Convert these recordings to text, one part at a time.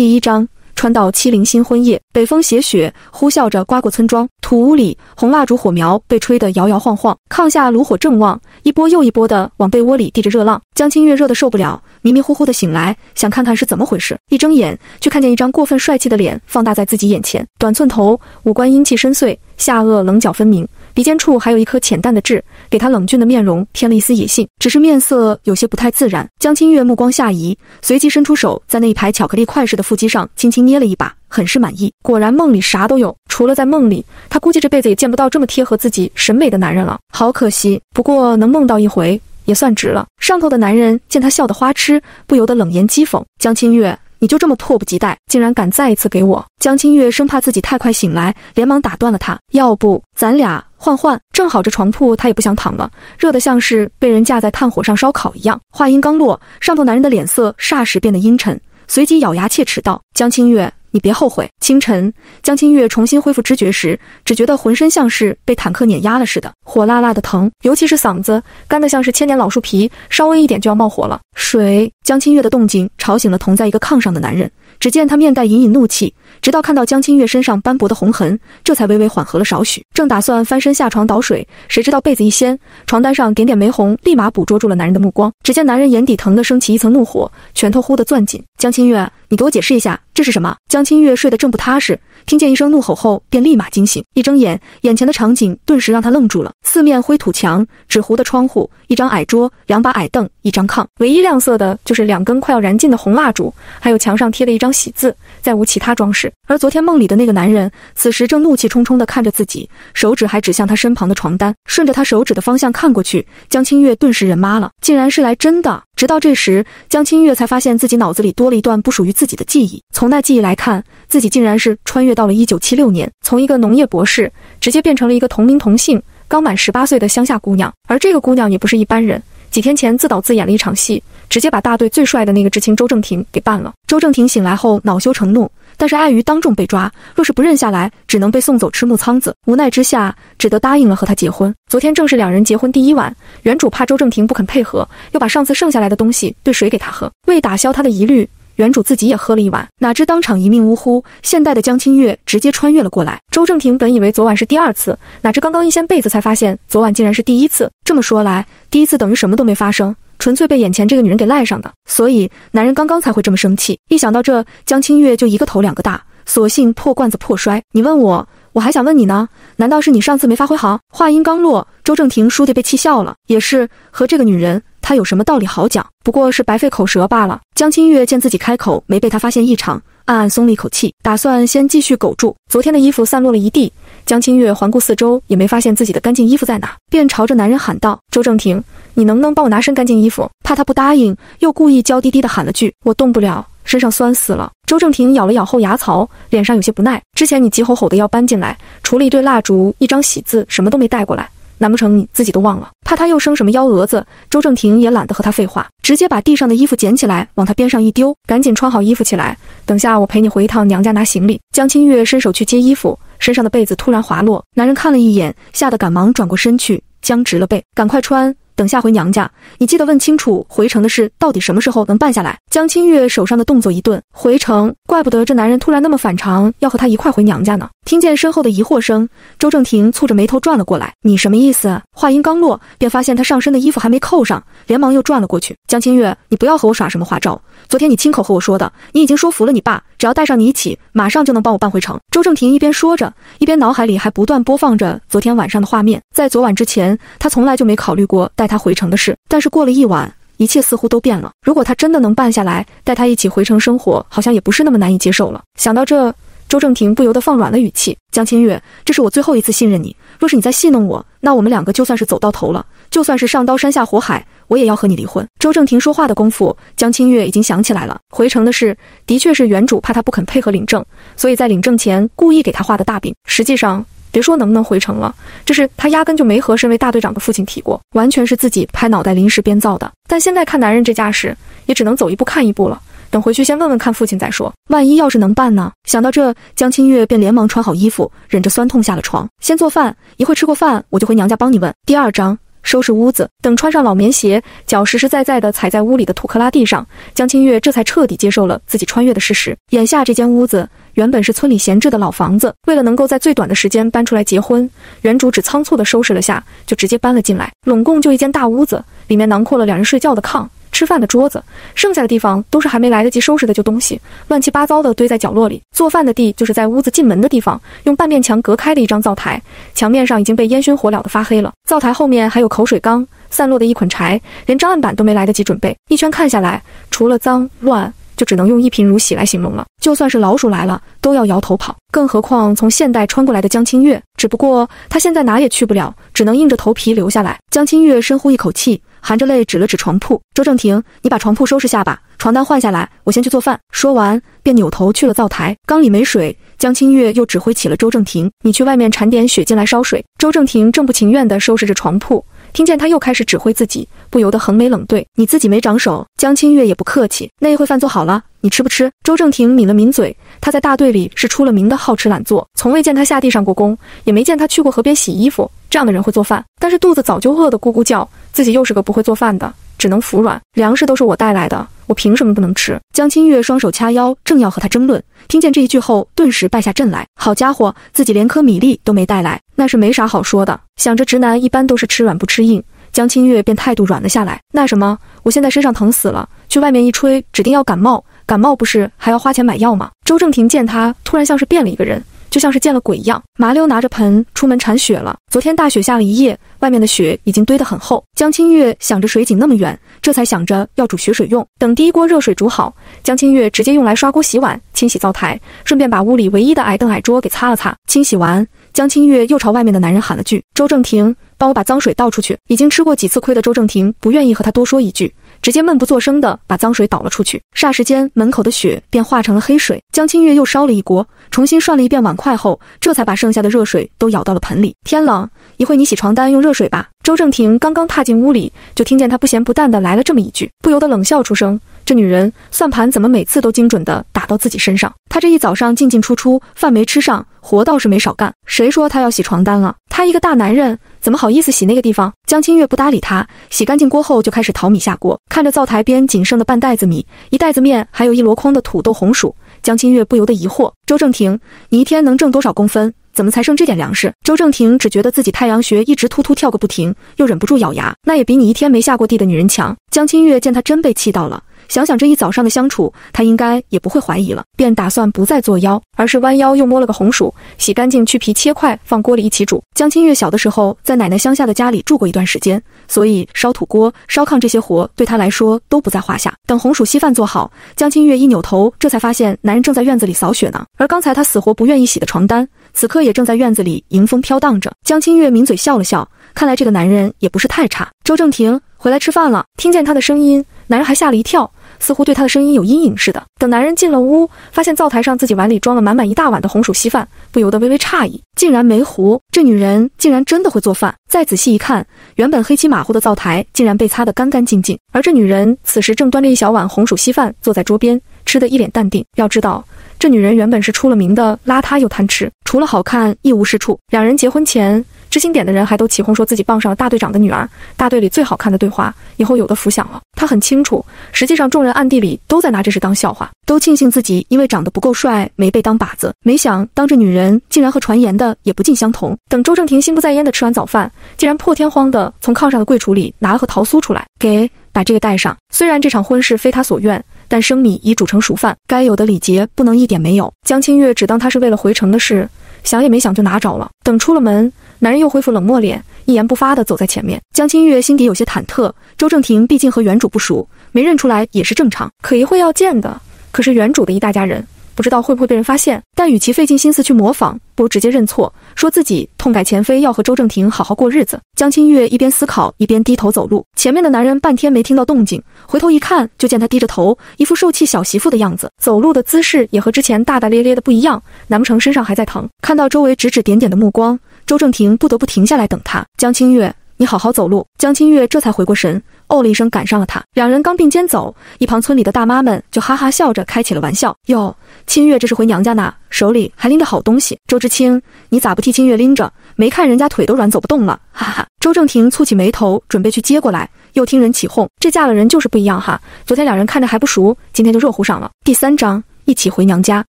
第一章。穿到七零新婚夜，北风携雪呼啸着刮过村庄，土屋里红蜡烛火苗被吹得摇摇晃晃，炕下炉火正旺，一波又一波的往被窝里递着热浪。江清月热得受不了，迷迷糊糊的醒来，想看看是怎么回事。一睁眼，却看见一张过分帅气的脸放大在自己眼前，短寸头，五官英气深邃，下颚棱角分明。鼻尖处还有一颗浅淡的痣，给他冷峻的面容添了一丝野性，只是面色有些不太自然。江清月目光下移，随即伸出手，在那一排巧克力块似的腹肌上轻轻捏了一把，很是满意。果然梦里啥都有，除了在梦里，他估计这辈子也见不到这么贴合自己审美的男人了。好可惜，不过能梦到一回也算值了。上头的男人见他笑得花痴，不由得冷言讥讽：“江清月。”你就这么迫不及待，竟然敢再一次给我？江清月生怕自己太快醒来，连忙打断了他。要不咱俩换换？正好这床铺他也不想躺了，热得像是被人架在炭火上烧烤一样。话音刚落，上头男人的脸色霎时变得阴沉，随即咬牙切齿道：“江清月。”你别后悔。清晨，江清月重新恢复知觉时，只觉得浑身像是被坦克碾压了似的，火辣辣的疼，尤其是嗓子干得像是千年老树皮，稍微一点就要冒火了。水，江清月的动静吵醒了同在一个炕上的男人。只见他面带隐隐怒气，直到看到江清月身上斑驳的红痕，这才微微缓和了少许。正打算翻身下床倒水，谁知道被子一掀，床单上点点玫红立马捕捉住了男人的目光。只见男人眼底疼得升起一层怒火，拳头忽地攥紧。江清月，你给我解释一下，这是什么？江清月睡得正不踏实。听见一声怒吼后，便立马惊醒，一睁眼，眼前的场景顿时让他愣住了。四面灰土墙，纸糊的窗户，一张矮桌，两把矮凳，一张炕，唯一亮色的就是两根快要燃尽的红蜡烛，还有墙上贴了一张喜字，再无其他装饰。而昨天梦里的那个男人，此时正怒气冲冲地看着自己，手指还指向他身旁的床单。顺着他手指的方向看过去，江清月顿时人麻了，竟然是来真的。直到这时，江清月才发现自己脑子里多了一段不属于自己的记忆。从那记忆来看，自己竟然是穿越到了一九七六年，从一个农业博士直接变成了一个同名同姓、刚满十八岁的乡下姑娘。而这个姑娘也不是一般人，几天前自导自演了一场戏，直接把大队最帅的那个知青周正廷给办了。周正廷醒来后恼羞成怒。但是碍于当众被抓，若是不认下来，只能被送走吃木仓子。无奈之下，只得答应了和他结婚。昨天正是两人结婚第一晚，原主怕周正廷不肯配合，又把上次剩下来的东西兑水给他喝。为打消他的疑虑，原主自己也喝了一碗。哪知当场一命呜呼，现代的江清月直接穿越了过来。周正廷本以为昨晚是第二次，哪知刚刚一掀被子，才发现昨晚竟然是第一次。这么说来，第一次等于什么都没发生。纯粹被眼前这个女人给赖上的，所以男人刚刚才会这么生气。一想到这，江清月就一个头两个大，索性破罐子破摔。你问我，我还想问你呢，难道是你上次没发挥好？话音刚落，周正廷书记被气笑了。也是和这个女人，她有什么道理好讲？不过是白费口舌罢了。江清月见自己开口没被他发现异常，暗暗松了一口气，打算先继续苟住。昨天的衣服散落了一地。江清月环顾四周，也没发现自己的干净衣服在哪，便朝着男人喊道：“周正廷，你能不能帮我拿身干净衣服？”怕他不答应，又故意娇滴滴地喊了句：“我动不了，身上酸死了。”周正廷咬了咬后牙槽，脸上有些不耐。之前你急吼吼的要搬进来，除了一对蜡烛、一张喜字，什么都没带过来。难不成你自己都忘了？怕他又生什么幺蛾子？周正廷也懒得和他废话，直接把地上的衣服捡起来，往他边上一丢，赶紧穿好衣服起来。等下我陪你回一趟娘家拿行李。江清月伸手去接衣服，身上的被子突然滑落，男人看了一眼，吓得赶忙转过身去，僵直了背，赶快穿。等下回娘家，你记得问清楚回城的事到底什么时候能办下来。江清月手上的动作一顿，回城，怪不得这男人突然那么反常，要和她一块回娘家呢。听见身后的疑惑声，周正廷蹙着眉头转了过来，你什么意思？话音刚落，便发现他上身的衣服还没扣上，连忙又转了过去。江清月，你不要和我耍什么花招。昨天你亲口和我说的，你已经说服了你爸，只要带上你一起，马上就能帮我办回城。周正廷一边说着，一边脑海里还不断播放着昨天晚上的画面。在昨晚之前，他从来就没考虑过带他回城的事，但是过了一晚，一切似乎都变了。如果他真的能办下来，带他一起回城生活，好像也不是那么难以接受了。想到这，周正廷不由得放软了语气：“江清月，这是我最后一次信任你，若是你再戏弄我，那我们两个就算是走到头了，就算是上刀山下火海。”我也要和你离婚。周正廷说话的功夫，江清月已经想起来了。回城的事，的确是原主怕他不肯配合领证，所以在领证前故意给他画的大饼。实际上，别说能不能回城了，这是他压根就没和身为大队长的父亲提过，完全是自己拍脑袋临时编造的。但现在看男人这架势，也只能走一步看一步了。等回去先问问看父亲再说。万一要是能办呢？想到这，江清月便连忙穿好衣服，忍着酸痛下了床，先做饭。一会吃过饭，我就回娘家帮你问。第二章。收拾屋子。等穿上老棉鞋，脚实实在在地踩在屋里的土坷垃地上，江清月这才彻底接受了自己穿越的事实。眼下这间屋子原本是村里闲置的老房子，为了能够在最短的时间搬出来结婚，原主只仓促地收拾了下，就直接搬了进来。拢共就一间大屋子，里面囊括了两人睡觉的炕。吃饭的桌子，剩下的地方都是还没来得及收拾的旧东西，乱七八糟的堆在角落里。做饭的地就是在屋子进门的地方，用半面墙隔开的一张灶台，墙面上已经被烟熏火燎的发黑了。灶台后面还有口水缸，散落的一捆柴，连张案板都没来得及准备。一圈看下来，除了脏乱，就只能用一贫如洗来形容了。就算是老鼠来了，都要摇头跑，更何况从现代穿过来的江清月。只不过他现在哪也去不了，只能硬着头皮留下来。江清月深呼一口气。含着泪指了指床铺，周正廷，你把床铺收拾下吧，床单换下来，我先去做饭。说完，便扭头去了灶台，缸里没水，江清月又指挥起了周正廷，你去外面铲点雪进来烧水。周正廷正不情愿地收拾着床铺，听见他又开始指挥自己，不由得横眉冷对，你自己没长手。江清月也不客气，那一会饭做好了，你吃不吃？周正廷抿了抿嘴，他在大队里是出了名的好吃懒做，从未见他下地上过工，也没见他去过河边洗衣服。这样的人会做饭，但是肚子早就饿得咕咕叫，自己又是个不会做饭的，只能服软。粮食都是我带来的，我凭什么不能吃？江清月双手掐腰，正要和他争论，听见这一句后，顿时败下阵来。好家伙，自己连颗米粒都没带来，那是没啥好说的。想着直男一般都是吃软不吃硬，江清月便态度软了下来。那什么，我现在身上疼死了，去外面一吹，指定要感冒，感冒不是还要花钱买药吗？周正廷见他突然像是变了一个人。就像是见了鬼一样，麻溜拿着盆出门铲雪了。昨天大雪下了一夜，外面的雪已经堆得很厚。江清月想着水井那么远，这才想着要煮雪水用。等第一锅热水煮好，江清月直接用来刷锅、洗碗、清洗灶台，顺便把屋里唯一的矮凳、矮桌给擦了擦。清洗完，江清月又朝外面的男人喊了句：“周正廷，帮我把脏水倒出去。”已经吃过几次亏的周正廷不愿意和他多说一句。直接闷不作声地把脏水倒了出去，霎时间门口的雪便化成了黑水。江清月又烧了一锅，重新涮了一遍碗筷后，这才把剩下的热水都舀到了盆里。天冷，一会你洗床单用热水吧。周正廷刚刚踏进屋里，就听见他不咸不淡地来了这么一句，不由得冷笑出声。这女人算盘怎么每次都精准地打到自己身上？她这一早上进进出出，饭没吃上，活倒是没少干。谁说她要洗床单了？他一个大男人。怎么好意思洗那个地方？江清月不搭理他，洗干净锅后就开始淘米下锅。看着灶台边仅剩的半袋子米、一袋子面，还有一箩筐的土豆红薯，江清月不由得疑惑：周正廷，你一天能挣多少公分？怎么才剩这点粮食？周正廷只觉得自己太阳穴一直突突跳个不停，又忍不住咬牙，那也比你一天没下过地的女人强。江清月见他真被气到了。想想这一早上的相处，他应该也不会怀疑了，便打算不再作妖，而是弯腰又摸了个红薯，洗干净去皮切块，放锅里一起煮。江清月小的时候在奶奶乡下的家里住过一段时间，所以烧土锅、烧炕这些活对他来说都不在话下。等红薯稀饭做好，江清月一扭头，这才发现男人正在院子里扫雪呢，而刚才他死活不愿意洗的床单，此刻也正在院子里迎风飘荡着。江清月抿嘴笑了笑，看来这个男人也不是太差。周正廷回来吃饭了，听见他的声音，男人还吓了一跳。似乎对他的声音有阴影似的。等男人进了屋，发现灶台上自己碗里装了满满一大碗的红薯稀饭，不由得微微诧异，竟然没糊。这女人竟然真的会做饭。再仔细一看，原本黑漆马虎的灶台竟然被擦得干干净净。而这女人此时正端着一小碗红薯稀饭坐在桌边，吃得一脸淡定。要知道，这女人原本是出了名的邋遢又贪吃，除了好看一无是处。两人结婚前。知心点的人还都起哄说自己傍上了大队长的女儿，大队里最好看的对话，以后有的福享了。他很清楚，实际上众人暗地里都在拿这事当笑话，都庆幸自己因为长得不够帅没被当靶子。没想当这女人竟然和传言的也不尽相同。等周正廷心不在焉的吃完早饭，竟然破天荒的从炕上的柜橱里拿了盒桃酥出来，给把这个带上。虽然这场婚事非他所愿，但生米已煮成熟饭，该有的礼节不能一点没有。江清月只当他是为了回城的事，想也没想就拿着了。等出了门。男人又恢复冷漠脸，一言不发地走在前面。江清月心底有些忐忑。周正廷毕竟和原主不熟，没认出来也是正常。可一会要见的，可是原主的一大家人。不知道会不会被人发现，但与其费尽心思去模仿，不如直接认错，说自己痛改前非，要和周正廷好好过日子。江清月一边思考，一边低头走路。前面的男人半天没听到动静，回头一看，就见他低着头，一副受气小媳妇的样子，走路的姿势也和之前大大咧咧的不一样。难不成身上还在疼？看到周围指指点点的目光，周正廷不得不停下来等他。江清月，你好好走路。江清月这才回过神。哦了一声赶上了他。两人刚并肩走，一旁村里的大妈们就哈哈笑着开起了玩笑。哟，清月这是回娘家呢，手里还拎着好东西。周知青，你咋不替清月拎着？没看人家腿都软走不动了，哈哈哈。周正廷蹙起眉头，准备去接过来，又听人起哄，这嫁了人就是不一样哈。昨天两人看着还不熟，今天就热乎上了。第三章，一起回娘家。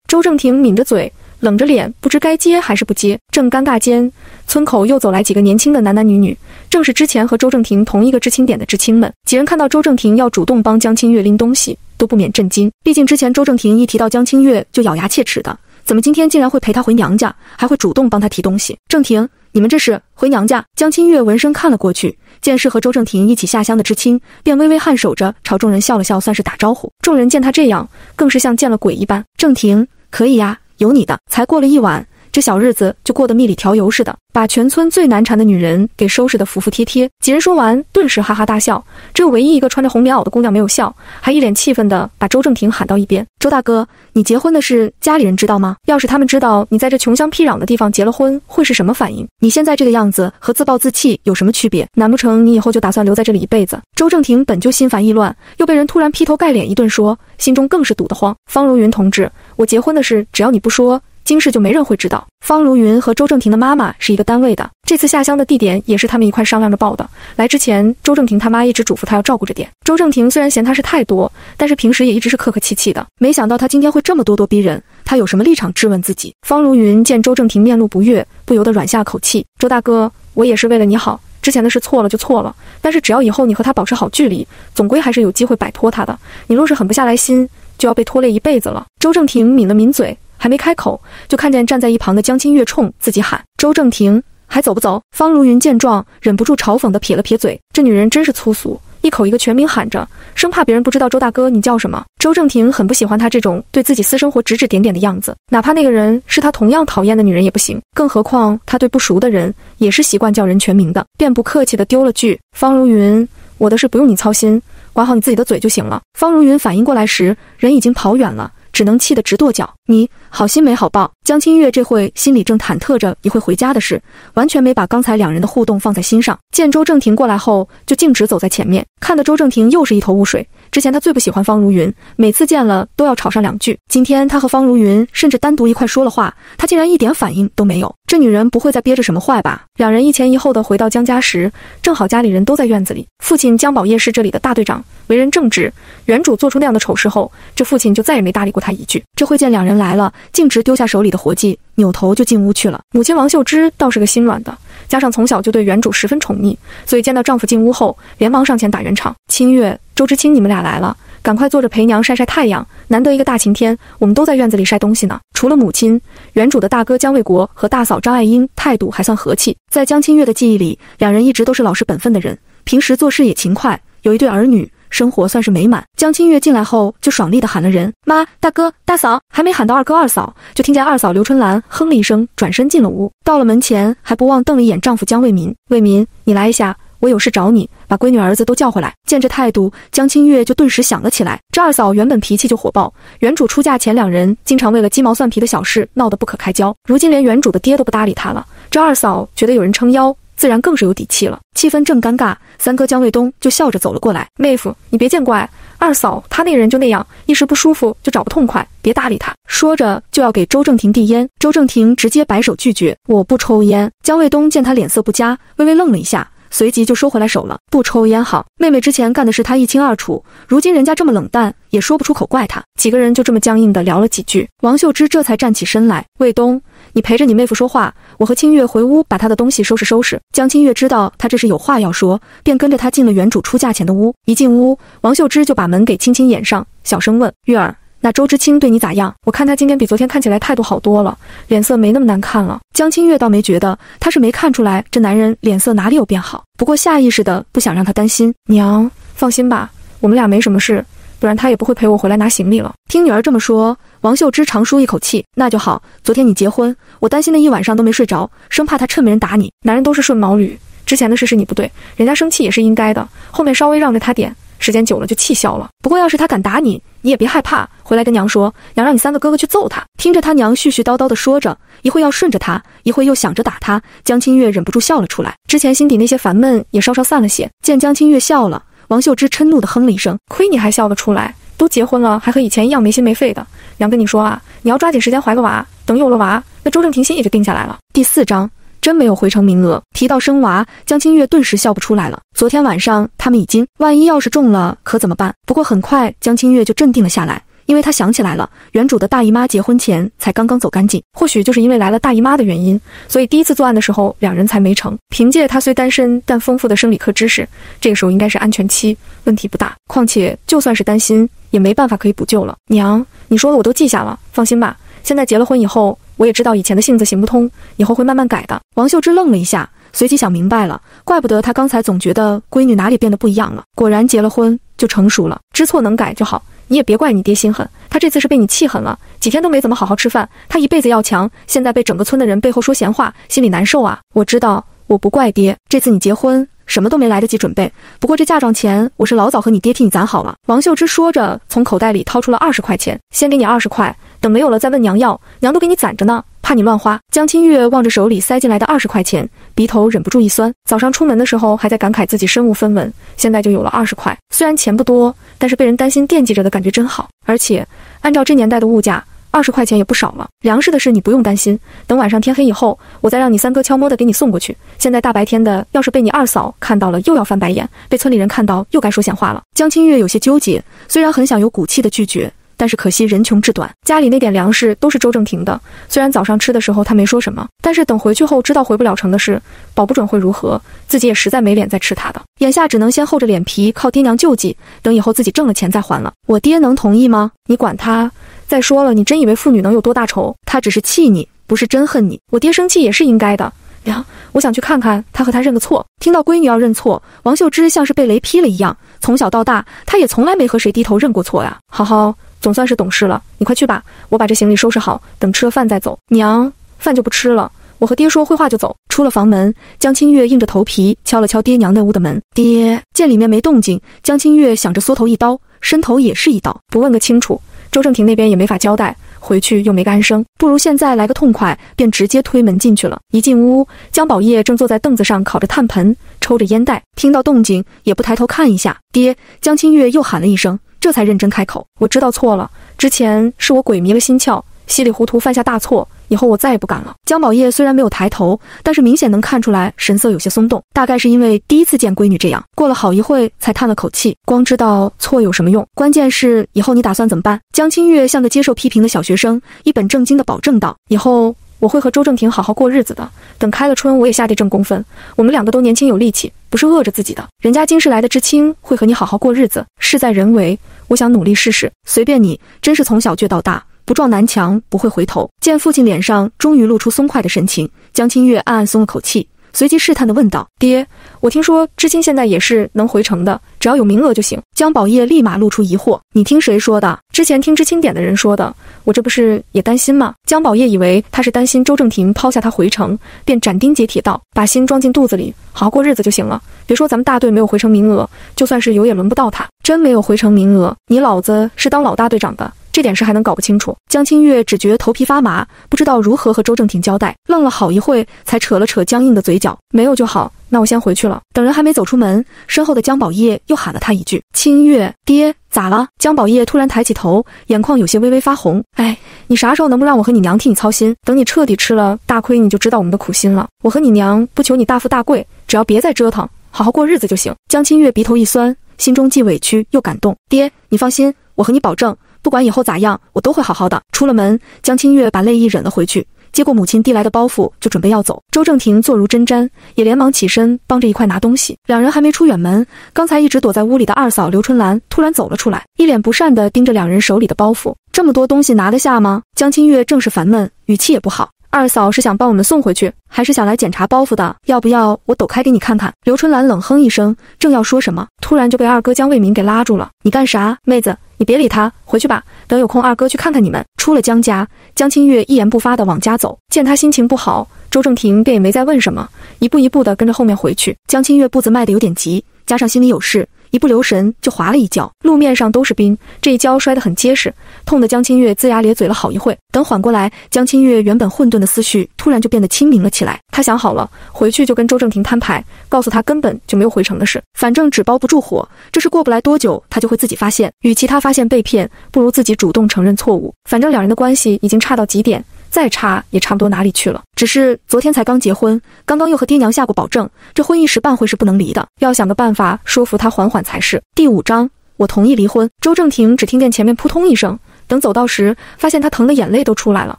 周正廷抿着嘴。冷着脸，不知该接还是不接。正尴尬间，村口又走来几个年轻的男男女女，正是之前和周正廷同一个知青点的知青们。几人看到周正廷要主动帮江清月拎东西，都不免震惊。毕竟之前周正廷一提到江清月就咬牙切齿的，怎么今天竟然会陪她回娘家，还会主动帮她提东西？正廷，你们这是回娘家？江清月闻声看了过去，见是和周正廷一起下乡的知青，便微微颔首着，朝众人笑了笑，算是打招呼。众人见他这样，更是像见了鬼一般。正廷，可以呀。有你的，才过了一晚，这小日子就过得蜜里调油似的，把全村最难缠的女人给收拾得服服帖帖。几人说完，顿时哈哈大笑，只有唯一一个穿着红棉袄的姑娘没有笑，还一脸气愤地把周正廷喊到一边：“周大哥，你结婚的事，家里人知道吗？要是他们知道你在这穷乡僻壤的地方结了婚，会是什么反应？你现在这个样子和自暴自弃有什么区别？难不成你以后就打算留在这里一辈子？”周正廷本就心烦意乱，又被人突然劈头盖脸一顿说，心中更是堵得慌。方如云同志。我结婚的事，只要你不说，今世就没人会知道。方如云和周正廷的妈妈是一个单位的，这次下乡的地点也是他们一块商量着报的。来之前，周正廷他妈一直嘱咐他要照顾着点。周正廷虽然嫌他是太多，但是平时也一直是客客气气的。没想到他今天会这么咄咄逼人，他有什么立场质问自己？方如云见周正廷面露不悦，不由得软下口气：“周大哥，我也是为了你好，之前的事错了就错了。但是只要以后你和他保持好距离，总归还是有机会摆脱他的。你若是狠不下来心。”就要被拖累一辈子了。周正廷抿了抿嘴，还没开口，就看见站在一旁的江清月冲自己喊：“周正廷，还走不走？”方如云见状，忍不住嘲讽地撇了撇嘴：“这女人真是粗俗，一口一个全名喊着，生怕别人不知道周大哥你叫什么。”周正廷很不喜欢她这种对自己私生活指指点点的样子，哪怕那个人是他同样讨厌的女人也不行。更何况他对不熟的人也是习惯叫人全名的，便不客气地丢了句：“方如云，我的事不用你操心。”管好你自己的嘴就行了。方如云反应过来时，人已经跑远了，只能气得直跺脚。你好心没好报。江清月这会心里正忐忑着一会回家的事，完全没把刚才两人的互动放在心上。见周正廷过来后，就径直走在前面，看得周正廷又是一头雾水。之前他最不喜欢方如云，每次见了都要吵上两句。今天他和方如云甚至单独一块说了话，他竟然一点反应都没有。这女人不会再憋着什么坏吧？两人一前一后的回到江家时，正好家里人都在院子里。父亲江宝业是这里的大队长，为人正直。原主做出那样的丑事后，这父亲就再也没搭理过他一句。这会见两人来了，径直丢下手里的活计，扭头就进屋去了。母亲王秀芝倒是个心软的，加上从小就对原主十分宠溺，所以见到丈夫进屋后，连忙上前打圆场。清月。周知青，你们俩来了，赶快坐着陪娘晒晒太阳。难得一个大晴天，我们都在院子里晒东西呢。除了母亲，原主的大哥江卫国和大嫂张爱英态度还算和气。在江清月的记忆里，两人一直都是老实本分的人，平时做事也勤快，有一对儿女，生活算是美满。江清月进来后，就爽利的喊了人：“妈，大哥，大嫂。”还没喊到二哥二嫂，就听见二嫂刘春兰哼了一声，转身进了屋。到了门前，还不忘瞪了一眼丈夫江卫民：“卫民，你来一下。”我有事找你，把闺女儿子都叫回来。见这态度，江清月就顿时想了起来。这二嫂原本脾气就火爆，原主出嫁前两人经常为了鸡毛蒜皮的小事闹得不可开交，如今连原主的爹都不搭理她了。这二嫂觉得有人撑腰，自然更是有底气了。气氛正尴尬，三哥江卫东就笑着走了过来：“妹夫，你别见怪，二嫂她那人就那样，一时不舒服就找不痛快，别搭理她。”说着就要给周正廷递烟，周正廷直接摆手拒绝：“我不抽烟。”江卫东见他脸色不佳，微微愣了一下。随即就收回来手了，不抽烟好。妹妹之前干的事他一清二楚，如今人家这么冷淡，也说不出口怪他。几个人就这么僵硬的聊了几句，王秀芝这才站起身来，卫东，你陪着你妹夫说话，我和清月回屋把他的东西收拾收拾。江清月知道他这是有话要说，便跟着他进了原主出嫁前的屋。一进屋，王秀芝就把门给轻轻掩上，小声问月儿。那周知青对你咋样？我看他今天比昨天看起来态度好多了，脸色没那么难看了。江清月倒没觉得，他是没看出来这男人脸色哪里有变好，不过下意识的不想让他担心。娘，放心吧，我们俩没什么事，不然他也不会陪我回来拿行李了。听女儿这么说，王秀芝长舒一口气，那就好。昨天你结婚，我担心的一晚上都没睡着，生怕他趁没人打你。男人都是顺毛驴，之前的事是你不对，人家生气也是应该的，后面稍微让着他点。时间久了就气消了。不过要是他敢打你，你也别害怕，回来跟娘说，娘让你三个哥哥去揍他。听着他娘絮絮叨叨的说着，一会要顺着他，一会又想着打他，江清月忍不住笑了出来。之前心底那些烦闷也稍稍散了些。见江清月笑了，王秀芝嗔怒地哼了一声，亏你还笑得出来。都结婚了，还和以前一样没心没肺的。娘跟你说啊，你要抓紧时间怀个娃，等有了娃，那周正廷心也就定下来了。第四章，真没有回城名额。提到生娃，江清月顿时笑不出来了。昨天晚上他们已经，万一要是中了，可怎么办？不过很快江清月就镇定了下来。因为他想起来了，原主的大姨妈结婚前才刚刚走干净，或许就是因为来了大姨妈的原因，所以第一次作案的时候两人才没成。凭借他虽单身但丰富的生理课知识，这个时候应该是安全期，问题不大。况且就算是担心，也没办法可以补救了。娘，你说的我都记下了，放心吧。现在结了婚以后，我也知道以前的性子行不通，以后会慢慢改的。王秀芝愣了一下，随即想明白了，怪不得她刚才总觉得闺女哪里变得不一样了，果然结了婚就成熟了，知错能改就好。你也别怪你爹心狠，他这次是被你气狠了，几天都没怎么好好吃饭。他一辈子要强，现在被整个村的人背后说闲话，心里难受啊。我知道，我不怪爹。这次你结婚什么都没来得及准备，不过这嫁妆钱我是老早和你爹替你攒好了。王秀芝说着，从口袋里掏出了二十块钱，先给你二十块，等没有了再问娘要，娘都给你攒着呢。怕你乱花，江清月望着手里塞进来的二十块钱，鼻头忍不住一酸。早上出门的时候还在感慨自己身无分文，现在就有了二十块。虽然钱不多，但是被人担心惦记着的感觉真好。而且按照这年代的物价，二十块钱也不少了。粮食的事你不用担心，等晚上天黑以后，我再让你三哥悄摸的给你送过去。现在大白天的，要是被你二嫂看到了，又要翻白眼；被村里人看到，又该说闲话了。江清月有些纠结，虽然很想有骨气的拒绝。但是可惜人穷志短，家里那点粮食都是周正廷的。虽然早上吃的时候他没说什么，但是等回去后知道回不了城的事，保不准会如何，自己也实在没脸再吃他的。眼下只能先厚着脸皮靠爹娘救济，等以后自己挣了钱再还了。我爹能同意吗？你管他！再说了，你真以为父女能有多大仇？他只是气你，不是真恨你。我爹生气也是应该的。娘，我想去看看他，和他认个错。听到闺女要认错，王秀芝像是被雷劈了一样。从小到大，她也从来没和谁低头认过错呀。好好。总算是懂事了，你快去吧，我把这行李收拾好，等吃了饭再走。娘，饭就不吃了，我和爹说会话就走。出了房门，江清月硬着头皮敲了敲爹娘那屋的门。爹见里面没动静，江清月想着缩头一刀，伸头也是一刀，不问个清楚，周正廷那边也没法交代，回去又没个安生，不如现在来个痛快，便直接推门进去了。一进屋，江宝业正坐在凳子上烤着炭盆，抽着烟袋，听到动静也不抬头看一下。爹，江清月又喊了一声。这才认真开口，我知道错了，之前是我鬼迷了心窍，稀里糊涂犯下大错，以后我再也不敢了。江宝业虽然没有抬头，但是明显能看出来神色有些松动，大概是因为第一次见闺女这样。过了好一会，才叹了口气，光知道错有什么用？关键是以后你打算怎么办？江清月像个接受批评的小学生，一本正经地保证道：“以后。”我会和周正廷好好过日子的。等开了春，我也下地挣工分。我们两个都年轻有力气，不是饿着自己的。人家今世来的知青会和你好好过日子，事在人为。我想努力试试，随便你。真是从小倔到大，不撞南墙不会回头。见父亲脸上终于露出松快的神情，江清月暗暗松了口气。随即试探地问道：“爹，我听说知青现在也是能回城的，只要有名额就行。”江宝业立马露出疑惑：“你听谁说的？之前听知青点的人说的。我这不是也担心吗？”江宝业以为他是担心周正廷抛下他回城，便斩钉截铁道：“把心装进肚子里，好好过日子就行了。别说咱们大队没有回城名额，就算是有，也轮不到他。真没有回城名额，你老子是当老大队长的。”这点事还能搞不清楚？江清月只觉头皮发麻，不知道如何和周正廷交代，愣了好一会，才扯了扯僵硬的嘴角。没有就好，那我先回去了。等人还没走出门，身后的江宝业又喊了他一句：“清月，爹，咋了？”江宝业突然抬起头，眼眶有些微微发红。哎，你啥时候能不让我和你娘替你操心？等你彻底吃了大亏，你就知道我们的苦心了。我和你娘不求你大富大贵，只要别再折腾，好好过日子就行。江清月鼻头一酸，心中既委屈又感动。爹，你放心，我和你保证。不管以后咋样，我都会好好的。出了门，江清月把泪意忍了回去，接过母亲递来的包袱，就准备要走。周正廷坐如针毡，也连忙起身帮着一块拿东西。两人还没出远门，刚才一直躲在屋里的二嫂刘春兰突然走了出来，一脸不善的盯着两人手里的包袱。这么多东西拿得下吗？江清月正是烦闷，语气也不好。二嫂是想帮我们送回去，还是想来检查包袱的？要不要我抖开给你看看？刘春兰冷哼一声，正要说什么，突然就被二哥江卫民给拉住了。你干啥，妹子？你别理他，回去吧。等有空，二哥去看看你们。出了江家，江清月一言不发地往家走。见他心情不好，周正廷便也没再问什么，一步一步地跟着后面回去。江清月步子迈得有点急，加上心里有事，一不留神就滑了一跤，路面上都是冰，这一跤摔得很结实，痛得江清月龇牙咧嘴了好一会。等缓过来，江清月原本混沌的思绪突然就变得清明了起来。他想好了，回去就跟周正廷摊牌，告诉他根本就没有回城的事，反正纸包不住火，这事过不来多久，他就会自己发现。与其他发现被骗，不如自己主动承认错误。反正两人的关系已经差到极点。再差也差不多哪里去了。只是昨天才刚结婚，刚刚又和爹娘下过保证，这婚一时半会是不能离的，要想个办法说服他缓缓才是。第五章，我同意离婚。周正廷只听见前面扑通一声，等走到时，发现他疼得眼泪都出来了，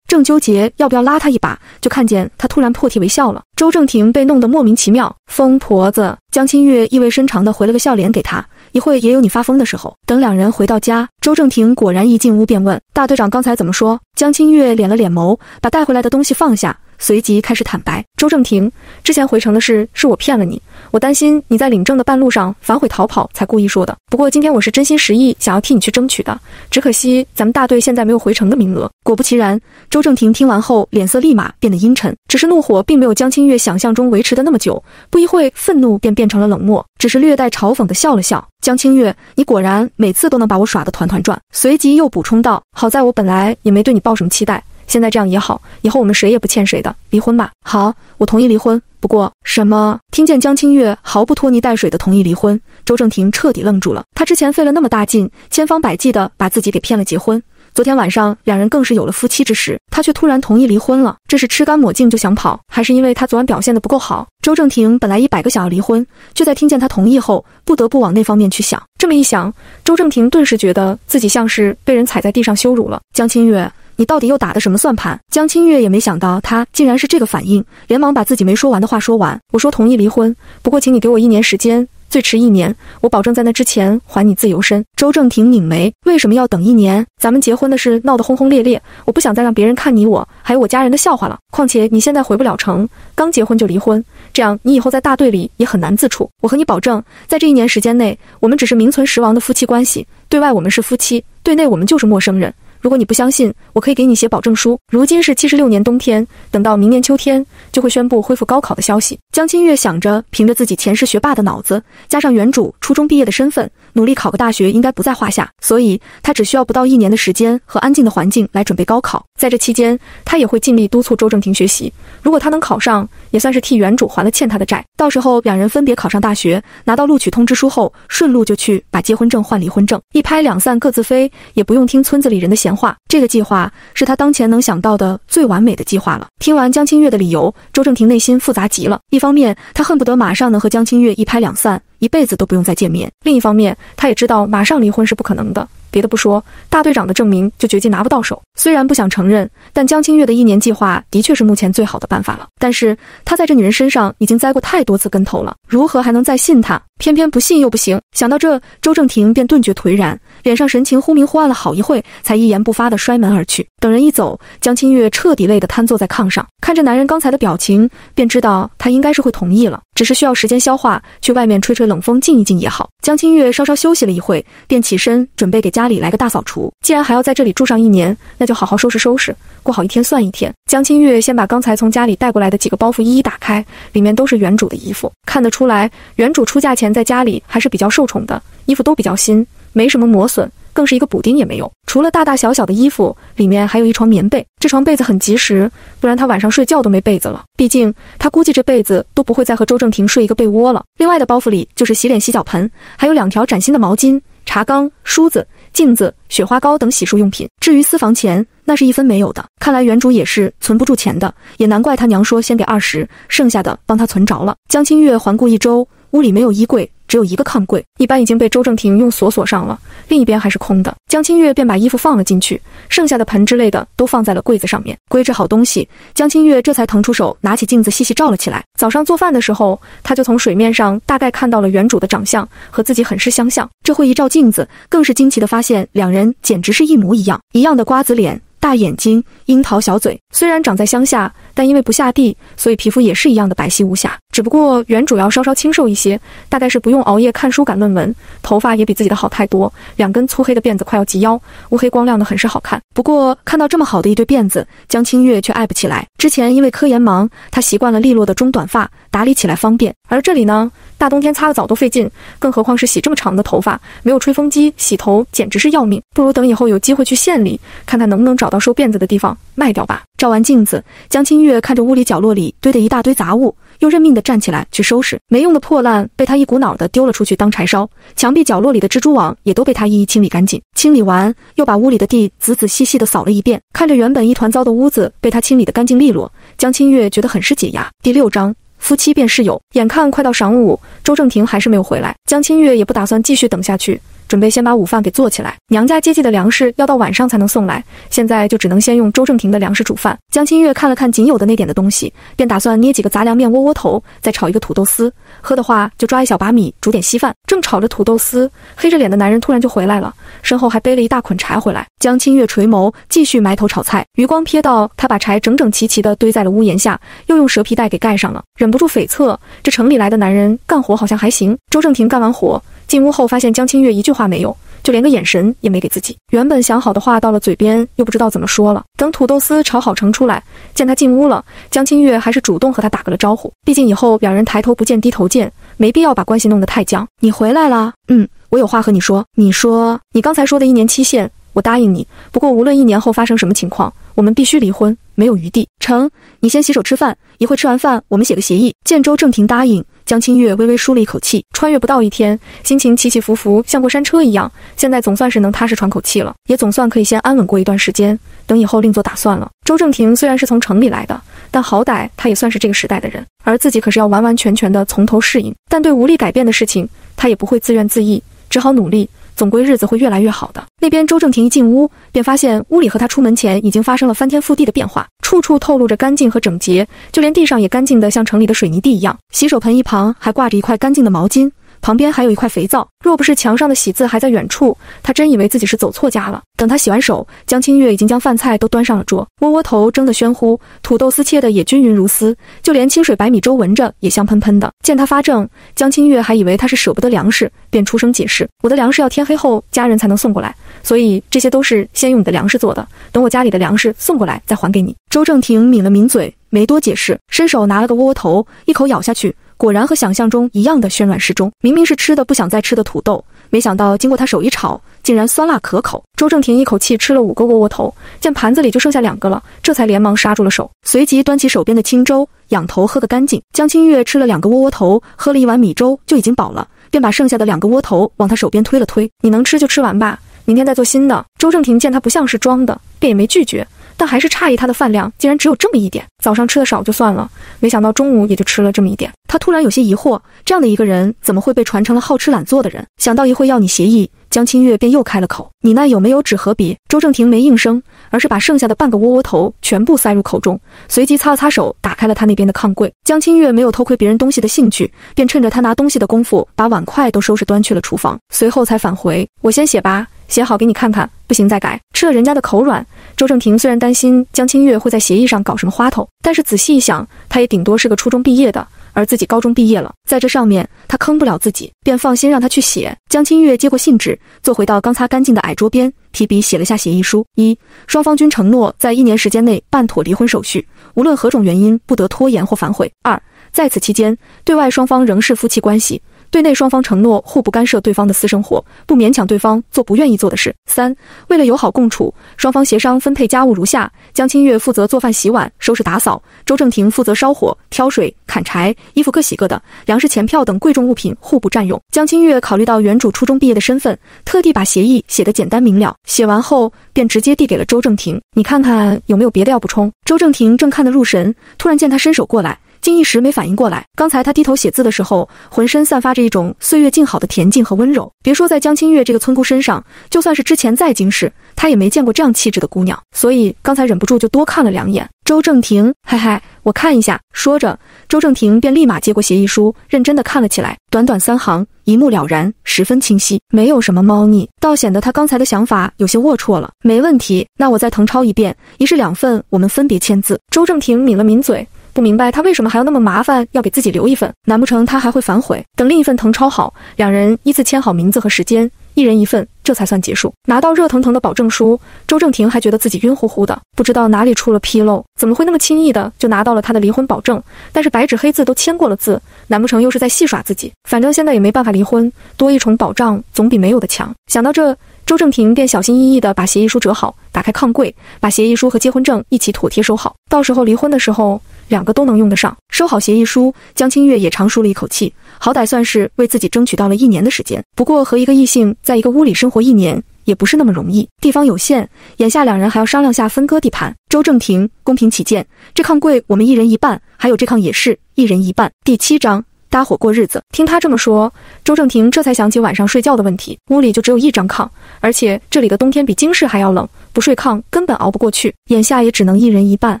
正纠结要不要拉他一把，就看见他突然破涕为笑了。周正廷被弄得莫名其妙，疯婆子。江清月意味深长地回了个笑脸给他。一会也有你发疯的时候。等两人回到家，周正廷果然一进屋便问大队长刚才怎么说。江清月敛了敛眸，把带回来的东西放下，随即开始坦白：周正廷，之前回城的事是我骗了你，我担心你在领证的半路上反悔逃跑，才故意说的。不过今天我是真心实意想要替你去争取的，只可惜咱们大队现在没有回城的名额。果不其然，周正廷听完后脸色立马变得阴沉，只是怒火并没有江清月想象中维持的那么久，不一会愤怒便变成了冷漠，只是略带嘲讽的笑了笑。江清月，你果然每次都能把我耍得团团转。随即又补充道：“好在我本来也没对你抱什么期待，现在这样也好，以后我们谁也不欠谁的，离婚吧。”好，我同意离婚。不过什么？听见江清月毫不拖泥带水的同意离婚，周正廷彻底愣住了。他之前费了那么大劲，千方百计的把自己给骗了结婚。昨天晚上，两人更是有了夫妻之实，他却突然同意离婚了。这是吃干抹净就想跑，还是因为他昨晚表现的不够好？周正廷本来一百个想要离婚，就在听见他同意后，不得不往那方面去想。这么一想，周正廷顿时觉得自己像是被人踩在地上羞辱了。江清月，你到底又打的什么算盘？江清月也没想到他竟然是这个反应，连忙把自己没说完的话说完。我说同意离婚，不过请你给我一年时间。最迟一年，我保证在那之前还你自由身。周正廷拧眉，为什么要等一年？咱们结婚的事闹得轰轰烈烈，我不想再让别人看你我还有我家人的笑话了。况且你现在回不了城，刚结婚就离婚，这样你以后在大队里也很难自处。我和你保证，在这一年时间内，我们只是名存实亡的夫妻关系，对外我们是夫妻，对内我们就是陌生人。如果你不相信，我可以给你写保证书。如今是七十六年冬天，等到明年秋天就会宣布恢复高考的消息。江清月想着，凭着自己前世学霸的脑子，加上原主初中毕业的身份，努力考个大学应该不在话下。所以，他只需要不到一年的时间和安静的环境来准备高考。在这期间，他也会尽力督促周正廷学习。如果他能考上，也算是替原主还了欠他的债。到时候两人分别考上大学，拿到录取通知书后，顺路就去把结婚证换离婚证，一拍两散，各自飞，也不用听村子里人的闲话。这个计划是他当前能想到的最完美的计划了。听完江清月的理由，周正廷内心复杂极了。一方面，他恨不得马上能和江清月一拍两散，一辈子都不用再见面；另一方面，他也知道马上离婚是不可能的。别的不说，大队长的证明就绝技拿不到手。虽然不想承认，但江清月的一年计划的确是目前最好的办法了。但是他在这女人身上已经栽过太多次跟头了，如何还能再信她？偏偏不信又不行。想到这，周正廷便顿觉颓然，脸上神情忽明忽暗了好一会，才一言不发地摔门而去。等人一走，江清月彻底累得瘫坐在炕上，看着男人刚才的表情，便知道他应该是会同意了，只是需要时间消化，去外面吹吹冷风，静一静也好。江清月稍稍休息了一会，便起身准备给家里来个大扫除。既然还要在这里住上一年，那就好好收拾收拾，过好一天算一天。江清月先把刚才从家里带过来的几个包袱一一打开，里面都是原主的衣服。看得出来，原主出嫁前在家里还是比较受宠的，衣服都比较新，没什么磨损。更是一个补丁也没有，除了大大小小的衣服，里面还有一床棉被。这床被子很及时，不然他晚上睡觉都没被子了。毕竟他估计这辈子都不会再和周正廷睡一个被窝了。另外的包袱里就是洗脸洗脚盆，还有两条崭新的毛巾、茶缸、梳子、镜子、雪花膏等洗漱用品。至于私房钱，那是一分没有的。看来原主也是存不住钱的，也难怪他娘说先给二十，剩下的帮他存着了。江清月环顾一周，屋里没有衣柜。只有一个炕柜，一般已经被周正廷用锁锁上了，另一边还是空的。江清月便把衣服放了进去，剩下的盆之类的都放在了柜子上面。归置好东西，江清月这才腾出手，拿起镜子细细照了起来。早上做饭的时候，他就从水面上大概看到了原主的长相和自己很是相像。这会一照镜子，更是惊奇的发现两人简直是一模一样，一样的瓜子脸。大眼睛，樱桃小嘴，虽然长在乡下，但因为不下地，所以皮肤也是一样的白皙无瑕。只不过原主要稍稍清瘦一些，大概是不用熬夜看书赶论文，头发也比自己的好太多，两根粗黑的辫子快要及腰，乌黑光亮的很是好看。不过看到这么好的一对辫子，江清月却爱不起来。之前因为科研忙，她习惯了利落的中短发，打理起来方便，而这里呢？大冬天擦个澡都费劲，更何况是洗这么长的头发，没有吹风机洗头简直是要命。不如等以后有机会去县里看看能不能找到收辫子的地方卖掉吧。照完镜子，江清月看着屋里角落里堆的一大堆杂物，又认命地站起来去收拾没用的破烂，被他一股脑的丢了出去当柴烧。墙壁角落里的蜘蛛网也都被他一一清理干净。清理完，又把屋里的地仔仔细细地扫了一遍。看着原本一团糟的屋子被他清理得干净利落，江清月觉得很是解压。第六章。夫妻变室友，眼看快到晌午，周正廷还是没有回来。江清月也不打算继续等下去，准备先把午饭给做起来。娘家接济的粮食要到晚上才能送来，现在就只能先用周正廷的粮食煮饭。江清月看了看仅有的那点的东西，便打算捏几个杂粮面窝窝头，再炒一个土豆丝。喝的话就抓一小把米煮点稀饭。正炒着土豆丝，黑着脸的男人突然就回来了，身后还背了一大捆柴回来。江清月垂眸，继续埋头炒菜。余光瞥到他把柴整整齐齐地堆在了屋檐下，又用蛇皮袋给盖上了，忍不住悱恻：这城里来的男人干活好像还行。周正廷干完活进屋后，发现江清月一句话没有，就连个眼神也没给自己。原本想好的话到了嘴边，又不知道怎么说了。等土豆丝炒好盛出来，见他进屋了，江清月还是主动和他打个了招呼。毕竟以后两人抬头不见低头见，没必要把关系弄得太僵。你回来了，嗯，我有话和你说。你说，你刚才说的一年期限。我答应你，不过无论一年后发生什么情况，我们必须离婚，没有余地。成，你先洗手吃饭，一会吃完饭我们写个协议。见周正廷答应，江清月微微舒了一口气。穿越不到一天，心情起起伏伏，像过山车一样。现在总算是能踏实喘口气了，也总算可以先安稳过一段时间，等以后另做打算了。周正廷虽然是从城里来的，但好歹他也算是这个时代的人，而自己可是要完完全全的从头适应。但对无力改变的事情，他也不会自怨自艾，只好努力。总归日子会越来越好的。那边周正廷一进屋，便发现屋里和他出门前已经发生了翻天覆地的变化，处处透露着干净和整洁，就连地上也干净的像城里的水泥地一样。洗手盆一旁还挂着一块干净的毛巾。旁边还有一块肥皂，若不是墙上的喜字还在远处，他真以为自己是走错家了。等他洗完手，江清月已经将饭菜都端上了桌，窝窝头蒸得喧乎，土豆丝切得也均匀如丝，就连清水白米粥闻着也香喷喷的。见他发怔，江清月还以为他是舍不得粮食，便出声解释：“我的粮食要天黑后家人才能送过来，所以这些都是先用你的粮食做的，等我家里的粮食送过来再还给你。”周正廷抿了抿嘴，没多解释，伸手拿了个窝窝头，一口咬下去。果然和想象中一样的暄软适中，明明是吃的不想再吃的土豆，没想到经过他手一炒，竟然酸辣可口。周正廷一口气吃了五个窝窝头，见盘子里就剩下两个了，这才连忙刹住了手，随即端起手边的清粥，仰头喝个干净。江清月吃了两个窝窝头，喝了一碗米粥就已经饱了，便把剩下的两个窝头往他手边推了推：“你能吃就吃完吧，明天再做新的。”周正廷见他不像是装的，便也没拒绝。但还是诧异，他的饭量竟然只有这么一点。早上吃的少就算了，没想到中午也就吃了这么一点。他突然有些疑惑，这样的一个人怎么会被传成了好吃懒做的人？想到一会要你协议，江清月便又开了口：“你那有没有纸和笔？”周正廷没应声，而是把剩下的半个窝窝头全部塞入口中，随即擦了擦手，打开了他那边的炕柜。江清月没有偷窥别人东西的兴趣，便趁着他拿东西的功夫，把碗筷都收拾端去了厨房，随后才返回：“我先写吧。”写好给你看看，不行再改。吃了人家的口软，周正廷虽然担心江清月会在协议上搞什么花头，但是仔细一想，他也顶多是个初中毕业的，而自己高中毕业了，在这上面他坑不了自己，便放心让他去写。江清月接过信纸，坐回到刚擦干净的矮桌边，提笔写了下协议书：一、双方均承诺在一年时间内办妥离婚手续，无论何种原因不得拖延或反悔；二、在此期间，对外双方仍是夫妻关系。对内双方承诺互不干涉对方的私生活，不勉强对方做不愿意做的事。三、为了友好共处，双方协商分配家务如下：江清月负责做饭、洗碗、收拾打扫；周正廷负责烧火、挑水、砍柴，衣服各洗各的，粮食、钱票等贵重物品互不占用。江清月考虑到原主初中毕业的身份，特地把协议写得简单明了。写完后，便直接递给了周正廷：“你看看有没有别的要补充？”周正廷正看得入神，突然见他伸手过来。竟一时没反应过来，刚才他低头写字的时候，浑身散发着一种岁月静好的恬静和温柔。别说在江清月这个村姑身上，就算是之前再惊世，他也没见过这样气质的姑娘，所以刚才忍不住就多看了两眼。周正廷，嗨嗨，我看一下。说着，周正廷便立马接过协议书，认真的看了起来。短短三行，一目了然，十分清晰，没有什么猫腻，倒显得他刚才的想法有些龌龊了。没问题，那我再誊抄一遍，一式两份，我们分别签字。周正廷抿了抿嘴。不明白他为什么还要那么麻烦，要给自己留一份，难不成他还会反悔？等另一份誊抄好，两人依次签好名字和时间。一人一份，这才算结束。拿到热腾腾的保证书，周正廷还觉得自己晕乎乎的，不知道哪里出了纰漏，怎么会那么轻易的就拿到了他的离婚保证？但是白纸黑字都签过了字，难不成又是在戏耍自己？反正现在也没办法离婚，多一重保障总比没有的强。想到这，周正廷便小心翼翼地把协议书折好，打开炕柜，把协议书和结婚证一起妥帖收好，到时候离婚的时候。两个都能用得上。收好协议书，江清月也长舒了一口气，好歹算是为自己争取到了一年的时间。不过和一个异性在一个屋里生活一年也不是那么容易，地方有限，眼下两人还要商量下分割地盘。周正廷，公平起见，这炕柜我们一人一半，还有这炕也是一人一半。第七章。搭伙过日子，听他这么说，周正廷这才想起晚上睡觉的问题。屋里就只有一张炕，而且这里的冬天比京市还要冷，不睡炕根本熬不过去。眼下也只能一人一半。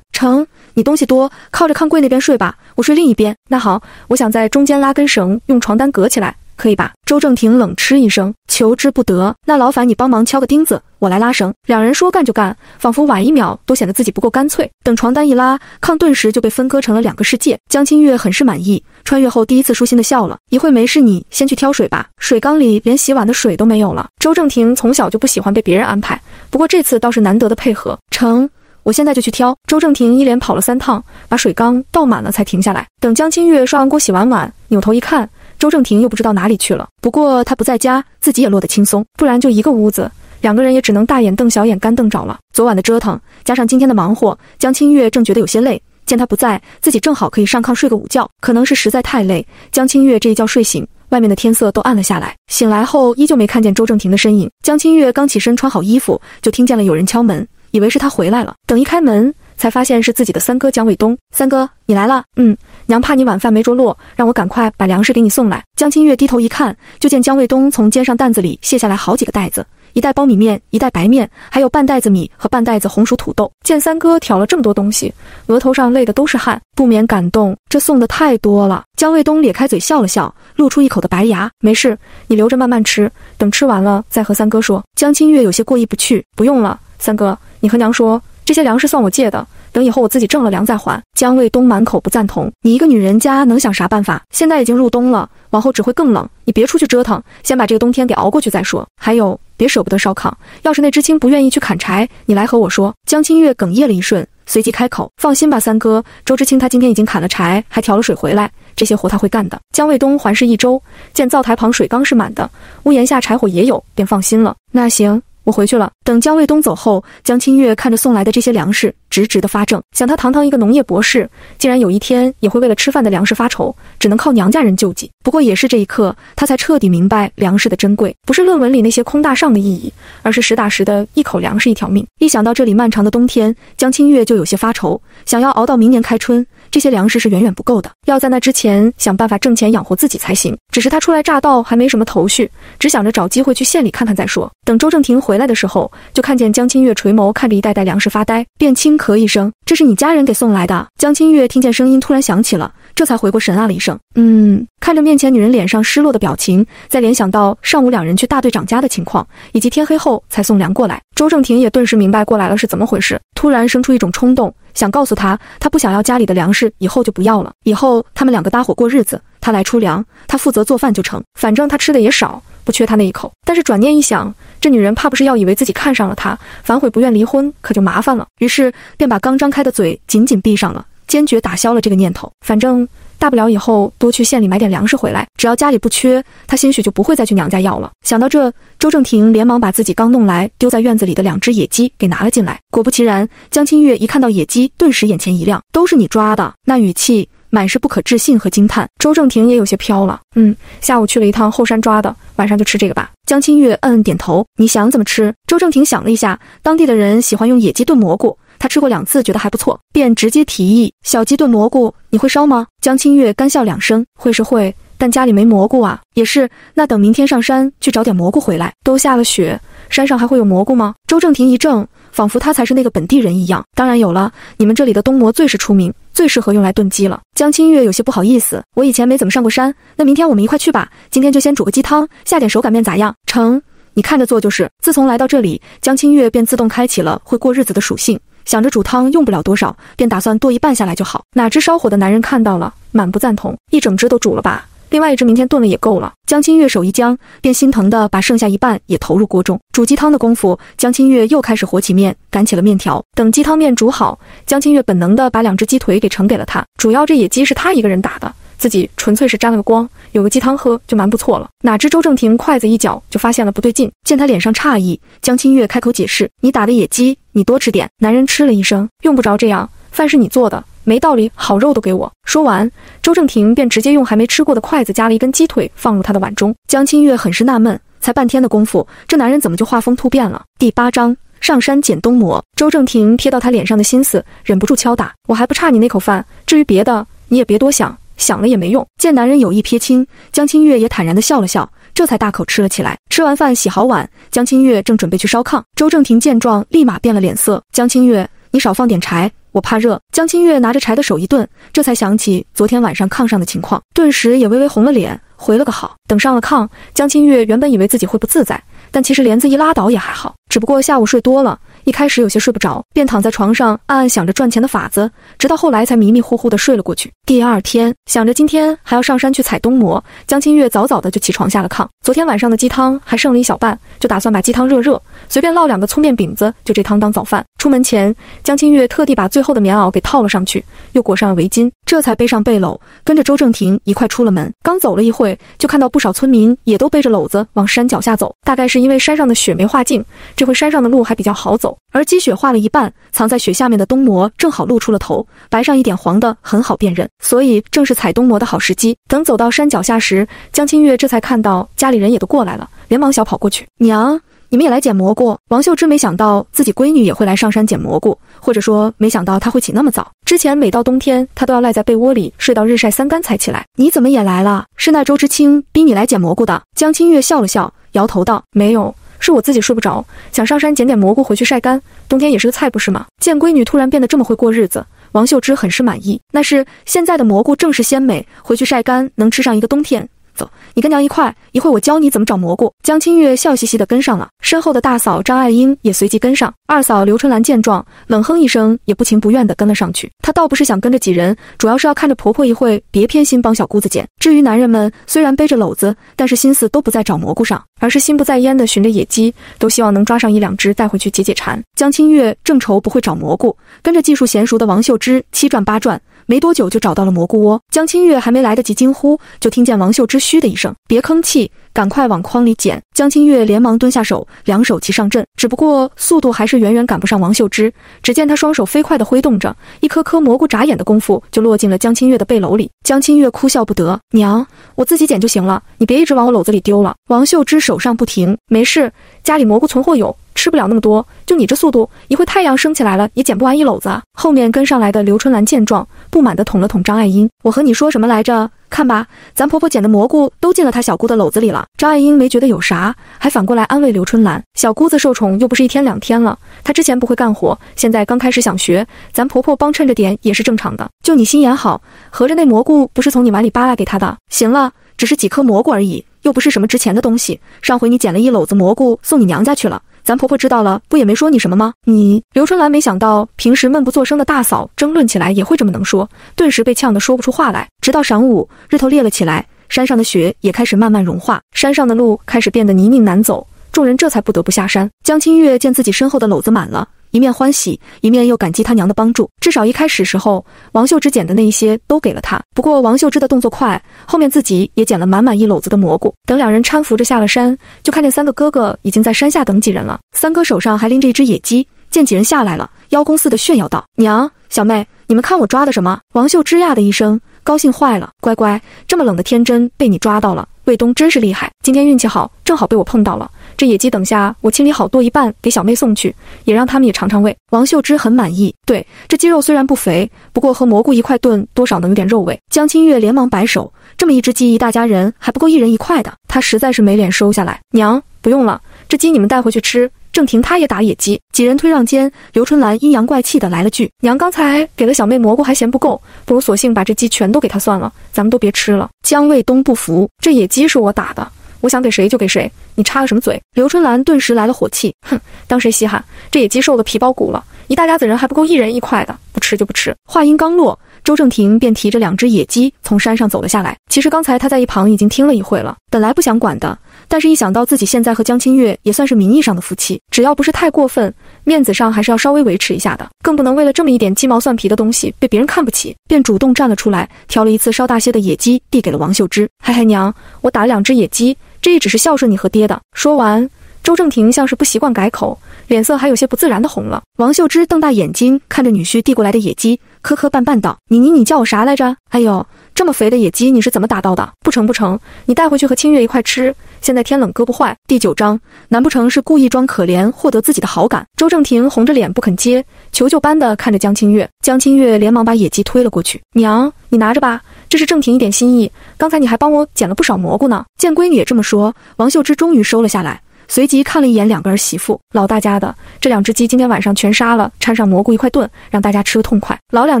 成，你东西多，靠着炕柜那边睡吧，我睡另一边。那好，我想在中间拉根绳，用床单隔起来。可以吧？周正廷冷嗤一声，求之不得。那劳烦你帮忙敲个钉子，我来拉绳。两人说干就干，仿佛晚一秒都显得自己不够干脆。等床单一拉，炕顿时就被分割成了两个世界。江清月很是满意，穿越后第一次舒心的笑了一会。没事，你先去挑水吧。水缸里连洗碗的水都没有了。周正廷从小就不喜欢被别人安排，不过这次倒是难得的配合。成，我现在就去挑。周正廷一连跑了三趟，把水缸倒满了才停下来。等江清月刷完锅、洗完碗，扭头一看。周正廷又不知道哪里去了，不过他不在家，自己也落得轻松。不然就一个屋子，两个人也只能大眼瞪小眼、干瞪着了。昨晚的折腾，加上今天的忙活，江清月正觉得有些累。见他不在，自己正好可以上炕睡个午觉。可能是实在太累，江清月这一觉睡醒，外面的天色都暗了下来。醒来后依旧没看见周正廷的身影。江清月刚起身穿好衣服，就听见了有人敲门，以为是他回来了。等一开门。才发现是自己的三哥江卫东。三哥，你来了。嗯，娘怕你晚饭没着落，让我赶快把粮食给你送来。江清月低头一看，就见江卫东从肩上担子里卸下来好几个袋子，一袋苞米面，一袋白面，还有半袋子米和半袋子红薯土豆。见三哥挑了这么多东西，额头上累的都是汗，不免感动。这送的太多了。江卫东咧开嘴笑了笑，露出一口的白牙。没事，你留着慢慢吃，等吃完了再和三哥说。江清月有些过意不去，不用了，三哥，你和娘说。这些粮食算我借的，等以后我自己挣了粮再还。江卫东满口不赞同，你一个女人家能想啥办法？现在已经入冬了，往后只会更冷，你别出去折腾，先把这个冬天给熬过去再说。还有，别舍不得烧炕，要是那知青不愿意去砍柴，你来和我说。江清月哽咽了一瞬，随即开口：“放心吧，三哥，周知青他今天已经砍了柴，还挑了水回来，这些活他会干的。”江卫东环视一周，见灶台旁水缸是满的，屋檐下柴火也有，便放心了。那行。我回去了。等江卫东走后，江清月看着送来的这些粮食，直直的发怔。想他堂堂一个农业博士，竟然有一天也会为了吃饭的粮食发愁，只能靠娘家人救济。不过也是这一刻，他才彻底明白粮食的珍贵，不是论文里那些空大上的意义，而是实打实的一口粮食一条命。一想到这里漫长的冬天，江清月就有些发愁，想要熬到明年开春。这些粮食是远远不够的，要在那之前想办法挣钱养活自己才行。只是他初来乍到，还没什么头绪，只想着找机会去县里看看再说。等周正廷回来的时候，就看见江清月垂眸看着一袋袋粮食发呆，便轻咳一声：“这是你家人给送来的。”江清月听见声音突然想起了，这才回过神啊了一声：“嗯。”看着面前女人脸上失落的表情，再联想到上午两人去大队长家的情况，以及天黑后才送粮过来，周正廷也顿时明白过来了是怎么回事，突然生出一种冲动。想告诉他，他不想要家里的粮食，以后就不要了。以后他们两个搭伙过日子，他来出粮，他负责做饭就成。反正他吃的也少，不缺他那一口。但是转念一想，这女人怕不是要以为自己看上了他，反悔不愿离婚，可就麻烦了。于是便把刚张开的嘴紧紧闭上了，坚决打消了这个念头。反正。大不了以后多去县里买点粮食回来，只要家里不缺，他兴许就不会再去娘家要了。想到这，周正廷连忙把自己刚弄来丢在院子里的两只野鸡给拿了进来。果不其然，江清月一看到野鸡，顿时眼前一亮：“都是你抓的！”那语气满是不可置信和惊叹。周正廷也有些飘了：“嗯，下午去了一趟后山抓的，晚上就吃这个吧。”江清月嗯嗯点头：“你想怎么吃？”周正廷想了一下，当地的人喜欢用野鸡炖蘑菇。他吃过两次，觉得还不错，便直接提议：“小鸡炖蘑菇，你会烧吗？”江清月干笑两声：“会是会，但家里没蘑菇啊。”也是，那等明天上山去找点蘑菇回来。都下了雪，山上还会有蘑菇吗？周正廷一怔，仿佛他才是那个本地人一样。当然有了，你们这里的冬蘑最是出名，最适合用来炖鸡了。江清月有些不好意思：“我以前没怎么上过山，那明天我们一块去吧。今天就先煮个鸡汤，下点手擀面咋样？”成，你看着做就是。自从来到这里，江清月便自动开启了会过日子的属性。想着煮汤用不了多少，便打算剁一半下来就好。哪知烧火的男人看到了，满不赞同，一整只都煮了吧。另外一只明天炖了也够了。江清月手一僵，便心疼的把剩下一半也投入锅中。煮鸡汤的功夫，江清月又开始和起面，擀起了面条。等鸡汤面煮好，江清月本能的把两只鸡腿给盛给了他。主要这野鸡是他一个人打的，自己纯粹是沾了个光，有个鸡汤喝就蛮不错了。哪知周正廷筷子一搅就发现了不对劲，见他脸上诧异，江清月开口解释：“你打的野鸡，你多吃点。”男人吃了一声：“用不着这样，饭是你做的。”没道理，好肉都给我。说完，周正廷便直接用还没吃过的筷子夹了一根鸡腿放入他的碗中。江清月很是纳闷，才半天的功夫，这男人怎么就画风突变了？第八章上山捡冬蘑。周正廷瞥到他脸上的心思，忍不住敲打：“我还不差你那口饭，至于别的，你也别多想，想了也没用。”见男人有意撇清，江清月也坦然地笑了笑，这才大口吃了起来。吃完饭，洗好碗，江清月正准备去烧炕，周正廷见状，立马变了脸色：“江清月，你少放点柴。”我怕热，江清月拿着柴的手一顿，这才想起昨天晚上炕上的情况，顿时也微微红了脸，回了个好。等上了炕，江清月原本以为自己会不自在，但其实帘子一拉倒也还好，只不过下午睡多了。一开始有些睡不着，便躺在床上暗暗想着赚钱的法子，直到后来才迷迷糊糊的睡了过去。第二天想着今天还要上山去采冬蘑，江清月早早的就起床下了炕。昨天晚上的鸡汤还剩了一小半，就打算把鸡汤热热，随便烙两个葱面饼子，就这汤当早饭。出门前，江清月特地把最后的棉袄给套了上去，又裹上了围巾，这才背上背篓，跟着周正廷一块出了门。刚走了一会，就看到不少村民也都背着篓子往山脚下走，大概是因为山上的雪没化净，这回山上的路还比较好走。而积雪化了一半，藏在雪下面的冬蘑正好露出了头，白上一点黄的，很好辨认，所以正是采冬蘑的好时机。等走到山脚下时，江清月这才看到家里人也都过来了，连忙小跑过去：“娘，你们也来捡蘑菇？”王秀芝没想到自己闺女也会来上山捡蘑菇，或者说没想到他会起那么早。之前每到冬天，他都要赖在被窝里睡到日晒三竿才起来。你怎么也来了？是那周知青逼你来捡蘑菇的？江清月笑了笑，摇头道：“没有。”是我自己睡不着，想上山捡点蘑菇回去晒干，冬天也是个菜，不是吗？见闺女突然变得这么会过日子，王秀芝很是满意。那是现在的蘑菇正是鲜美，回去晒干能吃上一个冬天。走，你跟娘一块，一会儿我教你怎么找蘑菇。江清月笑嘻嘻地跟上了，身后的大嫂张爱英也随即跟上。二嫂刘春兰见状，冷哼一声，也不情不愿地跟了上去。她倒不是想跟着几人，主要是要看着婆婆一会别偏心帮小姑子捡。至于男人们，虽然背着篓子，但是心思都不在找蘑菇上，而是心不在焉地寻着野鸡，都希望能抓上一两只带回去解解馋。江清月正愁不会找蘑菇，跟着技术娴熟的王秀芝七转八转。没多久就找到了蘑菇窝，江清月还没来得及惊呼，就听见王秀芝嘘的一声：“别吭气，赶快往筐里捡。”江清月连忙蹲下手，两手齐上阵，只不过速度还是远远赶不上王秀芝。只见她双手飞快地挥动着，一颗颗蘑菇眨眼的功夫就落进了江清月的背篓里。江清月哭笑不得：“娘，我自己捡就行了，你别一直往我篓子里丢了。”王秀芝手上不停：“没事，家里蘑菇存货有。”吃不了那么多，就你这速度，一会太阳升起来了也捡不完一篓子。后面跟上来的刘春兰见状，不满地捅了捅张爱英：“我和你说什么来着？看吧，咱婆婆捡的蘑菇都进了她小姑的篓子里了。”张爱英没觉得有啥，还反过来安慰刘春兰：“小姑子受宠又不是一天两天了，她之前不会干活，现在刚开始想学，咱婆婆帮衬着点也是正常的。就你心眼好，合着那蘑菇不是从你碗里扒拉给她的？行了，只是几颗蘑菇而已，又不是什么值钱的东西。上回你捡了一篓子蘑菇送你娘家去了。”咱婆婆知道了，不也没说你什么吗？你刘春兰没想到平时闷不作声的大嫂争论起来也会这么能说，顿时被呛得说不出话来。直到晌午，日头烈了起来，山上的雪也开始慢慢融化，山上的路开始变得泥泞难走，众人这才不得不下山。江清月见自己身后的篓子满了。一面欢喜，一面又感激他娘的帮助。至少一开始时候，王秀芝捡的那一些都给了他。不过王秀芝的动作快，后面自己也捡了满满一篓子的蘑菇。等两人搀扶着下了山，就看见三个哥哥已经在山下等几人了。三哥手上还拎着一只野鸡，见几人下来了，邀功似的炫耀道：“娘，小妹，你们看我抓的什么？”王秀芝呀的一声，高兴坏了：“乖乖，这么冷的天真被你抓到了。卫东真是厉害，今天运气好，正好被我碰到了。”这野鸡等下我清理好剁一半给小妹送去，也让他们也尝尝味。王秀芝很满意。对，这鸡肉虽然不肥，不过和蘑菇一块炖，多少能有点肉味。江清月连忙摆手，这么一只鸡，一大家人还不够一人一块的，她实在是没脸收下来。娘，不用了，这鸡你们带回去吃。郑婷她也打野鸡。几人推让间，刘春兰阴阳怪气的来了句：“娘刚才给了小妹蘑菇还嫌不够，不如索性把这鸡全都给她算了，咱们都别吃了。”江卫东不服，这野鸡是我打的。我想给谁就给谁，你插个什么嘴？刘春兰顿时来了火气，哼，当谁稀罕？这野鸡瘦了皮包骨了，一大家子人还不够一人一块的，不吃就不吃。话音刚落，周正廷便提着两只野鸡从山上走了下来。其实刚才他在一旁已经听了一会了，本来不想管的，但是一想到自己现在和江清月也算是名义上的夫妻，只要不是太过分，面子上还是要稍微维持一下的，更不能为了这么一点鸡毛蒜皮的东西被别人看不起，便主动站了出来，挑了一次稍大些的野鸡递给了王秀芝。嗨嗨娘，我打了两只野鸡。这也只是孝顺你和爹的。说完，周正廷像是不习惯改口，脸色还有些不自然的红了。王秀芝瞪大眼睛看着女婿递过来的野鸡，磕磕绊绊道：“你你你叫我啥来着？哎呦，这么肥的野鸡你是怎么打到的？不成不成，你带回去和清月一块吃。现在天冷胳膊坏。”第九章，难不成是故意装可怜获得自己的好感？周正廷红着脸不肯接，求救般的看着江清月。江清月连忙把野鸡推了过去：“娘，你拿着吧。”这是正廷一点心意，刚才你还帮我捡了不少蘑菇呢。见闺女也这么说，王秀芝终于收了下来。随即看了一眼两个儿媳妇，老大家的这两只鸡今天晚上全杀了，掺上蘑菇一块炖，让大家吃个痛快。老两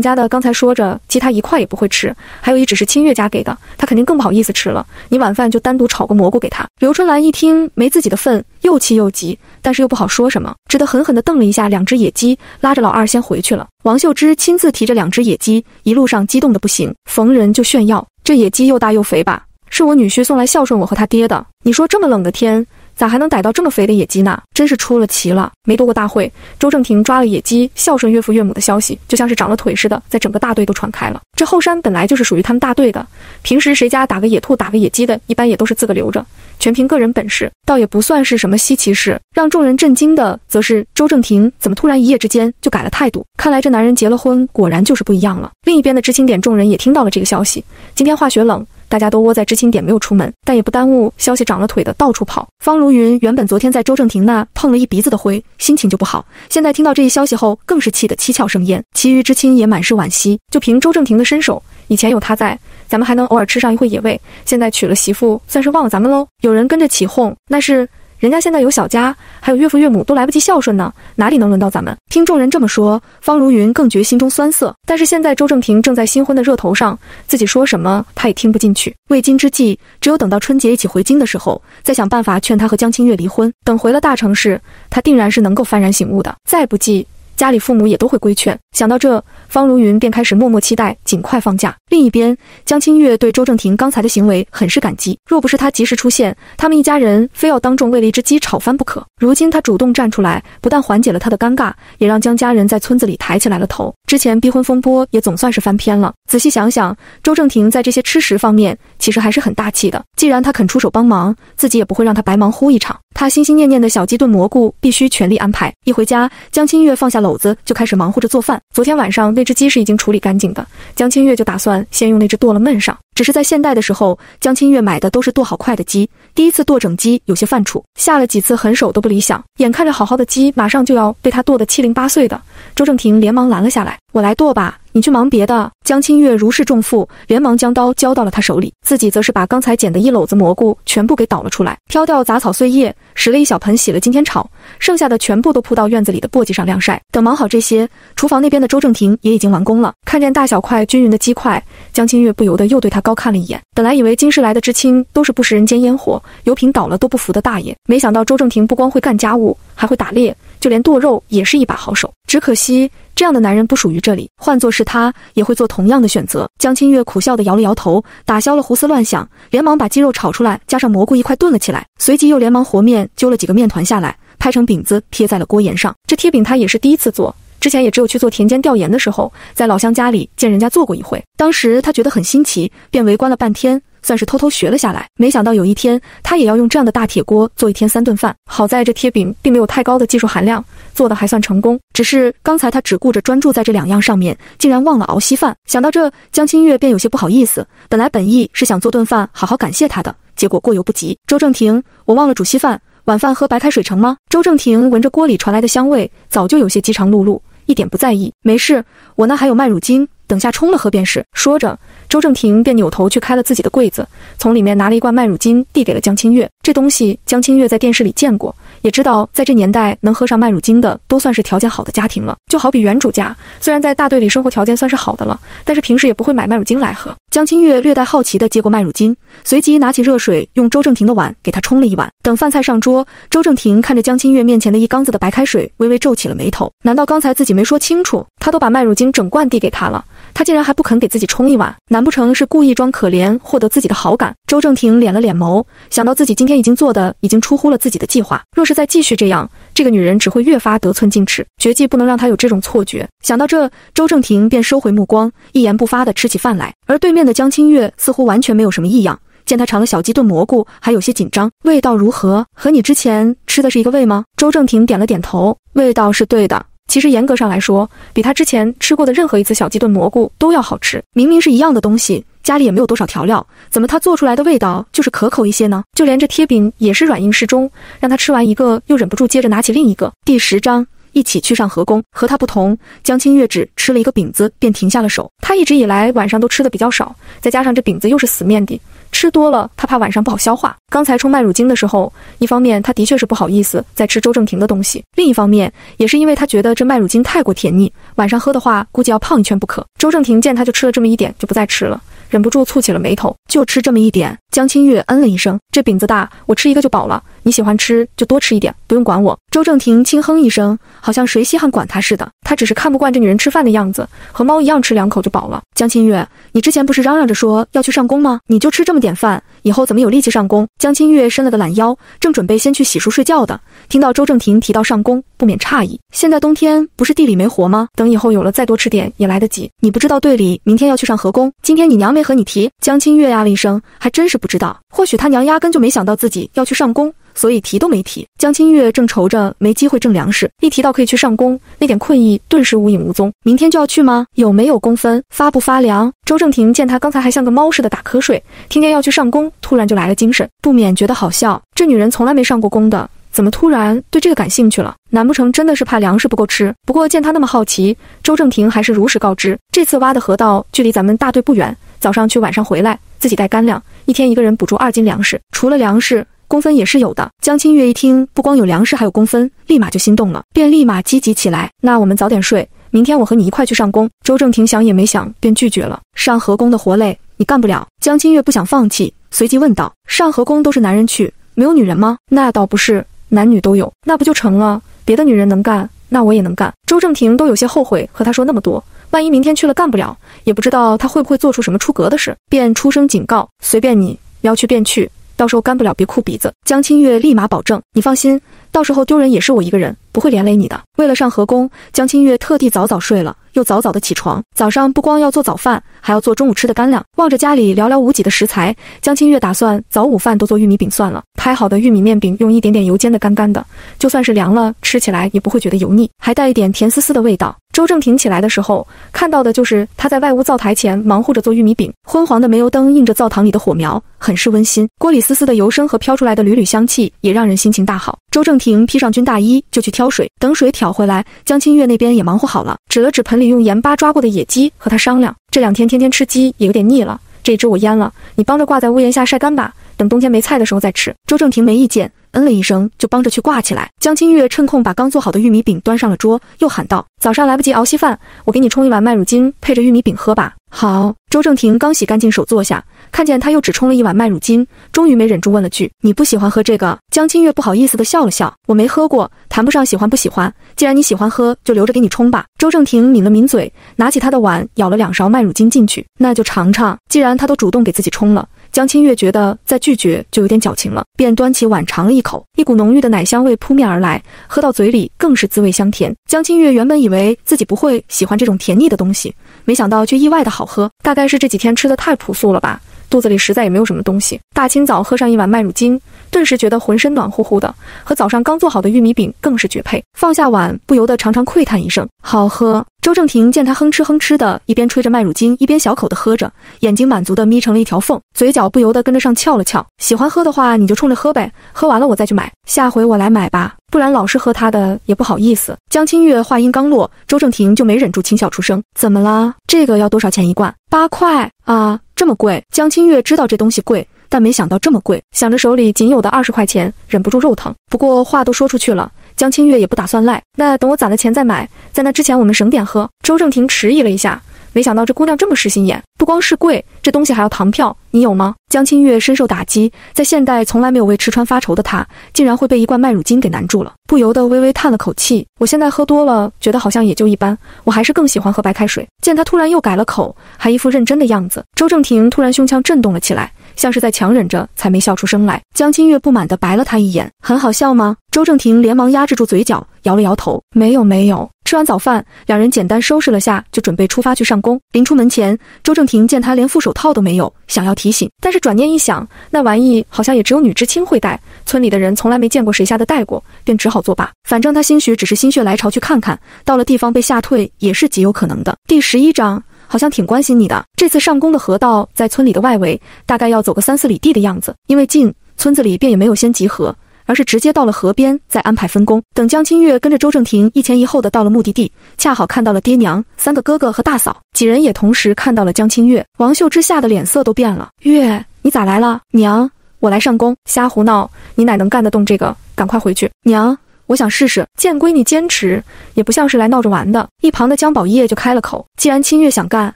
家的刚才说着鸡他一块也不会吃，还有一只是清月家给的，他肯定更不好意思吃了。你晚饭就单独炒个蘑菇给他。刘春兰一听没自己的份，又气又急，但是又不好说什么，只得狠狠地瞪了一下两只野鸡，拉着老二先回去了。王秀芝亲自提着两只野鸡，一路上激动的不行，逢人就炫耀，这野鸡又大又肥吧，是我女婿送来孝顺我和他爹的。你说这么冷的天。咋还能逮到这么肥的野鸡呢？真是出了奇了！没多过大会，周正廷抓了野鸡孝顺岳父岳母的消息，就像是长了腿似的，在整个大队都传开了。这后山本来就是属于他们大队的，平时谁家打个野兔、打个野鸡的，一般也都是自个留着，全凭个人本事，倒也不算是什么稀奇事。让众人震惊的，则是周正廷怎么突然一夜之间就改了态度？看来这男人结了婚，果然就是不一样了。另一边的知青点众人也听到了这个消息，今天化学冷。大家都窝在知青点没有出门，但也不耽误消息长了腿的到处跑。方如云原本昨天在周正廷那碰了一鼻子的灰，心情就不好，现在听到这一消息后，更是气得七窍生烟。其余知青也满是惋惜，就凭周正廷的身手，以前有他在，咱们还能偶尔吃上一回野味，现在娶了媳妇，算是忘了咱们喽。有人跟着起哄，那是。人家现在有小家，还有岳父岳母，都来不及孝顺呢，哪里能轮到咱们？听众人这么说，方如云更觉心中酸涩。但是现在周正廷正在新婚的热头上，自己说什么他也听不进去。未今之计，只有等到春节一起回京的时候，再想办法劝他和江清月离婚。等回了大城市，他定然是能够幡然醒悟的。再不济。家里父母也都会规劝。想到这，方如云便开始默默期待尽快放假。另一边，江清月对周正廷刚才的行为很是感激。若不是他及时出现，他们一家人非要当众为了一只鸡吵翻不可。如今他主动站出来，不但缓解了他的尴尬，也让江家人在村子里抬起来了头。之前逼婚风波也总算是翻篇了。仔细想想，周正廷在这些吃食方面其实还是很大气的。既然他肯出手帮忙，自己也不会让他白忙乎一场。他心心念念的小鸡炖蘑菇必须全力安排。一回家，江清月放下篓子就开始忙活着做饭。昨天晚上那只鸡是已经处理干净的，江清月就打算先用那只剁了焖上。只是在现代的时候，江清月买的都是剁好块的鸡，第一次剁整鸡有些犯怵，下了几次狠手都不理想。眼看着好好的鸡马上就要被他剁得七零八碎的，周正廷连忙拦了下来：“我来剁吧。”你去忙别的。江清月如释重负，连忙将刀交到了他手里，自己则是把刚才捡的一篓子蘑菇全部给倒了出来，挑掉杂草碎叶，拾了一小盆洗了今天炒，剩下的全部都铺到院子里的簸箕上晾晒。等忙好这些，厨房那边的周正廷也已经完工了。看见大小块均匀的鸡块，江清月不由得又对他高看了一眼。本来以为今世来的知青都是不食人间烟火、油瓶倒了都不服的大爷，没想到周正廷不光会干家务，还会打猎，就连剁肉也是一把好手。只可惜。这样的男人不属于这里，换做是他，也会做同样的选择。江清月苦笑地摇了摇头，打消了胡思乱想，连忙把鸡肉炒出来，加上蘑菇一块炖了起来，随即又连忙和面，揪了几个面团下来，拍成饼子贴在了锅沿上。这贴饼他也是第一次做，之前也只有去做田间调研的时候，在老乡家里见人家做过一回，当时他觉得很新奇，便围观了半天。算是偷偷学了下来，没想到有一天他也要用这样的大铁锅做一天三顿饭。好在这贴饼并没有太高的技术含量，做的还算成功。只是刚才他只顾着专注在这两样上面，竟然忘了熬稀饭。想到这，江清月便有些不好意思。本来本意是想做顿饭好好感谢他的，结果过犹不及。周正廷，我忘了煮稀饭，晚饭喝白开水成吗？周正廷闻着锅里传来的香味，早就有些饥肠辘辘，一点不在意。没事，我那还有麦乳精，等下冲了喝便是。说着。周正廷便扭头去开了自己的柜子，从里面拿了一罐麦乳精，递给了江清月。这东西江清月在电视里见过，也知道在这年代能喝上麦乳精的都算是条件好的家庭了。就好比原主家，虽然在大队里生活条件算是好的了，但是平时也不会买麦乳精来喝。江清月略带好奇地接过麦乳精，随即拿起热水，用周正廷的碗给他冲了一碗。等饭菜上桌，周正廷看着江清月面前的一缸子的白开水，微微皱起了眉头。难道刚才自己没说清楚？他都把麦乳精整罐递给他了，他竟然还不肯给自己冲一碗？难不成是故意装可怜，获得自己的好感？周正廷敛了敛眸，想到自己今天已经做的已经出乎了自己的计划，若是再继续这样，这个女人只会越发得寸进尺，绝技不能让她有这种错觉。想到这，周正廷便收回目光，一言不发地吃起饭来。而对面的江清月似乎完全没有什么异样，见他尝了小鸡炖蘑菇，还有些紧张。味道如何？和你之前吃的是一个味吗？周正廷点了点头，味道是对的。其实严格上来说，比他之前吃过的任何一次小鸡炖蘑菇都要好吃。明明是一样的东西，家里也没有多少调料，怎么他做出来的味道就是可口一些呢？就连这贴饼也是软硬适中，让他吃完一个又忍不住接着拿起另一个。第十章。一起去上河宫。和他不同，江清月只吃了一个饼子便停下了手。他一直以来晚上都吃的比较少，再加上这饼子又是死面的，吃多了他怕晚上不好消化。刚才冲麦乳精的时候，一方面他的确是不好意思再吃周正廷的东西，另一方面也是因为他觉得这麦乳精太过甜腻，晚上喝的话估计要胖一圈不可。周正廷见他就吃了这么一点，就不再吃了。忍不住蹙起了眉头，就吃这么一点。江清月嗯了一声，这饼子大，我吃一个就饱了。你喜欢吃就多吃一点，不用管我。周正廷轻哼一声，好像谁稀罕管他似的。他只是看不惯这女人吃饭的样子，和猫一样吃两口就饱了。江清月，你之前不是嚷嚷着说要去上工吗？你就吃这么点饭，以后怎么有力气上工？江清月伸了个懒腰，正准备先去洗漱睡觉的，听到周正廷提到上工，不免诧异。现在冬天不是地里没活吗？等以后有了再多吃点也来得及。你不知道队里明天要去上河工，今天你娘没和你提？江清月呀了一声，还真是不知道。或许他娘压根就没想到自己要去上工，所以提都没提。江清月正愁着没机会挣粮食，一提到可以去上工，那点困意顿时无影无踪。明天就要去吗？有没有工分？发不发粮？周正廷见他刚才还像个猫似的打瞌睡，听见要去上工，突然就来了精神，不免觉得好笑。这女人从来没上过工的。怎么突然对这个感兴趣了？难不成真的是怕粮食不够吃？不过见他那么好奇，周正廷还是如实告知：这次挖的河道距离咱们大队不远，早上去，晚上回来，自己带干粮，一天一个人补助二斤粮食。除了粮食，工分也是有的。江清月一听，不光有粮食，还有工分，立马就心动了，便立马积极起来。那我们早点睡，明天我和你一块去上工。周正廷想也没想，便拒绝了。上河工的活累，你干不了。江清月不想放弃，随即问道：上河工都是男人去，没有女人吗？那倒不是。男女都有，那不就成了？别的女人能干，那我也能干。周正廷都有些后悔和他说那么多，万一明天去了干不了，也不知道他会不会做出什么出格的事，便出声警告：随便你，要去便去，到时候干不了别哭鼻子。江清月立马保证：你放心，到时候丢人也是我一个人，不会连累你的。为了上河宫，江清月特地早早睡了。又早早的起床，早上不光要做早饭，还要做中午吃的干粮。望着家里寥寥无几的食材，江清月打算早午饭都做玉米饼算了。拍好的玉米面饼用一点点油煎的干干的，就算是凉了，吃起来也不会觉得油腻，还带一点甜丝丝的味道。周正廷起来的时候，看到的就是他在外屋灶台前忙活着做玉米饼，昏黄的煤油灯映着灶堂里的火苗，很是温馨。锅里丝丝的油声和飘出来的缕缕香气，也让人心情大好。周正廷披上军大衣就去挑水，等水挑回来，江清月那边也忙活好了，指了指盆里用盐巴抓过的野鸡，和他商量，这两天天天吃鸡也有点腻了，这只我腌了，你帮着挂在屋檐下晒干吧，等冬天没菜的时候再吃。周正廷没意见。嗯了一声，就帮着去挂起来。江清月趁空把刚做好的玉米饼端上了桌，又喊道：“早上来不及熬稀饭，我给你冲一碗麦乳精，配着玉米饼喝吧。”好。周正廷刚洗干净手坐下，看见他又只冲了一碗麦乳精，终于没忍住问了句：“你不喜欢喝这个？”江清月不好意思地笑了笑：“我没喝过，谈不上喜欢不喜欢。既然你喜欢喝，就留着给你冲吧。”周正廷抿了抿嘴，拿起他的碗，舀了两勺麦乳精进去：“那就尝尝。既然他都主动给自己冲了。”江清月觉得再拒绝就有点矫情了，便端起碗尝了一口，一股浓郁的奶香味扑面而来，喝到嘴里更是滋味香甜。江清月原本以为自己不会喜欢这种甜腻的东西，没想到却意外的好喝，大概是这几天吃的太朴素了吧。肚子里实在也没有什么东西，大清早喝上一碗麦乳精，顿时觉得浑身暖乎乎的，和早上刚做好的玉米饼更是绝配。放下碗，不由得长长喟叹一声：“好喝。”周正廷见他哼哧哼哧的，一边吹着麦乳精，一边小口的喝着，眼睛满足的眯成了一条缝，嘴角不由得跟着上翘了翘。喜欢喝的话，你就冲着喝呗，喝完了我再去买，下回我来买吧，不然老是喝他的也不好意思。江清月话音刚落，周正廷就没忍住轻笑出声：“怎么了？这个要多少钱一罐？八块啊。”这么贵，江清月知道这东西贵，但没想到这么贵。想着手里仅有的二十块钱，忍不住肉疼。不过话都说出去了，江清月也不打算赖。那等我攒了钱再买，在那之前我们省点喝。周正廷迟疑了一下。没想到这姑娘这么实心眼，不光是贵，这东西还要糖票，你有吗？江清月深受打击，在现代从来没有为吃穿发愁的她，竟然会被一罐麦乳精给难住了，不由得微微叹了口气。我现在喝多了，觉得好像也就一般，我还是更喜欢喝白开水。见他突然又改了口，还一副认真的样子，周正廷突然胸腔震动了起来，像是在强忍着才没笑出声来。江清月不满地白了他一眼，很好笑吗？周正廷连忙压制住嘴角，摇了摇头，没有没有。吃完早饭，两人简单收拾了下，就准备出发去上工。临出门前，周正廷见他连副手套都没有，想要提醒，但是转念一想，那玩意好像也只有女知青会戴，村里的人从来没见过谁下的戴过，便只好作罢。反正他兴许只是心血来潮去看看，到了地方被吓退也是极有可能的。第十一章，好像挺关心你的。这次上工的河道在村里的外围，大概要走个三四里地的样子，因为近，村子里便也没有先集合。而是直接到了河边，再安排分工。等江清月跟着周正廷一前一后的到了目的地，恰好看到了爹娘、三个哥哥和大嫂几人，也同时看到了江清月。王秀芝吓得脸色都变了：“月，你咋来了？娘，我来上工。瞎胡闹！你哪能干得动这个？赶快回去！娘，我想试试。见闺女坚持，也不像是来闹着玩的。”一旁的江宝业就开了口：“既然清月想干，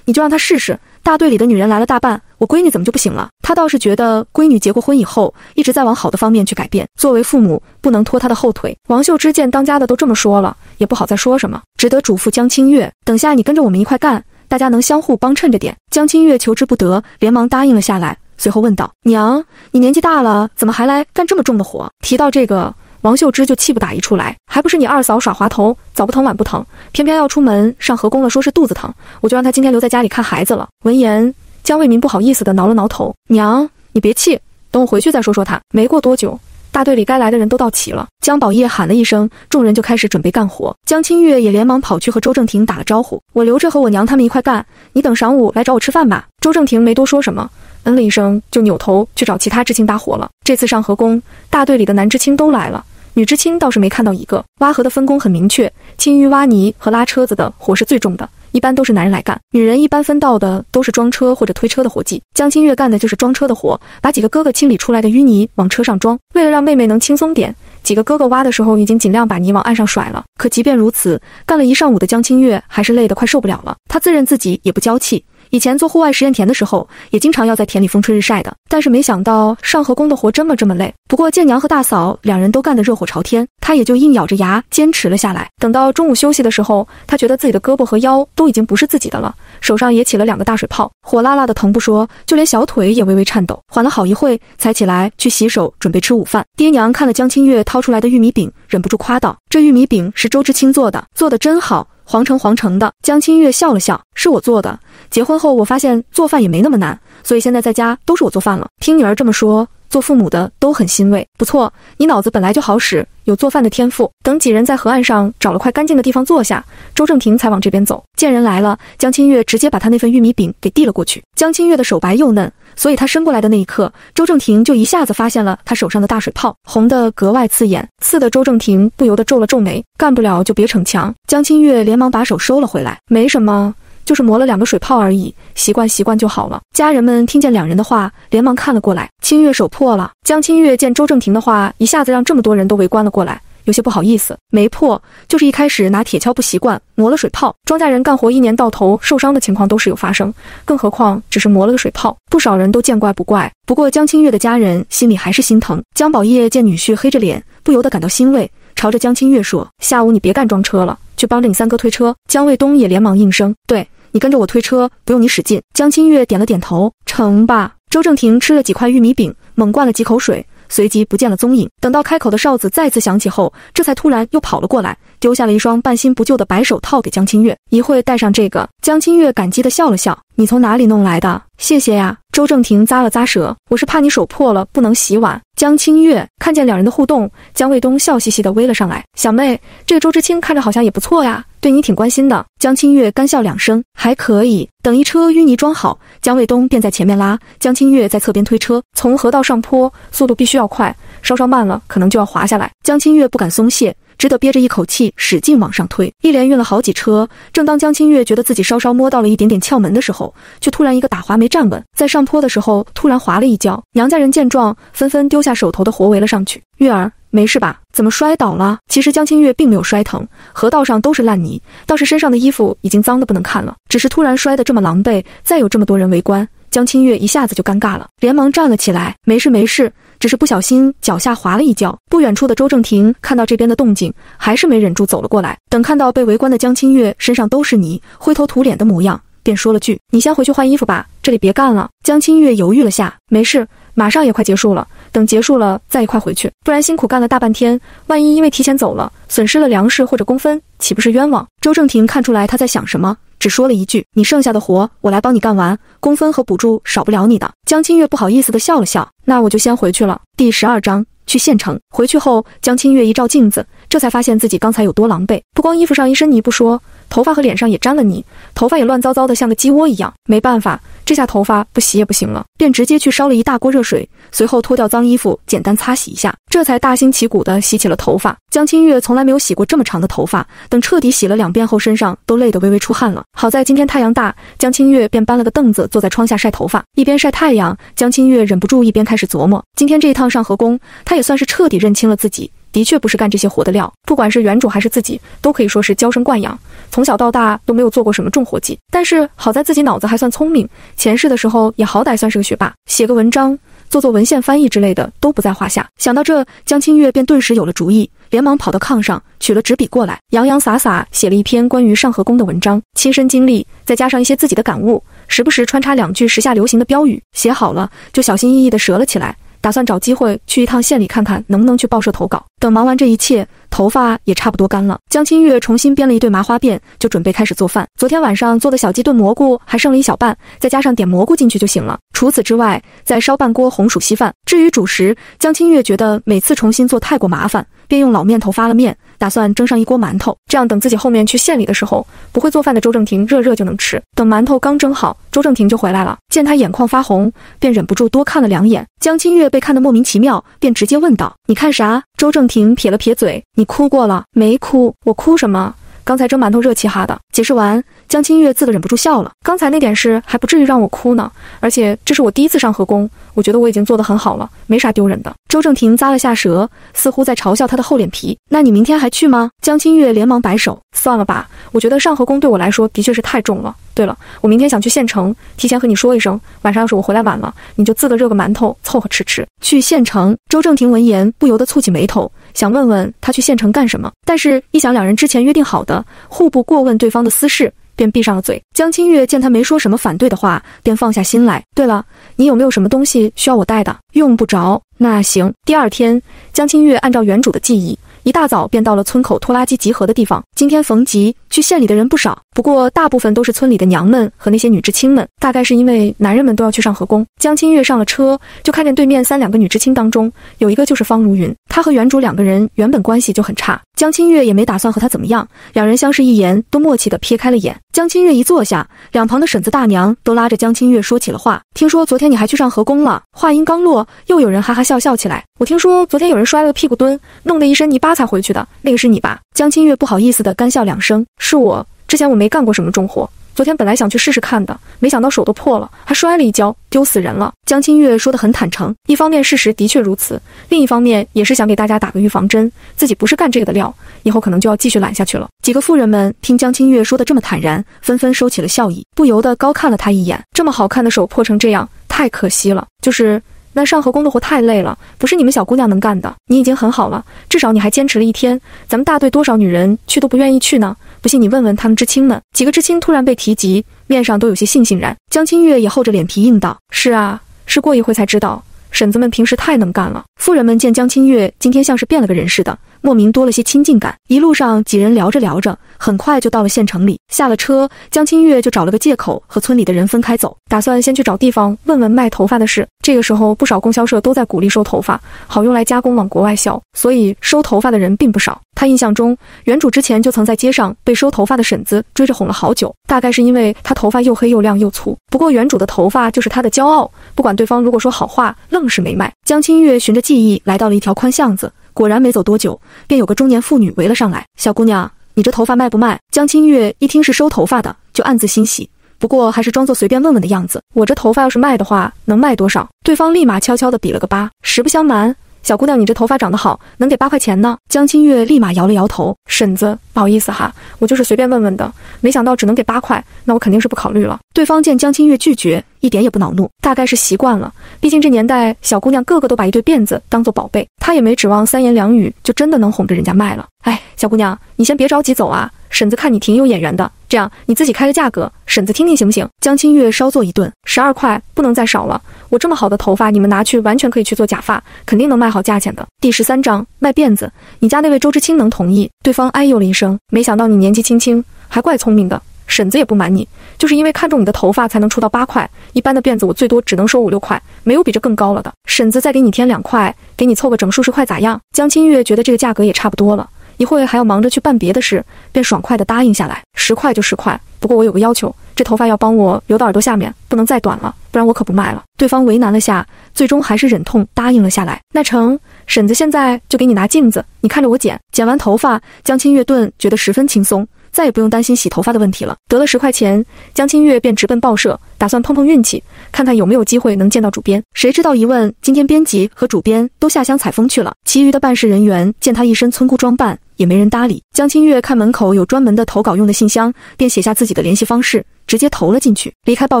你就让她试试。”大队里的女人来了大半，我闺女怎么就不行了？他倒是觉得闺女结过婚以后，一直在往好的方面去改变。作为父母，不能拖她的后腿。王秀芝见当家的都这么说了，也不好再说什么，只得嘱咐江清月：“等下你跟着我们一块干，大家能相互帮衬着点。”江清月求之不得，连忙答应了下来。随后问道：“娘，你年纪大了，怎么还来干这么重的活？”提到这个。王秀芝就气不打一处来，还不是你二嫂耍滑头，早不疼晚不疼，偏偏要出门上河工了，说是肚子疼，我就让她今天留在家里看孩子了。闻言，江卫民不好意思的挠了挠头，娘，你别气，等我回去再说说他。没过多久，大队里该来的人都到齐了，江宝业喊了一声，众人就开始准备干活。江清月也连忙跑去和周正廷打了招呼，我留着和我娘他们一块干，你等晌午来找我吃饭吧。周正廷没多说什么，嗯了一声，就扭头去找其他知青搭伙了。这次上河工，大队里的男知青都来了。女知青倒是没看到一个。挖河的分工很明确，清淤、挖泥和拉车子的活是最重的，一般都是男人来干。女人一般分到的都是装车或者推车的活计。江清月干的就是装车的活，把几个哥哥清理出来的淤泥往车上装。为了让妹妹能轻松点，几个哥哥挖的时候已经尽量把泥往岸上甩了。可即便如此，干了一上午的江清月还是累得快受不了了。她自认自己也不娇气。以前做户外实验田的时候，也经常要在田里风吹日晒的，但是没想到上河工的活这么这么累。不过见娘和大嫂两人都干得热火朝天，她也就硬咬着牙坚持了下来。等到中午休息的时候，她觉得自己的胳膊和腰都已经不是自己的了，手上也起了两个大水泡，火辣辣的疼不说，就连小腿也微微颤抖。缓了好一会，才起来去洗手，准备吃午饭。爹娘看了江清月掏出来的玉米饼，忍不住夸道：“这玉米饼是周知青做的，做的真好。”黄成黄成的，江清月笑了笑，是我做的。结婚后我发现做饭也没那么难，所以现在在家都是我做饭了。听女儿这么说，做父母的都很欣慰。不错，你脑子本来就好使，有做饭的天赋。等几人在河岸上找了块干净的地方坐下，周正廷才往这边走。见人来了，江清月直接把他那份玉米饼给递了过去。江清月的手白又嫩。所以他伸过来的那一刻，周正廷就一下子发现了他手上的大水泡，红得格外刺眼，刺得周正廷不由得皱了皱眉。干不了就别逞强。江清月连忙把手收了回来，没什么，就是磨了两个水泡而已，习惯习惯就好了。家人们听见两人的话，连忙看了过来。清月手破了。江清月见周正廷的话，一下子让这么多人都围观了过来。有些不好意思，没破，就是一开始拿铁锹不习惯，磨了水泡。庄稼人干活一年到头受伤的情况都是有发生，更何况只是磨了个水泡，不少人都见怪不怪。不过江清月的家人心里还是心疼。江宝业见女婿黑着脸，不由得感到欣慰，朝着江清月说：“下午你别干装车了，去帮着你三哥推车。”江卫东也连忙应声：“对你跟着我推车，不用你使劲。”江清月点了点头：“成吧。”周正廷吃了几块玉米饼，猛灌了几口水。随即不见了踪影。等到开口的哨子再次响起后，这才突然又跑了过来，丢下了一双半新不旧的白手套给江清月。一会戴上这个，江清月感激地笑了笑：“你从哪里弄来的？谢谢呀。”周正廷咂了咂舌：“我是怕你手破了不能洗碗。”江清月看见两人的互动，江卫东笑嘻嘻地围了上来：“小妹，这个周知青看着好像也不错呀，对你挺关心的。”江清月干笑两声：“还可以。”等一车淤泥装好，江卫东便在前面拉，江清月在侧边推车。从河道上坡，速度必须要快，稍稍慢了可能就要滑下来。江清月不敢松懈，只得憋着一口气使劲往上推，一连运了好几车。正当江清月觉得自己稍稍摸到了一点点窍门的时候，却突然一个打滑没站稳，在上坡的时候突然滑了一跤。娘家人见状，纷纷丢下手头的活围了上去。月儿，没事吧？怎么摔倒了？其实江清月并没有摔疼，河道上都是烂泥，倒是身上的衣服已经脏得不能看了。只是突然摔得这么狼狈，再有这么多人围观，江清月一下子就尴尬了，连忙站了起来。没事没事。只是不小心脚下滑了一跤。不远处的周正廷看到这边的动静，还是没忍住走了过来。等看到被围观的江清月身上都是泥，灰头土脸的模样，便说了句：“你先回去换衣服吧，这里别干了。”江清月犹豫了下，没事，马上也快结束了，等结束了再一块回去。不然辛苦干了大半天，万一因为提前走了，损失了粮食或者工分，岂不是冤枉？周正廷看出来他在想什么。只说了一句：“你剩下的活我来帮你干完，工分和补助少不了你的。”江清月不好意思地笑了笑：“那我就先回去了。”第十二章去县城。回去后，江清月一照镜子，这才发现自己刚才有多狼狈。不光衣服上一身泥不说，头发和脸上也沾了泥，头发也乱糟糟的，像个鸡窝一样。没办法，这下头发不洗也不行了，便直接去烧了一大锅热水，随后脱掉脏衣服，简单擦洗一下，这才大兴其鼓的洗起了头发。江清月从来没有洗过这么长的头发，等彻底洗了两遍后，身上都累得微微出汗了。好在今天太阳大，江清月便搬了个凳子坐在窗下晒头发。一边晒太阳，江清月忍不住一边开始琢磨：今天这一趟上河宫，她也算是彻底认清了自己，的确不是干这些活的料。不管是原主还是自己，都可以说是娇生惯养，从小到大都没有做过什么重活计。但是好在自己脑子还算聪明，前世的时候也好歹算是个学霸，写个文章。做做文献翻译之类的都不在话下。想到这，江清月便顿时有了主意，连忙跑到炕上取了纸笔过来，洋洋洒洒写了一篇关于上河宫的文章，亲身经历，再加上一些自己的感悟，时不时穿插两句时下流行的标语。写好了，就小心翼翼地折了起来，打算找机会去一趟县里看看，能不能去报社投稿。等忙完这一切。头发也差不多干了，江清月重新编了一对麻花辫，就准备开始做饭。昨天晚上做的小鸡炖蘑菇还剩了一小半，再加上点蘑菇进去就行了。除此之外，再烧半锅红薯稀饭。至于主食，江清月觉得每次重新做太过麻烦，便用老面头发了面，打算蒸上一锅馒头，这样等自己后面去县里的时候，不会做饭的周正廷热热就能吃。等馒头刚蒸好，周正廷就回来了，见他眼眶发红，便忍不住多看了两眼。江清月被看得莫名其妙，便直接问道：“你看啥？”周正廷撇了撇嘴：“你哭过了没？哭？我哭什么？刚才蒸馒头热气哈的。”解释完，江清月自个忍不住笑了。刚才那点事还不至于让我哭呢，而且这是我第一次上河宫，我觉得我已经做得很好了，没啥丢人的。周正廷咂了下舌，似乎在嘲笑他的厚脸皮。那你明天还去吗？江清月连忙摆手：“算了吧，我觉得上河宫对我来说的确是太重了。对了，我明天想去县城，提前和你说一声，晚上要是我回来晚了，你就自个热个馒头凑合吃吃。”去县城，周正廷闻言不由得蹙起眉头，想问问他去县城干什么，但是一想两人之前约定好的互不过问对方的私事，便闭上了嘴。江清月见他没说什么反对的话，便放下心来。对了，你有没有什么东西需要我带的？用不着。那行。第二天，江清月按照原主的记忆，一大早便到了村口拖拉机集合的地方。今天逢集，去县里的人不少，不过大部分都是村里的娘们和那些女知青们。大概是因为男人们都要去上河宫。江清月上了车，就看见对面三两个女知青当中，有一个就是方如云。她和原主两个人原本关系就很差，江清月也没打算和她怎么样。两人相视一言，都默契地瞥开了眼。江清月一坐下，两旁的婶子大娘都拉着江清月说起了话。听说昨天你还去上河宫了。话音刚落，又有人哈哈笑笑起来。我听说昨天有人摔了个屁股墩，弄得一身泥巴才回去的，那个是你吧？江清月不好意思地干笑两声，是我。之前我没干过什么重活。昨天本来想去试试看的，没想到手都破了，还摔了一跤，丢死人了。江清月说得很坦诚，一方面事实的确如此，另一方面也是想给大家打个预防针，自己不是干这个的料，以后可能就要继续懒下去了。几个妇人们听江清月说的这么坦然，纷纷收起了笑意，不由得高看了他一眼。这么好看的手破成这样，太可惜了。就是那上河宫的活太累了，不是你们小姑娘能干的。你已经很好了，至少你还坚持了一天。咱们大队多少女人去都不愿意去呢？不信你问问他们知青们。几个知青突然被提及，面上都有些悻悻然。江清月也厚着脸皮应道：“是啊，是过一会才知道。婶子们平时太能干了。”妇人们见江清月今天像是变了个人似的，莫名多了些亲近感。一路上几人聊着聊着，很快就到了县城里。下了车，江清月就找了个借口和村里的人分开走，打算先去找地方问问卖头发的事。这个时候，不少供销社都在鼓励收头发，好用来加工往国外销，所以收头发的人并不少。他印象中，原主之前就曾在街上被收头发的婶子追着哄了好久，大概是因为他头发又黑又亮又粗。不过原主的头发就是他的骄傲，不管对方如果说好话，愣是没卖。江清月循着记忆来到了一条宽巷子。果然没走多久，便有个中年妇女围了上来。小姑娘，你这头发卖不卖？江清月一听是收头发的，就暗自欣喜，不过还是装作随便问问的样子。我这头发要是卖的话，能卖多少？对方立马悄悄地比了个八。实不相瞒。小姑娘，你这头发长得好，能给八块钱呢？江清月立马摇了摇头，婶子，不好意思哈，我就是随便问问的，没想到只能给八块，那我肯定是不考虑了。对方见江清月拒绝，一点也不恼怒，大概是习惯了，毕竟这年代小姑娘个个都把一对辫子当做宝贝，她也没指望三言两语就真的能哄着人家卖了。哎，小姑娘，你先别着急走啊，婶子看你挺有眼缘的。这样，你自己开个价格，婶子听听行不行？江清月稍作一顿，十二块，不能再少了。我这么好的头发，你们拿去完全可以去做假发，肯定能卖好价钱的。第十三章卖辫子，你家那位周知青能同意？对方哎呦了一声，没想到你年纪轻轻还怪聪明的。婶子也不瞒你，就是因为看中你的头发才能出到八块，一般的辫子我最多只能收五六块，没有比这更高了的。婶子再给你添两块，给你凑个整数十块咋样？江清月觉得这个价格也差不多了。一会还要忙着去办别的事，便爽快地答应下来。十块就十块，不过我有个要求，这头发要帮我留到耳朵下面，不能再短了，不然我可不卖了。对方为难了下，最终还是忍痛答应了下来。那成，婶子现在就给你拿镜子，你看着我剪。剪完头发，江清月顿觉得十分轻松。再也不用担心洗头发的问题了。得了十块钱，江清月便直奔报社，打算碰碰运气，看看有没有机会能见到主编。谁知道一问，今天编辑和主编都下乡采风去了。其余的办事人员见他一身村姑装扮，也没人搭理。江清月看门口有专门的投稿用的信箱，便写下自己的联系方式。直接投了进去。离开报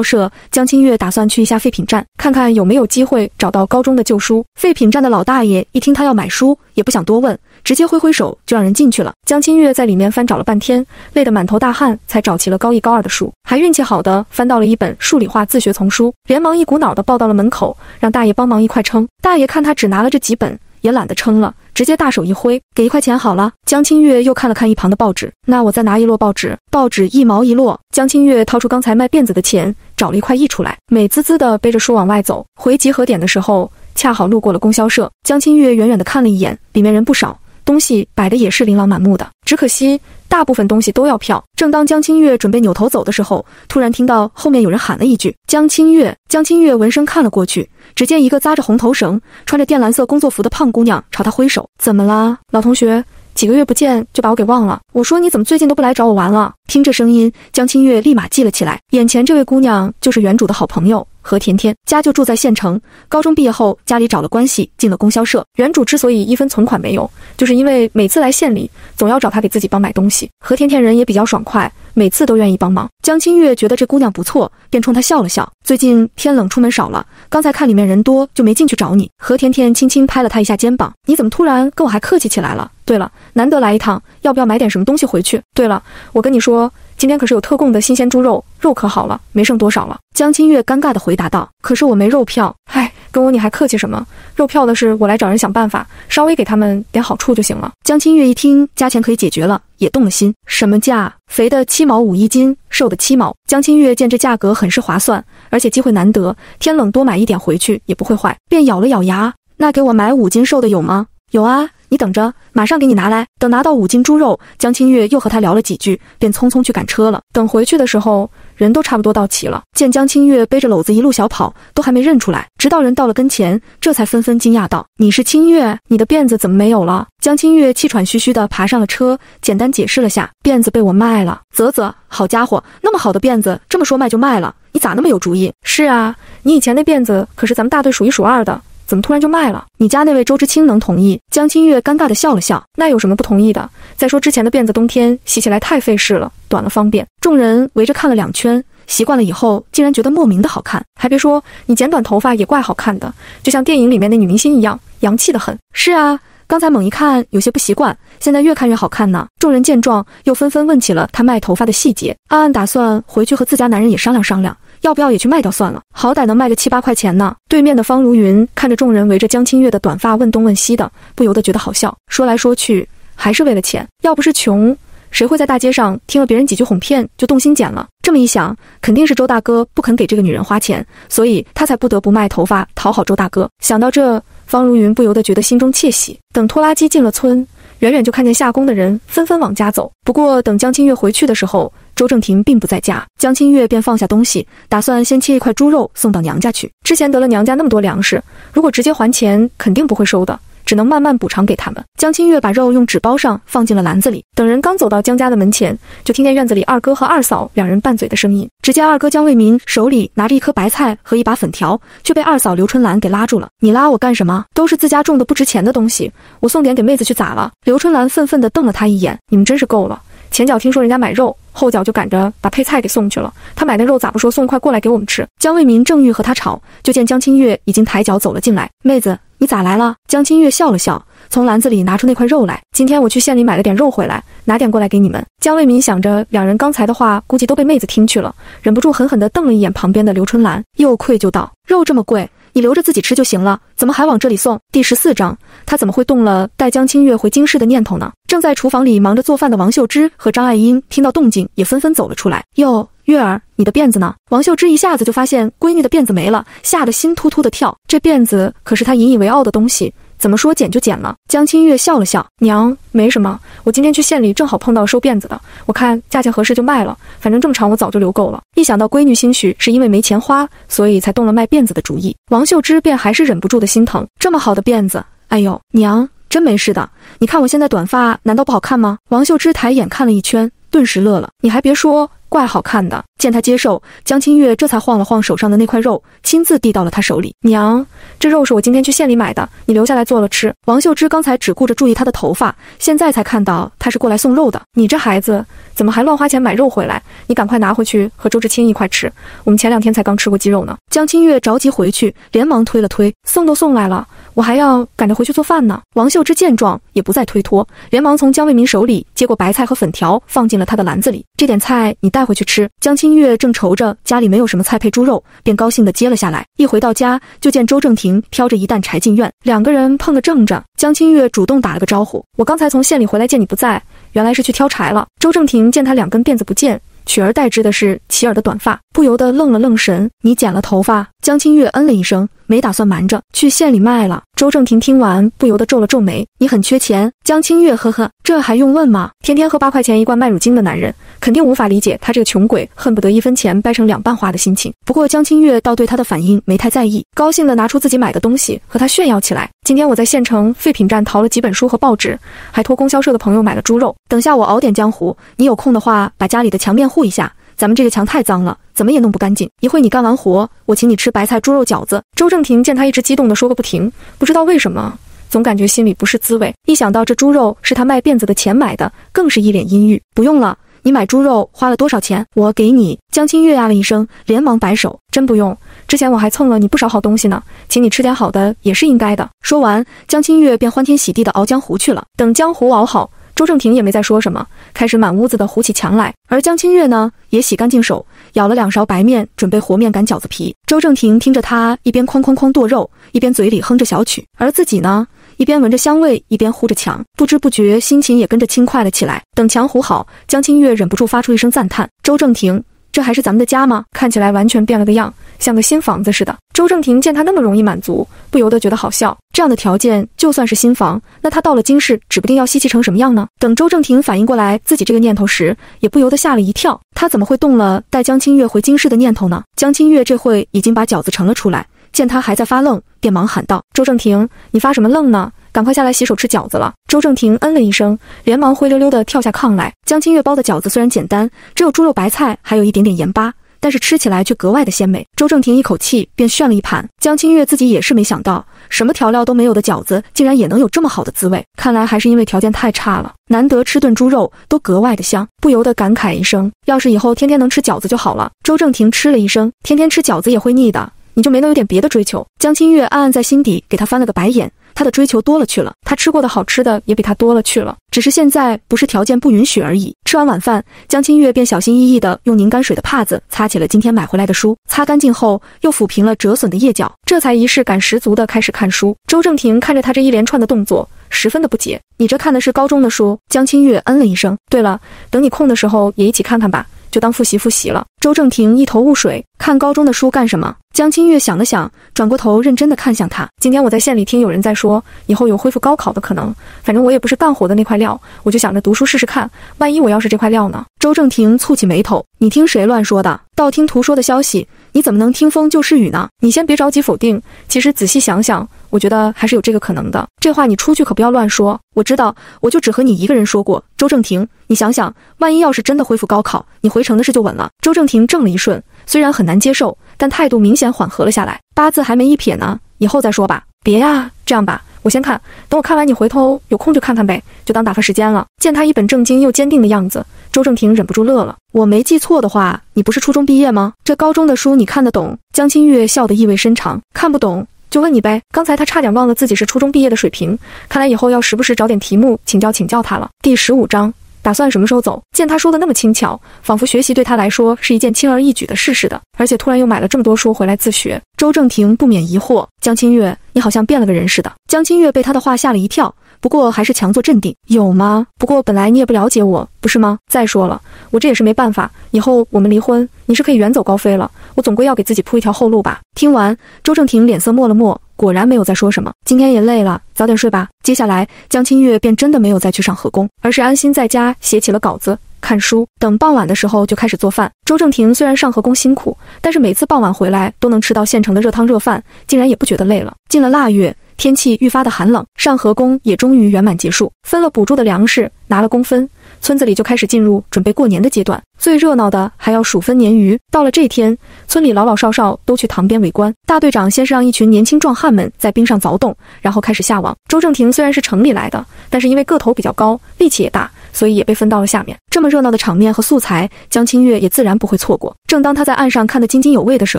社，江清月打算去一下废品站，看看有没有机会找到高中的旧书。废品站的老大爷一听他要买书，也不想多问，直接挥挥手就让人进去了。江清月在里面翻找了半天，累得满头大汗，才找齐了高一高二的书，还运气好的翻到了一本数理化自学丛书，连忙一股脑的抱到了门口，让大爷帮忙一块称。大爷看他只拿了这几本，也懒得称了。直接大手一挥，给一块钱好了。江清月又看了看一旁的报纸，那我再拿一摞报纸，报纸一毛一摞。江清月掏出刚才卖辫子的钱，找了一块溢出来，美滋滋的背着书往外走。回集合点的时候，恰好路过了供销社。江清月远远的看了一眼，里面人不少，东西摆的也是琳琅满目的，只可惜。大部分东西都要票。正当江清月准备扭头走的时候，突然听到后面有人喊了一句：“江清月！”江清月闻声看了过去，只见一个扎着红头绳、穿着靛蓝色工作服的胖姑娘朝他挥手：“怎么啦，老同学？几个月不见就把我给忘了？我说你怎么最近都不来找我玩了？”听这声音，江清月立马记了起来，眼前这位姑娘就是原主的好朋友。何甜甜家就住在县城，高中毕业后家里找了关系进了供销社。原主之所以一分存款没有，就是因为每次来县里总要找他给自己帮买东西。何甜甜人也比较爽快，每次都愿意帮忙。江清月觉得这姑娘不错，便冲她笑了笑。最近天冷，出门少了，刚才看里面人多，就没进去找你。何甜甜轻轻拍了他一下肩膀：“你怎么突然跟我还客气起来了？对了，难得来一趟，要不要买点什么东西回去？对了，我跟你说。”今天可是有特供的新鲜猪肉，肉可好了，没剩多少了。江清月尴尬地回答道：“可是我没肉票。”唉，跟我你还客气什么？肉票的事我来找人想办法，稍微给他们点好处就行了。江清月一听加钱可以解决了，也动了心。什么价？肥的七毛五一斤，瘦的七毛。江清月见这价格很是划算，而且机会难得，天冷多买一点回去也不会坏，便咬了咬牙：“那给我买五斤瘦的有吗？”“有啊。”你等着，马上给你拿来。等拿到五斤猪肉，江清月又和他聊了几句，便匆匆去赶车了。等回去的时候，人都差不多到齐了。见江清月背着篓子一路小跑，都还没认出来。直到人到了跟前，这才纷纷惊讶道：“你是清月？你的辫子怎么没有了？”江清月气喘吁吁地爬上了车，简单解释了下：“辫子被我卖了。”啧啧，好家伙，那么好的辫子，这么说卖就卖了？你咋那么有主意？是啊，你以前那辫子可是咱们大队数一数二的。怎么突然就卖了？你家那位周知青能同意？江清月尴尬地笑了笑，那有什么不同意的？再说之前的辫子冬天洗起来太费事了，短了方便。众人围着看了两圈，习惯了以后，竟然觉得莫名的好看。还别说，你剪短头发也怪好看的，就像电影里面的女明星一样，洋气的很。是啊，刚才猛一看有些不习惯，现在越看越好看呢。众人见状，又纷纷问起了他卖头发的细节。暗暗打算回去和自家男人也商量商量。要不要也去卖掉算了？好歹能卖个七八块钱呢。对面的方如云看着众人围着江清月的短发问东问西的，不由得觉得好笑。说来说去还是为了钱。要不是穷，谁会在大街上听了别人几句哄骗就动心剪了？这么一想，肯定是周大哥不肯给这个女人花钱，所以他才不得不卖头发讨好周大哥。想到这，方如云不由得觉得心中窃喜。等拖拉机进了村，远远就看见下工的人纷纷往家走。不过等江清月回去的时候，周正廷并不在家，江清月便放下东西，打算先切一块猪肉送到娘家去。之前得了娘家那么多粮食，如果直接还钱，肯定不会收的。只能慢慢补偿给他们。江清月把肉用纸包上，放进了篮子里。等人刚走到江家的门前，就听见院子里二哥和二嫂两人拌嘴的声音。只见二哥江卫民手里拿着一颗白菜和一把粉条，却被二嫂刘春兰给拉住了。你拉我干什么？都是自家种的不值钱的东西，我送点给妹子去咋了？刘春兰愤愤地瞪了他一眼，你们真是够了。前脚听说人家买肉，后脚就赶着把配菜给送去了。他买那肉咋不说送快过来给我们吃？江卫民正欲和他吵，就见江清月已经抬脚走了进来。妹子，你咋来了？江清月笑了笑，从篮子里拿出那块肉来。今天我去县里买了点肉回来，拿点过来给你们。江卫民想着两人刚才的话，估计都被妹子听去了，忍不住狠狠地瞪了一眼旁边的刘春兰，又愧疚道：肉这么贵。你留着自己吃就行了，怎么还往这里送？第十四章，他怎么会动了带江清月回京市的念头呢？正在厨房里忙着做饭的王秀芝和张爱英听到动静，也纷纷走了出来。哟，月儿，你的辫子呢？王秀芝一下子就发现闺女的辫子没了，吓得心突突的跳。这辫子可是她引以为傲的东西。怎么说剪就剪了？江清月笑了笑，娘没什么，我今天去县里正好碰到收辫子的，我看价钱合适就卖了，反正这么长我早就留够了。一想到闺女兴许是因为没钱花，所以才动了卖辫子的主意，王秀芝便还是忍不住的心疼。这么好的辫子，哎呦，娘真没事的。你看我现在短发，难道不好看吗？王秀芝抬眼看了一圈，顿时乐了。你还别说。怪好看的，见他接受，江清月这才晃了晃手上的那块肉，亲自递到了他手里。娘，这肉是我今天去县里买的，你留下来做了吃。王秀芝刚才只顾着注意他的头发，现在才看到他是过来送肉的。你这孩子怎么还乱花钱买肉回来？你赶快拿回去和周志清一块吃，我们前两天才刚吃过鸡肉呢。江清月着急回去，连忙推了推，送都送来了。我还要赶着回去做饭呢。王秀芝见状，也不再推脱，连忙从江卫民手里接过白菜和粉条，放进了他的篮子里。这点菜你带回去吃。江清月正愁着家里没有什么菜配猪肉，便高兴地接了下来。一回到家，就见周正廷挑着一担柴进院，两个人碰个正着。江清月主动打了个招呼：“我刚才从县里回来，见你不在，原来是去挑柴了。”周正廷见他两根辫子不见。取而代之的是齐耳的短发，不由得愣了愣神。你剪了头发？江清月嗯了一声，没打算瞒着，去县里卖了。周正廷听完，不由得皱了皱眉。你很缺钱？江清月呵呵，这还用问吗？天天喝八块钱一罐麦乳精的男人，肯定无法理解他这个穷鬼恨不得一分钱掰成两半花的心情。不过江清月倒对他的反应没太在意，高兴地拿出自己买的东西和他炫耀起来。今天我在县城废品站淘了几本书和报纸，还托供销社的朋友买了猪肉。等下我熬点浆糊，你有空的话把家里的墙面护一下。咱们这个墙太脏了，怎么也弄不干净。一会你干完活，我请你吃白菜猪肉饺子。周正廷见他一直激动地说个不停，不知道为什么，总感觉心里不是滋味。一想到这猪肉是他卖辫子的钱买的，更是一脸阴郁。不用了，你买猪肉花了多少钱？我给你。江清月呀了一声，连忙摆手，真不用。之前我还蹭了你不少好东西呢，请你吃点好的也是应该的。说完，江清月便欢天喜地地熬浆糊去了。等浆糊熬好。周正廷也没再说什么，开始满屋子的糊起墙来。而江清月呢，也洗干净手，舀了两勺白面，准备和面擀饺子皮。周正廷听着他一边哐哐哐剁肉，一边嘴里哼着小曲，而自己呢，一边闻着香味，一边糊着墙，不知不觉心情也跟着轻快了起来。等墙糊好，江清月忍不住发出一声赞叹：“周正廷。”这还是咱们的家吗？看起来完全变了个样，像个新房子似的。周正廷见他那么容易满足，不由得觉得好笑。这样的条件，就算是新房，那他到了京市，指不定要稀奇成什么样呢？等周正廷反应过来自己这个念头时，也不由得吓了一跳。他怎么会动了带江清月回京市的念头呢？江清月这会已经把饺子盛了出来，见他还在发愣，便忙喊道：“周正廷，你发什么愣呢？”赶快下来洗手吃饺子了。周正廷嗯了一声，连忙灰溜溜地跳下炕来。江清月包的饺子虽然简单，只有猪肉白菜，还有一点点盐巴，但是吃起来却格外的鲜美。周正廷一口气便炫了一盘。江清月自己也是没想到，什么调料都没有的饺子，竟然也能有这么好的滋味。看来还是因为条件太差了，难得吃顿猪肉都格外的香，不由得感慨一声：要是以后天天能吃饺子就好了。周正廷吃了一声，天天吃饺子也会腻的，你就没能有点别的追求？江清月暗暗在心底给他翻了个白眼。他的追求多了去了，他吃过的好吃的也比他多了去了，只是现在不是条件不允许而已。吃完晚饭，江清月便小心翼翼地用拧干水的帕子擦起了今天买回来的书，擦干净后又抚平了折损的页角，这才仪式感十足地开始看书。周正廷看着他这一连串的动作，十分的不解：“你这看的是高中的书？”江清月嗯了一声：“对了，等你空的时候也一起看看吧。”就当复习复习了。周正廷一头雾水，看高中的书干什么？江清月想了想，转过头认真的看向他。今天我在县里听有人在说，以后有恢复高考的可能。反正我也不是干活的那块料，我就想着读书试试看，万一我要是这块料呢？周正廷蹙起眉头，你听谁乱说的？道听途说的消息，你怎么能听风就是雨呢？你先别着急否定，其实仔细想想，我觉得还是有这个可能的。这话你出去可不要乱说。我知道，我就只和你一个人说过。周正廷，你想想，万一要是真的恢复高考，你回城的事就稳了。周正廷怔了一瞬，虽然很难接受，但态度明显缓和了下来。八字还没一撇呢，以后再说吧。别呀，这样吧。我先看，等我看完，你回头有空就看看呗，就当打发时间了。见他一本正经又坚定的样子，周正廷忍不住乐了。我没记错的话，你不是初中毕业吗？这高中的书你看得懂？江清月笑得意味深长。看不懂就问你呗。刚才他差点忘了自己是初中毕业的水平，看来以后要时不时找点题目请教请教他了。第十五章。打算什么时候走？见他说的那么轻巧，仿佛学习对他来说是一件轻而易举的事似的。而且突然又买了这么多书回来自学，周正廷不免疑惑：江清月，你好像变了个人似的。江清月被他的话吓了一跳。不过还是强作镇定，有吗？不过本来你也不了解我，不是吗？再说了，我这也是没办法。以后我们离婚，你是可以远走高飞了。我总归要给自己铺一条后路吧。听完，周正廷脸色默了默，果然没有再说什么。今天也累了，早点睡吧。接下来，江清月便真的没有再去上河宫，而是安心在家写起了稿子、看书。等傍晚的时候，就开始做饭。周正廷虽然上河宫辛苦，但是每次傍晚回来都能吃到现成的热汤热饭，竟然也不觉得累了。进了腊月。天气愈发的寒冷，上河宫也终于圆满结束，分了补助的粮食，拿了工分，村子里就开始进入准备过年的阶段。最热闹的还要数分年鱼。到了这天，村里老老少少都去塘边围观。大队长先是让一群年轻壮汉们在冰上凿洞，然后开始下网。周正廷虽然是城里来的，但是因为个头比较高，力气也大。所以也被分到了下面。这么热闹的场面和素材，江清月也自然不会错过。正当他在岸上看得津津有味的时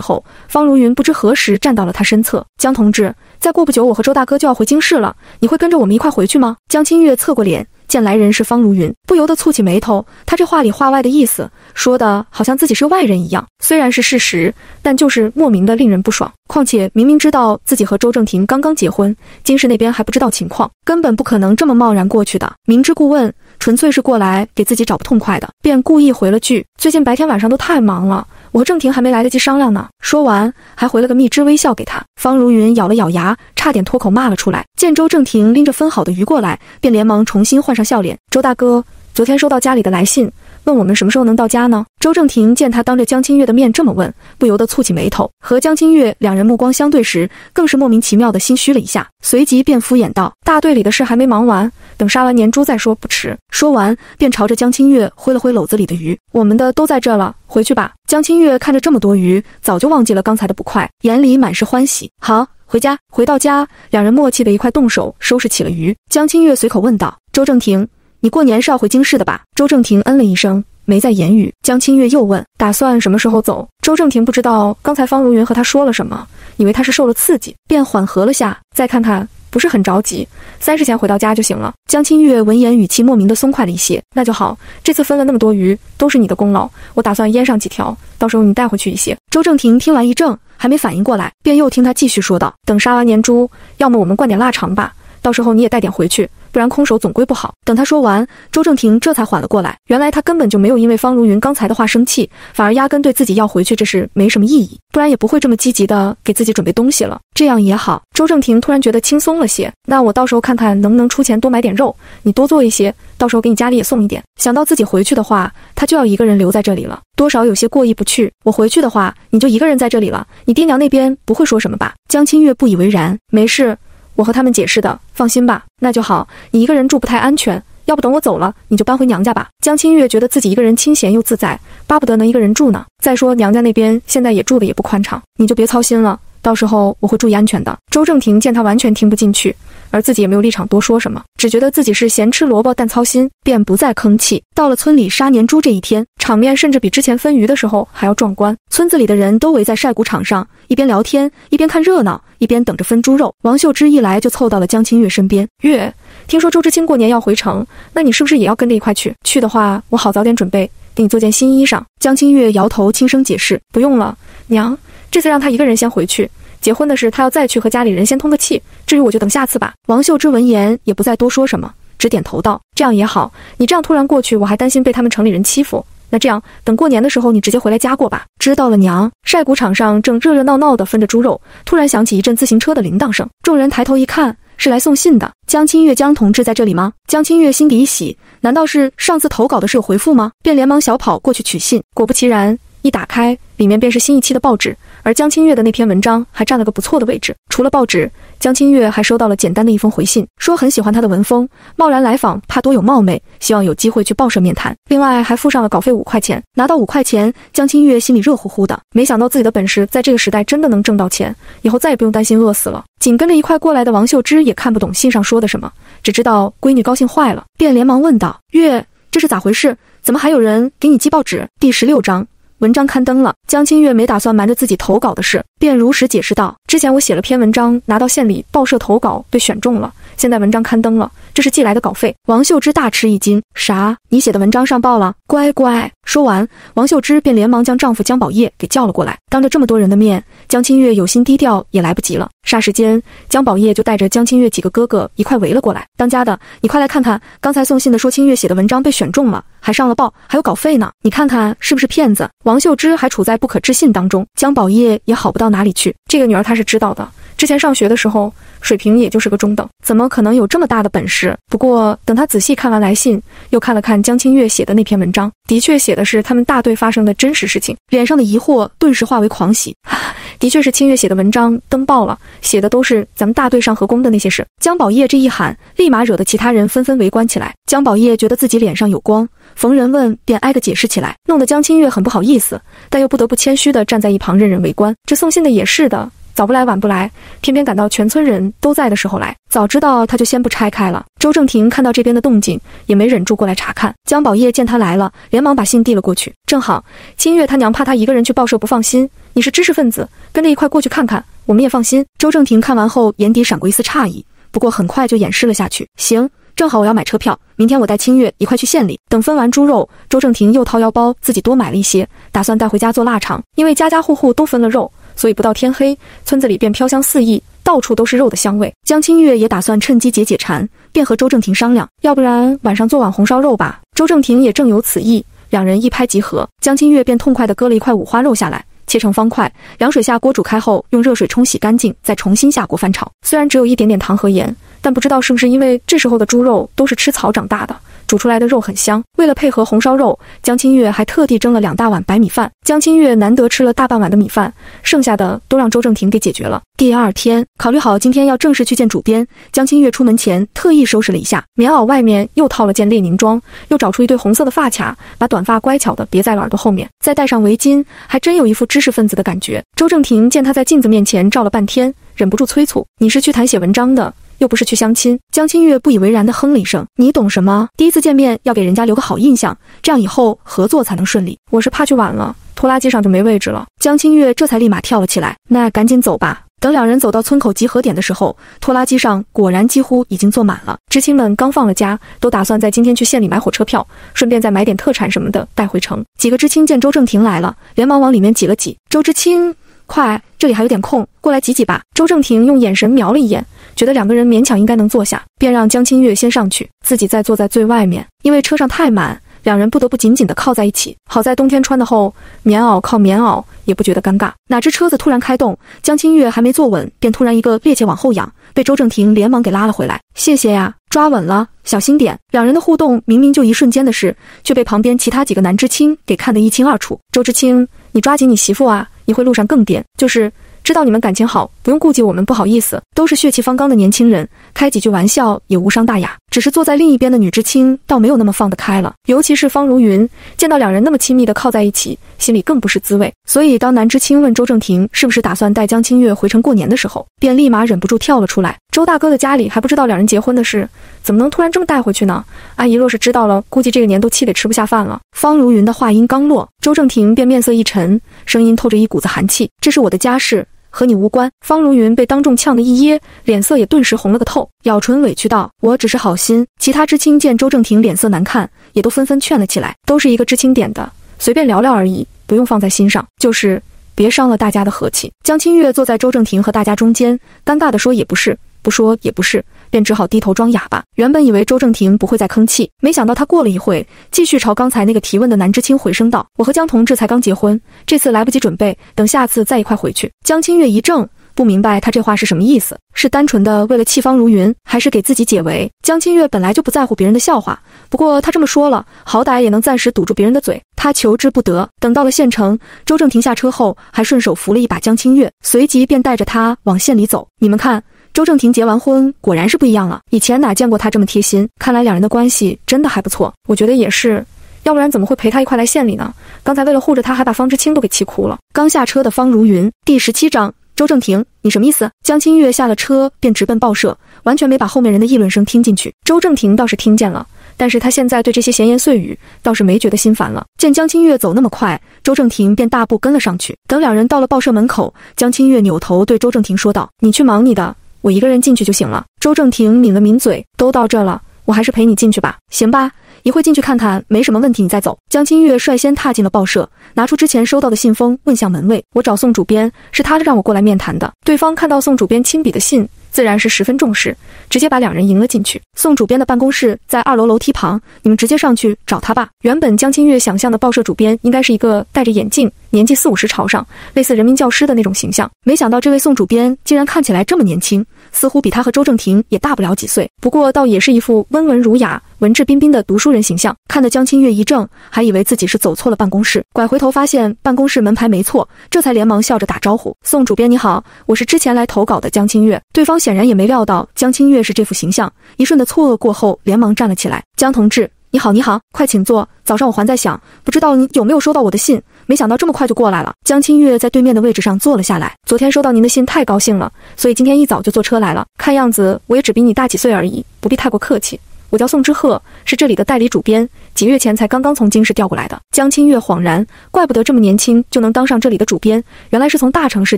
候，方如云不知何时站到了他身侧。江同志，再过不久，我和周大哥就要回京市了，你会跟着我们一块回去吗？江清月侧过脸。见来人是方如云，不由得蹙起眉头。他这话里话外的意思，说的好像自己是外人一样。虽然是事实，但就是莫名的令人不爽。况且明明知道自己和周正廷刚刚结婚，金氏那边还不知道情况，根本不可能这么贸然过去的。明知故问，纯粹是过来给自己找不痛快的，便故意回了句：“最近白天晚上都太忙了。”我和郑婷还没来得及商量呢，说完还回了个蜜汁微笑给他。方如云咬了咬牙，差点脱口骂了出来。见周正廷拎着分好的鱼过来，便连忙重新换上笑脸。周大哥，昨天收到家里的来信。问我们什么时候能到家呢？周正廷见他当着江清月的面这么问，不由得蹙起眉头。和江清月两人目光相对时，更是莫名其妙的心虚了一下，随即便敷衍道：“大队里的事还没忙完，等杀完年猪再说，不迟。”说完，便朝着江清月挥了挥篓子里的鱼：“我们的都在这了，回去吧。”江清月看着这么多鱼，早就忘记了刚才的不快，眼里满是欢喜。好，回家。回到家，两人默契的一块动手收拾起了鱼。江清月随口问道：“周正廷。”你过年是要回京市的吧？周正廷嗯了一声，没再言语。江清月又问：“打算什么时候走？”周正廷不知道刚才方如云和他说了什么，以为他是受了刺激，便缓和了下。再看看，不是很着急，三十前回到家就行了。江清月闻言，语气莫名的松快了一些。那就好，这次分了那么多鱼，都是你的功劳。我打算腌上几条，到时候你带回去一些。周正廷听完一怔，还没反应过来，便又听他继续说道：“等杀完年猪，要么我们灌点腊肠吧，到时候你也带点回去。”不然空手总归不好。等他说完，周正廷这才缓了过来。原来他根本就没有因为方如云刚才的话生气，反而压根对自己要回去这事没什么意义，不然也不会这么积极的给自己准备东西了。这样也好，周正廷突然觉得轻松了些。那我到时候看看能不能出钱多买点肉，你多做一些，到时候给你家里也送一点。想到自己回去的话，他就要一个人留在这里了，多少有些过意不去。我回去的话，你就一个人在这里了，你爹娘那边不会说什么吧？江清月不以为然，没事。我和他们解释的，放心吧，那就好。你一个人住不太安全，要不等我走了，你就搬回娘家吧。江清月觉得自己一个人清闲又自在，巴不得能一个人住呢。再说娘家那边现在也住的也不宽敞，你就别操心了，到时候我会注意安全的。周正廷见他完全听不进去。而自己也没有立场多说什么，只觉得自己是咸吃萝卜淡操心，便不再吭气。到了村里杀年猪这一天，场面甚至比之前分鱼的时候还要壮观。村子里的人都围在晒谷场上，一边聊天，一边看热闹，一边等着分猪肉。王秀芝一来就凑到了江清月身边，月，听说周知青过年要回城，那你是不是也要跟着一块去？去的话，我好早点准备，给你做件新衣裳。江清月摇头，轻声解释：“不用了，娘，这次让他一个人先回去。”结婚的事，他要再去和家里人先通个气。至于我，就等下次吧。王秀芝闻言也不再多说什么，只点头道：“这样也好，你这样突然过去，我还担心被他们城里人欺负。那这样，等过年的时候，你直接回来家过吧。”知道了，娘。晒谷场上正热热闹闹的分着猪肉，突然响起一阵自行车的铃铛声，众人抬头一看，是来送信的。江清月江同志在这里吗？江清月心底一喜，难道是上次投稿的事有回复吗？便连忙小跑过去取信。果不其然。一打开，里面便是新一期的报纸，而江清月的那篇文章还占了个不错的位置。除了报纸，江清月还收到了简单的一封回信，说很喜欢他的文风，贸然来访怕多有冒昧，希望有机会去报社面谈。另外还附上了稿费五块钱。拿到五块钱，江清月心里热乎乎的，没想到自己的本事在这个时代真的能挣到钱，以后再也不用担心饿死了。紧跟着一块过来的王秀芝也看不懂信上说的什么，只知道闺女高兴坏了，便连忙问道：“月，这是咋回事？怎么还有人给你寄报纸？”第十六章。文章刊登了，江清月没打算瞒着自己投稿的事，便如实解释道：“之前我写了篇文章，拿到县里报社投稿，被选中了。现在文章刊登了，这是寄来的稿费。”王秀芝大吃一惊：“啥？你写的文章上报了？乖乖！”说完，王秀芝便连忙将丈夫江宝业给叫了过来。当着这么多人的面，江清月有心低调也来不及了。霎时间，江宝业就带着江清月几个哥哥一块围了过来。当家的，你快来看看，刚才送信的说清月写的文章被选中了，还上了报，还有稿费呢。你看看是不是骗子？王秀芝还处在不可置信当中，江宝业也好不到哪里去。这个女儿她是知道的，之前上学的时候。水平也就是个中等，怎么么可能有这么大的本事？不过等他仔细看完来信，又看了看江清月写的那篇文章，的确写的是他们大队发生的真实事情，脸上的疑惑顿时化为狂喜。的确是清月写的文章登报了，写的都是咱们大队上河工的那些事。江宝业这一喊，立马惹得其他人纷纷围观起来。江宝业觉得自己脸上有光，逢人问便挨个解释起来，弄得江清月很不好意思，但又不得不谦虚地站在一旁任人围观。这送信的也是的。早不来晚不来，偏偏赶到全村人都在的时候来。早知道他就先不拆开了。周正廷看到这边的动静，也没忍住过来查看。江宝业见他来了，连忙把信递了过去。正好清月他娘怕他一个人去报社不放心，你是知识分子，跟着一块过去看看，我们也放心。周正廷看完后，眼底闪过一丝诧异，不过很快就掩饰了下去。行，正好我要买车票，明天我带清月一块去县里。等分完猪肉，周正廷又掏腰包自己多买了一些，打算带回家做腊肠，因为家家户户都分了肉。所以不到天黑，村子里便飘香四溢，到处都是肉的香味。江清月也打算趁机解解馋，便和周正廷商量，要不然晚上做碗红烧肉吧。周正廷也正有此意，两人一拍即合，江清月便痛快地割了一块五花肉下来，切成方块，凉水下锅煮开后，用热水冲洗干净，再重新下锅翻炒。虽然只有一点点糖和盐，但不知道是不是因为这时候的猪肉都是吃草长大的。煮出来的肉很香。为了配合红烧肉，江清月还特地蒸了两大碗白米饭。江清月难得吃了大半碗的米饭，剩下的都让周正廷给解决了。第二天，考虑好今天要正式去见主编，江清月出门前特意收拾了一下棉袄，外面又套了件列宁装，又找出一对红色的发卡，把短发乖巧地别在了耳朵后面，再戴上围巾，还真有一副知识分子的感觉。周正廷见他在镜子面前照了半天，忍不住催促：“你是去谈写文章的？”又不是去相亲，江清月不以为然地哼了一声：“你懂什么？第一次见面要给人家留个好印象，这样以后合作才能顺利。我是怕去晚了，拖拉机上就没位置了。”江清月这才立马跳了起来：“那赶紧走吧。”等两人走到村口集合点的时候，拖拉机上果然几乎已经坐满了。知青们刚放了假，都打算在今天去县里买火车票，顺便再买点特产什么的带回城。几个知青见周正廷来了，连忙往里面挤了挤。周知青，快，这里还有点空，过来挤挤吧。周正廷用眼神瞄了一眼。觉得两个人勉强应该能坐下，便让江清月先上去，自己再坐在最外面。因为车上太满，两人不得不紧紧地靠在一起。好在冬天穿的厚，棉袄靠棉袄也不觉得尴尬。哪知车子突然开动，江清月还没坐稳，便突然一个趔趄往后仰，被周正廷连忙给拉了回来。谢谢呀，抓稳了，小心点。两人的互动明明就一瞬间的事，却被旁边其他几个男知青给看得一清二楚。周知青，你抓紧你媳妇啊，一会路上更颠。就是。知道你们感情好，不用顾忌我们，不好意思，都是血气方刚的年轻人，开几句玩笑也无伤大雅。只是坐在另一边的女知青倒没有那么放得开了，尤其是方如云，见到两人那么亲密的靠在一起，心里更不是滋味。所以当男知青问周正廷是不是打算带江清月回城过年的时候，便立马忍不住跳了出来。周大哥的家里还不知道两人结婚的事，怎么能突然这么带回去呢？阿姨若是知道了，估计这个年都气得吃不下饭了。方如云的话音刚落，周正廷便面色一沉，声音透着一股子寒气：“这是我的家事。”和你无关。方如云被当众呛得一噎，脸色也顿时红了个透，咬唇委屈道：“我只是好心。”其他知青见周正廷脸色难看，也都纷纷劝了起来。都是一个知青点的，随便聊聊而已，不用放在心上。就是别伤了大家的和气。江清月坐在周正廷和大家中间，尴尬地说：“也不是，不说也不是。”便只好低头装哑巴。原本以为周正廷不会再吭气，没想到他过了一会，继续朝刚才那个提问的男知青回声道：“我和江同志才刚结婚，这次来不及准备，等下次再一块回去。”江清月一怔，不明白他这话是什么意思，是单纯的为了气方如云，还是给自己解围？江清月本来就不在乎别人的笑话，不过他这么说了，好歹也能暂时堵住别人的嘴。他求之不得。等到了县城，周正廷下车后，还顺手扶了一把江清月，随即便带着他往县里走。你们看，周正廷结完婚，果然是不一样了。以前哪见过他这么贴心？看来两人的关系真的还不错。我觉得也是。要不然怎么会陪他一块来县里呢？刚才为了护着他，还把方知青都给气哭了。刚下车的方如云，第十七章，周正廷，你什么意思？江清月下了车便直奔报社，完全没把后面人的议论声听进去。周正廷倒是听见了，但是他现在对这些闲言碎语倒是没觉得心烦了。见江清月走那么快，周正廷便大步跟了上去。等两人到了报社门口，江清月扭头对周正廷说道：“你去忙你的，我一个人进去就行了。”周正廷抿了抿嘴，都到这了，我还是陪你进去吧，行吧？一会进去看看，没什么问题，你再走。江清月率先踏进了报社，拿出之前收到的信封，问向门卫：“我找宋主编，是他让我过来面谈的。”对方看到宋主编亲笔的信，自然是十分重视，直接把两人迎了进去。宋主编的办公室在二楼楼梯旁，你们直接上去找他吧。原本江清月想象的报社主编应该是一个戴着眼镜、年纪四五十朝上、类似人民教师的那种形象，没想到这位宋主编竟然看起来这么年轻，似乎比他和周正廷也大不了几岁。不过倒也是一副温文儒雅。文质彬彬的读书人形象，看得江清月一怔，还以为自己是走错了办公室。拐回头发现办公室门牌没错，这才连忙笑着打招呼：“宋主编你好，我是之前来投稿的江清月。”对方显然也没料到江清月是这副形象，一瞬的错愕过后，连忙站了起来：“江同志，你好，你好，快请坐。早上我还在想，不知道你有没有收到我的信，没想到这么快就过来了。”江清月在对面的位置上坐了下来。昨天收到您的信，太高兴了，所以今天一早就坐车来了。看样子我也只比你大几岁而已，不必太过客气。我叫宋之赫，是这里的代理主编，几月前才刚刚从京市调过来的。江清月恍然，怪不得这么年轻就能当上这里的主编，原来是从大城市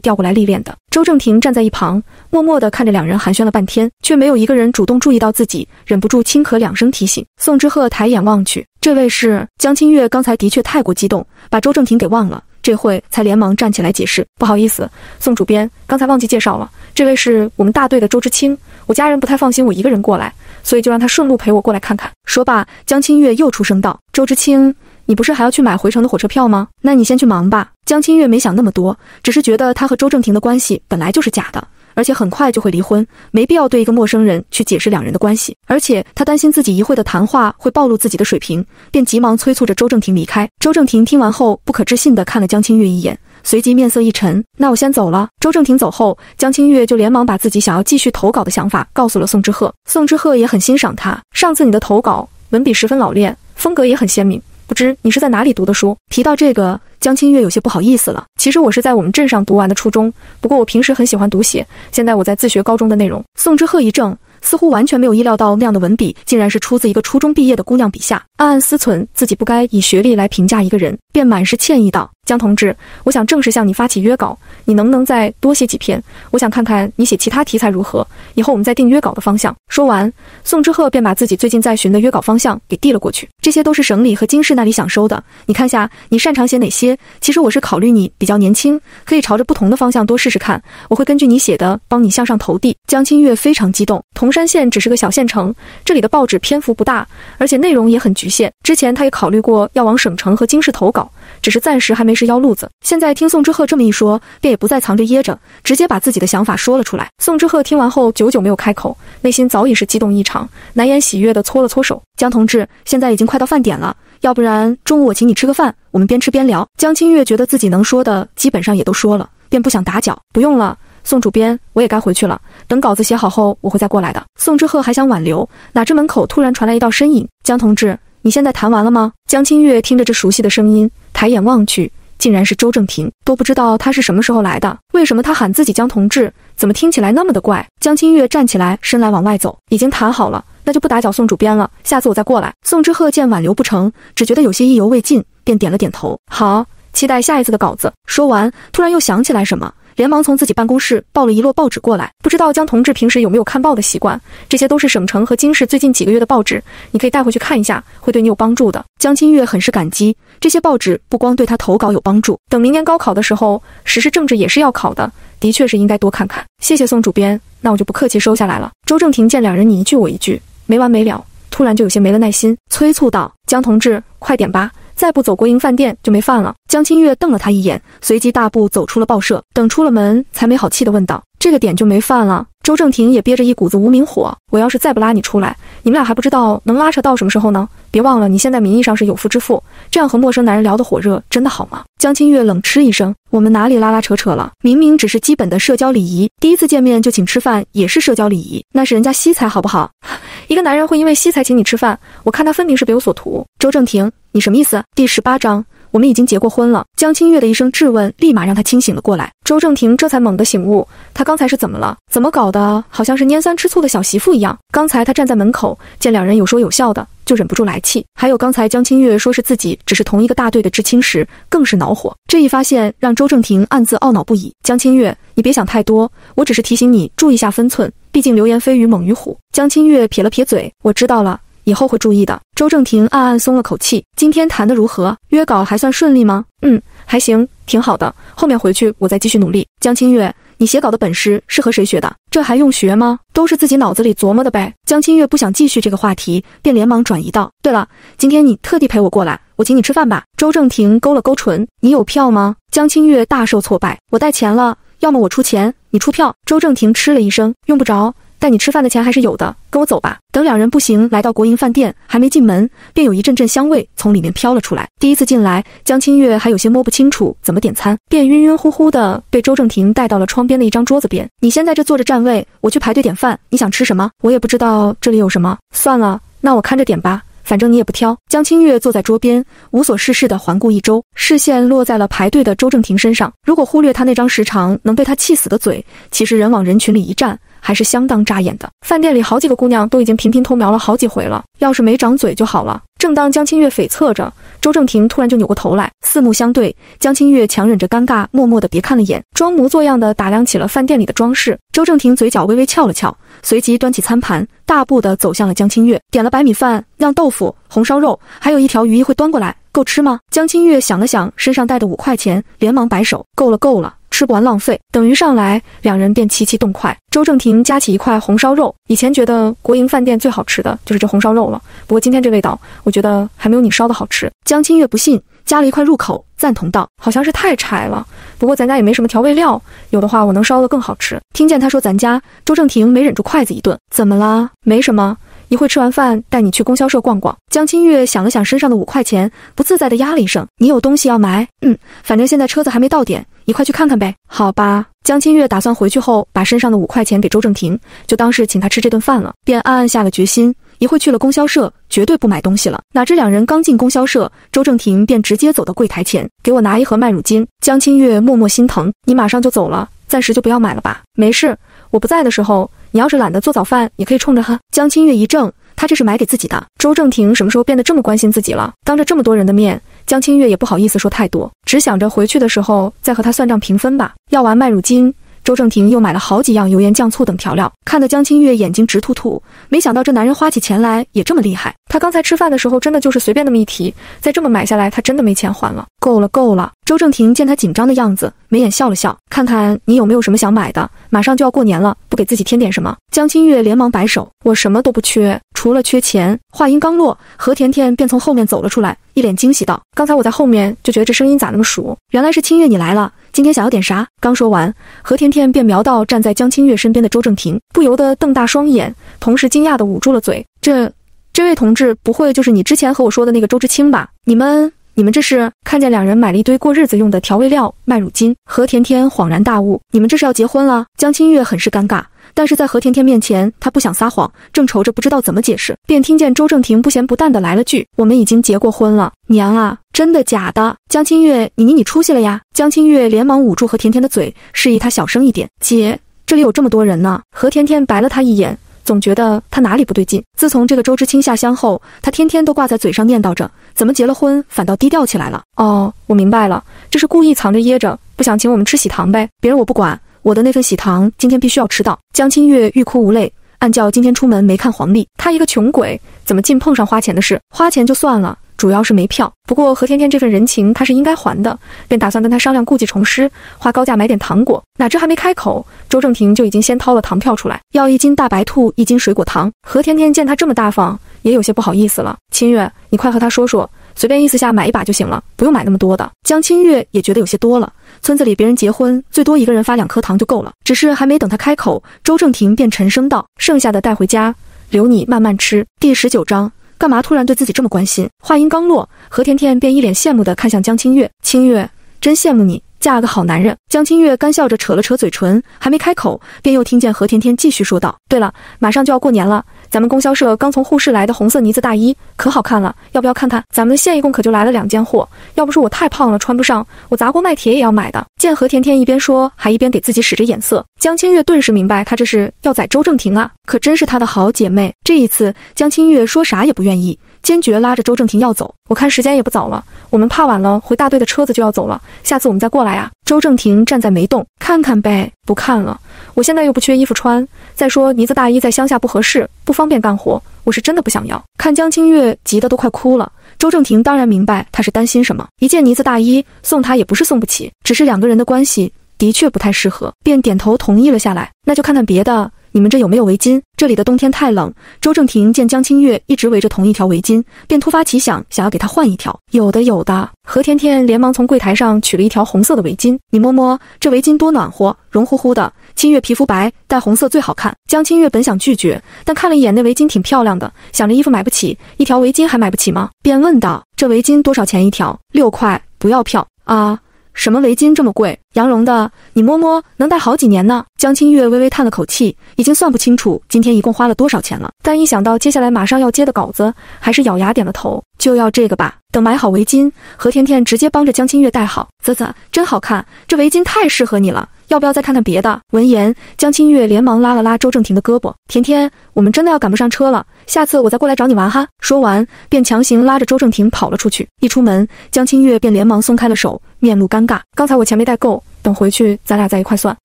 调过来历练的。周正廷站在一旁，默默地看着两人寒暄了半天，却没有一个人主动注意到自己，忍不住轻咳两声提醒。宋之赫抬眼望去，这位是江清月。刚才的确太过激动，把周正廷给忘了，这会才连忙站起来解释：“不好意思，宋主编，刚才忘记介绍了，这位是我们大队的周知青。我家人不太放心我一个人过来。”所以就让他顺路陪我过来看看。说罢，江清月又出声道：“周知青，你不是还要去买回程的火车票吗？那你先去忙吧。”江清月没想那么多，只是觉得他和周正廷的关系本来就是假的，而且很快就会离婚，没必要对一个陌生人去解释两人的关系。而且他担心自己一会的谈话会暴露自己的水平，便急忙催促着周正廷离开。周正廷听完后，不可置信地看了江清月一眼。随即面色一沉，那我先走了。周正廷走后，江清月就连忙把自己想要继续投稿的想法告诉了宋之赫。宋之赫也很欣赏他。上次你的投稿文笔十分老练，风格也很鲜明，不知你是在哪里读的书？提到这个，江清月有些不好意思了。其实我是在我们镇上读完的初中，不过我平时很喜欢读写，现在我在自学高中的内容。宋之赫一怔。似乎完全没有意料到那样的文笔竟然是出自一个初中毕业的姑娘笔下，暗暗思忖自己不该以学历来评价一个人，便满是歉意道：“江同志，我想正式向你发起约稿，你能不能再多写几篇？我想看看你写其他题材如何，以后我们再定约稿的方向。”说完，宋之赫便把自己最近在寻的约稿方向给递了过去。这些都是省里和京市那里想收的，你看下你擅长写哪些？其实我是考虑你比较年轻，可以朝着不同的方向多试试看。我会根据你写的帮你向上投递。江清月非常激动，铜。山县只是个小县城，这里的报纸篇幅不大，而且内容也很局限。之前他也考虑过要往省城和京市投稿，只是暂时还没是腰路子。现在听宋之赫这么一说，便也不再藏着掖着，直接把自己的想法说了出来。宋之赫听完后，久久没有开口，内心早已是激动异常，难掩喜悦地搓了搓手。江同志，现在已经快到饭点了，要不然中午我请你吃个饭，我们边吃边聊。江清月觉得自己能说的基本上也都说了，便不想打搅。不用了。宋主编，我也该回去了。等稿子写好后，我会再过来的。宋之赫还想挽留，哪知门口突然传来一道身影：“江同志，你现在谈完了吗？”江清月听着这熟悉的声音，抬眼望去，竟然是周正廷。都不知道他是什么时候来的，为什么他喊自己江同志，怎么听起来那么的怪？江清月站起来，伸来往外走。已经谈好了，那就不打搅宋主编了。下次我再过来。宋之赫见挽留不成，只觉得有些意犹未尽，便点了点头。好，期待下一次的稿子。说完，突然又想起来什么。连忙从自己办公室抱了一摞报纸过来，不知道江同志平时有没有看报的习惯？这些都是省城和京市最近几个月的报纸，你可以带回去看一下，会对你有帮助的。江清月很是感激，这些报纸不光对他投稿有帮助，等明年高考的时候，时事政治也是要考的，的确是应该多看看。谢谢宋主编，那我就不客气收下来了。周正廷见两人你一句我一句，没完没了，突然就有些没了耐心，催促道：“江同志，快点吧。”再不走国营饭店就没饭了。江清月瞪了他一眼，随即大步走出了报社。等出了门，才没好气地问道：“这个点就没饭了？”周正廷也憋着一股子无名火。我要是再不拉你出来，你们俩还不知道能拉扯到什么时候呢？别忘了，你现在名义上是有夫之妇，这样和陌生男人聊得火热，真的好吗？江清月冷嗤一声：“我们哪里拉拉扯扯了？明明只是基本的社交礼仪，第一次见面就请吃饭也是社交礼仪，那是人家惜才好不好？一个男人会因为惜才请你吃饭，我看他分明是别有所图。”周正廷，你什么意思？第十八章。我们已经结过婚了。江清月的一声质问，立马让他清醒了过来。周正廷这才猛地醒悟，他刚才是怎么了？怎么搞的？好像是拈酸吃醋的小媳妇一样。刚才他站在门口，见两人有说有笑的，就忍不住来气。还有刚才江清月说是自己只是同一个大队的知青时，更是恼火。这一发现让周正廷暗自懊恼不已。江清月，你别想太多，我只是提醒你注意下分寸，毕竟流言蜚语猛于虎。江清月撇了撇嘴，我知道了。以后会注意的。周正廷暗暗松了口气。今天谈的如何？约稿还算顺利吗？嗯，还行，挺好的。后面回去我再继续努力。江清月，你写稿的本事是和谁学的？这还用学吗？都是自己脑子里琢磨的呗。江清月不想继续这个话题，便连忙转移道：“对了，今天你特地陪我过来，我请你吃饭吧。”周正廷勾了勾唇：“你有票吗？”江清月大受挫败：“我带钱了，要么我出钱，你出票。”周正廷嗤了一声：“用不着。”带你吃饭的钱还是有的，跟我走吧。等两人步行来到国营饭店，还没进门，便有一阵阵香味从里面飘了出来。第一次进来，江清月还有些摸不清楚怎么点餐，便晕晕乎乎的被周正廷带到了窗边的一张桌子边。你先在这坐着占位，我去排队点饭。你想吃什么？我也不知道这里有什么。算了，那我看着点吧。反正你也不挑。江清月坐在桌边，无所事事地环顾一周，视线落在了排队的周正廷身上。如果忽略他那张时常能被他气死的嘴，其实人往人群里一站。还是相当扎眼的。饭店里好几个姑娘都已经频频偷瞄了好几回了，要是没长嘴就好了。正当江清月悱恻着，周正廷突然就扭过头来，四目相对。江清月强忍着尴尬，默默地别看了眼，装模作样的打量起了饭店里的装饰。周正廷嘴角微微翘了翘，随即端起餐盘，大步地走向了江清月，点了白米饭、酿豆腐、红烧肉，还有一条鱼一会端过来，够吃吗？江清月想了想身上带的五块钱，连忙摆手，够了，够了。吃不完浪费，等于上来，两人便齐齐动筷。周正廷夹起一块红烧肉，以前觉得国营饭店最好吃的就是这红烧肉了，不过今天这味道，我觉得还没有你烧的好吃。江清月不信，夹了一块入口，赞同道：“好像是太柴了，不过咱家也没什么调味料，有的话我能烧的更好吃。”听见他说咱家，周正廷没忍住筷子一顿：“怎么了？没什么。”一会吃完饭带你去供销社逛逛。江清月想了想身上的五块钱，不自在地压了一声：“你有东西要买？嗯，反正现在车子还没到点，你快去看看呗。”好吧。江清月打算回去后把身上的五块钱给周正廷，就当是请他吃这顿饭了，便暗暗下了决心：一会去了供销社，绝对不买东西了。哪知两人刚进供销社，周正廷便直接走到柜台前，给我拿一盒麦乳精。江清月默默心疼：“你马上就走了，暂时就不要买了吧。”没事，我不在的时候。你要是懒得做早饭，也可以冲着喝。江清月一怔，他这是买给自己的。周正廷什么时候变得这么关心自己了？当着这么多人的面，江清月也不好意思说太多，只想着回去的时候再和他算账平分吧。要完麦乳精。周正廷又买了好几样油盐酱醋等调料，看得江清月眼睛直突突。没想到这男人花起钱来也这么厉害。他刚才吃饭的时候真的就是随便那么一提，再这么买下来，他真的没钱还了。够了，够了！周正廷见他紧张的样子，眉眼笑了笑，看看你有没有什么想买的。马上就要过年了，不给自己添点什么？江清月连忙摆手，我什么都不缺，除了缺钱。话音刚落，何甜甜便从后面走了出来，一脸惊喜道：“刚才我在后面就觉得这声音咋那么熟？原来是清月你来了。”今天想要点啥？刚说完，何甜甜便瞄到站在江清月身边的周正廷，不由得瞪大双眼，同时惊讶地捂住了嘴。这，这位同志不会就是你之前和我说的那个周知青吧？你们，你们这是看见两人买了一堆过日子用的调味料、麦乳精？何甜甜恍然大悟，你们这是要结婚了？江清月很是尴尬。但是在何甜甜面前，他不想撒谎，正愁着不知道怎么解释，便听见周正廷不咸不淡的来了句：“我们已经结过婚了，娘啊，真的假的？”江清月，你你你出息了呀！江清月连忙捂住何甜甜的嘴，示意她小声一点。姐，这里有这么多人呢。何甜甜白了他一眼，总觉得他哪里不对劲。自从这个周知青下乡后，他天天都挂在嘴上念叨着，怎么结了婚反倒低调起来了？哦，我明白了，这是故意藏着掖着，不想请我们吃喜糖呗。别人我不管。我的那份喜糖今天必须要吃到。江清月欲哭无泪，暗叫今天出门没看黄历。他一个穷鬼，怎么净碰上花钱的事？花钱就算了，主要是没票。不过何甜甜这份人情他是应该还的，便打算跟他商量，故技重施，花高价买点糖果。哪知还没开口，周正廷就已经先掏了糖票出来，要一斤大白兔，一斤水果糖。何甜甜见他这么大方。也有些不好意思了。清月，你快和他说说，随便意思下买一把就行了，不用买那么多的。江清月也觉得有些多了，村子里别人结婚最多一个人发两颗糖就够了。只是还没等他开口，周正廷便沉声道：“剩下的带回家，留你慢慢吃。”第十九章，干嘛突然对自己这么关心？话音刚落，何甜甜便一脸羡慕地看向江清月：“清月，真羡慕你。”嫁个好男人，江清月干笑着扯了扯嘴唇，还没开口，便又听见何甜甜继续说道：“对了，马上就要过年了，咱们供销社刚从沪市来的红色呢子大衣可好看了，要不要看看？咱们的县一共可就来了两件货，要不是我太胖了穿不上，我砸锅卖铁也要买的。”见何甜甜一边说，还一边给自己使着眼色，江清月顿时明白，她这是要宰周正廷啊！可真是她的好姐妹。这一次，江清月说啥也不愿意。坚决拉着周正廷要走，我看时间也不早了，我们怕晚了回大队的车子就要走了，下次我们再过来啊。周正廷站在没动，看看呗，不看了，我现在又不缺衣服穿，再说呢子大衣在乡下不合适，不方便干活，我是真的不想要。看江清月急得都快哭了，周正廷当然明白他是担心什么，一件呢子大衣送他也不是送不起，只是两个人的关系的确不太适合，便点头同意了下来。那就看看别的。你们这有没有围巾？这里的冬天太冷。周正廷见江清月一直围着同一条围巾，便突发奇想，想要给她换一条。有的，有的。何甜甜连忙从柜台上取了一条红色的围巾，你摸摸这围巾多暖和，绒乎乎的。清月皮肤白，戴红色最好看。江清月本想拒绝，但看了一眼那围巾挺漂亮的，想着衣服买不起，一条围巾还买不起吗？便问道：“这围巾多少钱一条？六块，不要票啊。”什么围巾这么贵？羊绒的，你摸摸能戴好几年呢。江清月微微叹了口气，已经算不清楚今天一共花了多少钱了。但一想到接下来马上要接的稿子，还是咬牙点了头，就要这个吧。等买好围巾，何甜甜直接帮着江清月戴好。啧啧，真好看，这围巾太适合你了。要不要再看看别的？闻言，江清月连忙拉了拉周正廷的胳膊：“甜甜，我们真的要赶不上车了，下次我再过来找你玩哈。”说完，便强行拉着周正廷跑了出去。一出门，江清月便连忙松开了手，面露尴尬：“刚才我钱没带够，等回去咱俩再一块算。”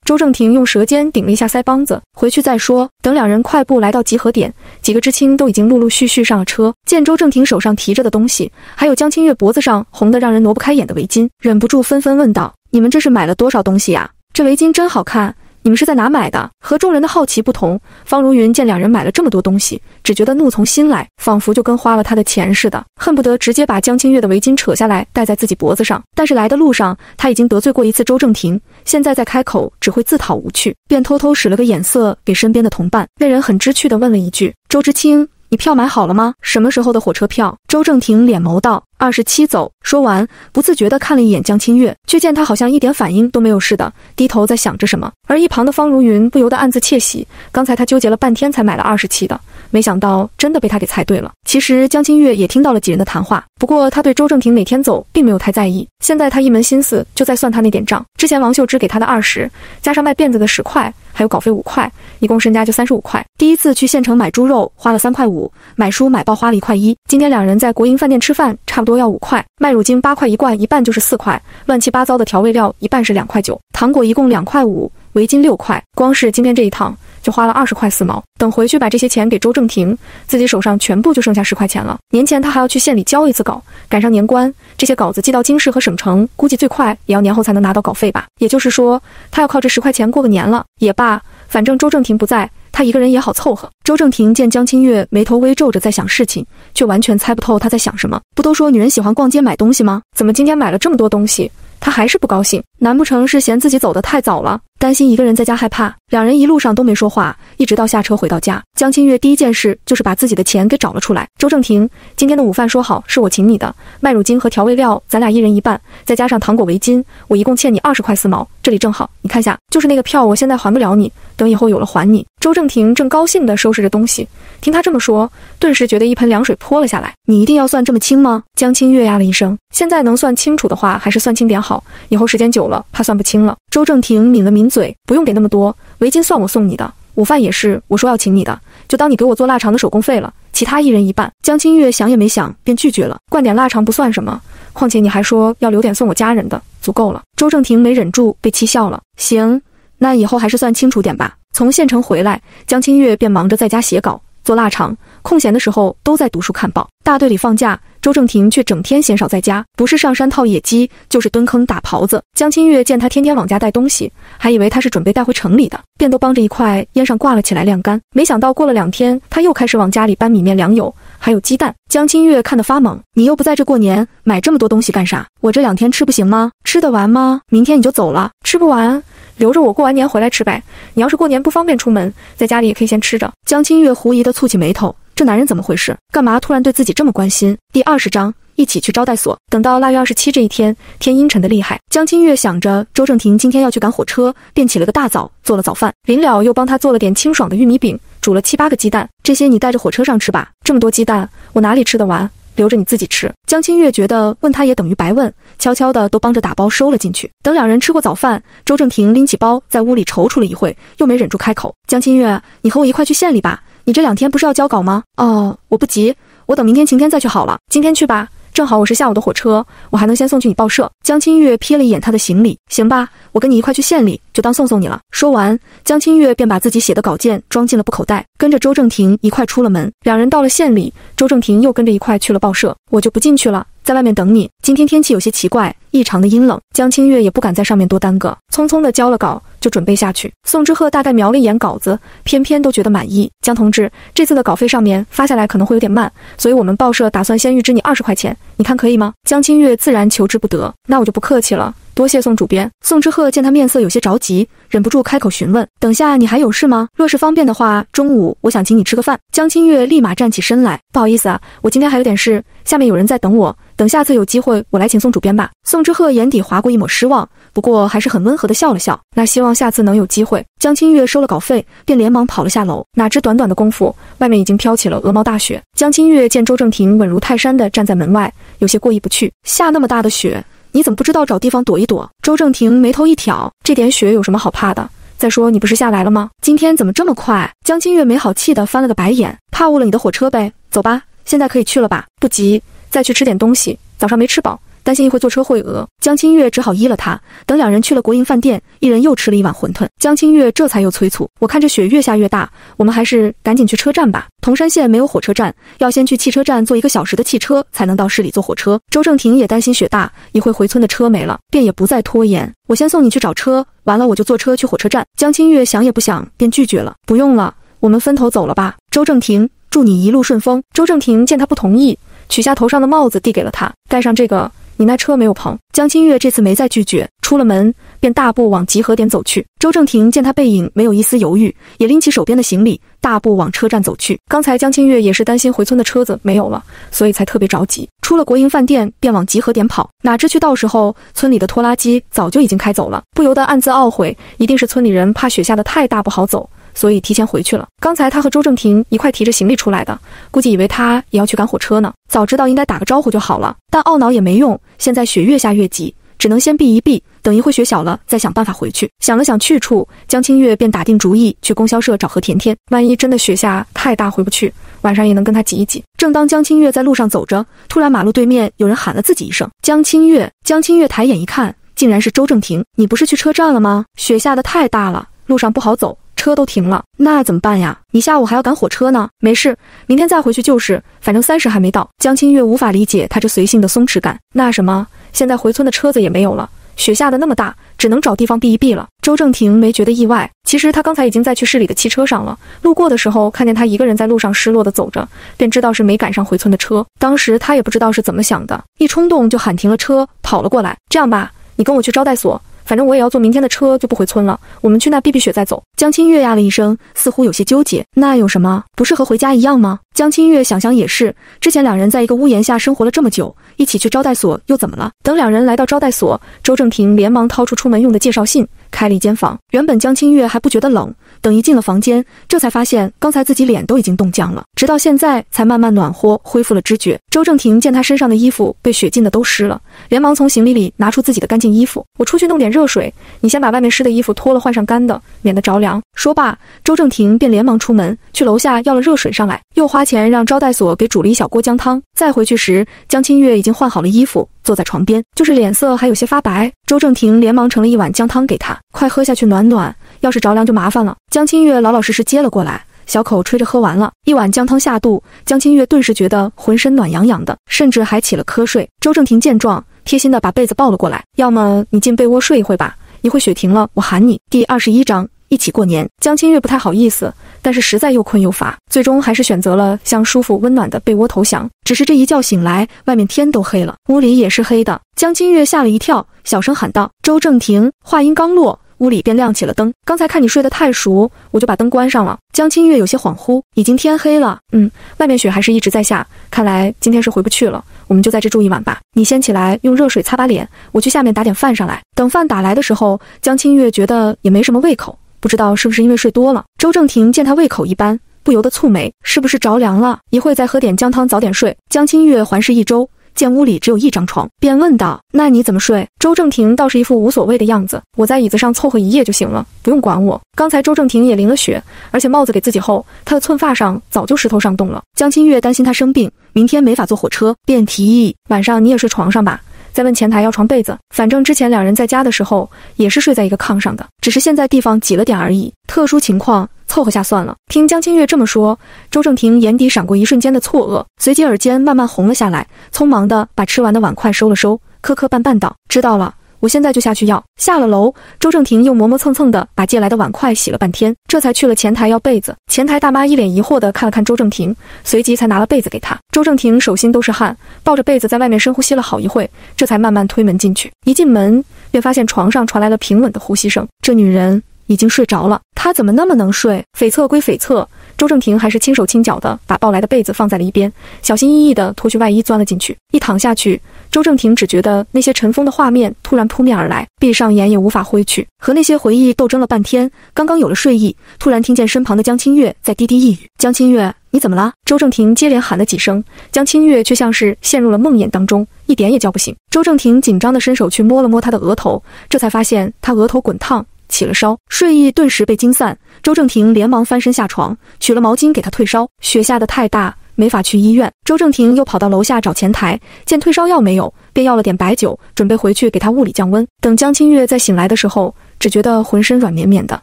周正廷用舌尖顶了一下腮帮子：“回去再说。”等两人快步来到集合点，几个知青都已经陆陆续续上了车。见周正廷手上提着的东西，还有江清月脖子上红得让人挪不开眼的围巾，忍不住纷纷问道：“你们这是买了多少东西呀？”这围巾真好看，你们是在哪买的？和众人的好奇不同，方如云见两人买了这么多东西，只觉得怒从心来，仿佛就跟花了他的钱似的，恨不得直接把江清月的围巾扯下来戴在自己脖子上。但是来的路上他已经得罪过一次周正廷，现在再开口只会自讨无趣，便偷偷使了个眼色给身边的同伴。那人很知趣地问了一句：“周知青。”你票买好了吗？什么时候的火车票？周正廷脸眸道：“二十七走。”说完，不自觉地看了一眼江清月，却见他好像一点反应都没有似的，低头在想着什么。而一旁的方如云不由得暗自窃喜，刚才他纠结了半天才买了二十七的，没想到真的被他给猜对了。其实江清月也听到了几人的谈话，不过他对周正廷哪天走并没有太在意。现在他一门心思就在算他那点账，之前王秀芝给他的二十，加上卖辫子的十块。还有稿费五块，一共身家就三十五块。第一次去县城买猪肉花了三块五，买书买报花了一块一。今天两人在国营饭店吃饭，差不多要五块。麦乳精八块一罐，一半就是四块。乱七八糟的调味料一半是两块九。糖果一共两块五，围巾六块。光是今天这一趟就花了二十块四毛。等回去把这些钱给周正廷，自己手上全部就剩下十块钱了。年前他还要去县里交一次稿，赶上年关，这些稿子寄到京市和省城，估计最快也要年后才能拿到稿费吧。也就是说，他要靠这十块钱过个年了。也罢，反正周正廷不在，他一个人也好凑合。周正廷见江清月眉头微皱着在想事情，却完全猜不透他在想什么。不都说女人喜欢逛街买东西吗？怎么今天买了这么多东西，他还是不高兴？难不成是嫌自己走得太早了？担心一个人在家害怕，两人一路上都没说话，一直到下车回到家。江清月第一件事就是把自己的钱给找了出来。周正廷，今天的午饭说好是我请你的，麦乳精和调味料咱俩一人一半，再加上糖果围巾，我一共欠你二十块四毛，这里正好，你看下，就是那个票，我现在还不了你，等以后有了还你。周正廷正高兴地收拾着东西，听他这么说，顿时觉得一盆凉水泼了下来。你一定要算这么清吗？江清月呀了一声，现在能算清楚的话，还是算清点好，以后时间久了怕算不清了。周正廷抿了抿。嘴不用给那么多，围巾算我送你的，午饭也是我说要请你的，就当你给我做腊肠的手工费了，其他一人一半。江清月想也没想便拒绝了，灌点腊肠不算什么，况且你还说要留点送我家人的，足够了。周正廷没忍住被气笑了，行，那以后还是算清楚点吧。从县城回来，江清月便忙着在家写稿做腊肠，空闲的时候都在读书看报。大队里放假。周正廷却整天鲜少在家，不是上山套野鸡，就是蹲坑打狍子。江清月见他天天往家带东西，还以为他是准备带回城里的，便都帮着一块烟上挂了起来晾干。没想到过了两天，他又开始往家里搬米面粮油，还有鸡蛋。江清月看得发懵，你又不在这过年，买这么多东西干啥？我这两天吃不行吗？吃得完吗？明天你就走了，吃不完。留着我过完年回来吃呗。你要是过年不方便出门，在家里也可以先吃着。江清月狐疑地蹙起眉头，这男人怎么回事？干嘛突然对自己这么关心？第二十章，一起去招待所。等到腊月二十七这一天，天阴沉得厉害。江清月想着周正廷今天要去赶火车，便起了个大早，做了早饭。临了又帮他做了点清爽的玉米饼，煮了七八个鸡蛋，这些你带着火车上吃吧。这么多鸡蛋，我哪里吃得完？留着你自己吃。江清月觉得问他也等于白问，悄悄的都帮着打包收了进去。等两人吃过早饭，周正廷拎起包在屋里踌躇了一会，又没忍住开口：“江清月，你和我一块去县里吧。你这两天不是要交稿吗？哦，我不急，我等明天晴天再去好了。今天去吧。”正好我是下午的火车，我还能先送去你报社。江清月瞥了一眼他的行李，行吧，我跟你一块去县里，就当送送你了。说完，江清月便把自己写的稿件装进了布口袋，跟着周正廷一块出了门。两人到了县里，周正廷又跟着一块去了报社。我就不进去了，在外面等你。今天天气有些奇怪，异常的阴冷，江清月也不敢在上面多耽搁，匆匆的交了稿。就准备下去。宋之赫大概瞄了一眼稿子，偏偏都觉得满意。江同志，这次的稿费上面发下来可能会有点慢，所以我们报社打算先预支你二十块钱，你看可以吗？江清月自然求之不得，那我就不客气了，多谢宋主编。宋之赫见他面色有些着急，忍不住开口询问：等下你还有事吗？若是方便的话，中午我想请你吃个饭。江清月立马站起身来，不好意思啊，我今天还有点事，下面有人在等我。等下次有机会，我来请宋主编吧。宋之赫眼底划过一抹失望，不过还是很温和的笑了笑。那希望下次能有机会。江清月收了稿费，便连忙跑了下楼。哪知短短的功夫，外面已经飘起了鹅毛大雪。江清月见周正廷稳如泰山地站在门外，有些过意不去。下那么大的雪，你怎么不知道找地方躲一躲？周正廷眉头一挑，这点雪有什么好怕的？再说你不是下来了吗？今天怎么这么快？江清月没好气地翻了个白眼，怕误了你的火车呗。走吧，现在可以去了吧？不急。再去吃点东西，早上没吃饱，担心一会坐车会饿。江清月只好依了他。等两人去了国营饭店，一人又吃了一碗馄饨。江清月这才又催促：“我看这雪越下越大，我们还是赶紧去车站吧。铜山县没有火车站，要先去汽车站坐一个小时的汽车，才能到市里坐火车。”周正廷也担心雪大，一会回村的车没了，便也不再拖延：“我先送你去找车，完了我就坐车去火车站。”江清月想也不想，便拒绝了：“不用了，我们分头走了吧。”周正廷，祝你一路顺风。周正廷见他不同意。取下头上的帽子，递给了他，戴上这个。你那车没有棚。江清月这次没再拒绝，出了门便大步往集合点走去。周正廷见他背影，没有一丝犹豫，也拎起手边的行李，大步往车站走去。刚才江清月也是担心回村的车子没有了，所以才特别着急。出了国营饭店，便往集合点跑。哪知去到时候，村里的拖拉机早就已经开走了，不由得暗自懊悔，一定是村里人怕雪下的太大不好走。所以提前回去了。刚才他和周正廷一块提着行李出来的，估计以为他也要去赶火车呢。早知道应该打个招呼就好了，但懊恼也没用。现在雪越下越急，只能先避一避，等一会雪小了再想办法回去。想了想去处，江清月便打定主意去供销社找何甜甜。万一真的雪下太大回不去，晚上也能跟他挤一挤。正当江清月在路上走着，突然马路对面有人喊了自己一声：“江清月！”江清月抬眼一看，竟然是周正廷。你不是去车站了吗？雪下的太大了，路上不好走。车都停了，那怎么办呀？你下午还要赶火车呢。没事，明天再回去就是。反正三十还没到。江清月无法理解他这随性的松弛感。那什么，现在回村的车子也没有了，雪下的那么大，只能找地方避一避了。周正廷没觉得意外，其实他刚才已经在去市里的汽车上了。路过的时候看见他一个人在路上失落的走着，便知道是没赶上回村的车。当时他也不知道是怎么想的，一冲动就喊停了车，跑了过来。这样吧，你跟我去招待所。反正我也要坐明天的车，就不回村了。我们去那避避雪再走。江清月呀了一声，似乎有些纠结。那有什么？不是和回家一样吗？江清月想想也是，之前两人在一个屋檐下生活了这么久，一起去招待所又怎么了？等两人来到招待所，周正廷连忙掏出出门用的介绍信，开了一间房。原本江清月还不觉得冷。等一进了房间，这才发现刚才自己脸都已经冻僵了，直到现在才慢慢暖和，恢复了知觉。周正廷见他身上的衣服被雪浸的都湿了，连忙从行李里拿出自己的干净衣服：“我出去弄点热水，你先把外面湿的衣服脱了，换上干的，免得着凉。”说罢，周正廷便连忙出门去楼下要了热水上来，又花钱让招待所给煮了一小锅姜汤。再回去时，江清月已经换好了衣服，坐在床边，就是脸色还有些发白。周正廷连忙盛了一碗姜汤给他：“快喝下去，暖暖。”要是着凉就麻烦了。江清月老老实实接了过来，小口吹着喝完了一碗姜汤下肚，江清月顿时觉得浑身暖洋洋的，甚至还起了瞌睡。周正廷见状，贴心的把被子抱了过来，要么你进被窝睡一会吧，一会雪停了我喊你。第二十一章。一起过年，江清月不太好意思，但是实在又困又乏，最终还是选择了向舒服温暖的被窝投降。只是这一觉醒来，外面天都黑了，屋里也是黑的。江清月吓了一跳，小声喊道：“周正廷。”话音刚落。屋里便亮起了灯。刚才看你睡得太熟，我就把灯关上了。江清月有些恍惚，已经天黑了。嗯，外面雪还是一直在下，看来今天是回不去了。我们就在这住一晚吧。你先起来，用热水擦把脸，我去下面打点饭上来。等饭打来的时候，江清月觉得也没什么胃口，不知道是不是因为睡多了。周正廷见他胃口一般，不由得蹙眉，是不是着凉了？一会再喝点姜汤，早点睡。江清月环视一周。见屋里只有一张床，便问道：“那你怎么睡？”周正廷倒是一副无所谓的样子：“我在椅子上凑合一夜就行了，不用管我。”刚才周正廷也淋了雪，而且帽子给自己厚，他的寸发上早就石头上冻了。江清月担心他生病，明天没法坐火车，便提议：“晚上你也睡床上吧。”再问前台要床被子，反正之前两人在家的时候也是睡在一个炕上的，只是现在地方挤了点而已。特殊情况。凑合下算了。听江清月这么说，周正廷眼底闪过一瞬间的错愕，随即耳尖慢慢红了下来，匆忙的把吃完的碗筷收了收，磕磕绊绊道：“知道了，我现在就下去要。”下了楼，周正廷又磨磨蹭蹭的把借来的碗筷洗了半天，这才去了前台要被子。前台大妈一脸疑惑的看了看周正廷，随即才拿了被子给他。周正廷手心都是汗，抱着被子在外面深呼吸了好一会，这才慢慢推门进去。一进门便发现床上传来了平稳的呼吸声，这女人。已经睡着了，他怎么那么能睡？匪侧归匪侧，周正廷还是轻手轻脚的把抱来的被子放在了一边，小心翼翼的脱去外衣钻了进去。一躺下去，周正廷只觉得那些尘封的画面突然扑面而来，闭上眼也无法挥去，和那些回忆斗争了半天，刚刚有了睡意，突然听见身旁的江清月在低低一语：“江清月，你怎么了？”周正廷接连喊了几声，江清月却像是陷入了梦魇当中，一点也叫不醒。周正廷紧张的伸手去摸了摸他的额头，这才发现他额头滚烫。起了烧，睡意顿时被惊散。周正廷连忙翻身下床，取了毛巾给他退烧。雪下的太大，没法去医院。周正廷又跑到楼下找前台，见退烧药没有，便要了点白酒，准备回去给他物理降温。等江清月再醒来的时候，只觉得浑身软绵绵的，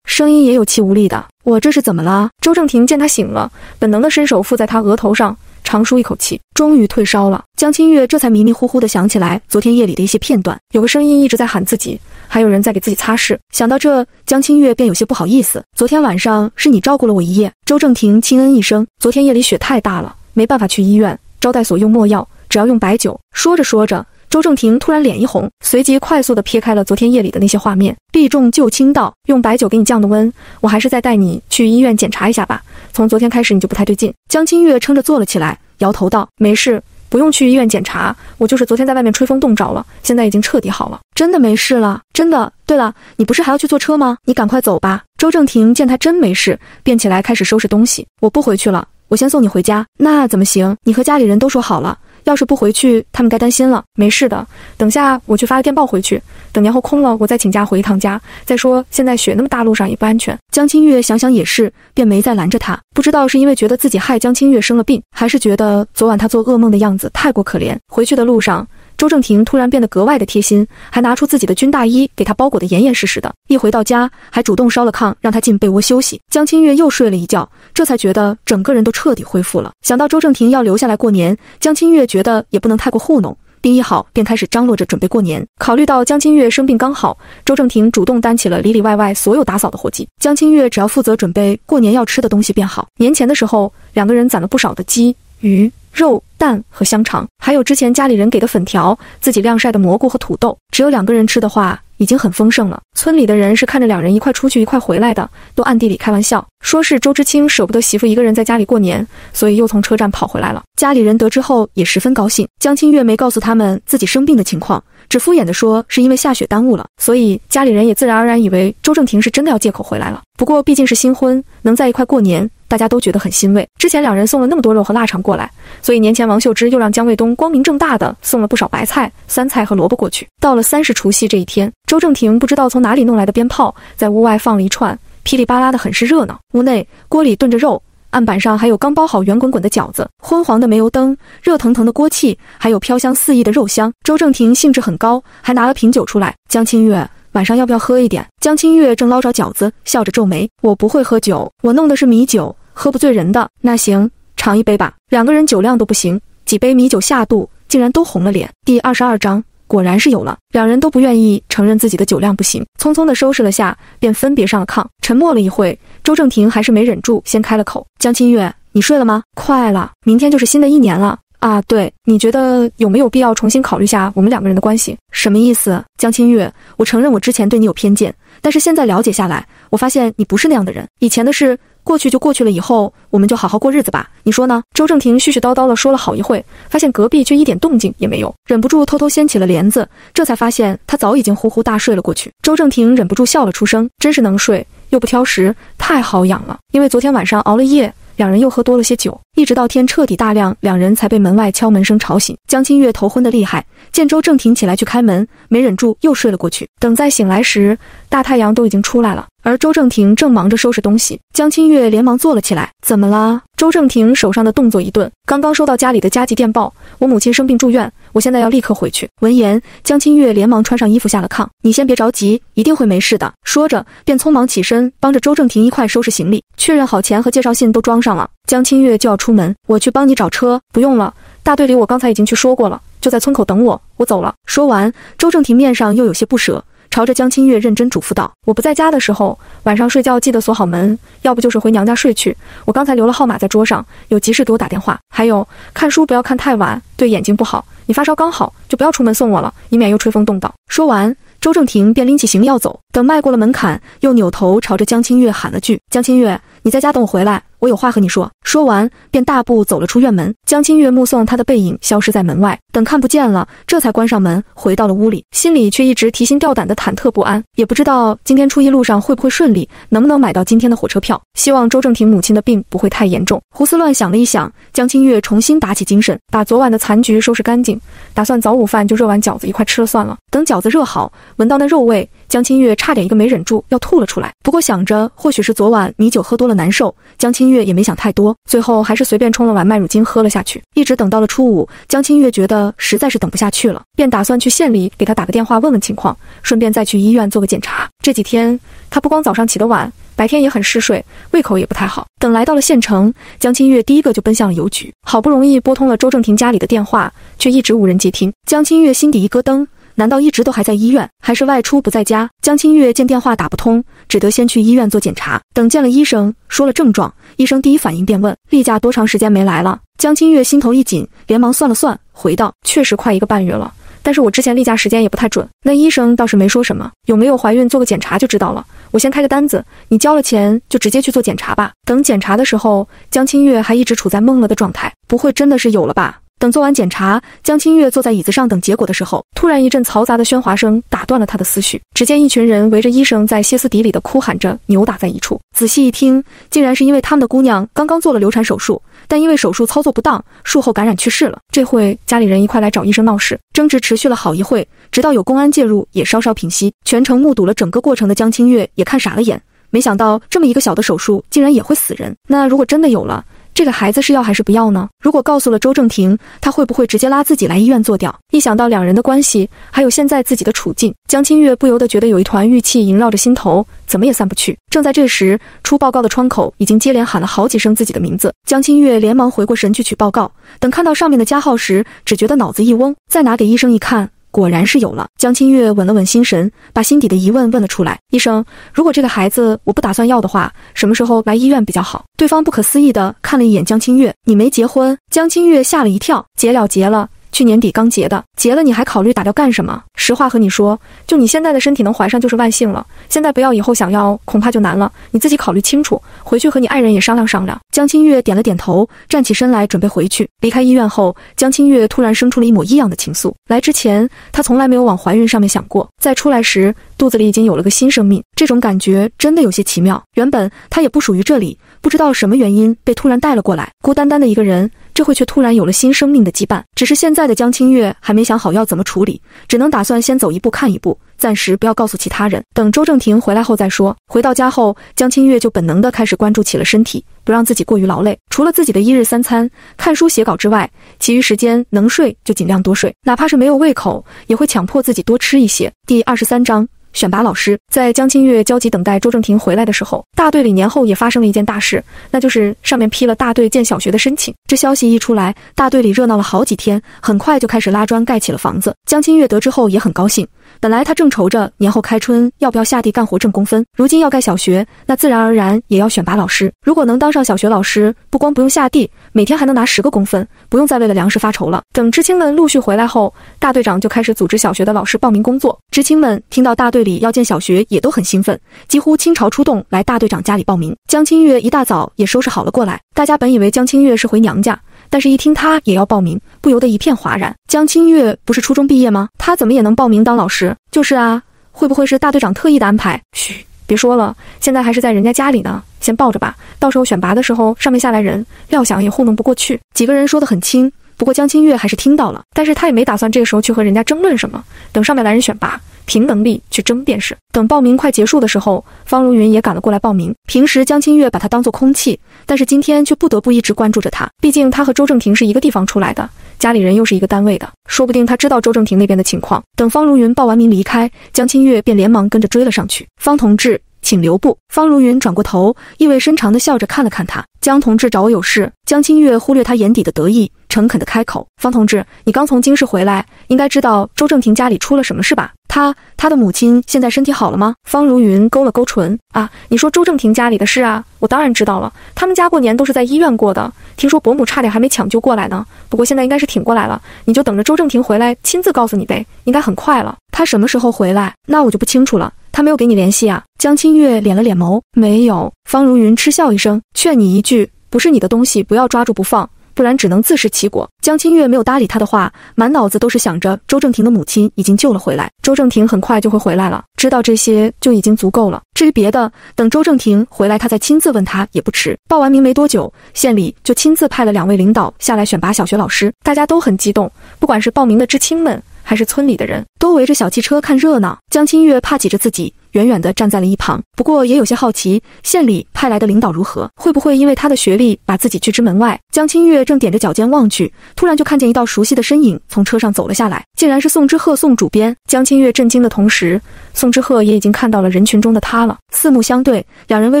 声音也有气无力的。我这是怎么了？周正廷见他醒了，本能的伸手附在他额头上。长舒一口气，终于退烧了。江清月这才迷迷糊糊地想起来昨天夜里的一些片段，有个声音一直在喊自己，还有人在给自己擦拭。想到这，江清月便有些不好意思。昨天晚上是你照顾了我一夜。周正廷轻嗯一声，昨天夜里雪太大了，没办法去医院，招待所用墨药，只要用白酒。说着说着，周正廷突然脸一红，随即快速地撇开了昨天夜里的那些画面，避重就轻道：“用白酒给你降的温，我还是再带你去医院检查一下吧。从昨天开始你就不太对劲。”江清月撑着坐了起来。摇头道：“没事，不用去医院检查。我就是昨天在外面吹风冻着了，现在已经彻底好了，真的没事了，真的。对了，你不是还要去坐车吗？你赶快走吧。”周正廷见他真没事，便起来开始收拾东西。我不回去了，我先送你回家。那怎么行？你和家里人都说好了。要是不回去，他们该担心了。没事的，等下我去发个电报回去。等年后空了，我再请假回一趟家。再说现在雪那么大，路上也不安全。江清月想想也是，便没再拦着他。不知道是因为觉得自己害江清月生了病，还是觉得昨晚他做噩梦的样子太过可怜。回去的路上。周正廷突然变得格外的贴心，还拿出自己的军大衣给他包裹得严严实实的。一回到家，还主动烧了炕，让他进被窝休息。江清月又睡了一觉，这才觉得整个人都彻底恢复了。想到周正廷要留下来过年，江清月觉得也不能太过糊弄，病一好便开始张罗着准备过年。考虑到江清月生病刚好，周正廷主动担起了里里外外所有打扫的活计。江清月只要负责准备过年要吃的东西便好。年前的时候，两个人攒了不少的鸡鱼。肉、蛋和香肠，还有之前家里人给的粉条，自己晾晒的蘑菇和土豆。只有两个人吃的话，已经很丰盛了。村里的人是看着两人一块出去一块回来的，都暗地里开玩笑，说是周知青舍不得媳妇一个人在家里过年，所以又从车站跑回来了。家里人得知后也十分高兴。江清月没告诉他们自己生病的情况，只敷衍的说是因为下雪耽误了，所以家里人也自然而然以为周正廷是真的要借口回来了。不过毕竟是新婚，能在一块过年。大家都觉得很欣慰。之前两人送了那么多肉和腊肠过来，所以年前王秀芝又让姜卫东光明正大的送了不少白菜、酸菜和萝卜过去。到了三十除夕这一天，周正廷不知道从哪里弄来的鞭炮，在屋外放了一串，噼里啪啦的很是热闹。屋内锅里炖着肉，案板上还有刚包好圆滚滚的饺子，昏黄的煤油灯，热腾腾的锅气，还有飘香四溢的肉香。周正廷兴致很高，还拿了瓶酒出来。江清月。晚上要不要喝一点？江清月正捞着饺子，笑着皱眉：“我不会喝酒，我弄的是米酒，喝不醉人的。那行，尝一杯吧。两个人酒量都不行，几杯米酒下肚，竟然都红了脸。第二十二章，果然是有了。两人都不愿意承认自己的酒量不行，匆匆地收拾了下，便分别上了炕。沉默了一会，周正廷还是没忍住，先开了口：“江清月，你睡了吗？快了，明天就是新的一年了。”啊，对，你觉得有没有必要重新考虑下我们两个人的关系？什么意思？江清月，我承认我之前对你有偏见，但是现在了解下来，我发现你不是那样的人。以前的事过去就过去了，以后我们就好好过日子吧。你说呢？周正廷絮絮叨叨了说了好一会，发现隔壁却一点动静也没有，忍不住偷偷掀起了帘子，这才发现他早已经呼呼大睡了过去。周正廷忍不住笑了出声，真是能睡又不挑食，太好养了。因为昨天晚上熬了夜。两人又喝多了些酒，一直到天彻底大亮，两人才被门外敲门声吵醒。江清月头昏的厉害，见周正廷起来去开门，没忍住又睡了过去。等再醒来时，大太阳都已经出来了。而周正廷正忙着收拾东西，江清月连忙坐了起来。怎么了？周正廷手上的动作一顿，刚刚收到家里的加急电报，我母亲生病住院，我现在要立刻回去。闻言，江清月连忙穿上衣服下了炕。你先别着急，一定会没事的。说着，便匆忙起身，帮着周正廷一块收拾行李，确认好钱和介绍信都装上了。江清月就要出门，我去帮你找车。不用了，大队里我刚才已经去说过了，就在村口等我。我走了。说完，周正廷面上又有些不舍。朝着江清月认真嘱咐道：“我不在家的时候，晚上睡觉记得锁好门，要不就是回娘家睡去。我刚才留了号码在桌上，有急事给我打电话。还有，看书不要看太晚，对眼睛不好。你发烧刚好，就不要出门送我了，以免又吹风冻到。”说完，周正廷便拎起行李要走，等迈过了门槛，又扭头朝着江清月喊了句：“江清月，你在家等我回来。”我有话和你说。说完，便大步走了出院门。江清月目送他的背影消失在门外，等看不见了，这才关上门，回到了屋里，心里却一直提心吊胆的忐忑不安，也不知道今天初一路上会不会顺利，能不能买到今天的火车票。希望周正廷母亲的病不会太严重。胡思乱想了一想，江清月重新打起精神，把昨晚的残局收拾干净，打算早午饭就热碗饺子一块吃了算了。等饺子热好，闻到那肉味，江清月差点一个没忍住要吐了出来。不过想着或许是昨晚米酒喝多了难受，江清。月也没想太多，最后还是随便冲了碗麦乳精喝了下去。一直等到了初五，江清月觉得实在是等不下去了，便打算去县里给他打个电话问问情况，顺便再去医院做个检查。这几天他不光早上起得晚，白天也很嗜睡，胃口也不太好。等来到了县城，江清月第一个就奔向了邮局，好不容易拨通了周正廷家里的电话，却一直无人接听。江清月心底一咯噔。难道一直都还在医院，还是外出不在家？江清月见电话打不通，只得先去医院做检查。等见了医生，说了症状，医生第一反应便问例假多长时间没来了。江清月心头一紧，连忙算了算，回道：确实快一个半月了，但是我之前例假时间也不太准。那医生倒是没说什么，有没有怀孕做个检查就知道了。我先开个单子，你交了钱就直接去做检查吧。等检查的时候，江清月还一直处在懵了的状态，不会真的是有了吧？等做完检查，江清月坐在椅子上等结果的时候，突然一阵嘈杂的喧哗声打断了他的思绪。只见一群人围着医生在歇斯底里的哭喊着，扭打在一处。仔细一听，竟然是因为他们的姑娘刚刚做了流产手术，但因为手术操作不当，术后感染去世了。这会家里人一块来找医生闹事，争执持续了好一会，直到有公安介入，也稍稍平息。全程目睹了整个过程的江清月也看傻了眼，没想到这么一个小的手术竟然也会死人。那如果真的有了？这个孩子是要还是不要呢？如果告诉了周正廷，他会不会直接拉自己来医院做掉？一想到两人的关系，还有现在自己的处境，江清月不由得觉得有一团郁气萦绕着心头，怎么也散不去。正在这时，出报告的窗口已经接连喊了好几声自己的名字，江清月连忙回过神去取报告。等看到上面的加号时，只觉得脑子一嗡，再拿给医生一看。果然是有了。江清月稳了稳心神，把心底的疑问问了出来：“医生，如果这个孩子我不打算要的话，什么时候来医院比较好？”对方不可思议地看了一眼江清月：“你没结婚？”江清月吓了一跳：“结了，结了。”去年底刚结的，结了你还考虑打掉干什么？实话和你说，就你现在的身体能怀上就是万幸了。现在不要，以后想要恐怕就难了。你自己考虑清楚，回去和你爱人也商量商量。江清月点了点头，站起身来准备回去。离开医院后，江清月突然生出了一抹异样的情愫。来之前，她从来没有往怀孕上面想过。在出来时，肚子里已经有了个新生命，这种感觉真的有些奇妙。原本她也不属于这里，不知道什么原因被突然带了过来，孤单单的一个人。这会却突然有了新生命的羁绊，只是现在的江清月还没想好要怎么处理，只能打算先走一步看一步，暂时不要告诉其他人，等周正廷回来后再说。回到家后，江清月就本能的开始关注起了身体，不让自己过于劳累。除了自己的一日三餐、看书写稿之外，其余时间能睡就尽量多睡，哪怕是没有胃口，也会强迫自己多吃一些。第二十三章。选拔老师。在江清月焦急等待周正廷回来的时候，大队里年后也发生了一件大事，那就是上面批了大队建小学的申请。这消息一出来，大队里热闹了好几天，很快就开始拉砖盖起了房子。江清月得知后也很高兴。本来他正愁着年后开春要不要下地干活挣工分，如今要盖小学，那自然而然也要选拔老师。如果能当上小学老师，不光不用下地，每天还能拿十个工分，不用再为了粮食发愁了。等知青们陆续回来后，大队长就开始组织小学的老师报名工作。知青们听到大队里要建小学，也都很兴奋，几乎倾巢出动来大队长家里报名。江清月一大早也收拾好了过来，大家本以为江清月是回娘家。但是，一听他也要报名，不由得一片哗然。江清月不是初中毕业吗？他怎么也能报名当老师？就是啊，会不会是大队长特意的安排？嘘，别说了，现在还是在人家家里呢，先抱着吧。到时候选拔的时候，上面下来人，料想也糊弄不过去。几个人说得很轻，不过江清月还是听到了，但是他也没打算这个时候去和人家争论什么，等上面来人选拔。凭能力去争便是。等报名快结束的时候，方如云也赶了过来报名。平时江清月把他当做空气，但是今天却不得不一直关注着他。毕竟他和周正廷是一个地方出来的，家里人又是一个单位的，说不定他知道周正廷那边的情况。等方如云报完名离开，江清月便连忙跟着追了上去。方同志，请留步。方如云转过头，意味深长地笑着看了看他。江同志找我有事。江清月忽略他眼底的得意，诚恳地开口：“方同志，你刚从京市回来，应该知道周正廷家里出了什么事吧？”他他的母亲现在身体好了吗？方如云勾了勾唇，啊，你说周正廷家里的事啊，我当然知道了。他们家过年都是在医院过的，听说伯母差点还没抢救过来呢。不过现在应该是挺过来了，你就等着周正廷回来亲自告诉你呗，应该很快了。他什么时候回来？那我就不清楚了。他没有给你联系啊？江清月敛了敛眸，没有。方如云嗤笑一声，劝你一句，不是你的东西不要抓住不放。不然只能自食其果。江清月没有搭理他的话，满脑子都是想着周正廷的母亲已经救了回来，周正廷很快就会回来了。知道这些就已经足够了。至于别的，等周正廷回来，他再亲自问他也不迟。报完名没多久，县里就亲自派了两位领导下来选拔小学老师，大家都很激动。不管是报名的知青们，还是村里的人，都围着小汽车看热闹。江清月怕挤着自己。远远地站在了一旁，不过也有些好奇，县里派来的领导如何？会不会因为他的学历把自己拒之门外？江清月正踮着脚尖望去，突然就看见一道熟悉的身影从车上走了下来，竟然是宋之鹤宋主编。江清月震惊的同时，宋之鹤也已经看到了人群中的他了。四目相对，两人微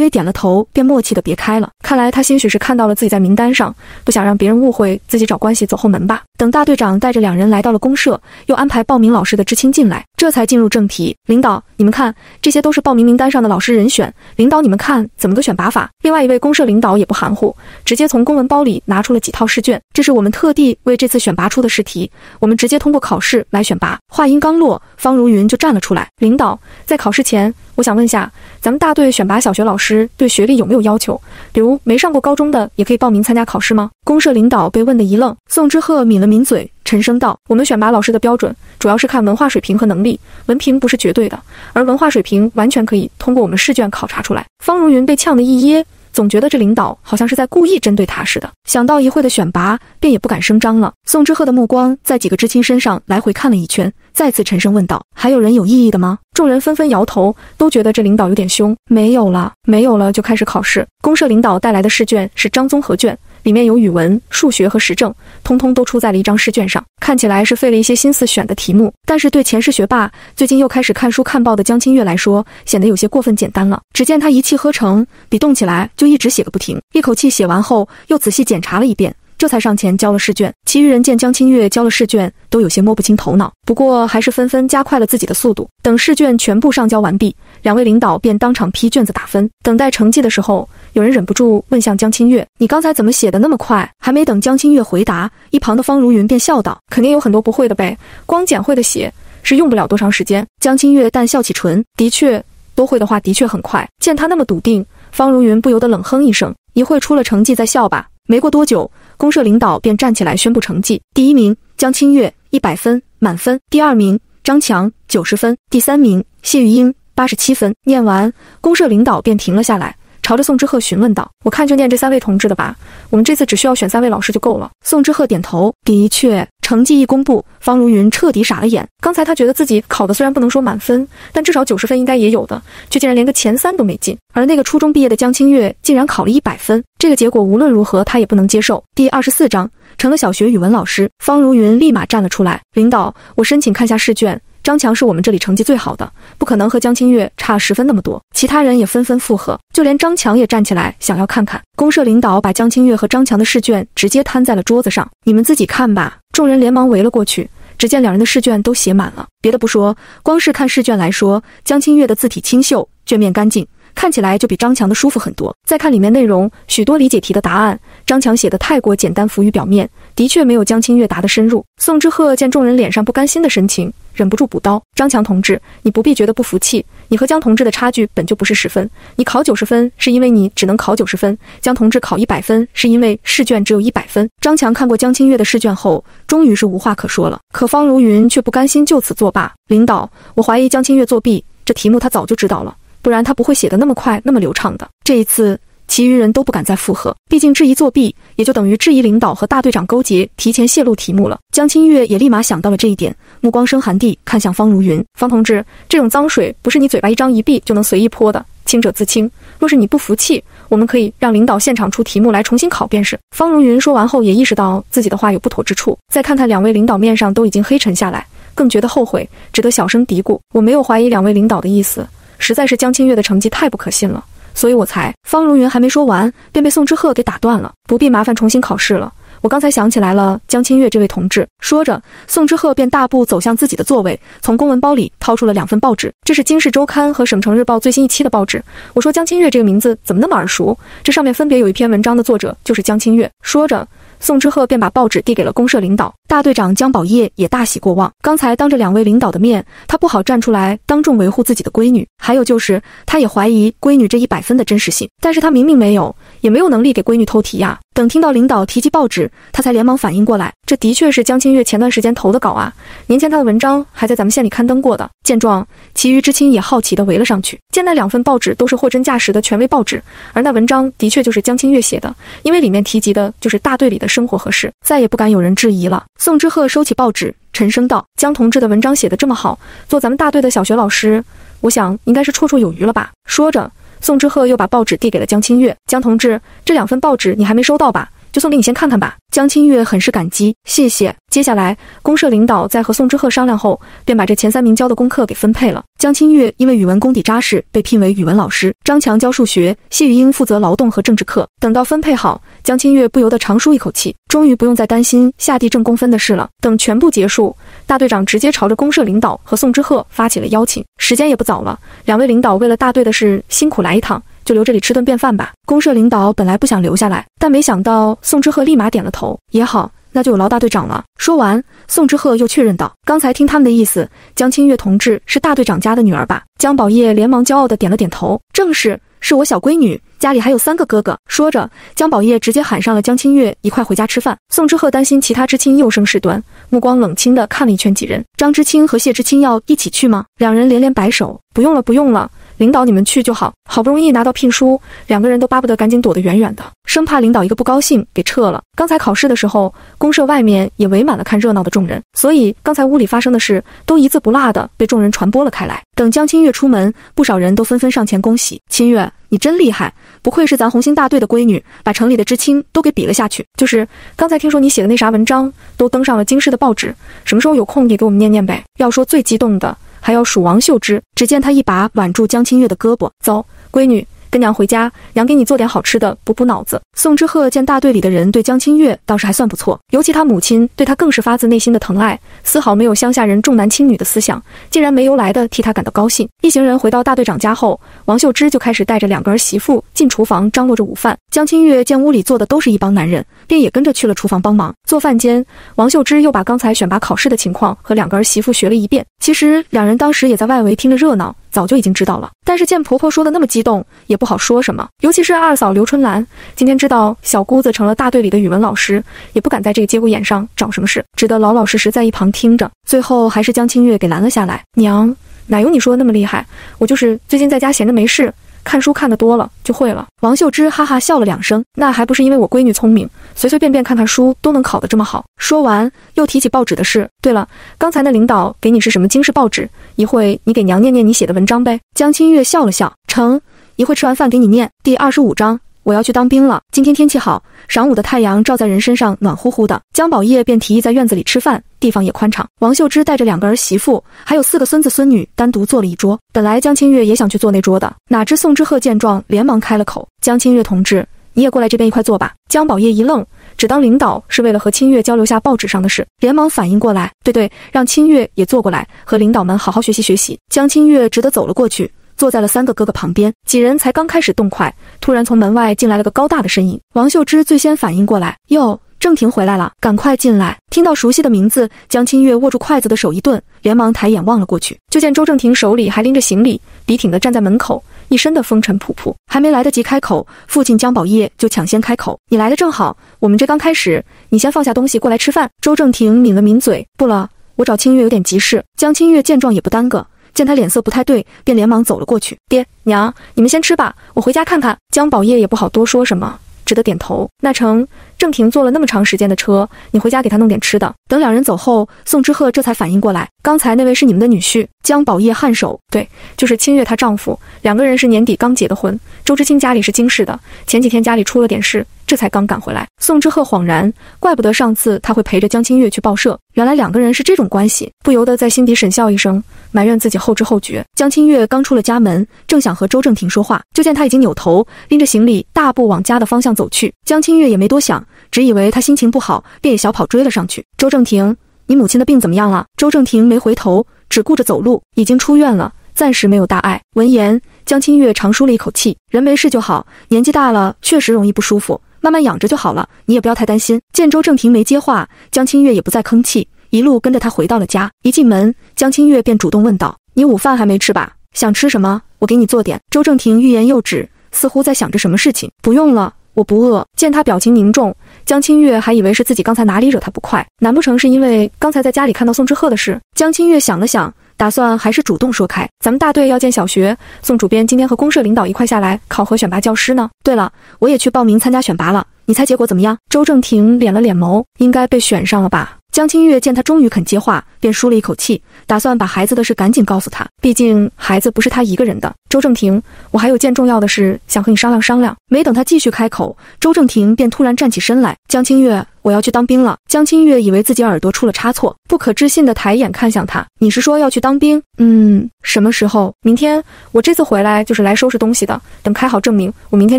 微点了头，便默契地别开了。看来他兴许是看到了自己在名单上，不想让别人误会自己找关系走后门吧。等大队长带着两人来到了公社，又安排报名老师的知青进来，这才进入正题。领导，你们看。这些都是报名名单上的老师人选，领导你们看怎么个选拔法？另外一位公社领导也不含糊，直接从公文包里拿出了几套试卷，这是我们特地为这次选拔出的试题，我们直接通过考试来选拔。话音刚落，方如云就站了出来，领导，在考试前，我想问下，咱们大队选拔小学老师对学历有没有要求？比如没上过高中的也可以报名参加考试吗？公社领导被问得一愣，宋之鹤抿了抿嘴。沉声道：“我们选拔老师的标准主要是看文化水平和能力，文凭不是绝对的，而文化水平完全可以通过我们试卷考察出来。”方如云被呛得一噎，总觉得这领导好像是在故意针对他似的。想到一会的选拔，便也不敢声张了。宋之鹤的目光在几个知青身上来回看了一圈，再次沉声问道：“还有人有异议的吗？”众人纷纷摇头，都觉得这领导有点凶。没有了，没有了，就开始考试。公社领导带来的试卷是张综合卷。里面有语文、数学和时政，通通都出在了一张试卷上。看起来是费了一些心思选的题目，但是对前世学霸、最近又开始看书看报的江清月来说，显得有些过分简单了。只见他一气呵成，笔动起来就一直写个不停，一口气写完后，又仔细检查了一遍。这才上前交了试卷，其余人见江清月交了试卷，都有些摸不清头脑，不过还是纷纷加快了自己的速度。等试卷全部上交完毕，两位领导便当场批卷子打分。等待成绩的时候，有人忍不住问向江清月：“你刚才怎么写的那么快？”还没等江清月回答，一旁的方如云便笑道：“肯定有很多不会的呗，光简会的写是用不了多长时间。”江清月淡笑起唇，的确，多会的话的确很快。见他那么笃定，方如云不由得冷哼一声：“一会出了成绩再笑吧。”没过多久。公社领导便站起来宣布成绩：第一名江清月一百分满分；第二名张强九十分；第三名谢玉英八十七分。念完，公社领导便停了下来，朝着宋之鹤询问道：“我看就念这三位同志的吧，我们这次只需要选三位老师就够了。”宋之鹤点头：“的确。”成绩一公布，方如云彻底傻了眼。刚才他觉得自己考的虽然不能说满分，但至少九十分应该也有的，却竟然连个前三都没进。而那个初中毕业的江清月竟然考了一百分，这个结果无论如何他也不能接受。第二十四章成了小学语文老师，方如云立马站了出来：“领导，我申请看下试卷，张强是我们这里成绩最好的，不可能和江清月差十分那么多。其他人也纷纷附和，就连张强也站起来想要看看。公社领导把江清月和张强的试卷直接摊在了桌子上，你们自己看吧。众人连忙围了过去，只见两人的试卷都写满了。别的不说，光是看试卷来说，江清月的字体清秀，卷面干净。看起来就比张强的舒服很多。再看里面内容，许多理解题的答案，张强写的太过简单，浮于表面，的确没有江清月答得深入。宋之赫见众人脸上不甘心的神情，忍不住补刀：“张强同志，你不必觉得不服气，你和江同志的差距本就不是十分。你考九十分，是因为你只能考九十分；江同志考一百分，是因为试卷只有一百分。”张强看过江清月的试卷后，终于是无话可说了。可方如云却不甘心就此作罢：“领导，我怀疑江清月作弊，这题目他早就知道了。”不然他不会写得那么快那么流畅的。这一次，其余人都不敢再附和，毕竟质疑作弊，也就等于质疑领导和大队长勾结，提前泄露题目了。江清月也立马想到了这一点，目光生寒地看向方如云：“方同志，这种脏水不是你嘴巴一张一闭就能随意泼的，清者自清。若是你不服气，我们可以让领导现场出题目来重新考便是。”方如云说完后，也意识到自己的话有不妥之处，再看看两位领导面上都已经黑沉下来，更觉得后悔，只得小声嘀咕：“我没有怀疑两位领导的意思。”实在是江清月的成绩太不可信了，所以我才……方如云还没说完，便被宋之赫给打断了。不必麻烦重新考试了，我刚才想起来了，江清月这位同志。说着，宋之赫便大步走向自己的座位，从公文包里掏出了两份报纸，这是《京市周刊》和《省城日报》最新一期的报纸。我说江清月这个名字怎么那么耳熟？这上面分别有一篇文章的作者就是江清月。说着。宋之赫便把报纸递给了公社领导，大队长姜宝业也大喜过望。刚才当着两位领导的面，他不好站出来当众维护自己的闺女，还有就是他也怀疑闺女这一百分的真实性，但是他明明没有，也没有能力给闺女偷题呀。等听到领导提及报纸，他才连忙反应过来，这的确是江清月前段时间投的稿啊。年前他的文章还在咱们县里刊登过的。见状，其余知青也好奇地围了上去。见那两份报纸都是货真价实的权威报纸，而那文章的确就是江清月写的，因为里面提及的就是大队里的生活和事，再也不敢有人质疑了。宋之赫收起报纸，沉声道：“江同志的文章写得这么好，做咱们大队的小学老师，我想应该是绰绰有余了吧。”说着。宋之赫又把报纸递给了江清月，江同志，这两份报纸你还没收到吧？就送给你先看看吧。江清月很是感激，谢谢。接下来，公社领导在和宋之赫商量后，便把这前三名交的功课给分配了。江清月因为语文功底扎实，被聘为语文老师；张强教数学，谢玉英负责劳动和政治课。等到分配好，江清月不由得长舒一口气，终于不用再担心下地挣工分的事了。等全部结束，大队长直接朝着公社领导和宋之赫发起了邀请。时间也不早了，两位领导为了大队的事辛苦来一趟。就留这里吃顿便饭吧。公社领导本来不想留下来，但没想到宋之赫立马点了头。也好，那就有劳大队长了。说完，宋之赫又确认道：“刚才听他们的意思，江清月同志是大队长家的女儿吧？”江宝业连忙骄傲地点了点头：“正是，是我小闺女，家里还有三个哥哥。”说着，江宝业直接喊上了江清月一块回家吃饭。宋之赫担心其他知青又生事端，目光冷清地看了一圈几人。张知青和谢知青要一起去吗？两人连连摆手：“不用了，不用了。”领导，你们去就好。好不容易拿到聘书，两个人都巴不得赶紧躲得远远的，生怕领导一个不高兴给撤了。刚才考试的时候，公社外面也围满了看热闹的众人，所以刚才屋里发生的事都一字不落的被众人传播了开来。等江清月出门，不少人都纷纷上前恭喜：“清月，你真厉害，不愧是咱红星大队的闺女，把城里的知青都给比了下去。就是刚才听说你写的那啥文章，都登上了京师的报纸，什么时候有空也给我们念念呗。要说最激动的。”还要数王秀芝，只见他一把挽住江清月的胳膊，走，闺女。跟娘回家，娘给你做点好吃的，补补脑子。宋之赫见大队里的人对江清月倒是还算不错，尤其他母亲对他更是发自内心的疼爱，丝毫没有乡下人重男轻女的思想，竟然没由来的替他感到高兴。一行人回到大队长家后，王秀芝就开始带着两个儿媳妇进厨房张罗着午饭。江清月见屋里坐的都是一帮男人，便也跟着去了厨房帮忙做饭间。王秀芝又把刚才选拔考试的情况和两个儿媳妇学了一遍。其实两人当时也在外围听着热闹。早就已经知道了，但是见婆婆说的那么激动，也不好说什么。尤其是二嫂刘春兰，今天知道小姑子成了大队里的语文老师，也不敢在这个节骨眼上找什么事，只得老老实实在一旁听着。最后还是江清月给拦了下来：“娘，哪有你说的那么厉害？我就是最近在家闲着没事。”看书看得多了就会了。王秀芝哈哈笑了两声，那还不是因为我闺女聪明，随随便便看看书都能考得这么好。说完又提起报纸的事。对了，刚才那领导给你是什么京师报纸？一会你给娘念念你写的文章呗。江清月笑了笑，成，一会吃完饭给你念。第二十五章我要去当兵了。今天天气好，晌午的太阳照在人身上，暖乎乎的。江宝业便提议在院子里吃饭，地方也宽敞。王秀芝带着两个儿媳妇，还有四个孙子孙女，单独坐了一桌。本来江清月也想去坐那桌的，哪知宋之鹤见状，连忙开了口：“江清月同志，你也过来这边一块坐吧。”江宝业一愣。只当领导是为了和清月交流下报纸上的事，连忙反应过来，对对，让清月也坐过来，和领导们好好学习学习。江清月只得走了过去，坐在了三个哥哥旁边。几人才刚开始动筷，突然从门外进来了个高大的身影。王秀芝最先反应过来，哟，郑婷回来了，赶快进来。听到熟悉的名字，江清月握住筷子的手一顿，连忙抬眼望了过去，就见周正廷手里还拎着行李，笔挺地站在门口。一身的风尘仆仆，还没来得及开口，父亲江宝业就抢先开口：“你来的正好，我们这刚开始，你先放下东西过来吃饭。”周正廷抿了抿嘴：“不了，我找清月有点急事。”江清月见状也不耽搁，见他脸色不太对，便连忙走了过去：“爹娘，你们先吃吧，我回家看看。”江宝业也不好多说什么，只得点头：“那成。”郑婷坐了那么长时间的车，你回家给她弄点吃的。等两人走后，宋之鹤这才反应过来，刚才那位是你们的女婿江宝业颔首，对，就是清月她丈夫。两个人是年底刚结的婚。周知青家里是京市的，前几天家里出了点事，这才刚赶回来。宋之鹤恍然，怪不得上次他会陪着江清月去报社，原来两个人是这种关系，不由得在心底沈笑一声，埋怨自己后知后觉。江清月刚出了家门，正想和周正廷说话，就见他已经扭头拎着行李大步往家的方向走去。江清月也没多想。只以为他心情不好，便也小跑追了上去。周正廷，你母亲的病怎么样了？周正廷没回头，只顾着走路，已经出院了，暂时没有大碍。闻言，江清月长舒了一口气，人没事就好，年纪大了确实容易不舒服，慢慢养着就好了，你也不要太担心。见周正廷没接话，江清月也不再吭气，一路跟着他回到了家。一进门，江清月便主动问道：“你午饭还没吃吧？想吃什么？我给你做点。”周正廷欲言又止，似乎在想着什么事情。不用了，我不饿。见他表情凝重。江清月还以为是自己刚才哪里惹他不快，难不成是因为刚才在家里看到宋之赫的事？江清月想了想，打算还是主动说开。咱们大队要建小学，宋主编今天和公社领导一块下来考核选拔教师呢。对了，我也去报名参加选拔了，你猜结果怎么样？周正廷敛了敛眸，应该被选上了吧。江清月见他终于肯接话，便舒了一口气，打算把孩子的事赶紧告诉他。毕竟孩子不是他一个人的。周正廷，我还有件重要的事想和你商量商量。没等他继续开口，周正廷便突然站起身来。江清月，我要去当兵了。江清月以为自己耳朵出了差错，不可置信地抬眼看向他。你是说要去当兵？嗯，什么时候？明天。我这次回来就是来收拾东西的。等开好证明，我明天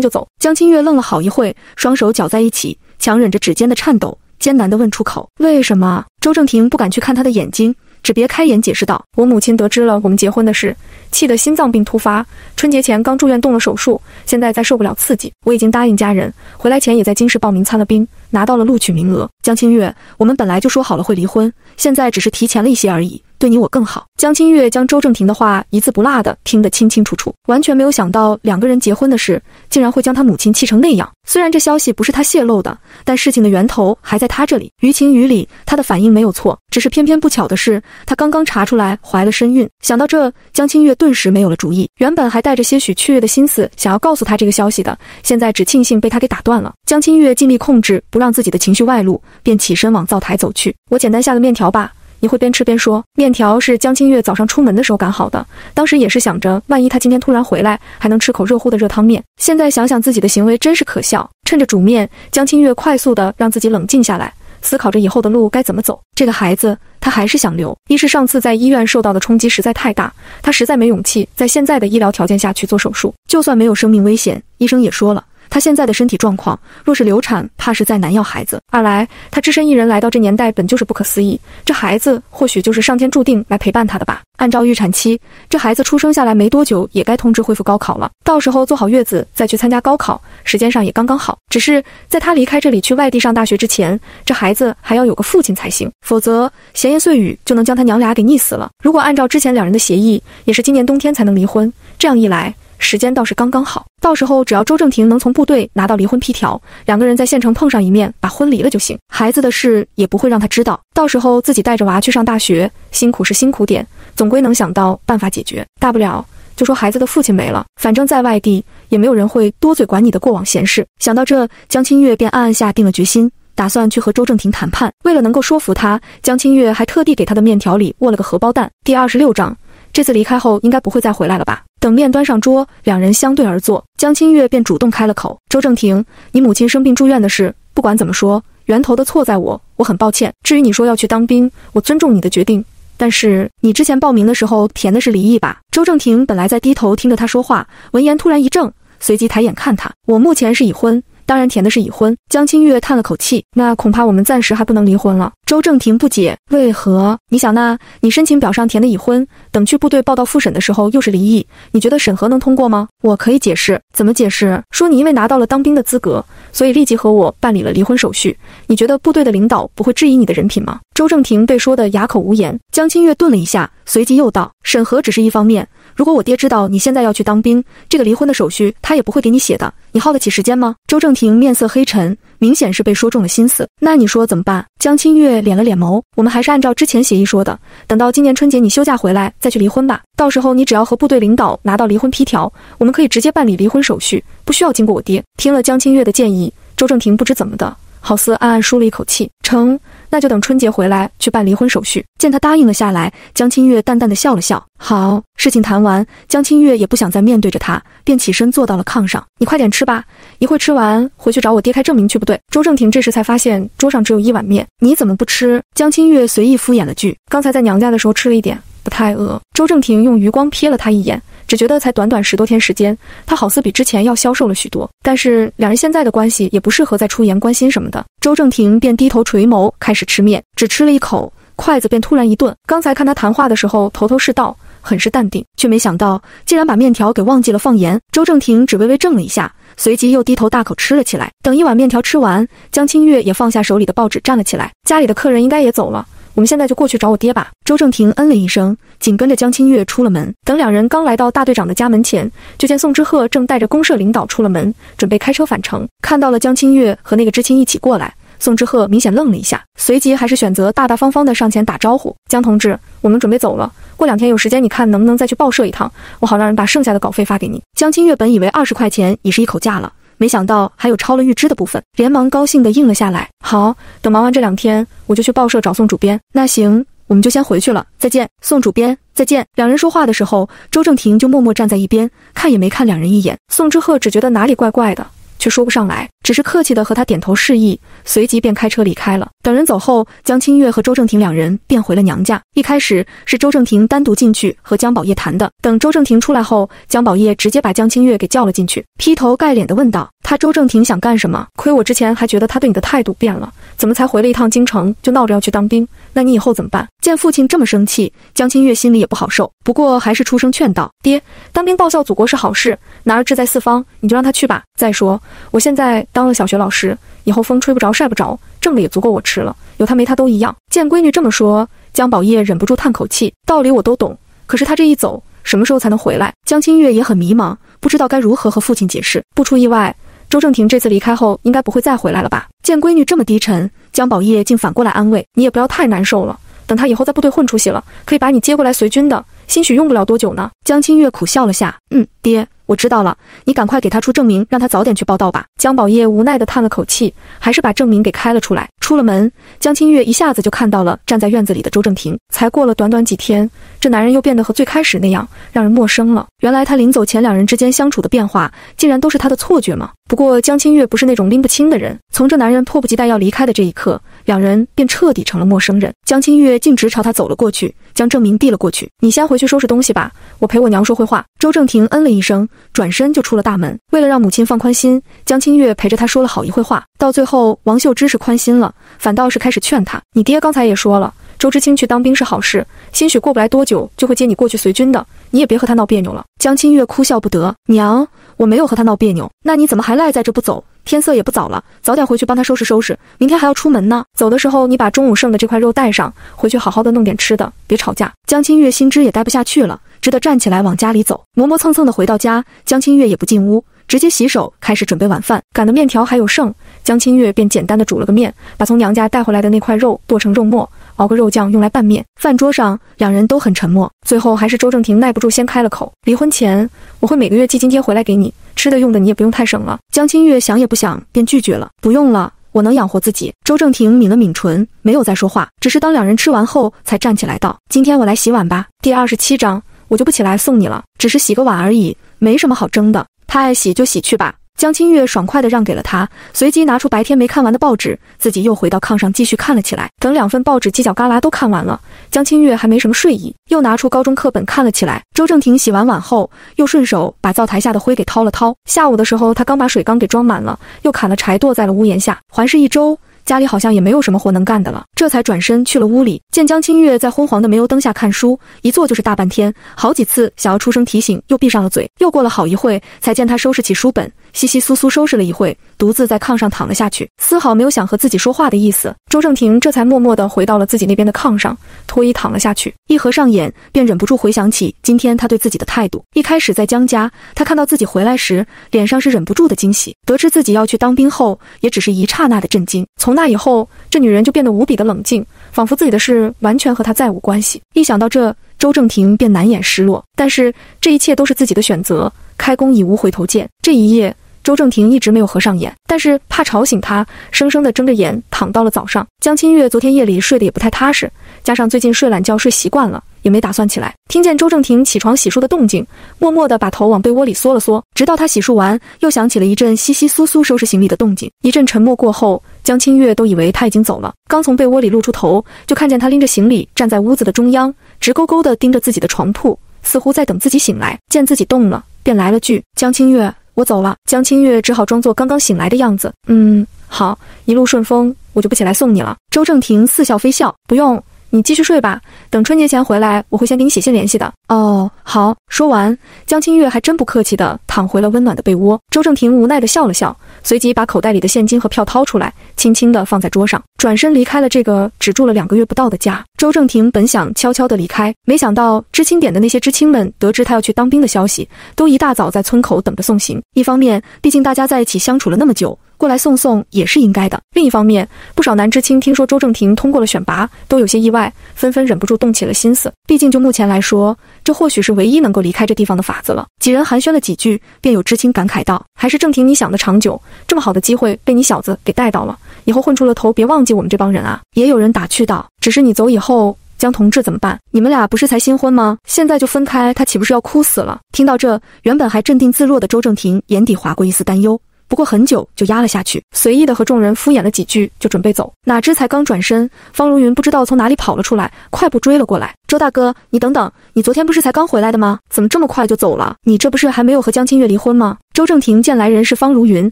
就走。江清月愣了好一会，双手搅在一起，强忍着指尖的颤抖。艰难地问出口：“为什么？”周正廷不敢去看他的眼睛，只别开眼解释道：“我母亲得知了我们结婚的事，气得心脏病突发，春节前刚住院动了手术，现在再受不了刺激。我已经答应家人，回来前也在京市报名参了兵，拿到了录取名额。江清月，我们本来就说好了会离婚，现在只是提前了一些而已。”对你我更好。江清月将周正廷的话一字不落的听得清清楚楚，完全没有想到两个人结婚的事竟然会将他母亲气成那样。虽然这消息不是他泄露的，但事情的源头还在他这里。于情于理，他的反应没有错，只是偏偏不巧的是，他刚刚查出来怀了身孕。想到这，江清月顿时没有了主意。原本还带着些许雀跃的心思想要告诉他这个消息的，现在只庆幸被他给打断了。江清月尽力控制不让自己的情绪外露，便起身往灶台走去。我简单下个面条吧。你会边吃边说，面条是江清月早上出门的时候擀好的，当时也是想着，万一他今天突然回来，还能吃口热乎的热汤面。现在想想自己的行为真是可笑。趁着煮面，江清月快速的让自己冷静下来，思考着以后的路该怎么走。这个孩子，他还是想留。一是上次在医院受到的冲击实在太大，他实在没勇气在现在的医疗条件下去做手术。就算没有生命危险，医生也说了。他现在的身体状况，若是流产，怕是再难要孩子。二来，他只身一人来到这年代，本就是不可思议。这孩子或许就是上天注定来陪伴他的吧。按照预产期，这孩子出生下来没多久，也该通知恢复高考了。到时候坐好月子再去参加高考，时间上也刚刚好。只是在他离开这里去外地上大学之前，这孩子还要有个父亲才行，否则闲言碎语就能将他娘俩给溺死了。如果按照之前两人的协议，也是今年冬天才能离婚。这样一来。时间倒是刚刚好，到时候只要周正廷能从部队拿到离婚批条，两个人在县城碰上一面，把婚离了就行。孩子的事也不会让他知道，到时候自己带着娃去上大学，辛苦是辛苦点，总归能想到办法解决。大不了就说孩子的父亲没了，反正在外地也没有人会多嘴管你的过往闲事。想到这，江清月便暗暗下定了决心，打算去和周正廷谈判。为了能够说服他，江清月还特地给他的面条里握了个荷包蛋。第二十六章。这次离开后应该不会再回来了吧？等面端上桌，两人相对而坐，江清月便主动开了口：“周正廷，你母亲生病住院的事，不管怎么说，源头的错在我，我很抱歉。至于你说要去当兵，我尊重你的决定，但是你之前报名的时候填的是离异吧？”周正廷本来在低头听着他说话，闻言突然一怔，随即抬眼看他：“我目前是已婚。”当然填的是已婚。江清月叹了口气，那恐怕我们暂时还不能离婚了。周正廷不解，为何？你想，那你申请表上填的已婚，等去部队报到复审的时候又是离异，你觉得审核能通过吗？我可以解释，怎么解释？说你因为拿到了当兵的资格，所以立即和我办理了离婚手续。你觉得部队的领导不会质疑你的人品吗？周正廷被说得哑口无言。江清月顿了一下，随即又道：审核只是一方面。如果我爹知道你现在要去当兵，这个离婚的手续他也不会给你写的。你耗得起时间吗？周正廷面色黑沉，明显是被说中了心思。那你说怎么办？江清月敛了敛眸，我们还是按照之前协议说的，等到今年春节你休假回来再去离婚吧。到时候你只要和部队领导拿到离婚批条，我们可以直接办理离婚手续，不需要经过我爹。听了江清月的建议，周正廷不知怎么的。好似暗暗舒了一口气，成，那就等春节回来去办离婚手续。见他答应了下来，江清月淡淡的笑了笑。好，事情谈完，江清月也不想再面对着他，便起身坐到了炕上。你快点吃吧，一会吃完回去找我爹开证明去不对。周正廷这时才发现桌上只有一碗面，你怎么不吃？江清月随意敷衍了句，刚才在娘家的时候吃了一点，不太饿。周正廷用余光瞥了他一眼。只觉得才短短十多天时间，他好似比之前要消瘦了许多。但是两人现在的关系也不适合再出言关心什么的。周正廷便低头垂眸，开始吃面，只吃了一口，筷子便突然一顿。刚才看他谈话的时候头头是道，很是淡定，却没想到竟然把面条给忘记了放盐。周正廷只微微怔了一下，随即又低头大口吃了起来。等一碗面条吃完，江清月也放下手里的报纸，站了起来。家里的客人应该也走了。我们现在就过去找我爹吧。周正廷嗯了一声，紧跟着江清月出了门。等两人刚来到大队长的家门前，就见宋之赫正带着公社领导出了门，准备开车返程。看到了江清月和那个知青一起过来，宋之赫明显愣了一下，随即还是选择大大方方的上前打招呼：“江同志，我们准备走了。过两天有时间，你看能不能再去报社一趟，我好让人把剩下的稿费发给你。”江清月本以为二十块钱已是一口价了。没想到还有超了预支的部分，连忙高兴地应了下来。好，等忙完这两天，我就去报社找宋主编。那行，我们就先回去了，再见，宋主编，再见。两人说话的时候，周正廷就默默站在一边，看也没看两人一眼。宋之赫只觉得哪里怪怪的。却说不上来，只是客气地和他点头示意，随即便开车离开了。等人走后，江清月和周正廷两人便回了娘家。一开始是周正廷单独进去和江宝业谈的，等周正廷出来后，江宝业直接把江清月给叫了进去，劈头盖脸地问道：“他周正廷想干什么？亏我之前还觉得他对你的态度变了，怎么才回了一趟京城就闹着要去当兵？那你以后怎么办？”见父亲这么生气，江清月心里也不好受，不过还是出声劝道：“爹，当兵报效祖国是好事，男儿志在四方，你就让他去吧。再说。”我现在当当了小学老师，以后风吹不着晒不着，挣的也足够我吃了，有他没他都一样。见闺女这么说，江宝业忍不住叹口气，道理我都懂，可是他这一走，什么时候才能回来？江清月也很迷茫，不知道该如何和父亲解释。不出意外，周正廷这次离开后，应该不会再回来了吧？见闺女这么低沉，江宝业竟反过来安慰：“你也不要太难受了，等他以后在部队混出息了，可以把你接过来随军的，兴许用不了多久呢。”江清月苦笑了下，嗯，爹。我知道了，你赶快给他出证明，让他早点去报道吧。江宝业无奈地叹了口气，还是把证明给开了出来。出了门，江清月一下子就看到了站在院子里的周正廷。才过了短短几天，这男人又变得和最开始那样让人陌生了。原来他临走前两人之间相处的变化，竟然都是他的错觉吗？不过江清月不是那种拎不清的人，从这男人迫不及待要离开的这一刻，两人便彻底成了陌生人。江清月径直朝他走了过去，将证明递了过去。你先回去去收拾东西吧，我陪我娘说会话。周正廷嗯了一声。转身就出了大门。为了让母亲放宽心，江清月陪着他说了好一会话。到最后，王秀芝是宽心了，反倒是开始劝他：“你爹刚才也说了，周知青去当兵是好事，兴许过不来多久就会接你过去随军的，你也别和他闹别扭了。”江清月哭笑不得：“娘，我没有和他闹别扭，那你怎么还赖在这不走？天色也不早了，早点回去帮他收拾收拾，明天还要出门呢。走的时候你把中午剩的这块肉带上，回去好好的弄点吃的，别吵架。”江清月心知也待不下去了。只得站起来往家里走，磨磨蹭蹭的回到家，江清月也不进屋，直接洗手开始准备晚饭。擀的面条还有剩，江清月便简单的煮了个面，把从娘家带回来的那块肉剁成肉末，熬个肉酱用来拌面。饭桌上两人都很沉默，最后还是周正廷耐不住先开了口：“离婚前我会每个月寄津贴回来给你，吃的用的你也不用太省了。”江清月想也不想便拒绝了：“不用了，我能养活自己。”周正廷抿了抿唇，没有再说话，只是当两人吃完后才站起来道：“今天我来洗碗吧。”第二十七章。我就不起来送你了，只是洗个碗而已，没什么好争的。他爱洗就洗去吧。江清月爽快地让给了他，随即拿出白天没看完的报纸，自己又回到炕上继续看了起来。等两份报纸犄角旮旯都看完了，江清月还没什么睡意，又拿出高中课本看了起来。周正廷洗完碗后，又顺手把灶台下的灰给掏了掏。下午的时候，他刚把水缸给装满了，又砍了柴垛在了屋檐下。环视一周。家里好像也没有什么活能干的了，这才转身去了屋里。见江清月在昏黄的煤油灯下看书，一坐就是大半天，好几次想要出声提醒，又闭上了嘴。又过了好一会，才见他收拾起书本，稀稀疏疏收拾了一会，独自在炕上躺了下去，丝毫没有想和自己说话的意思。周正廷这才默默地回到了自己那边的炕上，脱衣躺了下去。一合上眼，便忍不住回想起今天他对自己的态度。一开始在江家，他看到自己回来时，脸上是忍不住的惊喜；得知自己要去当兵后，也只是一刹那的震惊。从那以后，这女人就变得无比的冷静，仿佛自己的事完全和他再无关系。一想到这，周正廷便难掩失落。但是这一切都是自己的选择，开弓已无回头箭。这一夜，周正廷一直没有合上眼，但是怕吵醒他，生生的睁着眼躺到了早上。江清月昨天夜里睡得也不太踏实，加上最近睡懒觉睡习惯了。也没打算起来，听见周正廷起床洗漱的动静，默默地把头往被窝里缩了缩，直到他洗漱完，又响起了一阵窸窸窣窣收拾行李的动静。一阵沉默过后，江清月都以为他已经走了。刚从被窝里露出头，就看见他拎着行李站在屋子的中央，直勾勾地盯着自己的床铺，似乎在等自己醒来。见自己动了，便来了句：“江清月，我走了。”江清月只好装作刚刚醒来的样子：“嗯，好，一路顺风，我就不起来送你了。”周正廷似笑非笑：“不用。”你继续睡吧，等春节前回来，我会先给你写信联系的。哦，好。说完，江清月还真不客气的躺回了温暖的被窝。周正廷无奈的笑了笑，随即把口袋里的现金和票掏出来，轻轻的放在桌上，转身离开了这个只住了两个月不到的家。周正廷本想悄悄的离开，没想到知青点的那些知青们得知他要去当兵的消息，都一大早在村口等着送行。一方面，毕竟大家在一起相处了那么久。过来送送也是应该的。另一方面，不少男知青听说周正廷通过了选拔，都有些意外，纷纷忍不住动起了心思。毕竟就目前来说，这或许是唯一能够离开这地方的法子了。几人寒暄了几句，便有知青感慨道：“还是正廷你想的长久，这么好的机会被你小子给带到了，以后混出了头，别忘记我们这帮人啊。”也有人打趣道：“只是你走以后，江同志怎么办？你们俩不是才新婚吗？现在就分开，他岂不是要哭死了？”听到这，原本还镇定自若的周正廷眼底划过一丝担忧。不过很久就压了下去，随意的和众人敷衍了几句，就准备走。哪知才刚转身，方如云不知道从哪里跑了出来，快步追了过来。周大哥，你等等，你昨天不是才刚回来的吗？怎么这么快就走了？你这不是还没有和江清月离婚吗？周正廷见来人是方如云，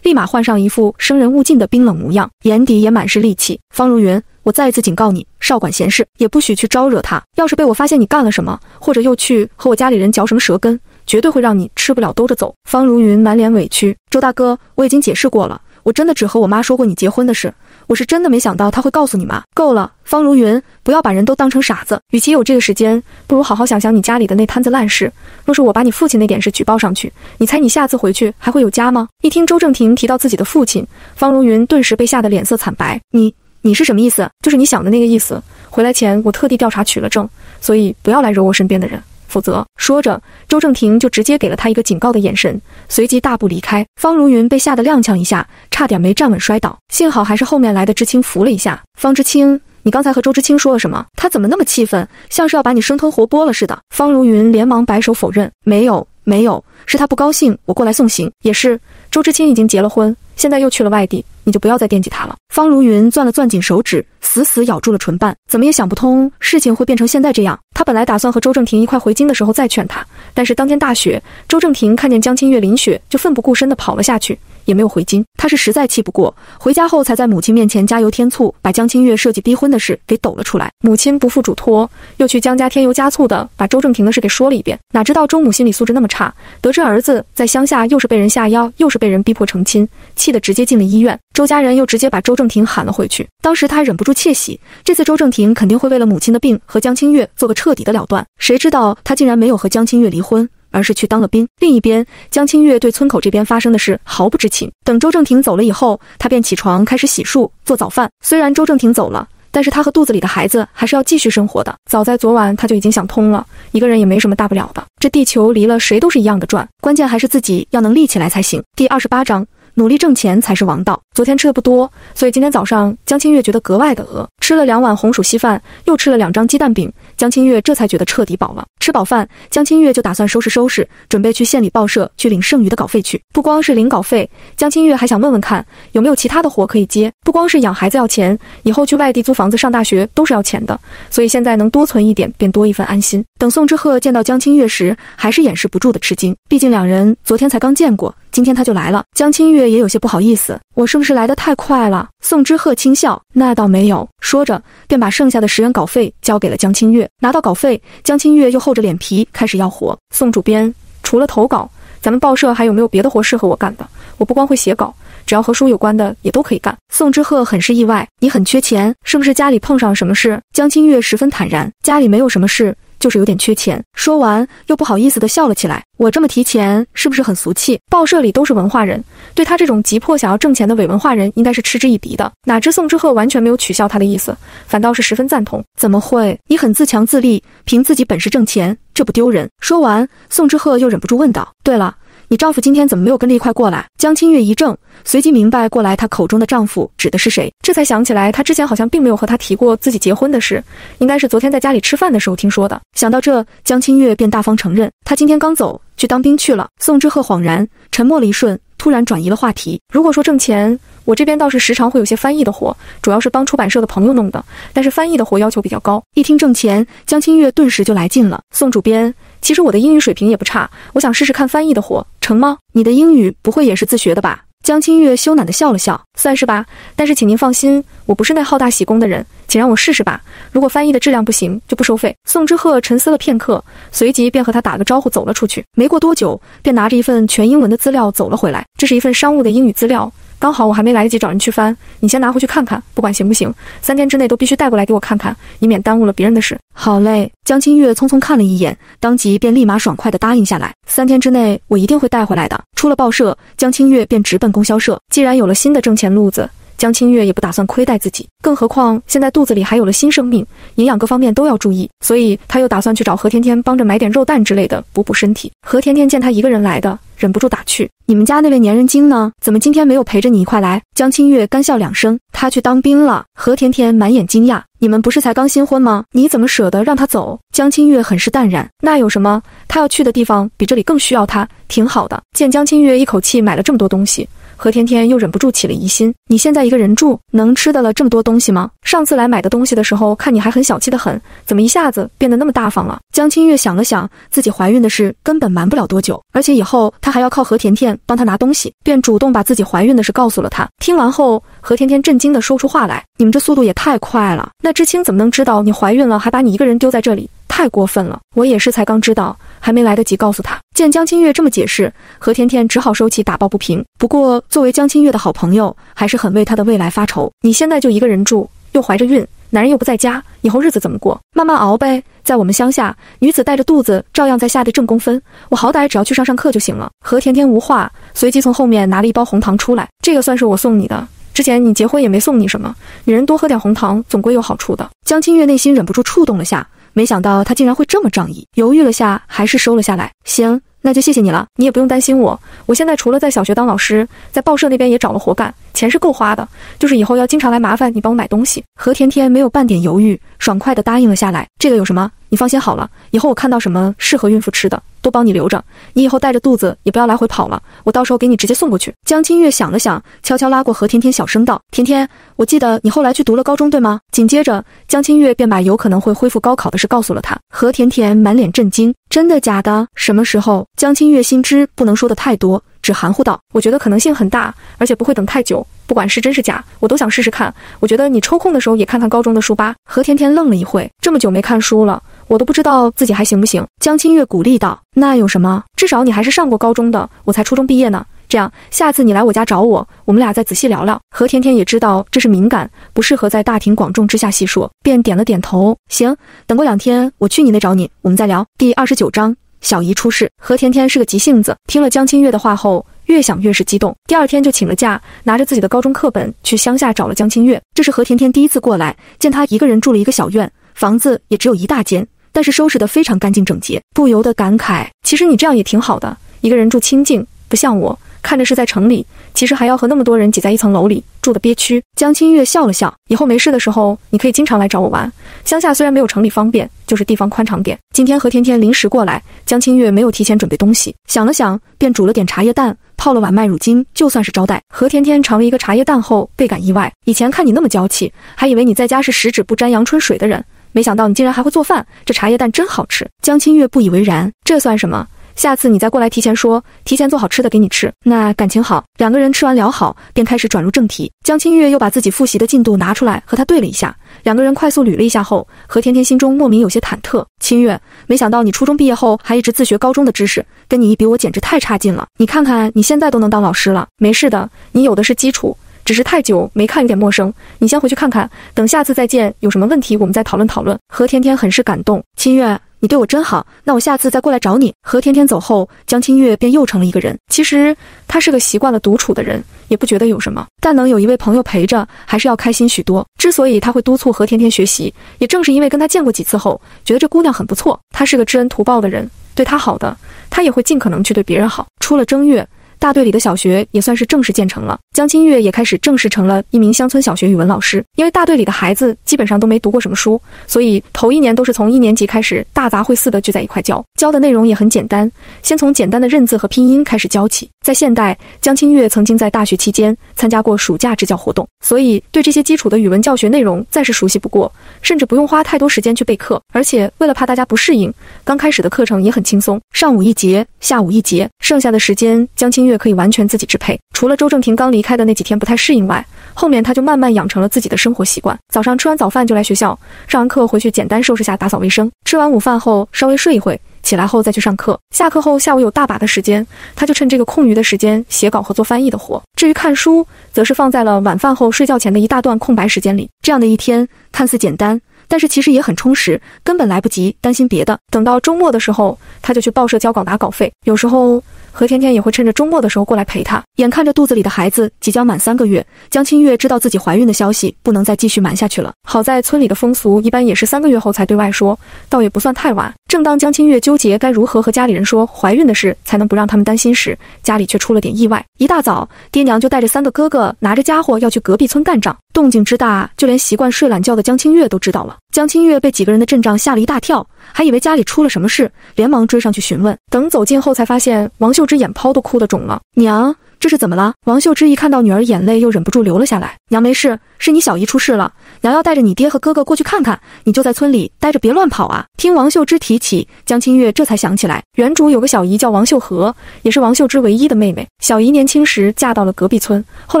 立马换上一副生人勿近的冰冷模样，眼底也满是戾气。方如云，我再一次警告你，少管闲事，也不许去招惹他。要是被我发现你干了什么，或者又去和我家里人嚼什么舌根。绝对会让你吃不了兜着走。方如云满脸委屈：“周大哥，我已经解释过了，我真的只和我妈说过你结婚的事。我是真的没想到他会告诉你妈。够了，方如云，不要把人都当成傻子。与其有这个时间，不如好好想想你家里的那摊子烂事。若是我把你父亲那点事举报上去，你猜你下次回去还会有家吗？”一听周正廷提到自己的父亲，方如云顿时被吓得脸色惨白。你你是什么意思？就是你想的那个意思。回来前我特地调查取了证，所以不要来惹我身边的人。否则，说着，周正廷就直接给了他一个警告的眼神，随即大步离开。方如云被吓得踉跄一下，差点没站稳摔倒，幸好还是后面来的知青扶了一下。方知青，你刚才和周知青说了什么？他怎么那么气愤，像是要把你生吞活剥了似的？方如云连忙摆手否认，没有，没有，是他不高兴，我过来送行。也是，周知青已经结了婚，现在又去了外地。你就不要再惦记他了。方如云攥了攥紧手指，死死咬住了唇瓣，怎么也想不通事情会变成现在这样。他本来打算和周正廷一块回京的时候再劝他，但是当天大雪，周正廷看见江清月淋雪，就奋不顾身地跑了下去。也没有回京，他是实在气不过，回家后才在母亲面前加油添醋，把江清月设计逼婚的事给抖了出来。母亲不负嘱托，又去江家添油加醋的把周正廷的事给说了一遍。哪知道周母心理素质那么差，得知儿子在乡下又是被人下药，又是被人逼迫成亲，气得直接进了医院。周家人又直接把周正廷喊了回去。当时他忍不住窃喜，这次周正廷肯定会为了母亲的病和江清月做个彻底的了断。谁知道他竟然没有和江清月离婚。而是去当了兵。另一边，江清月对村口这边发生的事毫不知情。等周正廷走了以后，他便起床开始洗漱、做早饭。虽然周正廷走了，但是他和肚子里的孩子还是要继续生活的。早在昨晚，他就已经想通了，一个人也没什么大不了的。这地球离了谁都是一样的转，关键还是自己要能立起来才行。第二十八章。努力挣钱才是王道。昨天吃的不多，所以今天早上江清月觉得格外的饿，吃了两碗红薯稀饭，又吃了两张鸡蛋饼，江清月这才觉得彻底饱了。吃饱饭，江清月就打算收拾收拾，准备去县里报社去领剩余的稿费去。不光是领稿费，江清月还想问问看有没有其他的活可以接。不光是养孩子要钱，以后去外地租房子上大学都是要钱的，所以现在能多存一点，便多一份安心。等宋之赫见到江清月时，还是掩饰不住的吃惊，毕竟两人昨天才刚见过。今天他就来了，江清月也有些不好意思，我是不是来得太快了？宋之赫轻笑，那倒没有。说着，便把剩下的十元稿费交给了江清月。拿到稿费，江清月又厚着脸皮开始要活。宋主编，除了投稿，咱们报社还有没有别的活适合我干的？我不光会写稿，只要和书有关的也都可以干。宋之赫很是意外，你很缺钱，是不是家里碰上什么事？江清月十分坦然，家里没有什么事。就是有点缺钱。说完，又不好意思的笑了起来。我这么提钱，是不是很俗气？报社里都是文化人，对他这种急迫想要挣钱的伪文化人，应该是嗤之以鼻的。哪知宋之赫完全没有取笑他的意思，反倒是十分赞同。怎么会？你很自强自立，凭自己本事挣钱，这不丢人？说完，宋之赫又忍不住问道：“对了。”你丈夫今天怎么没有跟着一块过来？江清月一怔，随即明白过来，她口中的丈夫指的是谁，这才想起来，她之前好像并没有和他提过自己结婚的事，应该是昨天在家里吃饭的时候听说的。想到这，江清月便大方承认，她今天刚走，去当兵去了。宋之赫恍然，沉默了一瞬，突然转移了话题。如果说挣钱，我这边倒是时常会有些翻译的活，主要是帮出版社的朋友弄的，但是翻译的活要求比较高。一听挣钱，江清月顿时就来劲了。宋主编。其实我的英语水平也不差，我想试试看翻译的活，成吗？你的英语不会也是自学的吧？江清月羞赧地笑了笑，算是吧。但是请您放心，我不是那好大喜功的人，请让我试试吧。如果翻译的质量不行，就不收费。宋之赫沉思了片刻，随即便和他打个招呼走了出去。没过多久，便拿着一份全英文的资料走了回来。这是一份商务的英语资料。刚好我还没来得及找人去翻，你先拿回去看看，不管行不行，三天之内都必须带过来给我看看，以免耽误了别人的事。好嘞，江清月匆匆看了一眼，当即便立马爽快地答应下来。三天之内我一定会带回来的。出了报社，江清月便直奔供销社。既然有了新的挣钱路子。江清月也不打算亏待自己，更何况现在肚子里还有了新生命，营养各方面都要注意，所以他又打算去找何甜甜帮着买点肉蛋之类的补补身体。何甜甜见他一个人来的，忍不住打趣：“你们家那位粘人精呢？怎么今天没有陪着你一块来？”江清月干笑两声：“他去当兵了。”何甜甜满眼惊讶：“你们不是才刚新婚吗？你怎么舍得让他走？”江清月很是淡然：“那有什么？他要去的地方比这里更需要他，挺好的。”见江清月一口气买了这么多东西。何甜甜又忍不住起了疑心：你现在一个人住，能吃得了这么多东西吗？上次来买的东西的时候，看你还很小气的很，怎么一下子变得那么大方了？江清月想了想，自己怀孕的事根本瞒不了多久，而且以后她还要靠何甜甜帮她拿东西，便主动把自己怀孕的事告诉了她。听完后，何甜甜震惊地说出话来：“你们这速度也太快了！那知青怎么能知道你怀孕了，还把你一个人丢在这里？太过分了！我也是才刚知道。”还没来得及告诉他，见江清月这么解释，何甜甜只好收起打抱不平。不过，作为江清月的好朋友，还是很为她的未来发愁。你现在就一个人住，又怀着孕，男人又不在家，以后日子怎么过？慢慢熬呗。在我们乡下，女子带着肚子照样在下地挣工分，我好歹只要去上上课就行了。何甜甜无话，随即从后面拿了一包红糖出来，这个算是我送你的。之前你结婚也没送你什么，女人多喝点红糖总归有好处的。江清月内心忍不住触动了下。没想到他竟然会这么仗义，犹豫了下，还是收了下来。行，那就谢谢你了。你也不用担心我，我现在除了在小学当老师，在报社那边也找了活干，钱是够花的。就是以后要经常来麻烦你帮我买东西。何甜甜没有半点犹豫，爽快地答应了下来。这个有什么？你放心好了，以后我看到什么适合孕妇吃的。都帮你留着，你以后带着肚子也不要来回跑了，我到时候给你直接送过去。江清月想了想，悄悄拉过何甜甜，小声道：“甜甜，我记得你后来去读了高中，对吗？”紧接着，江清月便把有可能会恢复高考的事告诉了他。何甜甜满脸震惊：“真的假的？什么时候？”江清月心知不能说的太多，只含糊道：“我觉得可能性很大，而且不会等太久。不管是真是假，我都想试试看。我觉得你抽空的时候也看看高中的书吧。”何甜甜愣了一会，这么久没看书了。我都不知道自己还行不行。江清月鼓励道：“那有什么？至少你还是上过高中的，我才初中毕业呢。这样，下次你来我家找我，我们俩再仔细聊聊。”何甜甜也知道这是敏感，不适合在大庭广众之下细说，便点了点头：“行，等过两天我去你那找你，我们再聊。”第二十九章，小姨出事。何甜甜是个急性子，听了江清月的话后，越想越是激动。第二天就请了假，拿着自己的高中课本去乡下找了江清月。这是何甜甜第一次过来，见她一个人住了一个小院，房子也只有一大间。但是收拾得非常干净整洁，不由得感慨：其实你这样也挺好的，一个人住清静，不像我，看着是在城里，其实还要和那么多人挤在一层楼里，住的憋屈。江清月笑了笑，以后没事的时候，你可以经常来找我玩。乡下虽然没有城里方便，就是地方宽敞点。今天何天天临时过来，江清月没有提前准备东西，想了想，便煮了点茶叶蛋，泡了碗麦乳精，就算是招待。何天天尝了一个茶叶蛋后，倍感意外。以前看你那么娇气，还以为你在家是十指不沾阳春水的人，没想到你竟然还会做饭。这茶叶蛋真好吃。江清月不以为然，这算什么？下次你再过来，提前说，提前做好吃的给你吃。那感情好，两个人吃完聊好，便开始转入正题。江清月又把自己复习的进度拿出来和他对了一下，两个人快速捋了一下后，何甜甜心中莫名有些忐忑。清月，没想到你初中毕业后还一直自学高中的知识，跟你一比，我简直太差劲了。你看看你现在都能当老师了，没事的，你有的是基础，只是太久没看有点陌生。你先回去看看，等下次再见，有什么问题我们再讨论讨论。何天天很是感动，清月。你对我真好，那我下次再过来找你。何天天走后，江清月便又成了一个人。其实他是个习惯了独处的人，也不觉得有什么，但能有一位朋友陪着，还是要开心许多。之所以他会督促何天天学习，也正是因为跟他见过几次后，觉得这姑娘很不错。她是个知恩图报的人，对他好的，他也会尽可能去对别人好。出了正月。大队里的小学也算是正式建成了，江清月也开始正式成了一名乡村小学语文老师。因为大队里的孩子基本上都没读过什么书，所以头一年都是从一年级开始大杂烩似的聚在一块教。教的内容也很简单，先从简单的认字和拼音开始教起。在现代，江清月曾经在大学期间参加过暑假支教活动，所以对这些基础的语文教学内容再是熟悉不过，甚至不用花太多时间去备课。而且为了怕大家不适应，刚开始的课程也很轻松，上午一节，下午一节，剩下的时间江清月。可以完全自己支配，除了周正廷刚离开的那几天不太适应外，后面他就慢慢养成了自己的生活习惯。早上吃完早饭就来学校，上完课回去简单收拾下打扫卫生，吃完午饭后稍微睡一会，起来后再去上课。下课后下午有大把的时间，他就趁这个空余的时间写稿和做翻译的活。至于看书，则是放在了晚饭后睡觉前的一大段空白时间里。这样的一天看似简单，但是其实也很充实，根本来不及担心别的。等到周末的时候，他就去报社交稿拿稿费，有时候。何天天也会趁着周末的时候过来陪她。眼看着肚子里的孩子即将满三个月，江清月知道自己怀孕的消息不能再继续瞒下去了。好在村里的风俗一般也是三个月后才对外说，倒也不算太晚。正当江清月纠结该如何和家里人说怀孕的事，才能不让他们担心时，家里却出了点意外。一大早，爹娘就带着三个哥哥拿着家伙要去隔壁村干仗，动静之大，就连习惯睡懒觉的江清月都知道了。江清月被几个人的阵仗吓了一大跳。还以为家里出了什么事，连忙追上去询问。等走近后，才发现王秀芝眼泡都哭得肿了。娘，这是怎么了？王秀芝一看到女儿，眼泪又忍不住流了下来。娘没事。是你小姨出事了，娘要带着你爹和哥哥过去看看，你就在村里待着，别乱跑啊！听王秀芝提起，江清月这才想起来，原主有个小姨叫王秀和，也是王秀芝唯一的妹妹。小姨年轻时嫁到了隔壁村，后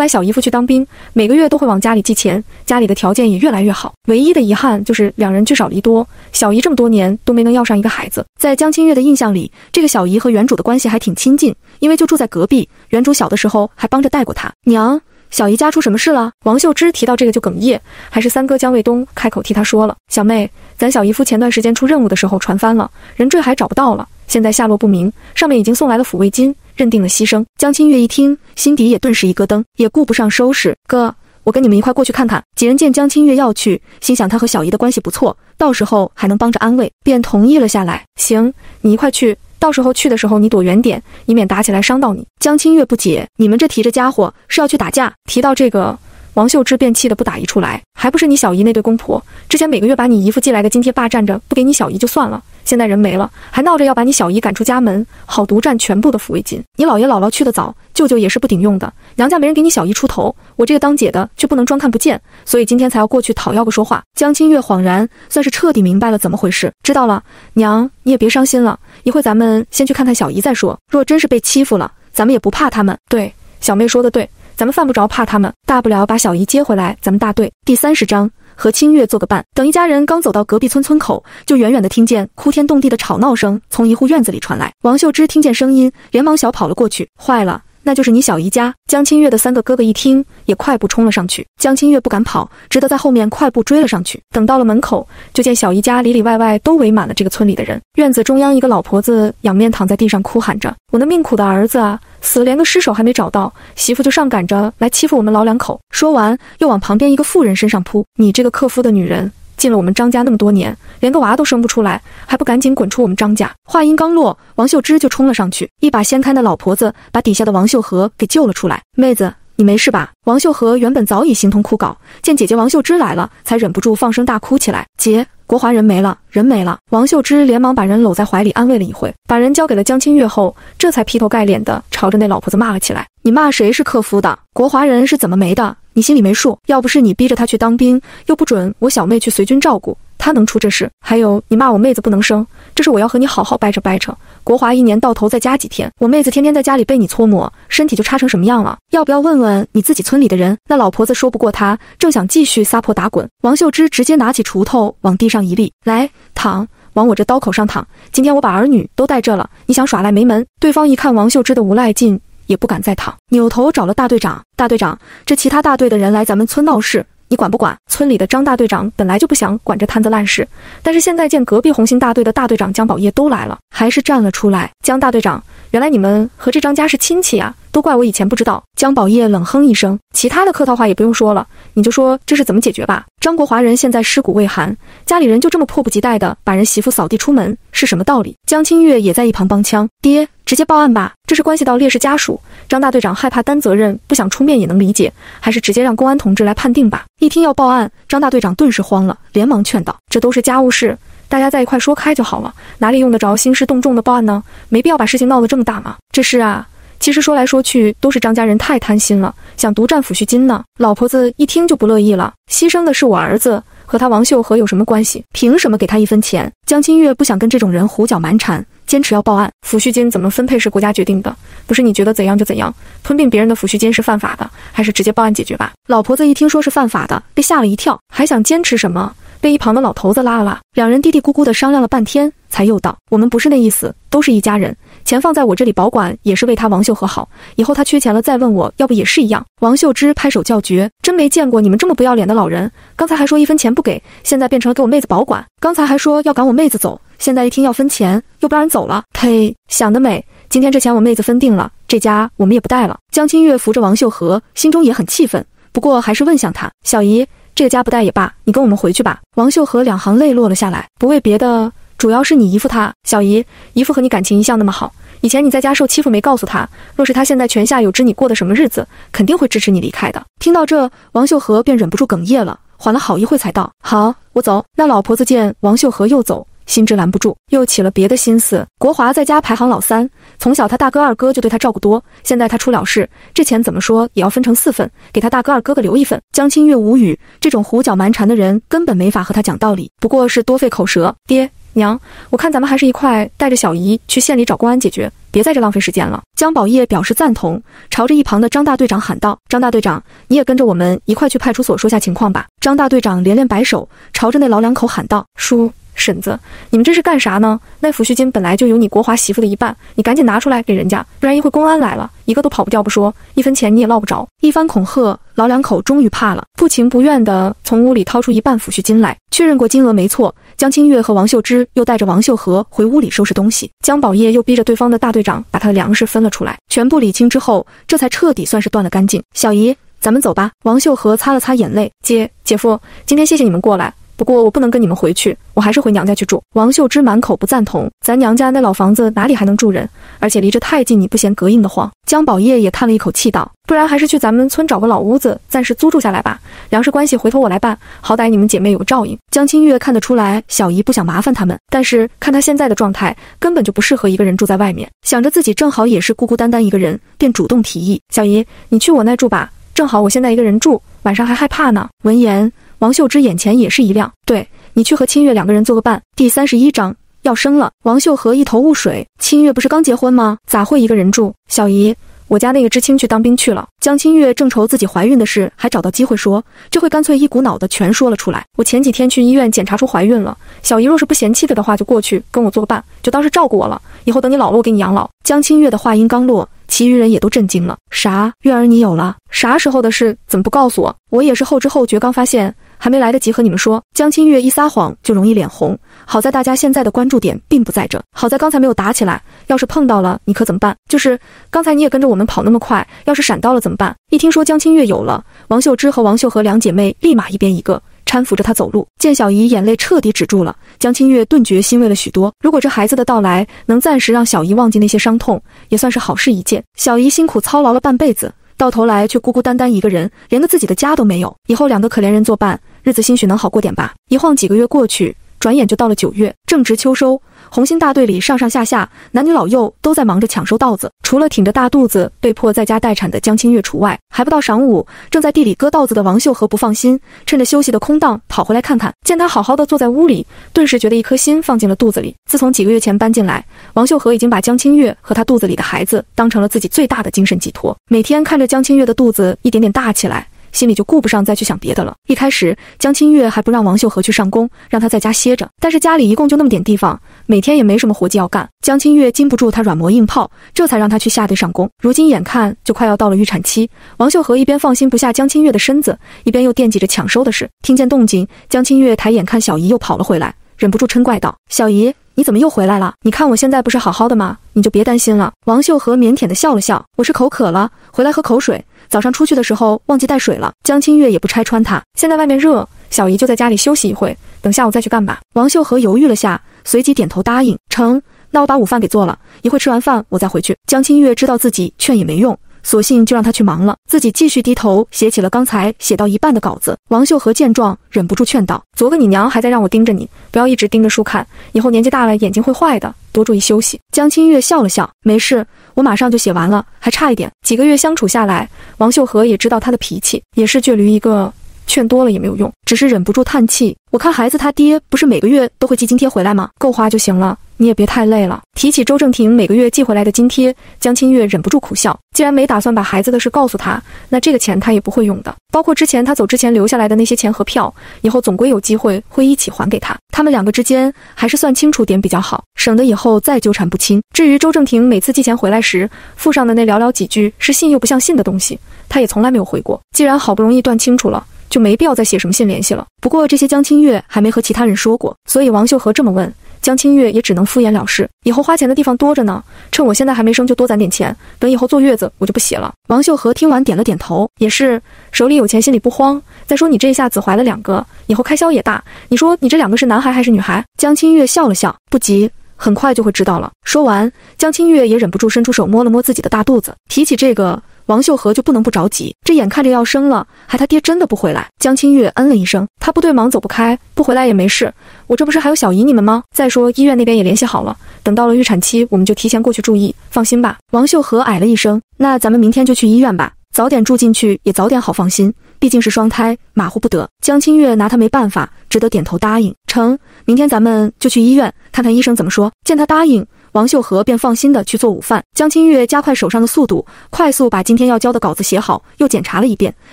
来小姨夫去当兵，每个月都会往家里寄钱，家里的条件也越来越好。唯一的遗憾就是两人聚少离多，小姨这么多年都没能要上一个孩子。在江清月的印象里，这个小姨和原主的关系还挺亲近，因为就住在隔壁，原主小的时候还帮着带过她。娘。小姨家出什么事了？王秀芝提到这个就哽咽，还是三哥江卫东开口替她说了。小妹，咱小姨夫前段时间出任务的时候船翻了，人坠海找不到了，现在下落不明，上面已经送来了抚慰金，认定了牺牲。江清月一听，心底也顿时一咯噔，也顾不上收拾。哥，我跟你们一块过去看看。几人见江清月要去，心想她和小姨的关系不错，到时候还能帮着安慰，便同意了下来。行，你一块去。到时候去的时候，你躲远点，以免打起来伤到你。江清月不解，你们这提着家伙是要去打架？提到这个，王秀芝便气得不打一处来，还不是你小姨那对公婆，之前每个月把你姨夫寄来的津贴霸占着，不给你小姨就算了。现在人没了，还闹着要把你小姨赶出家门，好独占全部的抚慰金。你姥爷姥姥去的早，舅舅也是不顶用的，娘家没人给你小姨出头，我这个当姐的却不能装看不见，所以今天才要过去讨要个说话。江清月恍然，算是彻底明白了怎么回事。知道了，娘你也别伤心了，一会咱们先去看看小姨再说。若真是被欺负了，咱们也不怕他们。对，小妹说的对，咱们犯不着怕他们，大不了把小姨接回来，咱们大队。第三十章。和清月做个伴。等一家人刚走到隔壁村村口，就远远的听见哭天动地的吵闹声从一户院子里传来。王秀芝听见声音，连忙小跑了过去。坏了，那就是你小姨家。江清月的三个哥哥一听，也快步冲了上去。江清月不敢跑，只得在后面快步追了上去。等到了门口，就见小姨家里里外外都围满了这个村里的人。院子中央，一个老婆子仰面躺在地上，哭喊着：“我那命苦的儿子啊！”死连个尸首还没找到，媳妇就上赶着来欺负我们老两口。说完，又往旁边一个妇人身上扑。你这个克夫的女人，进了我们张家那么多年，连个娃都生不出来，还不赶紧滚出我们张家！话音刚落，王秀芝就冲了上去，一把掀开那老婆子，把底下的王秀和给救了出来。妹子，你没事吧？王秀和原本早已形同枯槁，见姐姐王秀芝来了，才忍不住放声大哭起来。姐。国华人没了，人没了。王秀芝连忙把人搂在怀里安慰了一回，把人交给了江清月后，这才劈头盖脸的朝着那老婆子骂了起来：“你骂谁是克夫的？国华人是怎么没的？你心里没数？要不是你逼着他去当兵，又不准我小妹去随军照顾。”他能出这事？还有，你骂我妹子不能生，这是我要和你好好掰扯掰扯。国华一年到头在家几天，我妹子天天在家里被你搓磨，身体就差成什么样了？要不要问问你自己村里的人？那老婆子说不过他，正想继续撒泼打滚，王秀芝直接拿起锄头往地上一立，来躺，往我这刀口上躺。今天我把儿女都带这了，你想耍赖没门？对方一看王秀芝的无赖劲，也不敢再躺，扭头找了大队长。大队长，这其他大队的人来咱们村闹事。你管不管？村里的张大队长本来就不想管这摊子烂事，但是现在见隔壁红星大队的大队长江宝业都来了，还是站了出来。江大队长，原来你们和这张家是亲戚啊！都怪我以前不知道。江宝业冷哼一声，其他的客套话也不用说了，你就说这是怎么解决吧。张国华人现在尸骨未寒，家里人就这么迫不及待的把人媳妇扫地出门，是什么道理？江清月也在一旁帮腔，爹。直接报案吧，这是关系到烈士家属。张大队长害怕担责任，不想出面也能理解，还是直接让公安同志来判定吧。一听要报案，张大队长顿时慌了，连忙劝道：“这都是家务事，大家在一块说开就好了，哪里用得着兴师动众的报案呢？没必要把事情闹得这么大嘛。”这事啊，其实说来说去都是张家人太贪心了，想独占抚恤金呢。老婆子一听就不乐意了，牺牲的是我儿子，和他王秀和有什么关系？凭什么给他一分钱？江清月不想跟这种人胡搅蛮缠。坚持要报案，抚恤金怎么分配是国家决定的，不是你觉得怎样就怎样。吞并别人的抚恤金是犯法的，还是直接报案解决吧？老婆子一听说是犯法的，被吓了一跳，还想坚持什么？被一旁的老头子拉了拉，两人嘀嘀咕咕的商量了半天，才又道：“我们不是那意思，都是一家人，钱放在我这里保管也是为他王秀和好，以后他缺钱了再问我，要不也是一样。”王秀芝拍手叫绝，真没见过你们这么不要脸的老人！刚才还说一分钱不给，现在变成了给我妹子保管；刚才还说要赶我妹子走。现在一听要分钱，又不让人走了，呸！想得美！今天这钱我妹子分定了，这家我们也不带了。江清月扶着王秀和，心中也很气愤，不过还是问向他：“小姨，这个家不带也罢，你跟我们回去吧。”王秀和两行泪落了下来，不为别的，主要是你姨父他。小姨，姨父和你感情一向那么好，以前你在家受欺负没告诉他，若是他现在泉下有知你过的什么日子，肯定会支持你离开的。听到这，王秀和便忍不住哽咽了，缓了好一会才道：“好，我走。”那老婆子见王秀和又走。心知拦不住，又起了别的心思。国华在家排行老三，从小他大哥二哥就对他照顾多。现在他出了事，这钱怎么说也要分成四份，给他大哥二哥哥留一份。江清月无语，这种胡搅蛮缠的人根本没法和他讲道理，不过是多费口舌。爹娘，我看咱们还是一块带着小姨去县里找公安解决，别在这浪费时间了。江宝业表示赞同，朝着一旁的张大队长喊道：“张大队长，你也跟着我们一块去派出所说下情况吧。”张大队长连连摆手，朝着那老两口喊道：“叔。”婶子，你们这是干啥呢？那抚恤金本来就有你国华媳妇的一半，你赶紧拿出来给人家，不然一会公安来了，一个都跑不掉不说，一分钱你也捞不着。一番恐吓，老两口终于怕了，不情不愿地从屋里掏出一半抚恤金来，确认过金额没错。江清月和王秀芝又带着王秀和回屋里收拾东西，江宝业又逼着对方的大队长把他的粮食分了出来，全部理清之后，这才彻底算是断了干净。小姨，咱们走吧。王秀和擦了擦眼泪，姐姐夫，今天谢谢你们过来。不过我不能跟你们回去，我还是回娘家去住。王秀芝满口不赞同，咱娘家那老房子哪里还能住人？而且离着太近，你不嫌隔音的慌？江宝业也叹了一口气道：“不然还是去咱们村找个老屋子暂时租住下来吧。粮食关系回头我来办，好歹你们姐妹有个照应。”江清月看得出来，小姨不想麻烦他们，但是看她现在的状态，根本就不适合一个人住在外面。想着自己正好也是孤孤单单一个人，便主动提议：“小姨，你去我那住吧，正好我现在一个人住，晚上还害怕呢。”闻言。王秀芝眼前也是一亮，对你去和清月两个人做个伴。第三十一章要生了，王秀和一头雾水。清月不是刚结婚吗？咋会一个人住？小姨，我家那个知青去当兵去了。江清月正愁自己怀孕的事，还找到机会说，这回干脆一股脑的全说了出来。我前几天去医院检查出怀孕了，小姨若是不嫌弃的的话，就过去跟我做个伴，就当是照顾我了。以后等你老了，我给你养老。江清月的话音刚落。其余人也都震惊了。啥？月儿你有了？啥时候的事？怎么不告诉我？我也是后知后觉，刚发现，还没来得及和你们说。江清月一撒谎就容易脸红。好在大家现在的关注点并不在这，好在刚才没有打起来。要是碰到了，你可怎么办？就是刚才你也跟着我们跑那么快，要是闪到了怎么办？一听说江清月有了，王秀芝和王秀和两姐妹立马一边一个。搀扶着他走路。见小姨眼泪彻底止住了，江清月顿觉欣慰了许多。如果这孩子的到来能暂时让小姨忘记那些伤痛，也算是好事一件。小姨辛苦操劳了半辈子，到头来却孤孤单单一个人，连个自己的家都没有。以后两个可怜人作伴，日子兴许能好过点吧。一晃几个月过去，转眼就到了九月，正值秋收。红星大队里上上下下，男女老幼都在忙着抢收稻子，除了挺着大肚子被迫在家待产的江清月除外。还不到晌午，正在地里割稻子的王秀和不放心，趁着休息的空档跑回来看看。见他好好的坐在屋里，顿时觉得一颗心放进了肚子里。自从几个月前搬进来，王秀和已经把江清月和他肚子里的孩子当成了自己最大的精神寄托。每天看着江清月的肚子一点点大起来。心里就顾不上再去想别的了。一开始，江清月还不让王秀和去上工，让他在家歇着。但是家里一共就那么点地方，每天也没什么活计要干。江清月禁不住他软磨硬泡，这才让他去下地上工。如今眼看就快要到了预产期，王秀和一边放心不下江清月的身子，一边又惦记着抢收的事。听见动静，江清月抬眼看小姨又跑了回来，忍不住嗔怪道：“小姨，你怎么又回来了？你看我现在不是好好的吗？你就别担心了。”王秀和腼腆地笑了笑：“我是口渴了，回来喝口水。”早上出去的时候忘记带水了，江清月也不拆穿他。现在外面热，小姨就在家里休息一会，等下午再去干吧。王秀和犹豫了下，随即点头答应。成，那我把午饭给做了，一会吃完饭我再回去。江清月知道自己劝也没用。索性就让他去忙了，自己继续低头写起了刚才写到一半的稿子。王秀和见状，忍不住劝道：“昨个你娘还在让我盯着你，不要一直盯着书看，以后年纪大了眼睛会坏的，多注意休息。”江清月笑了笑：“没事，我马上就写完了，还差一点。”几个月相处下来，王秀和也知道他的脾气，也是倔驴一个，劝多了也没有用，只是忍不住叹气。我看孩子他爹不是每个月都会寄津贴回来吗？够花就行了。你也别太累了。提起周正廷每个月寄回来的津贴，江清月忍不住苦笑。既然没打算把孩子的事告诉他，那这个钱他也不会用的。包括之前他走之前留下来的那些钱和票，以后总归有机会会一起还给他。他们两个之间还是算清楚点比较好，省得以后再纠缠不清。至于周正廷每次寄钱回来时附上的那寥寥几句是信又不像信的东西，他也从来没有回过。既然好不容易断清楚了，就没必要再写什么信联系了。不过这些江清月还没和其他人说过，所以王秀和这么问。江清月也只能敷衍了事，以后花钱的地方多着呢。趁我现在还没生，就多攒点钱，等以后坐月子，我就不写了。王秀和听完点了点头，也是，手里有钱，心里不慌。再说你这一下子怀了两个，以后开销也大。你说你这两个是男孩还是女孩？江清月笑了笑，不急，很快就会知道了。说完，江清月也忍不住伸出手摸了摸自己的大肚子，提起这个。王秀和就不能不着急，这眼看着要生了，还他爹真的不回来。江清月嗯了一声，他部队忙走不开，不回来也没事。我这不是还有小姨你们吗？再说医院那边也联系好了，等到了预产期，我们就提前过去注意。放心吧。王秀和矮了一声，那咱们明天就去医院吧，早点住进去也早点好放心，毕竟是双胎，马虎不得。江清月拿他没办法，只得点头答应。成，明天咱们就去医院看看医生怎么说。见他答应。王秀和便放心的去做午饭。江清月加快手上的速度，快速把今天要交的稿子写好，又检查了一遍，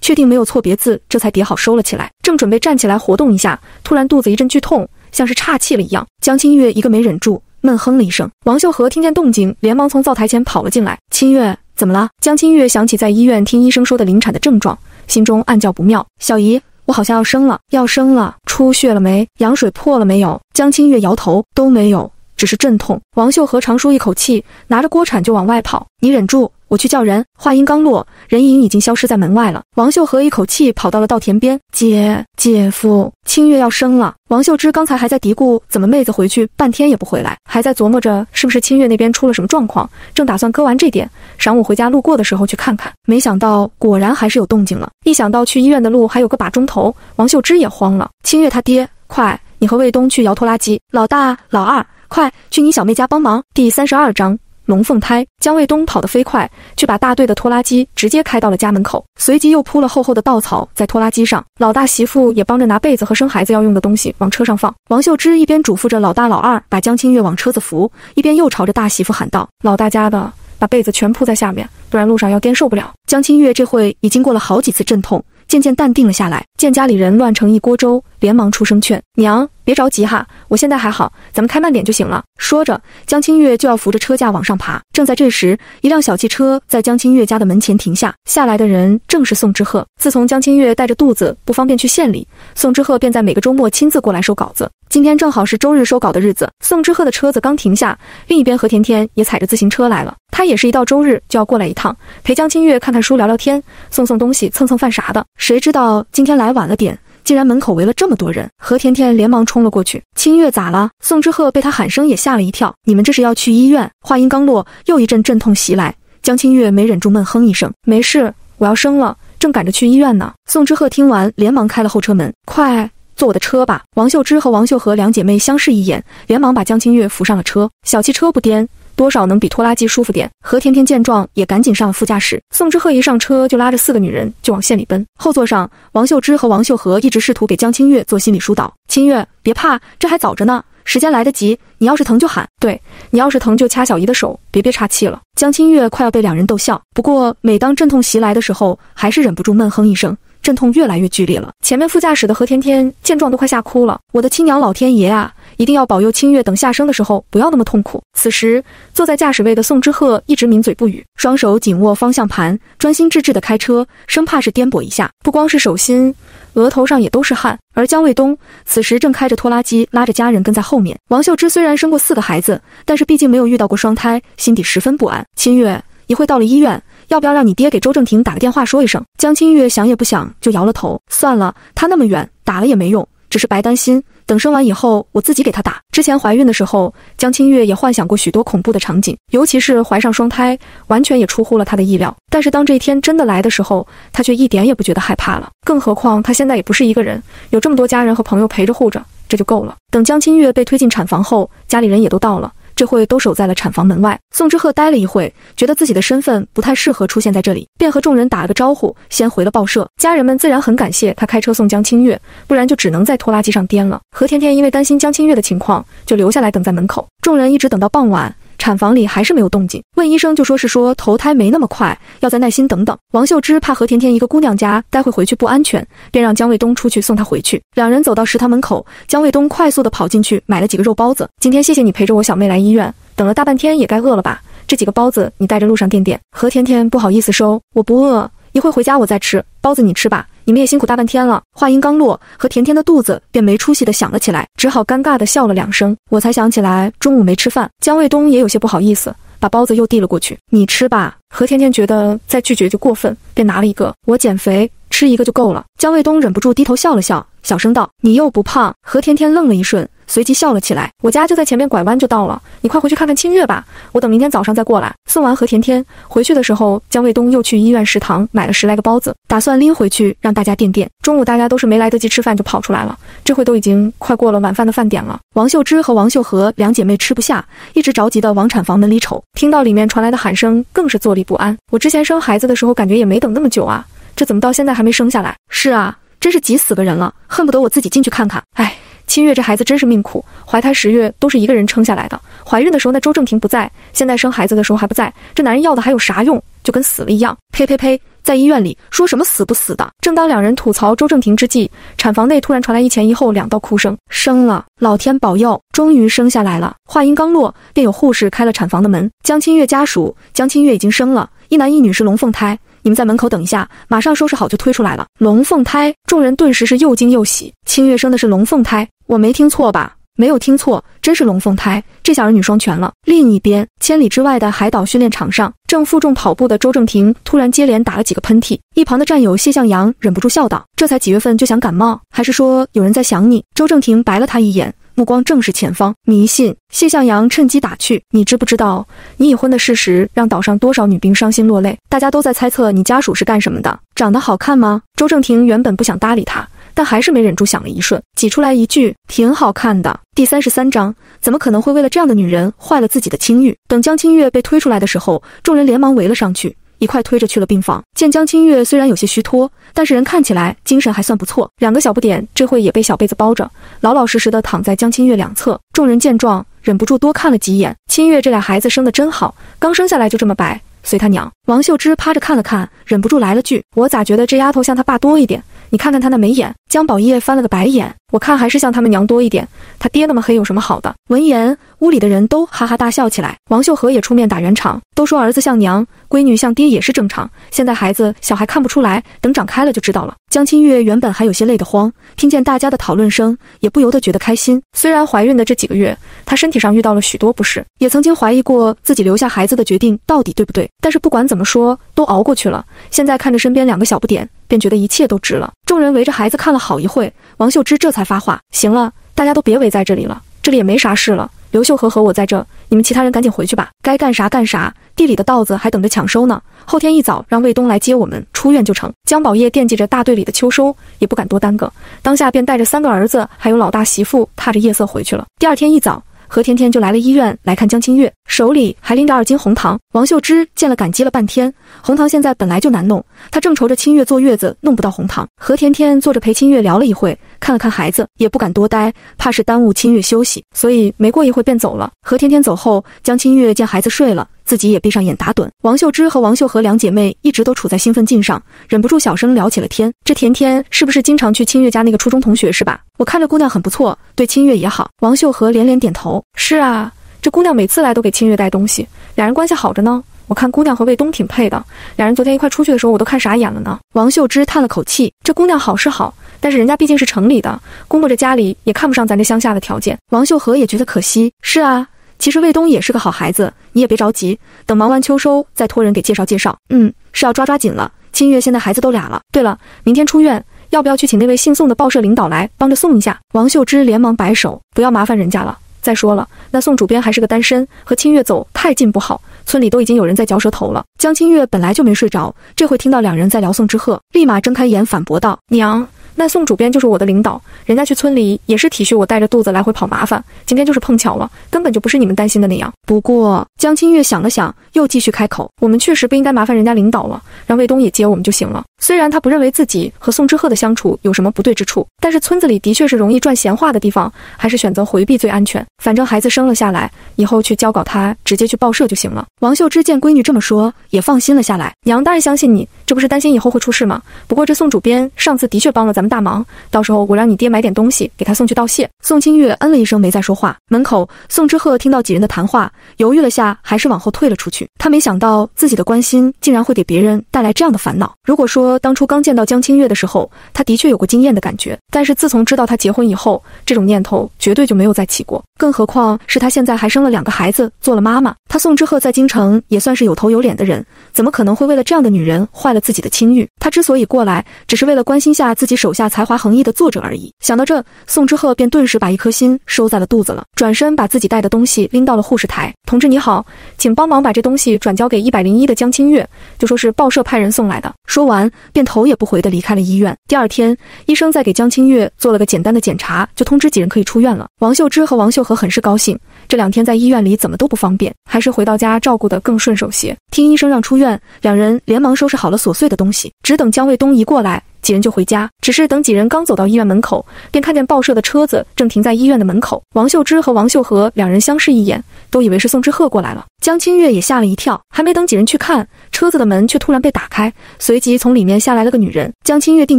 确定没有错别字，这才叠好收了起来。正准备站起来活动一下，突然肚子一阵剧痛，像是岔气了一样。江清月一个没忍住，闷哼了一声。王秀和听见动静，连忙从灶台前跑了进来。清月，怎么了？江清月想起在医院听医生说的临产的症状，心中暗叫不妙。小姨，我好像要生了，要生了，出血了没？羊水破了没有？江清月摇头，都没有。只是阵痛，王秀和长舒一口气，拿着锅铲就往外跑。你忍住，我去叫人。话音刚落，人影已经消失在门外了。王秀和一口气跑到了稻田边。姐，姐夫，清月要生了。王秀芝刚才还在嘀咕，怎么妹子回去半天也不回来，还在琢磨着是不是清月那边出了什么状况，正打算割完这点，晌午回家路过的时候去看看。没想到果然还是有动静了。一想到去医院的路还有个把钟头，王秀芝也慌了。清月他爹，快，你和卫东去摇拖拉机。老大，老二。快去你小妹家帮忙！第三十二章龙凤胎。江卫东跑得飞快，去把大队的拖拉机直接开到了家门口，随即又铺了厚厚的稻草在拖拉机上。老大媳妇也帮着拿被子和生孩子要用的东西往车上放。王秀芝一边嘱咐着老大老二把江清月往车子扶，一边又朝着大媳妇喊道：“老大家的，把被子全铺在下面，不然路上要颠受不了。”江清月这会已经过了好几次阵痛，渐渐淡定了下来，见家里人乱成一锅粥，连忙出声劝娘。别着急哈，我现在还好，咱们开慢点就行了。说着，江清月就要扶着车架往上爬。正在这时，一辆小汽车在江清月家的门前停下，下来的人正是宋之赫。自从江清月带着肚子不方便去县里，宋之赫便在每个周末亲自过来收稿子。今天正好是周日收稿的日子，宋之鹤的车子刚停下，另一边何甜甜也踩着自行车来了。他也是一到周日就要过来一趟，陪江清月看看书、聊聊天、送送东西、蹭蹭饭啥的。谁知道今天来晚了点。竟然门口围了这么多人。何甜甜连忙冲了过去：“清月咋了？”宋之赫被他喊声也吓了一跳：“你们这是要去医院？”话音刚落，又一阵阵痛袭来，江清月没忍住闷哼一声：“没事，我要生了，正赶着去医院呢。”宋之赫听完，连忙开了后车门：“快！”坐我的车吧。王秀芝和王秀和两姐妹相视一眼，连忙把江清月扶上了车。小汽车不颠，多少能比拖拉机舒服点。何甜甜见状，也赶紧上了副驾驶。宋之赫一上车，就拉着四个女人就往县里奔。后座上，王秀芝和王秀和一直试图给江清月做心理疏导。清月，别怕，这还早着呢，时间来得及。你要是疼就喊，对你要是疼就掐小姨的手，别憋岔气了。江清月快要被两人逗笑，不过每当阵痛袭来的时候，还是忍不住闷哼一声。阵痛越来越剧烈了，前面副驾驶的何甜甜见状都快吓哭了。我的亲娘老天爷啊，一定要保佑清月等下生的时候不要那么痛苦。此时坐在驾驶位的宋之赫一直抿嘴不语，双手紧握方向盘，专心致志地开车，生怕是颠簸一下。不光是手心，额头上也都是汗。而姜卫东此时正开着拖拉机，拉着家人跟在后面。王秀芝虽然生过四个孩子，但是毕竟没有遇到过双胎，心底十分不安。清月，一会到了医院。要不要让你爹给周正廷打个电话说一声？江清月想也不想就摇了头，算了，他那么远，打了也没用，只是白担心。等生完以后，我自己给他打。之前怀孕的时候，江清月也幻想过许多恐怖的场景，尤其是怀上双胎，完全也出乎了他的意料。但是当这一天真的来的时候，他却一点也不觉得害怕了。更何况他现在也不是一个人，有这么多家人和朋友陪着护着，这就够了。等江清月被推进产房后，家里人也都到了。这会都守在了产房门外。宋之赫呆了一会，觉得自己的身份不太适合出现在这里，便和众人打了个招呼，先回了报社。家人们自然很感谢他开车送江清月，不然就只能在拖拉机上颠了。何甜甜因为担心江清月的情况，就留下来等在门口。众人一直等到傍晚。产房里还是没有动静，问医生就说是说投胎没那么快，要再耐心等等。王秀芝怕何甜甜一个姑娘家待会回去不安全，便让姜卫东出去送她回去。两人走到食堂门口，姜卫东快速的跑进去买了几个肉包子。今天谢谢你陪着我小妹来医院，等了大半天也该饿了吧？这几个包子你带着路上垫垫。何甜甜不好意思收，我不饿，一会回家我再吃。包子你吃吧。你们也辛苦大半天了。话音刚落，何甜甜的肚子便没出息的响了起来，只好尴尬的笑了两声。我才想起来中午没吃饭。江卫东也有些不好意思，把包子又递了过去。你吃吧。何甜甜觉得再拒绝就过分，便拿了一个。我减肥，吃一个就够了。江卫东忍不住低头笑了笑，小声道：“你又不胖。”何甜甜愣了一瞬。随即笑了起来。我家就在前面拐弯就到了，你快回去看看清月吧。我等明天早上再过来。送完何甜甜回去的时候，姜卫东又去医院食堂买了十来个包子，打算拎回去让大家垫垫。中午大家都是没来得及吃饭就跑出来了，这会都已经快过了晚饭的饭点了。王秀芝和王秀和两姐妹吃不下，一直着急的往产房门里瞅，听到里面传来的喊声，更是坐立不安。我之前生孩子的时候感觉也没等那么久啊，这怎么到现在还没生下来？是啊，真是急死个人了，恨不得我自己进去看看。哎。清月这孩子真是命苦，怀胎十月都是一个人撑下来的。怀孕的时候那周正廷不在，现在生孩子的时候还不在，这男人要的还有啥用？就跟死了一样。呸呸呸！在医院里说什么死不死的？正当两人吐槽周正廷之际，产房内突然传来一前一后两道哭声。生了，老天保佑，终于生下来了。话音刚落，便有护士开了产房的门。江清月家属，江清月已经生了一男一女，是龙凤胎。你们在门口等一下，马上收拾好就推出来了。龙凤胎，众人顿时是又惊又喜。清月生的是龙凤胎，我没听错吧？没有听错，真是龙凤胎，这下儿女双全了。另一边，千里之外的海岛训练场上，正负重跑步的周正廷突然接连打了几个喷嚏，一旁的战友谢向阳忍不住笑道：“这才几月份就想感冒？还是说有人在想你？”周正廷白了他一眼。目光正是前方，迷信。谢向阳趁机打趣：“你知不知道，你已婚的事实让岛上多少女兵伤心落泪？大家都在猜测你家属是干什么的，长得好看吗？”周正廷原本不想搭理他，但还是没忍住想了一瞬，挤出来一句：“挺好看的。”第三十三章，怎么可能会为了这样的女人坏了自己的清誉？等江清月被推出来的时候，众人连忙围了上去。一块推着去了病房。见江清月虽然有些虚脱，但是人看起来精神还算不错。两个小不点这会也被小被子包着，老老实实的躺在江清月两侧。众人见状，忍不住多看了几眼。清月这俩孩子生的真好，刚生下来就这么白，随他娘。王秀芝趴着看了看，忍不住来了句：“我咋觉得这丫头像她爸多一点？你看看她那眉眼。”江宝业翻了个白眼。我看还是像他们娘多一点，他爹那么黑有什么好的？闻言，屋里的人都哈哈大笑起来。王秀和也出面打圆场，都说儿子像娘，闺女像爹也是正常。现在孩子小孩看不出来，等长开了就知道了。江清月原本还有些累得慌，听见大家的讨论声，也不由得觉得开心。虽然怀孕的这几个月，她身体上遇到了许多不适，也曾经怀疑过自己留下孩子的决定到底对不对，但是不管怎么说，都熬过去了。现在看着身边两个小不点，便觉得一切都值了。众人围着孩子看了好一会，王秀芝这才发话：“行了，大家都别围在这里了，这里也没啥事了。刘秀和和我在这，你们其他人赶紧回去吧，该干啥干啥。地里的稻子还等着抢收呢，后天一早让卫东来接我们出院就成。”姜宝业惦记着大队里的秋收，也不敢多耽搁，当下便带着三个儿子还有老大媳妇，踏着夜色回去了。第二天一早。何甜甜就来了医院来看江清月，手里还拎着二斤红糖。王秀芝见了感激了半天。红糖现在本来就难弄，她正愁着清月坐月子弄不到红糖。何甜甜坐着陪清月聊了一会，看了看孩子，也不敢多待，怕是耽误清月休息，所以没过一会便走了。何甜甜走后，江清月见孩子睡了。自己也闭上眼打盹。王秀芝和王秀和两姐妹一直都处在兴奋劲上，忍不住小声聊起了天。这甜甜是不是经常去清月家那个初中同学是吧？我看这姑娘很不错，对清月也好。王秀和连连点头。是啊，这姑娘每次来都给清月带东西，俩人关系好着呢。我看姑娘和卫东挺配的，俩人昨天一块出去的时候我都看傻眼了呢。王秀芝叹了口气，这姑娘好是好，但是人家毕竟是城里的，估摸着家里也看不上咱这乡下的条件。王秀和也觉得可惜。是啊。其实卫东也是个好孩子，你也别着急，等忙完秋收再托人给介绍介绍。嗯，是要抓抓紧了。清月现在孩子都俩了。对了，明天出院要不要去请那位姓宋的报社领导来帮着送一下？王秀芝连忙摆手，不要麻烦人家了。再说了，那宋主编还是个单身，和清月走太近不好。村里都已经有人在嚼舌头了。江清月本来就没睡着，这会听到两人在聊宋之鹤，立马睁开眼反驳道：“娘。”那宋主编就是我的领导，人家去村里也是体恤我带着肚子来回跑麻烦，今天就是碰巧了，根本就不是你们担心的那样。不过江清月想了想，又继续开口：我们确实不应该麻烦人家领导了，让卫东也接我们就行了。虽然他不认为自己和宋之鹤的相处有什么不对之处，但是村子里的确是容易赚闲话的地方，还是选择回避最安全。反正孩子生了下来以后去交稿，他直接去报社就行了。王秀芝见闺女这么说，也放心了下来。娘当然相信你，这不是担心以后会出事吗？不过这宋主编上次的确帮了咱们。大忙，到时候我让你爹买点东西给他送去道谢。宋清月嗯了一声，没再说话。门口，宋之鹤听到几人的谈话，犹豫了下，还是往后退了出去。他没想到自己的关心竟然会给别人带来这样的烦恼。如果说当初刚见到江清月的时候，他的确有过惊艳的感觉，但是自从知道他结婚以后，这种念头绝对就没有再起过。更何况是他现在还生了两个孩子，做了妈妈。他宋之鹤在京城也算是有头有脸的人，怎么可能会为了这样的女人坏了自己的清誉？他之所以过来，只是为了关心下自己手。下才华横溢的作者而已。想到这，宋之鹤便顿时把一颗心收在了肚子了。转身把自己带的东西拎到了护士台。同志你好，请帮忙把这东西转交给一百零一的江清月，就说是报社派人送来的。说完，便头也不回地离开了医院。第二天，医生在给江清月做了个简单的检查，就通知几人可以出院了。王秀芝和王秀和很是高兴。这两天在医院里怎么都不方便，还是回到家照顾得更顺手些。听医生让出院，两人连忙收拾好了琐碎的东西，只等江卫东一过来。几人就回家，只是等几人刚走到医院门口，便看见报社的车子正停在医院的门口。王秀芝和王秀和两人相视一眼，都以为是宋之赫过来了。江清月也吓了一跳，还没等几人去看，车子的门却突然被打开，随即从里面下来了个女人。江清月定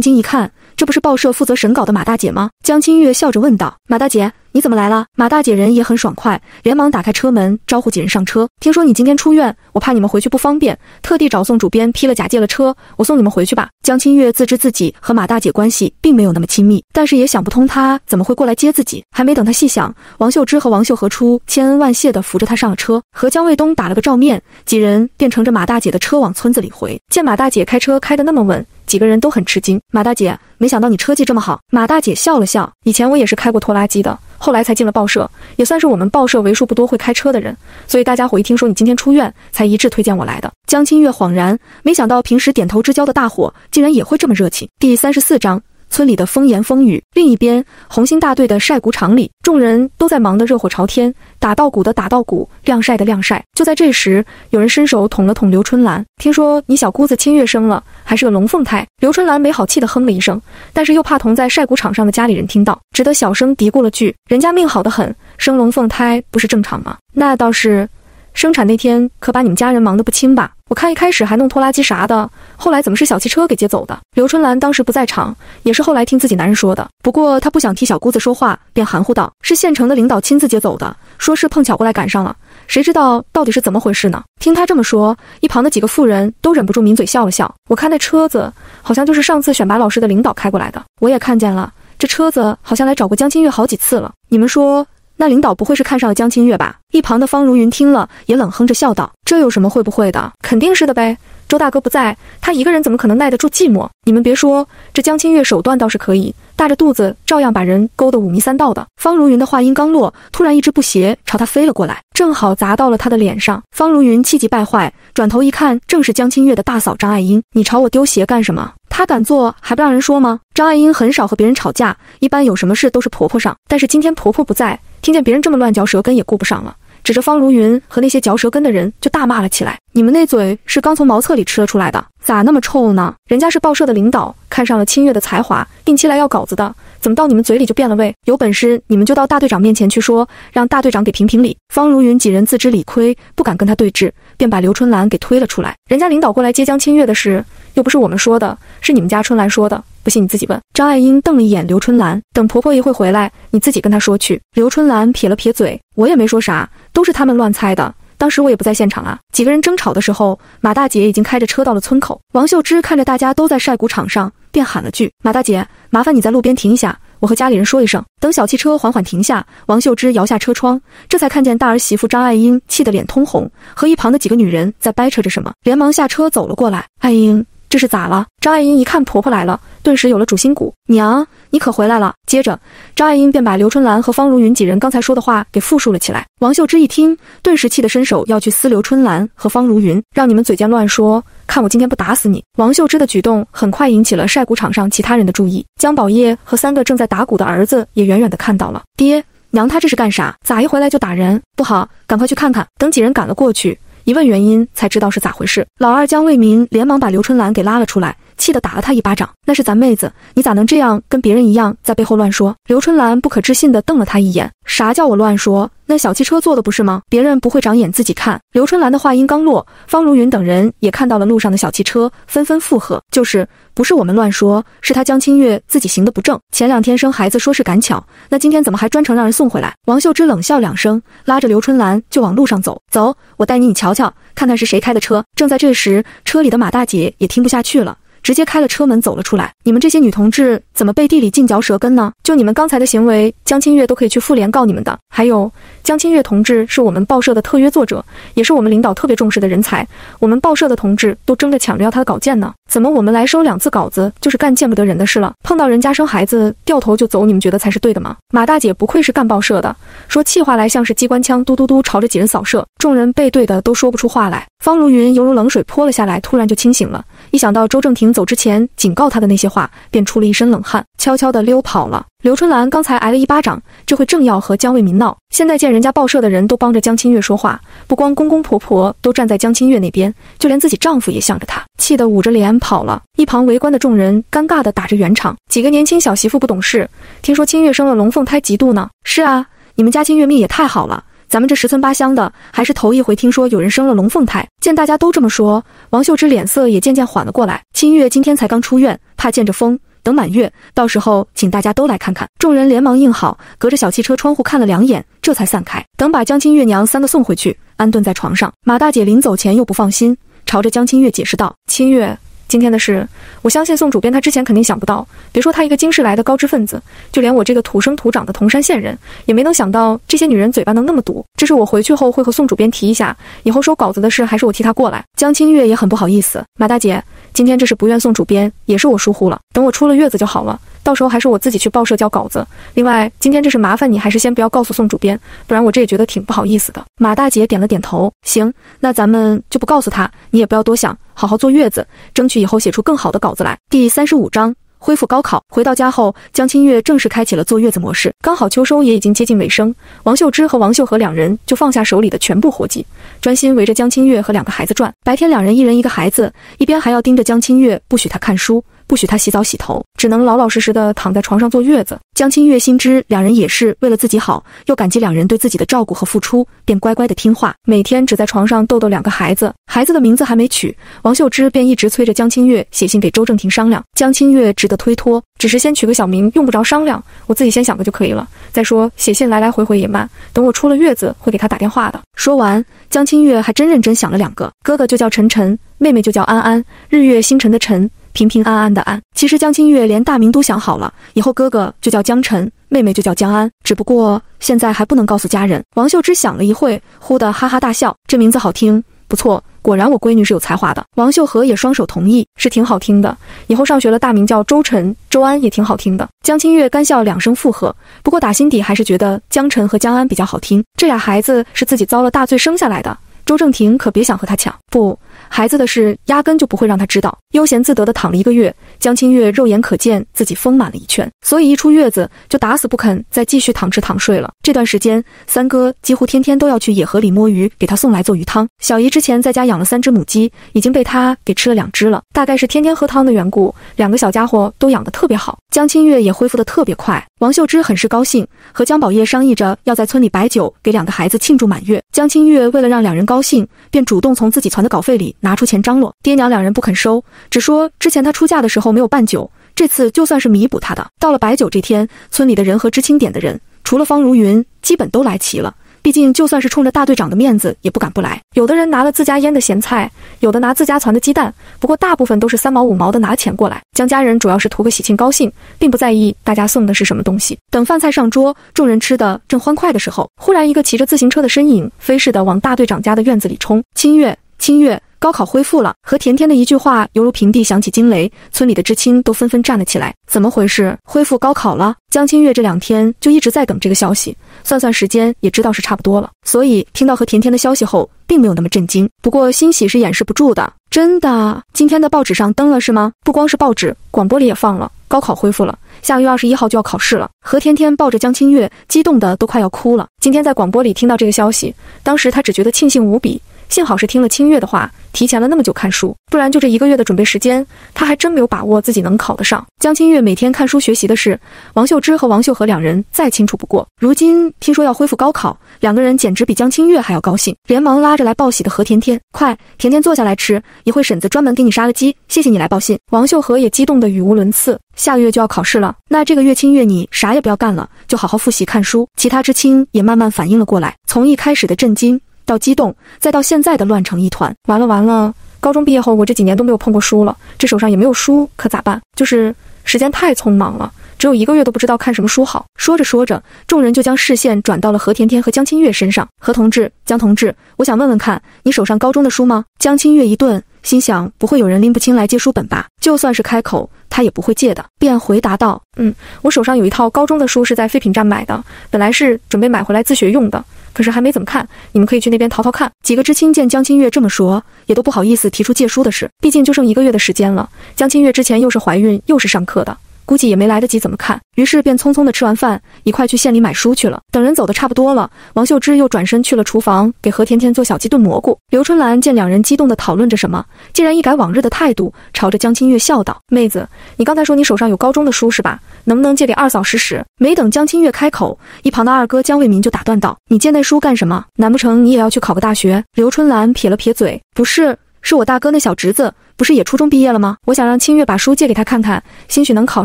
睛一看，这不是报社负责审稿的马大姐吗？江清月笑着问道：“马大姐。”你怎么来了？马大姐人也很爽快，连忙打开车门招呼几人上车。听说你今天出院，我怕你们回去不方便，特地找宋主编批了假借了车，我送你们回去吧。江清月自知自己和马大姐关系并没有那么亲密，但是也想不通她怎么会过来接自己。还没等她细想，王秀芝和王秀和出千恩万谢地扶着她上了车，和江卫东打了个照面，几人便乘着马大姐的车往村子里回。见马大姐开车开得那么稳。几个人都很吃惊。马大姐，没想到你车技这么好。马大姐笑了笑，以前我也是开过拖拉机的，后来才进了报社，也算是我们报社为数不多会开车的人。所以大家伙一听说你今天出院，才一致推荐我来的。江清月恍然，没想到平时点头之交的大伙，竟然也会这么热情。第三十四章。村里的风言风语，另一边红星大队的晒谷场里，众人都在忙得热火朝天，打稻谷的打稻谷，晾晒的晾晒。就在这时，有人伸手捅了捅刘春兰，听说你小姑子清月生了，还是个龙凤胎。刘春兰没好气地哼了一声，但是又怕同在晒谷场上的家里人听到，只得小声嘀咕了句：“人家命好得很，生龙凤胎不是正常吗？”那倒是。生产那天可把你们家人忙得不轻吧？我看一开始还弄拖拉机啥的，后来怎么是小汽车给接走的？刘春兰当时不在场，也是后来听自己男人说的。不过她不想替小姑子说话，便含糊道：“是县城的领导亲自接走的，说是碰巧过来赶上了。谁知道到底是怎么回事呢？”听她这么说，一旁的几个妇人都忍不住抿嘴笑了笑。我看那车子好像就是上次选拔老师的领导开过来的，我也看见了，这车子好像来找过江清月好几次了。你们说？那领导不会是看上了江清月吧？一旁的方如云听了也冷哼着笑道：“这有什么会不会的？肯定是的呗。周大哥不在，他一个人怎么可能耐得住寂寞？你们别说，这江清月手段倒是可以，大着肚子照样把人勾得五迷三道的。”方如云的话音刚落，突然一只布鞋朝他飞了过来，正好砸到了他的脸上。方如云气急败坏，转头一看，正是江清月的大嫂张爱英。你朝我丢鞋干什么？她敢做还不让人说吗？张爱英很少和别人吵架，一般有什么事都是婆婆上，但是今天婆婆不在。听见别人这么乱嚼舌根，也顾不上了，指着方如云和那些嚼舌根的人就大骂了起来：“你们那嘴是刚从茅厕里吃了出来的，咋那么臭呢？人家是报社的领导，看上了清月的才华，定期来要稿子的，怎么到你们嘴里就变了味？有本事你们就到大队长面前去说，让大队长给评评理。”方如云几人自知理亏，不敢跟他对峙，便把刘春兰给推了出来。人家领导过来接江清月的事，又不是我们说的，是你们家春兰说的。信你自己问。张爱英瞪了一眼刘春兰，等婆婆一会回来，你自己跟她说去。刘春兰撇了撇嘴，我也没说啥，都是他们乱猜的。当时我也不在现场啊。几个人争吵的时候，马大姐已经开着车到了村口。王秀芝看着大家都在晒谷场上，便喊了句：“马大姐，麻烦你在路边停一下，我和家里人说一声。”等小汽车缓缓停下，王秀芝摇下车窗，这才看见大儿媳妇张爱英气得脸通红，和一旁的几个女人在掰扯着什么，连忙下车走了过来。爱英。这是咋了？张爱英一看婆婆来了，顿时有了主心骨。娘，你可回来了。接着，张爱英便把刘春兰和方如云几人刚才说的话给复述了起来。王秀芝一听，顿时气得伸手要去撕刘春兰和方如云，让你们嘴贱乱说，看我今天不打死你！王秀芝的举动很快引起了晒谷场上其他人的注意。江宝业和三个正在打鼓的儿子也远远的看到了。爹娘，他这是干啥？咋一回来就打人？不好，赶快去看看。等几人赶了过去。一问原因，才知道是咋回事。老二江卫民连忙把刘春兰给拉了出来，气得打了他一巴掌。那是咱妹子，你咋能这样跟别人一样在背后乱说？刘春兰不可置信地瞪了他一眼。啥叫我乱说？那小汽车坐的不是吗？别人不会长眼，自己看。刘春兰的话音刚落，方如云等人也看到了路上的小汽车，纷纷附和：“就是，不是我们乱说，是他江清月自己行的不正。前两天生孩子说是赶巧，那今天怎么还专程让人送回来？”王秀芝冷笑两声，拉着刘春兰就往路上走。走，我带你，你瞧瞧，看看是谁开的车。正在这时，车里的马大姐也听不下去了。直接开了车门走了出来。你们这些女同志怎么背地里净嚼舌根呢？就你们刚才的行为，江清月都可以去妇联告你们的。还有，江清月同志是我们报社的特约作者，也是我们领导特别重视的人才。我们报社的同志都争着抢着要他的稿件呢。怎么我们来收两次稿子就是干见不得人的事了？碰到人家生孩子掉头就走，你们觉得才是对的吗？马大姐不愧是干报社的，说气话来像是机关枪，嘟嘟嘟朝着几人扫射。众人背对的都说不出话来。方如云犹如冷水泼了下来，突然就清醒了。一想到周正廷走之前警告他的那些话，便出了一身冷汗，悄悄地溜跑了。刘春兰刚才挨了一巴掌，这会正要和江卫民闹，现在见人家报社的人都帮着江清月说话，不光公公婆婆都站在江清月那边，就连自己丈夫也向着她，气得捂着脸跑了。一旁围观的众人尴尬地打着圆场，几个年轻小媳妇不懂事，听说清月生了龙凤胎，嫉妒呢。是啊，你们家清月命也太好了。咱们这十村八乡的还是头一回听说有人生了龙凤胎。见大家都这么说，王秀芝脸色也渐渐缓了过来。清月今天才刚出院，怕见着风，等满月，到时候请大家都来看看。众人连忙应好，隔着小汽车窗户看了两眼，这才散开。等把江清月娘三个送回去，安顿在床上。马大姐临走前又不放心，朝着江清月解释道：“清月。”今天的事，我相信宋主编他之前肯定想不到。别说他一个京市来的高知分子，就连我这个土生土长的铜山县人，也没能想到这些女人嘴巴能那么毒。这是我回去后会和宋主编提一下，以后收稿子的事还是我替他过来。江清月也很不好意思，马大姐，今天这事不怨宋主编，也是我疏忽了。等我出了月子就好了。到时候还是我自己去报社交稿子。另外，今天这是麻烦你，还是先不要告诉宋主编，不然我这也觉得挺不好意思的。马大姐点了点头，行，那咱们就不告诉他，你也不要多想，好好坐月子，争取以后写出更好的稿子来。第三十五章。恢复高考，回到家后，江清月正式开启了坐月子模式。刚好秋收也已经接近尾声，王秀芝和王秀和两人就放下手里的全部活计，专心围着江清月和两个孩子转。白天两人一人一个孩子，一边还要盯着江清月，不许她看书。不许他洗澡洗头，只能老老实实的躺在床上坐月子。江清月心知两人也是为了自己好，又感激两人对自己的照顾和付出，便乖乖的听话，每天只在床上逗逗两个孩子。孩子的名字还没取，王秀芝便一直催着江清月写信给周正廷商量。江清月只得推脱，只是先取个小名，用不着商量，我自己先想个就可以了。再说写信来来回回也慢，等我出了月子会给他打电话的。说完，江清月还真认真想了两个，哥哥就叫晨晨，妹妹就叫安安，日月星辰的晨。平平安安的安。其实江清月连大名都想好了，以后哥哥就叫江晨，妹妹就叫江安，只不过现在还不能告诉家人。王秀芝想了一会，忽的哈哈大笑，这名字好听，不错。果然，我闺女是有才华的。王秀和也双手同意，是挺好听的。以后上学了，大名叫周晨、周安也挺好听的。江清月干笑两声附和，不过打心底还是觉得江晨和江安比较好听。这俩孩子是自己遭了大罪生下来的，周正廷可别想和他抢。不。孩子的事压根就不会让他知道，悠闲自得地躺了一个月。江清月肉眼可见自己丰满了一圈，所以一出月子就打死不肯再继续躺吃躺睡了。这段时间，三哥几乎天天都要去野河里摸鱼，给他送来做鱼汤。小姨之前在家养了三只母鸡，已经被他给吃了两只了。大概是天天喝汤的缘故，两个小家伙都养得特别好。江清月也恢复得特别快。王秀芝很是高兴，和江宝业商议着要在村里摆酒给两个孩子庆祝满月。江清月为了让两人高兴，便主动从自己攒的稿费里。拿出钱张罗，爹娘两人不肯收，只说之前他出嫁的时候没有办酒，这次就算是弥补他的。到了摆酒这天，村里的人和知青点的人，除了方如云，基本都来齐了。毕竟就算是冲着大队长的面子，也不敢不来。有的人拿了自家腌的咸菜，有的拿自家攒的鸡蛋，不过大部分都是三毛五毛的拿钱过来。江家人主要是图个喜庆高兴，并不在意大家送的是什么东西。等饭菜上桌，众人吃的正欢快的时候，忽然一个骑着自行车的身影飞似的往大队长家的院子里冲。清月，清月。高考恢复了，和甜甜的一句话犹如平地响起惊雷，村里的知青都纷纷站了起来。怎么回事？恢复高考了？江清月这两天就一直在等这个消息，算算时间也知道是差不多了，所以听到和甜甜的消息后，并没有那么震惊。不过欣喜是掩饰不住的。真的，今天的报纸上登了是吗？不光是报纸，广播里也放了，高考恢复了，下个月二十一号就要考试了。何甜甜抱着江清月，激动的都快要哭了。今天在广播里听到这个消息，当时她只觉得庆幸无比。幸好是听了清月的话，提前了那么久看书，不然就这一个月的准备时间，他还真没有把握自己能考得上。江清月每天看书学习的事，王秀芝和王秀和两人再清楚不过。如今听说要恢复高考，两个人简直比江清月还要高兴，连忙拉着来报喜的何甜甜：“快，甜甜坐下来吃，一会婶子专门给你杀了鸡，谢谢你来报信。”王秀和也激动得语无伦次。下个月就要考试了，那这个月清月你啥也不要干了，就好好复习看书。其他知青也慢慢反应了过来，从一开始的震惊。到激动，再到现在的乱成一团。完了完了，高中毕业后我这几年都没有碰过书了，这手上也没有书，可咋办？就是时间太匆忙了，只有一个月都不知道看什么书好。说着说着，众人就将视线转到了何甜甜和江清月身上。何同志，江同志，我想问问看你手上高中的书吗？江清月一顿，心想不会有人拎不清来借书本吧？就算是开口，他也不会借的，便回答道：“嗯，我手上有一套高中的书，是在废品站买的，本来是准备买回来自学用的。”可是还没怎么看，你们可以去那边淘淘看。几个知青见江清月这么说，也都不好意思提出借书的事，毕竟就剩一个月的时间了。江清月之前又是怀孕又是上课的。估计也没来得及怎么看，于是便匆匆的吃完饭，一块去县里买书去了。等人走的差不多了，王秀芝又转身去了厨房，给何甜甜做小鸡炖蘑菇。刘春兰见两人激动的讨论着什么，竟然一改往日的态度，朝着江清月笑道：“妹子，你刚才说你手上有高中的书是吧？能不能借给二嫂使使？”没等江清月开口，一旁的二哥江卫民就打断道：“你借那书干什么？难不成你也要去考个大学？”刘春兰撇了撇嘴：“不是，是我大哥那小侄子。”不是也初中毕业了吗？我想让清月把书借给他看看，兴许能考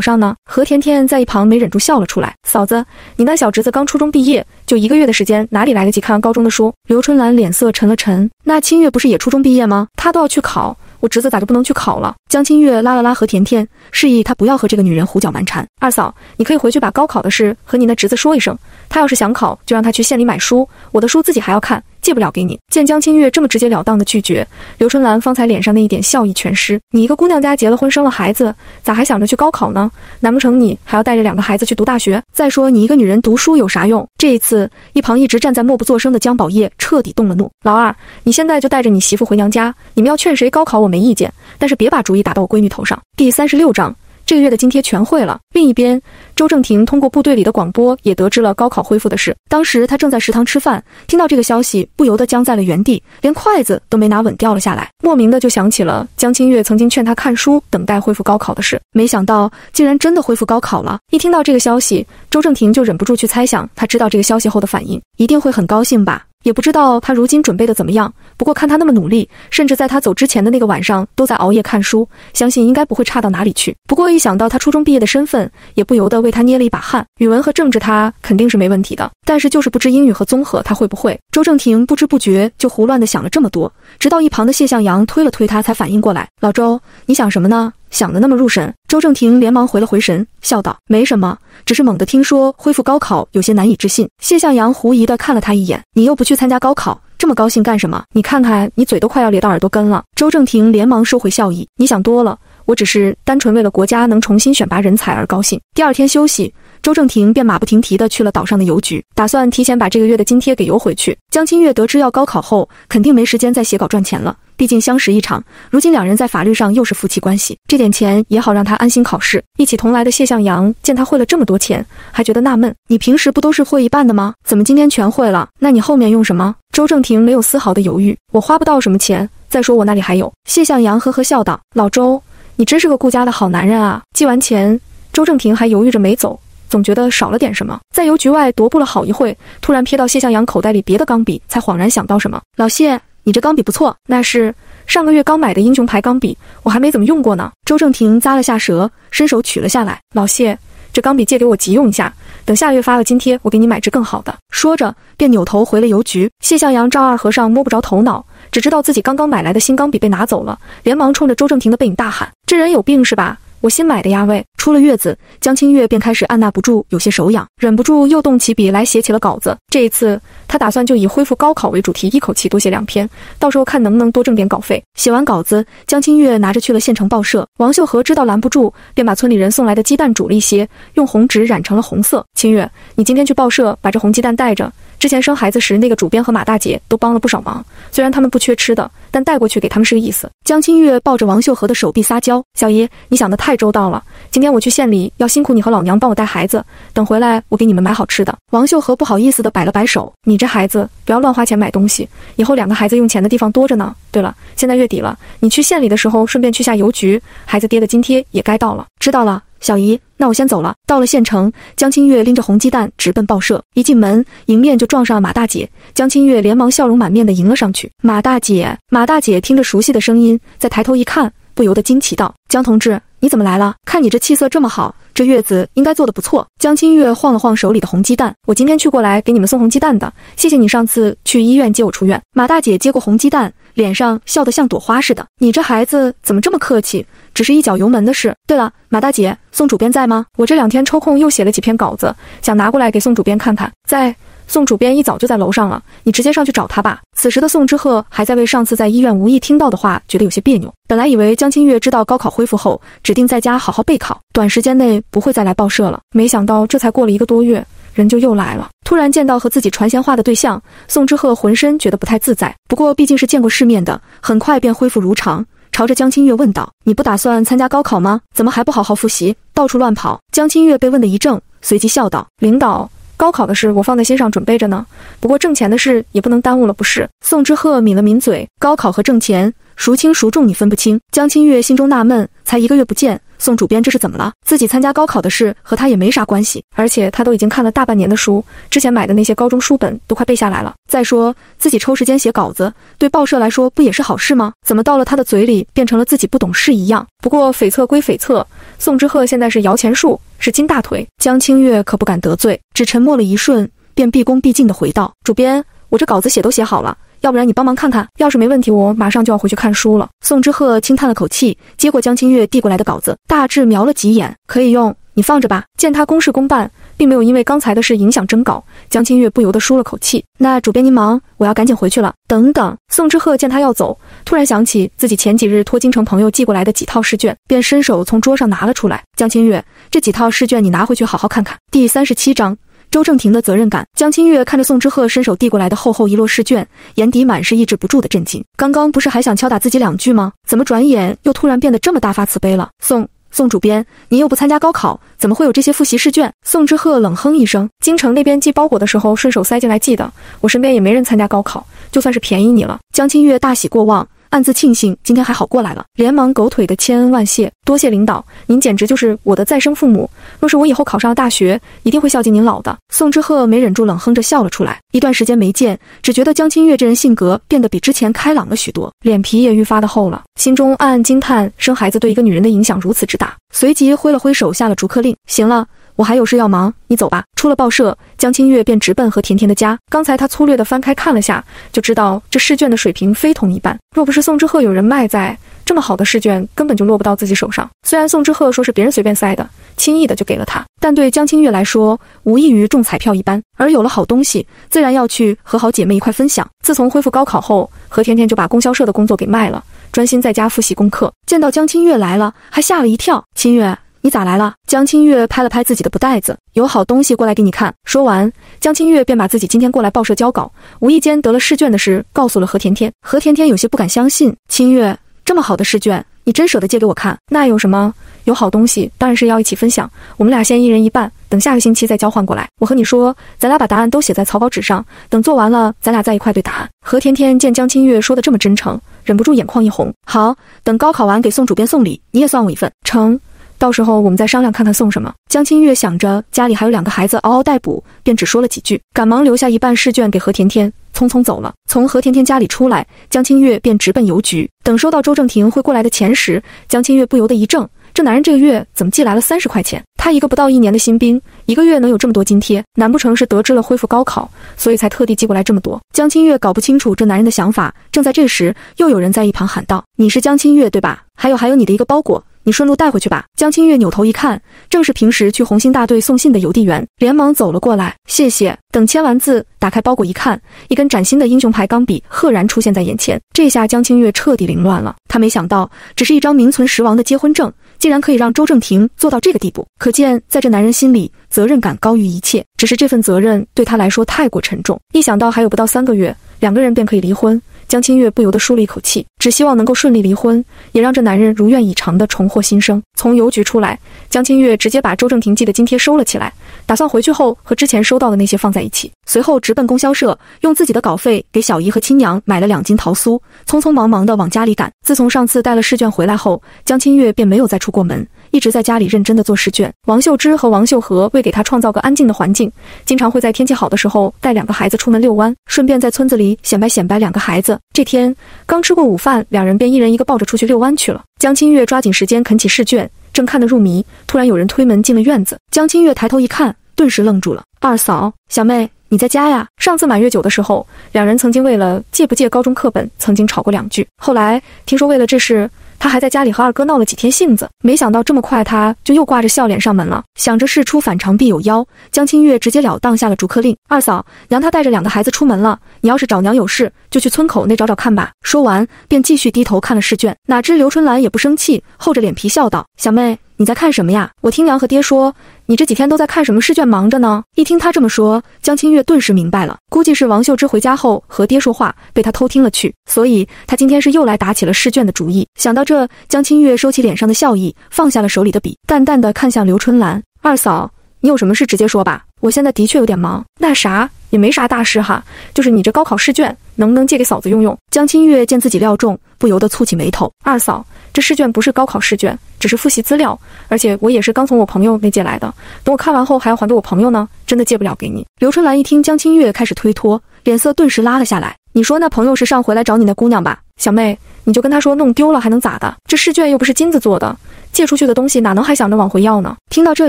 上呢。何甜甜在一旁没忍住笑了出来。嫂子，你那小侄子刚初中毕业，就一个月的时间，哪里来得及看完高中的书？刘春兰脸色沉了沉。那清月不是也初中毕业吗？他都要去考，我侄子咋就不能去考了？江清月拉了拉何甜甜，示意她不要和这个女人胡搅蛮缠。二嫂，你可以回去把高考的事和你那侄子说一声，他要是想考，就让他去县里买书，我的书自己还要看。借不了给你。见江清月这么直截了当的拒绝，刘春兰方才脸上那一点笑意全失。你一个姑娘家结了婚生了孩子，咋还想着去高考呢？难不成你还要带着两个孩子去读大学？再说你一个女人读书有啥用？这一次，一旁一直站在默不作声的江宝业彻底动了怒。老二，你现在就带着你媳妇回娘家，你们要劝谁高考我没意见，但是别把主意打到我闺女头上。第三十六章。这个月的津贴全汇了。另一边，周正廷通过部队里的广播也得知了高考恢复的事。当时他正在食堂吃饭，听到这个消息，不由得僵在了原地，连筷子都没拿稳掉了下来。莫名的就想起了江清月曾经劝他看书，等待恢复高考的事。没想到竟然真的恢复高考了。一听到这个消息，周正廷就忍不住去猜想，他知道这个消息后的反应，一定会很高兴吧。也不知道他如今准备的怎么样，不过看他那么努力，甚至在他走之前的那个晚上都在熬夜看书，相信应该不会差到哪里去。不过一想到他初中毕业的身份，也不由得为他捏了一把汗。语文和政治他肯定是没问题的，但是就是不知英语和综合他会不会。周正廷不知不觉就胡乱的想了这么多，直到一旁的谢向阳推了推他，才反应过来：“老周，你想什么呢？想得那么入神。周正廷连忙回了回神，笑道：“没什么，只是猛地听说恢复高考，有些难以置信。”谢向阳狐疑地看了他一眼：“你又不去参加高考，这么高兴干什么？你看看，你嘴都快要咧到耳朵根了。”周正廷连忙收回笑意：“你想多了，我只是单纯为了国家能重新选拔人才而高兴。”第二天休息。周正廷便马不停蹄地去了岛上的邮局，打算提前把这个月的津贴给邮回去。江清月得知要高考后，肯定没时间再写稿赚钱了，毕竟相识一场，如今两人在法律上又是夫妻关系，这点钱也好让他安心考试。一起同来的谢向阳见他汇了这么多钱，还觉得纳闷：你平时不都是汇一半的吗？怎么今天全汇了？那你后面用什么？周正廷没有丝毫的犹豫：我花不到什么钱，再说我那里还有。谢向阳呵呵笑道：老周，你真是个顾家的好男人啊！寄完钱，周正廷还犹豫着没走。总觉得少了点什么，在邮局外踱步了好一会，突然瞥到谢向阳口袋里别的钢笔，才恍然想到什么。老谢，你这钢笔不错，那是上个月刚买的英雄牌钢笔，我还没怎么用过呢。周正廷咂了下舌，伸手取了下来。老谢，这钢笔借给我急用一下，等下月发了津贴，我给你买支更好的。说着，便扭头回了邮局。谢向阳丈二和尚摸不着头脑，只知道自己刚刚买来的新钢笔被拿走了，连忙冲着周正廷的背影大喊：“这人有病是吧？”我新买的呀，喂！出了月子，江清月便开始按捺不住，有些手痒，忍不住又动起笔来写起了稿子。这一次，他打算就以恢复高考为主题，一口气多写两篇，到时候看能不能多挣点稿费。写完稿子，江清月拿着去了县城报社。王秀和知道拦不住，便把村里人送来的鸡蛋煮了一些，用红纸染成了红色。清月，你今天去报社，把这红鸡蛋带着。之前生孩子时，那个主编和马大姐都帮了不少忙。虽然他们不缺吃的，但带过去给他们是个意思。江清月抱着王秀和的手臂撒娇：“小姨，你想得太周到了。今天我去县里，要辛苦你和老娘帮我带孩子。等回来，我给你们买好吃的。”王秀和不好意思地摆了摆手：“你你这孩子不要乱花钱买东西，以后两个孩子用钱的地方多着呢。对了，现在月底了，你去县里的时候顺便去下邮局，孩子爹的津贴也该到了。知道了。”小姨，那我先走了。到了县城，江清月拎着红鸡蛋直奔报社。一进门，迎面就撞上了马大姐。江清月连忙笑容满面地迎了上去。马大姐，马大姐听着熟悉的声音，再抬头一看，不由得惊奇道：“江同志，你怎么来了？看你这气色这么好，这月子应该做得不错。”江清月晃了晃手里的红鸡蛋：“我今天去过来给你们送红鸡蛋的，谢谢你上次去医院接我出院。”马大姐接过红鸡蛋，脸上笑得像朵花似的：“你这孩子怎么这么客气？”只是一脚油门的事。对了，马大姐，宋主编在吗？我这两天抽空又写了几篇稿子，想拿过来给宋主编看看。在，宋主编一早就在楼上了，你直接上去找他吧。此时的宋之赫还在为上次在医院无意听到的话觉得有些别扭。本来以为江清月知道高考恢复后，指定在家好好备考，短时间内不会再来报社了。没想到这才过了一个多月，人就又来了。突然见到和自己传闲话的对象，宋之赫浑身觉得不太自在。不过毕竟是见过世面的，很快便恢复如常。朝着江清月问道：“你不打算参加高考吗？怎么还不好好复习，到处乱跑？”江清月被问得一怔，随即笑道：“领导，高考的事我放在心上，准备着呢。不过挣钱的事也不能耽误了，不是？”宋之赫抿了抿嘴：“高考和挣钱，孰轻孰重，你分不清？”江清月心中纳闷：才一个月不见。宋主编这是怎么了？自己参加高考的事和他也没啥关系，而且他都已经看了大半年的书，之前买的那些高中书本都快背下来了。再说自己抽时间写稿子，对报社来说不也是好事吗？怎么到了他的嘴里变成了自己不懂事一样？不过绯册归绯册，宋之赫现在是摇钱树，是金大腿，江清月可不敢得罪，只沉默了一瞬，便毕恭毕敬地回道：“主编，我这稿子写都写好了。”要不然你帮忙看看，要是没问题，我马上就要回去看书了。宋之赫轻叹了口气，接过江清月递过来的稿子，大致瞄了几眼，可以用，你放着吧。见他公事公办，并没有因为刚才的事影响征稿，江清月不由得舒了口气。那主编您忙，我要赶紧回去了。等等，宋之赫见他要走，突然想起自己前几日托京城朋友寄过来的几套试卷，便伸手从桌上拿了出来。江清月，这几套试卷你拿回去好好看看。第三十七章。周正廷的责任感。江清月看着宋之赫伸手递过来的厚厚一摞试卷，眼底满是抑制不住的震惊。刚刚不是还想敲打自己两句吗？怎么转眼又突然变得这么大发慈悲了？宋宋主编，您又不参加高考，怎么会有这些复习试卷？宋之赫冷哼一声：“京城那边寄包裹的时候顺手塞进来寄的。我身边也没人参加高考，就算是便宜你了。”江清月大喜过望。暗自庆幸今天还好过来了，连忙狗腿的千恩万谢，多谢领导，您简直就是我的再生父母。若是我以后考上了大学，一定会孝敬您老的。宋之赫没忍住冷哼着笑了出来。一段时间没见，只觉得江清月这人性格变得比之前开朗了许多，脸皮也愈发的厚了，心中暗暗惊叹，生孩子对一个女人的影响如此之大。随即挥了挥手，下了逐客令。行了。我还有事要忙，你走吧。出了报社，江清月便直奔何甜甜的家。刚才他粗略地翻开看了下，就知道这试卷的水平非同一般。若不是宋之赫有人脉在，这么好的试卷根本就落不到自己手上。虽然宋之赫说是别人随便塞的，轻易的就给了他，但对江清月来说，无异于中彩票一般。而有了好东西，自然要去和好姐妹一块分享。自从恢复高考后，何甜甜就把供销社的工作给卖了，专心在家复习功课。见到江清月来了，还吓了一跳。清月。你咋来了？江清月拍了拍自己的布袋子，有好东西过来给你看。说完，江清月便把自己今天过来报社交稿，无意间得了试卷的事告诉了何甜甜。何甜甜有些不敢相信，清月这么好的试卷，你真舍得借给我看？那有什么？有好东西当然是要一起分享。我们俩先一人一半，等下个星期再交换过来。我和你说，咱俩把答案都写在草稿纸上，等做完了，咱俩在一块对答案。何甜甜见江清月说的这么真诚，忍不住眼眶一红。好，等高考完给宋主编送礼，你也算我一份，成。到时候我们再商量看看送什么。江清月想着家里还有两个孩子嗷嗷待哺，便只说了几句，赶忙留下一半试卷给何甜甜，匆匆走了。从何甜甜家里出来，江清月便直奔邮局。等收到周正廷会过来的钱时，江清月不由得一怔：这男人这个月怎么寄来了三十块钱？他一个不到一年的新兵，一个月能有这么多津贴？难不成是得知了恢复高考，所以才特地寄过来这么多？江清月搞不清楚这男人的想法。正在这时，又有人在一旁喊道：“你是江清月对吧？还有还有，你的一个包裹。”你顺路带回去吧。江清月扭头一看，正是平时去红星大队送信的邮递员，连忙走了过来。谢谢。等签完字，打开包裹一看，一根崭新的英雄牌钢笔赫然出现在眼前。这下江清月彻底凌乱了。他没想到，只是一张名存实亡的结婚证，竟然可以让周正廷做到这个地步。可见，在这男人心里，责任感高于一切。只是这份责任对他来说太过沉重。一想到还有不到三个月，两个人便可以离婚。江清月不由得舒了一口气，只希望能够顺利离婚，也让这男人如愿以偿地重获新生。从邮局出来，江清月直接把周正廷寄的津贴收了起来，打算回去后和之前收到的那些放在一起。随后直奔供销社，用自己的稿费给小姨和亲娘买了两斤桃酥，匆匆忙忙的往家里赶。自从上次带了试卷回来后，江清月便没有再出过门。一直在家里认真的做试卷。王秀芝和王秀和为给他创造个安静的环境，经常会在天气好的时候带两个孩子出门遛弯，顺便在村子里显摆显摆两个孩子。这天刚吃过午饭，两人便一人一个抱着出去遛弯去了。江清月抓紧时间啃起试卷，正看得入迷，突然有人推门进了院子。江清月抬头一看，顿时愣住了。二嫂，小妹，你在家呀？上次满月酒的时候，两人曾经为了借不借高中课本曾经吵过两句。后来听说为了这事。他还在家里和二哥闹了几天性子，没想到这么快他就又挂着笑脸上门了。想着事出反常必有妖，江清月直截了当下了逐客令：“二嫂，娘她带着两个孩子出门了，你要是找娘有事，就去村口那找找看吧。”说完便继续低头看了试卷。哪知刘春兰也不生气，厚着脸皮笑道：“小妹。”你在看什么呀？我听娘和爹说，你这几天都在看什么试卷忙着呢？一听他这么说，江清月顿时明白了，估计是王秀芝回家后和爹说话被他偷听了去，所以他今天是又来打起了试卷的主意。想到这，江清月收起脸上的笑意，放下了手里的笔，淡淡的看向刘春兰二嫂：“你有什么事直接说吧，我现在的确有点忙。那啥，也没啥大事哈，就是你这高考试卷能不能借给嫂子用用？”江清月见自己料中，不由得蹙起眉头：“二嫂。”这试卷不是高考试卷，只是复习资料，而且我也是刚从我朋友那借来的。等我看完后还要还给我朋友呢，真的借不了给你。刘春兰一听江清月开始推脱，脸色顿时拉了下来。你说那朋友是上回来找你那姑娘吧？小妹，你就跟他说弄丢了还能咋的？这试卷又不是金子做的，借出去的东西哪能还想着往回要呢？听到这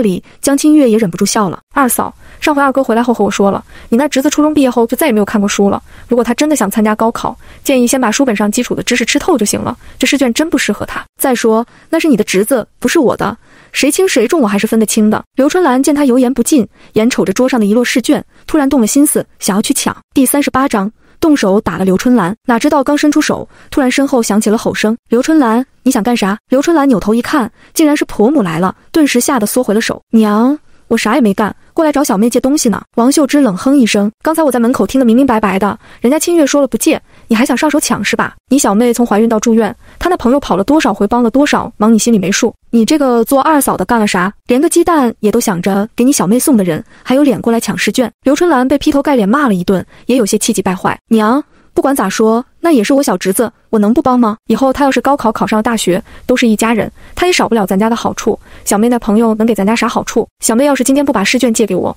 里，江清月也忍不住笑了。二嫂。上回二哥回来后和我说了，你那侄子初中毕业后就再也没有看过书了。如果他真的想参加高考，建议先把书本上基础的知识吃透就行了。这试卷真不适合他。再说那是你的侄子，不是我的，谁轻谁重我还是分得清的。刘春兰见他油盐不进，眼瞅着桌上的一摞试卷，突然动了心思，想要去抢。第三十八章，动手打了刘春兰。哪知道刚伸出手，突然身后响起了吼声：“刘春兰，你想干啥？”刘春兰扭头一看，竟然是婆母来了，顿时吓得缩回了手。娘，我啥也没干。过来找小妹借东西呢。王秀芝冷哼一声：“刚才我在门口听得明明白白的，人家清月说了不借，你还想上手抢是吧？你小妹从怀孕到住院，她那朋友跑了多少回，帮了多少忙，你心里没数？你这个做二嫂的干了啥？连个鸡蛋也都想着给你小妹送的人，还有脸过来抢试卷？”刘春兰被劈头盖脸骂了一顿，也有些气急败坏：“娘。”不管咋说，那也是我小侄子，我能不帮吗？以后他要是高考考上了大学，都是一家人，他也少不了咱家的好处。小妹那朋友能给咱家啥好处？小妹要是今天不把试卷借给我，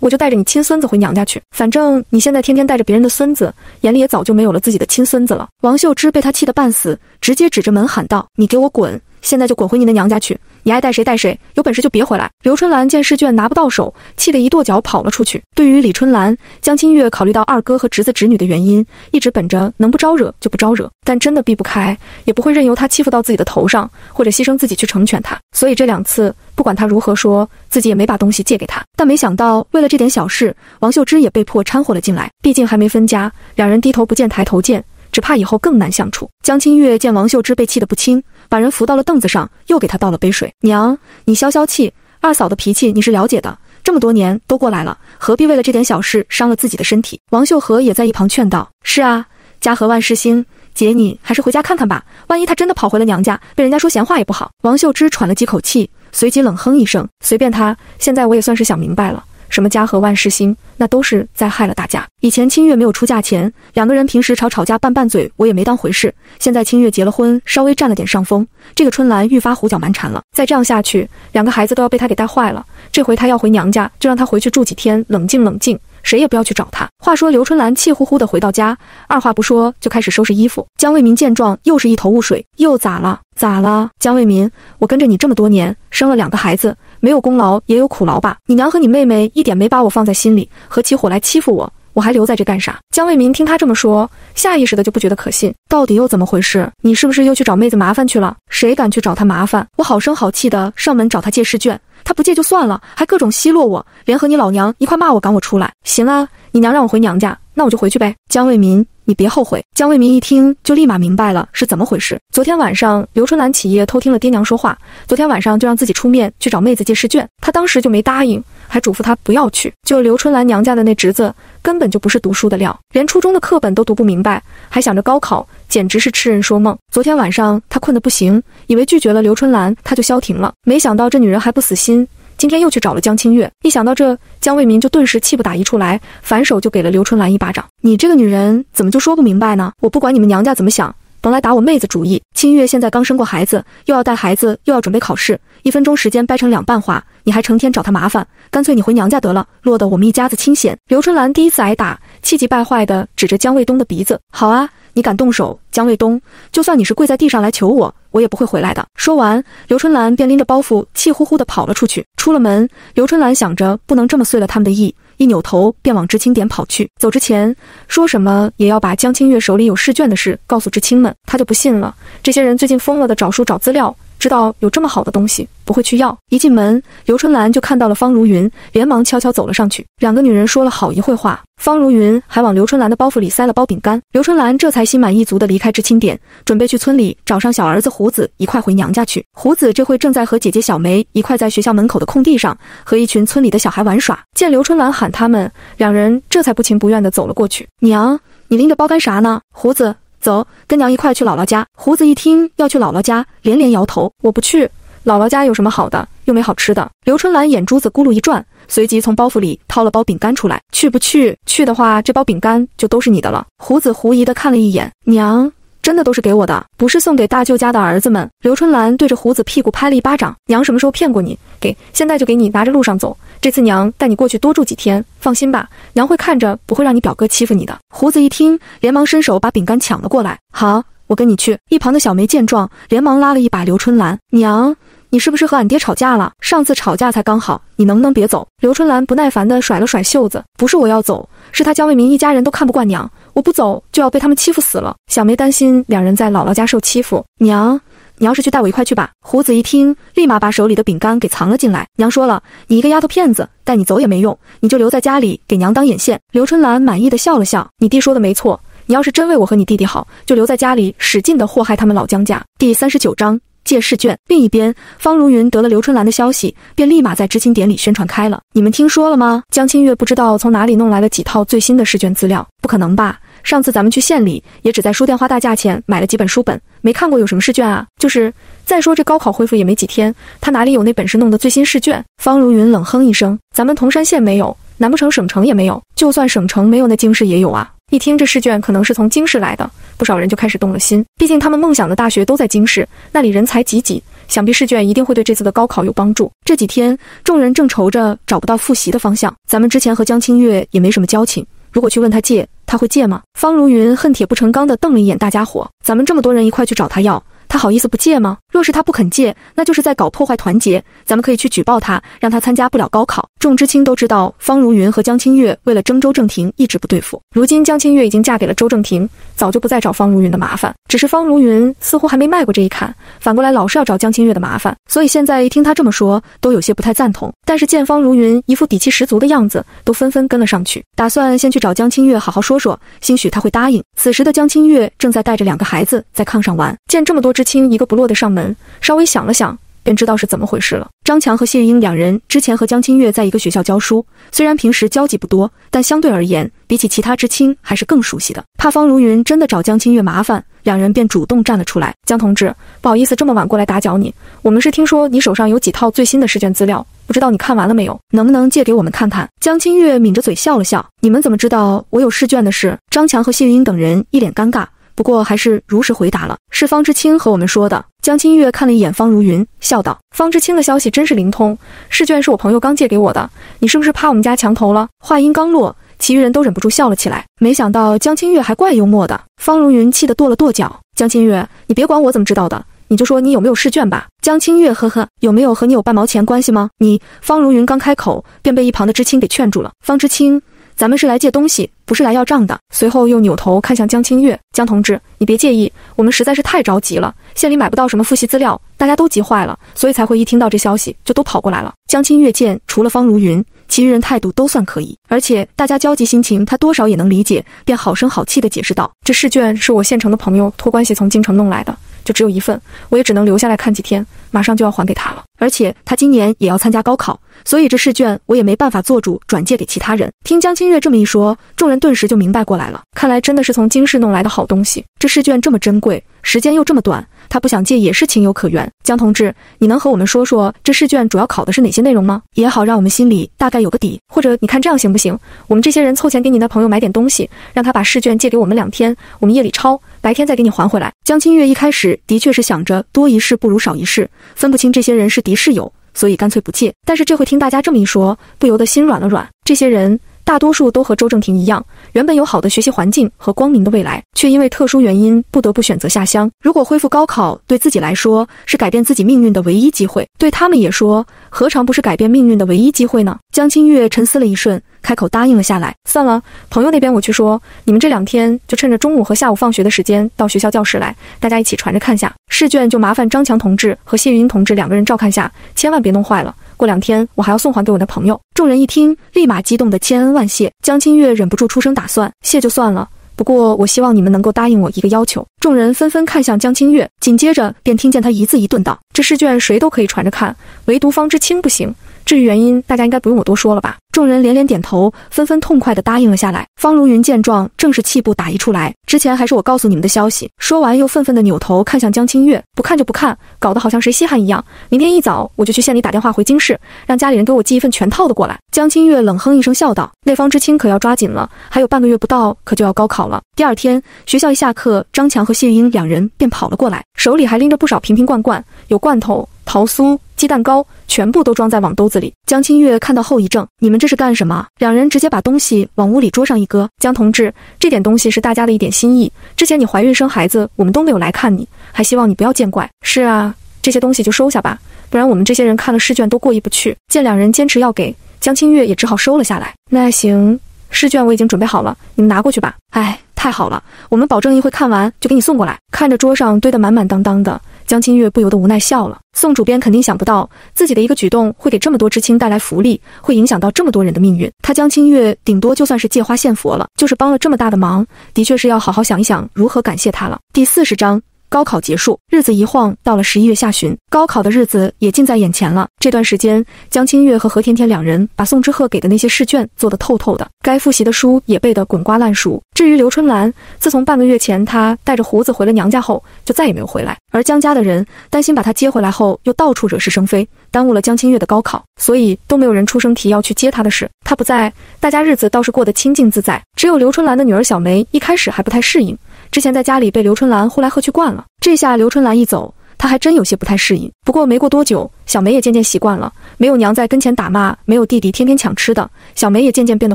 我就带着你亲孙子回娘家去。反正你现在天天带着别人的孙子，眼里也早就没有了自己的亲孙子了。王秀芝被他气得半死，直接指着门喊道：“你给我滚！现在就滚回你的娘家去！你爱带谁带谁，有本事就别回来！刘春兰见试卷拿不到手，气得一跺脚跑了出去。对于李春兰，江清月考虑到二哥和侄子侄女的原因，一直本着能不招惹就不招惹，但真的避不开，也不会任由他欺负到自己的头上，或者牺牲自己去成全他。所以这两次，不管他如何说，自己也没把东西借给他。但没想到，为了这点小事，王秀芝也被迫掺和了进来。毕竟还没分家，两人低头不见抬头见。只怕以后更难相处。江清月见王秀芝被气得不轻，把人扶到了凳子上，又给她倒了杯水。娘，你消消气，二嫂的脾气你是了解的，这么多年都过来了，何必为了这点小事伤了自己的身体？王秀和也在一旁劝道：“是啊，家和万事兴，姐你还是回家看看吧，万一她真的跑回了娘家，被人家说闲话也不好。”王秀芝喘了几口气，随即冷哼一声：“随便她，现在我也算是想明白了。”什么家和万事兴，那都是在害了大家。以前清月没有出嫁前，两个人平时吵吵架拌拌嘴，我也没当回事。现在清月结了婚，稍微占了点上风，这个春兰愈发胡搅蛮缠了。再这样下去，两个孩子都要被他给带坏了。这回他要回娘家，就让他回去住几天，冷静冷静，谁也不要去找他。话说刘春兰气呼呼的回到家，二话不说就开始收拾衣服。江卫民见状，又是一头雾水，又咋了？咋了？江卫民，我跟着你这么多年，生了两个孩子。没有功劳也有苦劳吧？你娘和你妹妹一点没把我放在心里，合起伙来欺负我，我还留在这干啥？江卫民听他这么说，下意识的就不觉得可信。到底又怎么回事？你是不是又去找妹子麻烦去了？谁敢去找他麻烦？我好声好气的上门找他借试卷，他不借就算了，还各种奚落我，联合你老娘一块骂我，赶我出来。行啊，你娘让我回娘家，那我就回去呗。江卫民。你别后悔。江卫民一听就立马明白了是怎么回事。昨天晚上刘春兰起夜偷听了爹娘说话，昨天晚上就让自己出面去找妹子借试卷，他当时就没答应，还嘱咐他不要去。就刘春兰娘家的那侄子根本就不是读书的料，连初中的课本都读不明白，还想着高考，简直是痴人说梦。昨天晚上他困得不行，以为拒绝了刘春兰他就消停了，没想到这女人还不死心。今天又去找了江清月，一想到这，江卫民就顿时气不打一处来，反手就给了刘春兰一巴掌。你这个女人怎么就说不明白呢？我不管你们娘家怎么想，甭来打我妹子主意。清月现在刚生过孩子，又要带孩子，又要准备考试，一分钟时间掰成两半话，你还成天找她麻烦，干脆你回娘家得了，落得我们一家子清闲。刘春兰第一次挨打，气急败坏的指着江卫东的鼻子：“好啊，你敢动手，江卫东，就算你是跪在地上来求我。”我也不会回来的。说完，刘春兰便拎着包袱，气呼呼地跑了出去。出了门，刘春兰想着不能这么遂了他们的意，一扭头便往知青点跑去。走之前，说什么也要把江清月手里有试卷的事告诉知青们。他就不信了，这些人最近疯了的找书找资料。知道有这么好的东西，不会去要。一进门，刘春兰就看到了方如云，连忙悄悄走了上去。两个女人说了好一会话，方如云还往刘春兰的包袱里塞了包饼干。刘春兰这才心满意足地离开知青点，准备去村里找上小儿子胡子，一块回娘家去。胡子这会正在和姐姐小梅一块在学校门口的空地上和一群村里的小孩玩耍。见刘春兰喊他们，两人这才不情不愿地走了过去。娘，你拎着包干啥呢？胡子。走，跟娘一块去姥姥家。胡子一听要去姥姥家，连连摇头：“我不去，姥姥家有什么好的，又没好吃的。”刘春兰眼珠子咕噜一转，随即从包袱里掏了包饼干出来：“去不去？去的话，这包饼干就都是你的了。”胡子狐疑的看了一眼，娘。真的都是给我的，不是送给大舅家的儿子们。刘春兰对着胡子屁股拍了一巴掌：“娘什么时候骗过你？给，现在就给你拿着路上走。这次娘带你过去多住几天，放心吧，娘会看着，不会让你表哥欺负你的。”胡子一听，连忙伸手把饼干抢了过来：“好，我跟你去。”一旁的小梅见状，连忙拉了一把刘春兰：“娘。”你是不是和俺爹吵架了？上次吵架才刚好，你能不能别走？刘春兰不耐烦地甩了甩袖子，不是我要走，是他江卫民一家人都看不惯娘，我不走就要被他们欺负死了。小梅担心两人在姥姥家受欺负，娘，你要是去带我一块去吧。胡子一听，立马把手里的饼干给藏了进来。娘说了，你一个丫头片子，带你走也没用，你就留在家里给娘当眼线。刘春兰满意的笑了笑，你弟说的没错，你要是真为我和你弟弟好，就留在家里使劲的祸害他们老江家。第三十九章。借试卷。另一边，方如云得了刘春兰的消息，便立马在知青点里宣传开了。你们听说了吗？江清月不知道从哪里弄来了几套最新的试卷资料。不可能吧？上次咱们去县里，也只在书店花大价钱买了几本书本，没看过有什么试卷啊。就是，再说这高考恢复也没几天，他哪里有那本事弄的最新试卷？方如云冷哼一声：“咱们铜山县没有，难不成省城也没有？就算省城没有，那京市也有啊。”一听这试卷可能是从京市来的，不少人就开始动了心。毕竟他们梦想的大学都在京市，那里人才济济，想必试卷一定会对这次的高考有帮助。这几天，众人正愁着找不到复习的方向。咱们之前和江清月也没什么交情，如果去问他借，他会借吗？方如云恨铁不成钢地瞪了一眼大家伙，咱们这么多人一块去找他要，他好意思不借吗？若是他不肯借，那就是在搞破坏团结。咱们可以去举报他，让他参加不了高考。众知青都知道，方如云和江清月为了争周正廷，一直不对付。如今江清月已经嫁给了周正廷，早就不再找方如云的麻烦。只是方如云似乎还没迈过这一坎，反过来老是要找江清月的麻烦。所以现在一听他这么说，都有些不太赞同。但是见方如云一副底气十足的样子，都纷纷跟了上去，打算先去找江清月好好说说，兴许他会答应。此时的江清月正在带着两个孩子在炕上玩，见这么多知青一个不落的上门，稍微想了想。便知道是怎么回事了。张强和谢玉英两人之前和江清月在一个学校教书，虽然平时交集不多，但相对而言，比起其他知青还是更熟悉的。怕方如云真的找江清月麻烦，两人便主动站了出来。江同志，不好意思这么晚过来打搅你，我们是听说你手上有几套最新的试卷资料，不知道你看完了没有？能不能借给我们看看？江清月抿着嘴笑了笑。你们怎么知道我有试卷的事？张强和谢玉英等人一脸尴尬。不过还是如实回答了，是方知青和我们说的。江清月看了一眼方如云，笑道：“方知青的消息真是灵通。试卷是我朋友刚借给我的，你是不是趴我们家墙头了？”话音刚落，其余人都忍不住笑了起来。没想到江清月还怪幽默的。方如云气得跺了跺脚：“江清月，你别管我怎么知道的，你就说你有没有试卷吧。”江清月呵呵，有没有和你有半毛钱关系吗？你方如云刚开口，便被一旁的知青给劝住了。方知青。咱们是来借东西，不是来要账的。随后又扭头看向江清月，江同志，你别介意，我们实在是太着急了，县里买不到什么复习资料，大家都急坏了，所以才会一听到这消息就都跑过来了。江清月见除了方如云，其余人态度都算可以，而且大家焦急心情，他多少也能理解，便好声好气地解释道：“这试卷是我县城的朋友托关系从京城弄来的。”就只有一份，我也只能留下来看几天，马上就要还给他了。而且他今年也要参加高考，所以这试卷我也没办法做主转借给其他人。听江清月这么一说，众人顿时就明白过来了，看来真的是从京市弄来的好东西。这试卷这么珍贵，时间又这么短。他不想借也是情有可原。江同志，你能和我们说说这试卷主要考的是哪些内容吗？也好让我们心里大概有个底。或者你看这样行不行？我们这些人凑钱给你的朋友买点东西，让他把试卷借给我们两天，我们夜里抄，白天再给你还回来。江清月一开始的确是想着多一事不如少一事，分不清这些人是敌是友，所以干脆不借。但是这回听大家这么一说，不由得心软了软。这些人。大多数都和周正廷一样，原本有好的学习环境和光明的未来，却因为特殊原因不得不选择下乡。如果恢复高考，对自己来说是改变自己命运的唯一机会，对他们也说，何尝不是改变命运的唯一机会呢？江清月沉思了一瞬，开口答应了下来。算了，朋友那边我去说，你们这两天就趁着中午和下午放学的时间到学校教室来，大家一起传着看下试卷，就麻烦张强同志和谢云同志两个人照看下，千万别弄坏了。过两天我还要送还给我的朋友。众人一听，立马激动的千恩万谢。江清月忍不住出声打算：谢就算了，不过我希望你们能够答应我一个要求。众人纷纷看向江清月，紧接着便听见他一字一顿道：这试卷谁都可以传着看，唯独方知青不行。至于原因，大家应该不用我多说了吧？众人连连点头，纷纷痛快地答应了下来。方如云见状，正是气不打一处来。之前还是我告诉你们的消息。说完，又愤愤地扭头看向江清月，不看就不看，搞得好像谁稀罕一样。明天一早我就去县里打电话回京市，让家里人给我寄一份全套的过来。江清月冷哼一声，笑道：“那方知青可要抓紧了，还有半个月不到，可就要高考了。”第二天，学校一下课，张强和谢玉英两人便跑了过来，手里还拎着不少瓶瓶罐罐，有罐头。桃酥、鸡蛋糕全部都装在网兜子里。江清月看到后一怔：“你们这是干什么？”两人直接把东西往屋里桌上一搁：“江同志，这点东西是大家的一点心意。之前你怀孕生孩子，我们都没有来看你，还希望你不要见怪。”“是啊，这些东西就收下吧，不然我们这些人看了试卷都过意不去。”见两人坚持要给，江清月也只好收了下来。那行，试卷我已经准备好了，你们拿过去吧。哎，太好了，我们保证一会看完就给你送过来。看着桌上堆得满满当当的。江清月不由得无奈笑了。宋主编肯定想不到自己的一个举动会给这么多知青带来福利，会影响到这么多人的命运。他江清月顶多就算是借花献佛了，就是帮了这么大的忙，的确是要好好想一想如何感谢他了。第四十章。高考结束，日子一晃到了十一月下旬，高考的日子也近在眼前了。这段时间，江清月和何甜甜两人把宋之赫给的那些试卷做得透透的，该复习的书也背得滚瓜烂熟。至于刘春兰，自从半个月前她带着胡子回了娘家后，就再也没有回来。而江家的人担心把她接回来后又到处惹是生非，耽误了江清月的高考，所以都没有人出声提要去接她的事。她不在，大家日子倒是过得清静自在。只有刘春兰的女儿小梅一开始还不太适应。之前在家里被刘春兰呼来喝去惯了，这下刘春兰一走，她还真有些不太适应。不过没过多久，小梅也渐渐习惯了，没有娘在跟前打骂，没有弟弟天天抢吃的，小梅也渐渐变得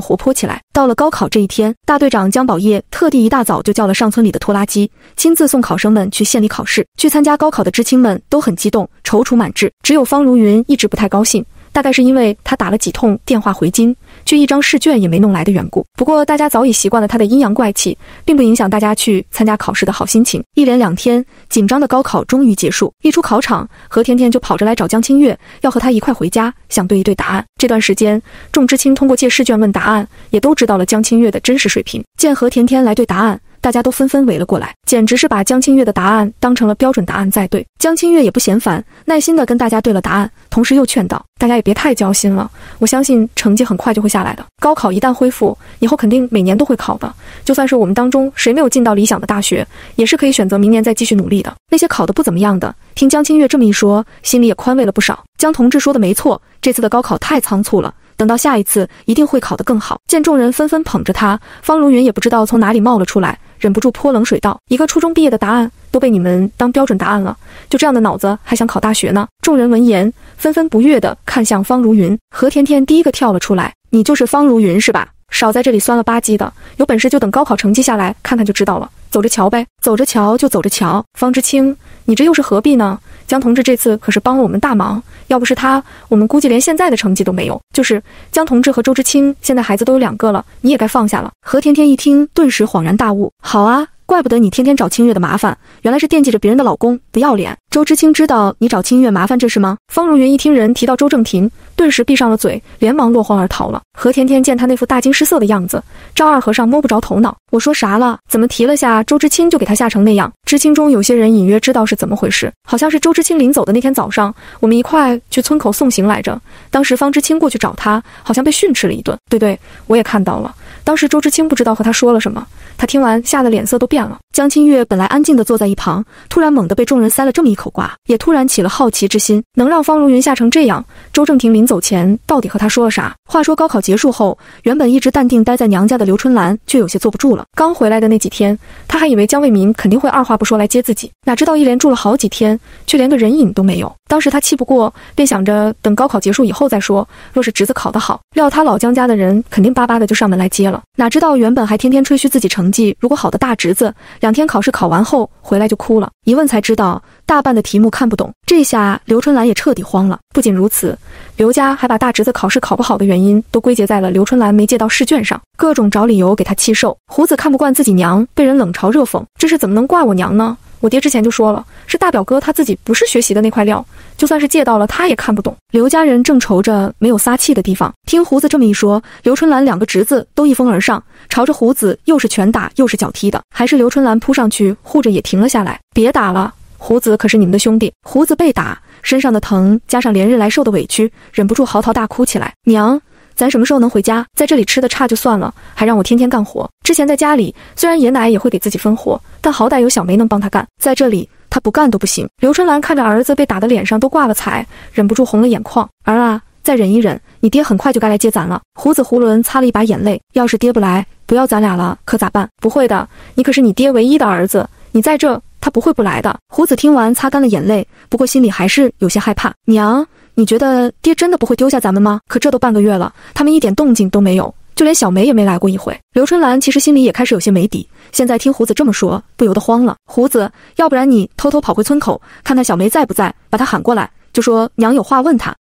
活泼起来。到了高考这一天，大队长姜宝业特地一大早就叫了上村里的拖拉机，亲自送考生们去县里考试。去参加高考的知青们都很激动，踌躇满志，只有方如云一直不太高兴。大概是因为他打了几通电话回京，却一张试卷也没弄来的缘故。不过大家早已习惯了他的阴阳怪气，并不影响大家去参加考试的好心情。一连两天紧张的高考终于结束，一出考场，何甜甜就跑着来找江清月，要和他一块回家，想对一对答案。这段时间，众知青通过借试卷问答案，也都知道了江清月的真实水平。见何甜甜来对答案。大家都纷纷围了过来，简直是把江清月的答案当成了标准答案在对。江清月也不嫌烦，耐心地跟大家对了答案，同时又劝道：“大家也别太焦心了，我相信成绩很快就会下来的。高考一旦恢复，以后肯定每年都会考的。就算是我们当中谁没有进到理想的大学，也是可以选择明年再继续努力的。那些考得不怎么样的，听江清月这么一说，心里也宽慰了不少。江同志说的没错，这次的高考太仓促了。”等到下一次，一定会考得更好。见众人纷纷捧着他，方如云也不知道从哪里冒了出来，忍不住泼冷水道：“一个初中毕业的答案都被你们当标准答案了，就这样的脑子还想考大学呢？”众人闻言，纷纷不悦地看向方如云。何甜甜第一个跳了出来：“你就是方如云是吧？少在这里酸了吧唧的，有本事就等高考成绩下来看看就知道了。走着瞧呗，走着瞧就走着瞧。”方知青，你这又是何必呢？江同志这次可是帮了我们大忙，要不是他，我们估计连现在的成绩都没有。就是江同志和周知青现在孩子都有两个了，你也该放下了。何甜甜一听，顿时恍然大悟，好啊。怪不得你天天找清月的麻烦，原来是惦记着别人的老公，不要脸。周知青知道你找清月麻烦这事吗？方如云一听人提到周正廷，顿时闭上了嘴，连忙落荒而逃了。何甜甜见他那副大惊失色的样子，赵二和尚摸不着头脑。我说啥了？怎么提了下周知青就给他吓成那样？知青中有些人隐约知道是怎么回事，好像是周知青临走的那天早上，我们一块去村口送行来着。当时方知青过去找他，好像被训斥了一顿。对对，我也看到了。当时周知青不知道和他说了什么，他听完吓得脸色都变了。江清月本来安静地坐在一旁，突然猛地被众人塞了这么一口瓜，也突然起了好奇之心，能让方如云吓成这样，周正廷临走前到底和他说了啥？话说高考结束后，原本一直淡定待在娘家的刘春兰却有些坐不住了。刚回来的那几天，他还以为江卫民肯定会二话不说来接自己，哪知道一连住了好几天，却连个人影都没有。当时他气不过，便想着等高考结束以后再说。若是侄子考得好，料他老江家的人肯定巴巴的就上门来接了。哪知道原本还天天吹嘘自己成绩如果好的大侄子，两天考试考完后回来就哭了。一问才知道，大半的题目看不懂。这下刘春兰也彻底慌了。不仅如此，刘家还把大侄子考试考不好的原因都归结在了刘春兰没借到试卷上，各种找理由给他气受。胡子看不惯自己娘被人冷嘲热讽，这事怎么能怪我娘呢？我爹之前就说了，是大表哥他自己不是学习的那块料，就算是借到了，他也看不懂。刘家人正愁着没有撒气的地方，听胡子这么一说，刘春兰两个侄子都一哄而上，朝着胡子又是拳打又是脚踢的，还是刘春兰扑上去护着也停了下来，别打了，胡子可是你们的兄弟。胡子被打，身上的疼加上连日来受的委屈，忍不住嚎啕大哭起来。娘。咱什么时候能回家？在这里吃的差就算了，还让我天天干活。之前在家里，虽然爷奶也会给自己分活，但好歹有小梅能帮他干。在这里，他不干都不行。刘春兰看着儿子被打的脸上都挂了彩，忍不住红了眼眶。儿啊，再忍一忍，你爹很快就该来接咱了。胡子囫囵擦了一把眼泪，要是爹不来，不要咱俩了，可咋办？不会的，你可是你爹唯一的儿子，你在这，他不会不来的。胡子听完，擦干了眼泪，不过心里还是有些害怕。娘。你觉得爹真的不会丢下咱们吗？可这都半个月了，他们一点动静都没有，就连小梅也没来过一回。刘春兰其实心里也开始有些没底，现在听胡子这么说，不由得慌了。胡子，要不然你偷偷跑回村口，看看小梅在不在，把她喊过来，就说娘有话问她。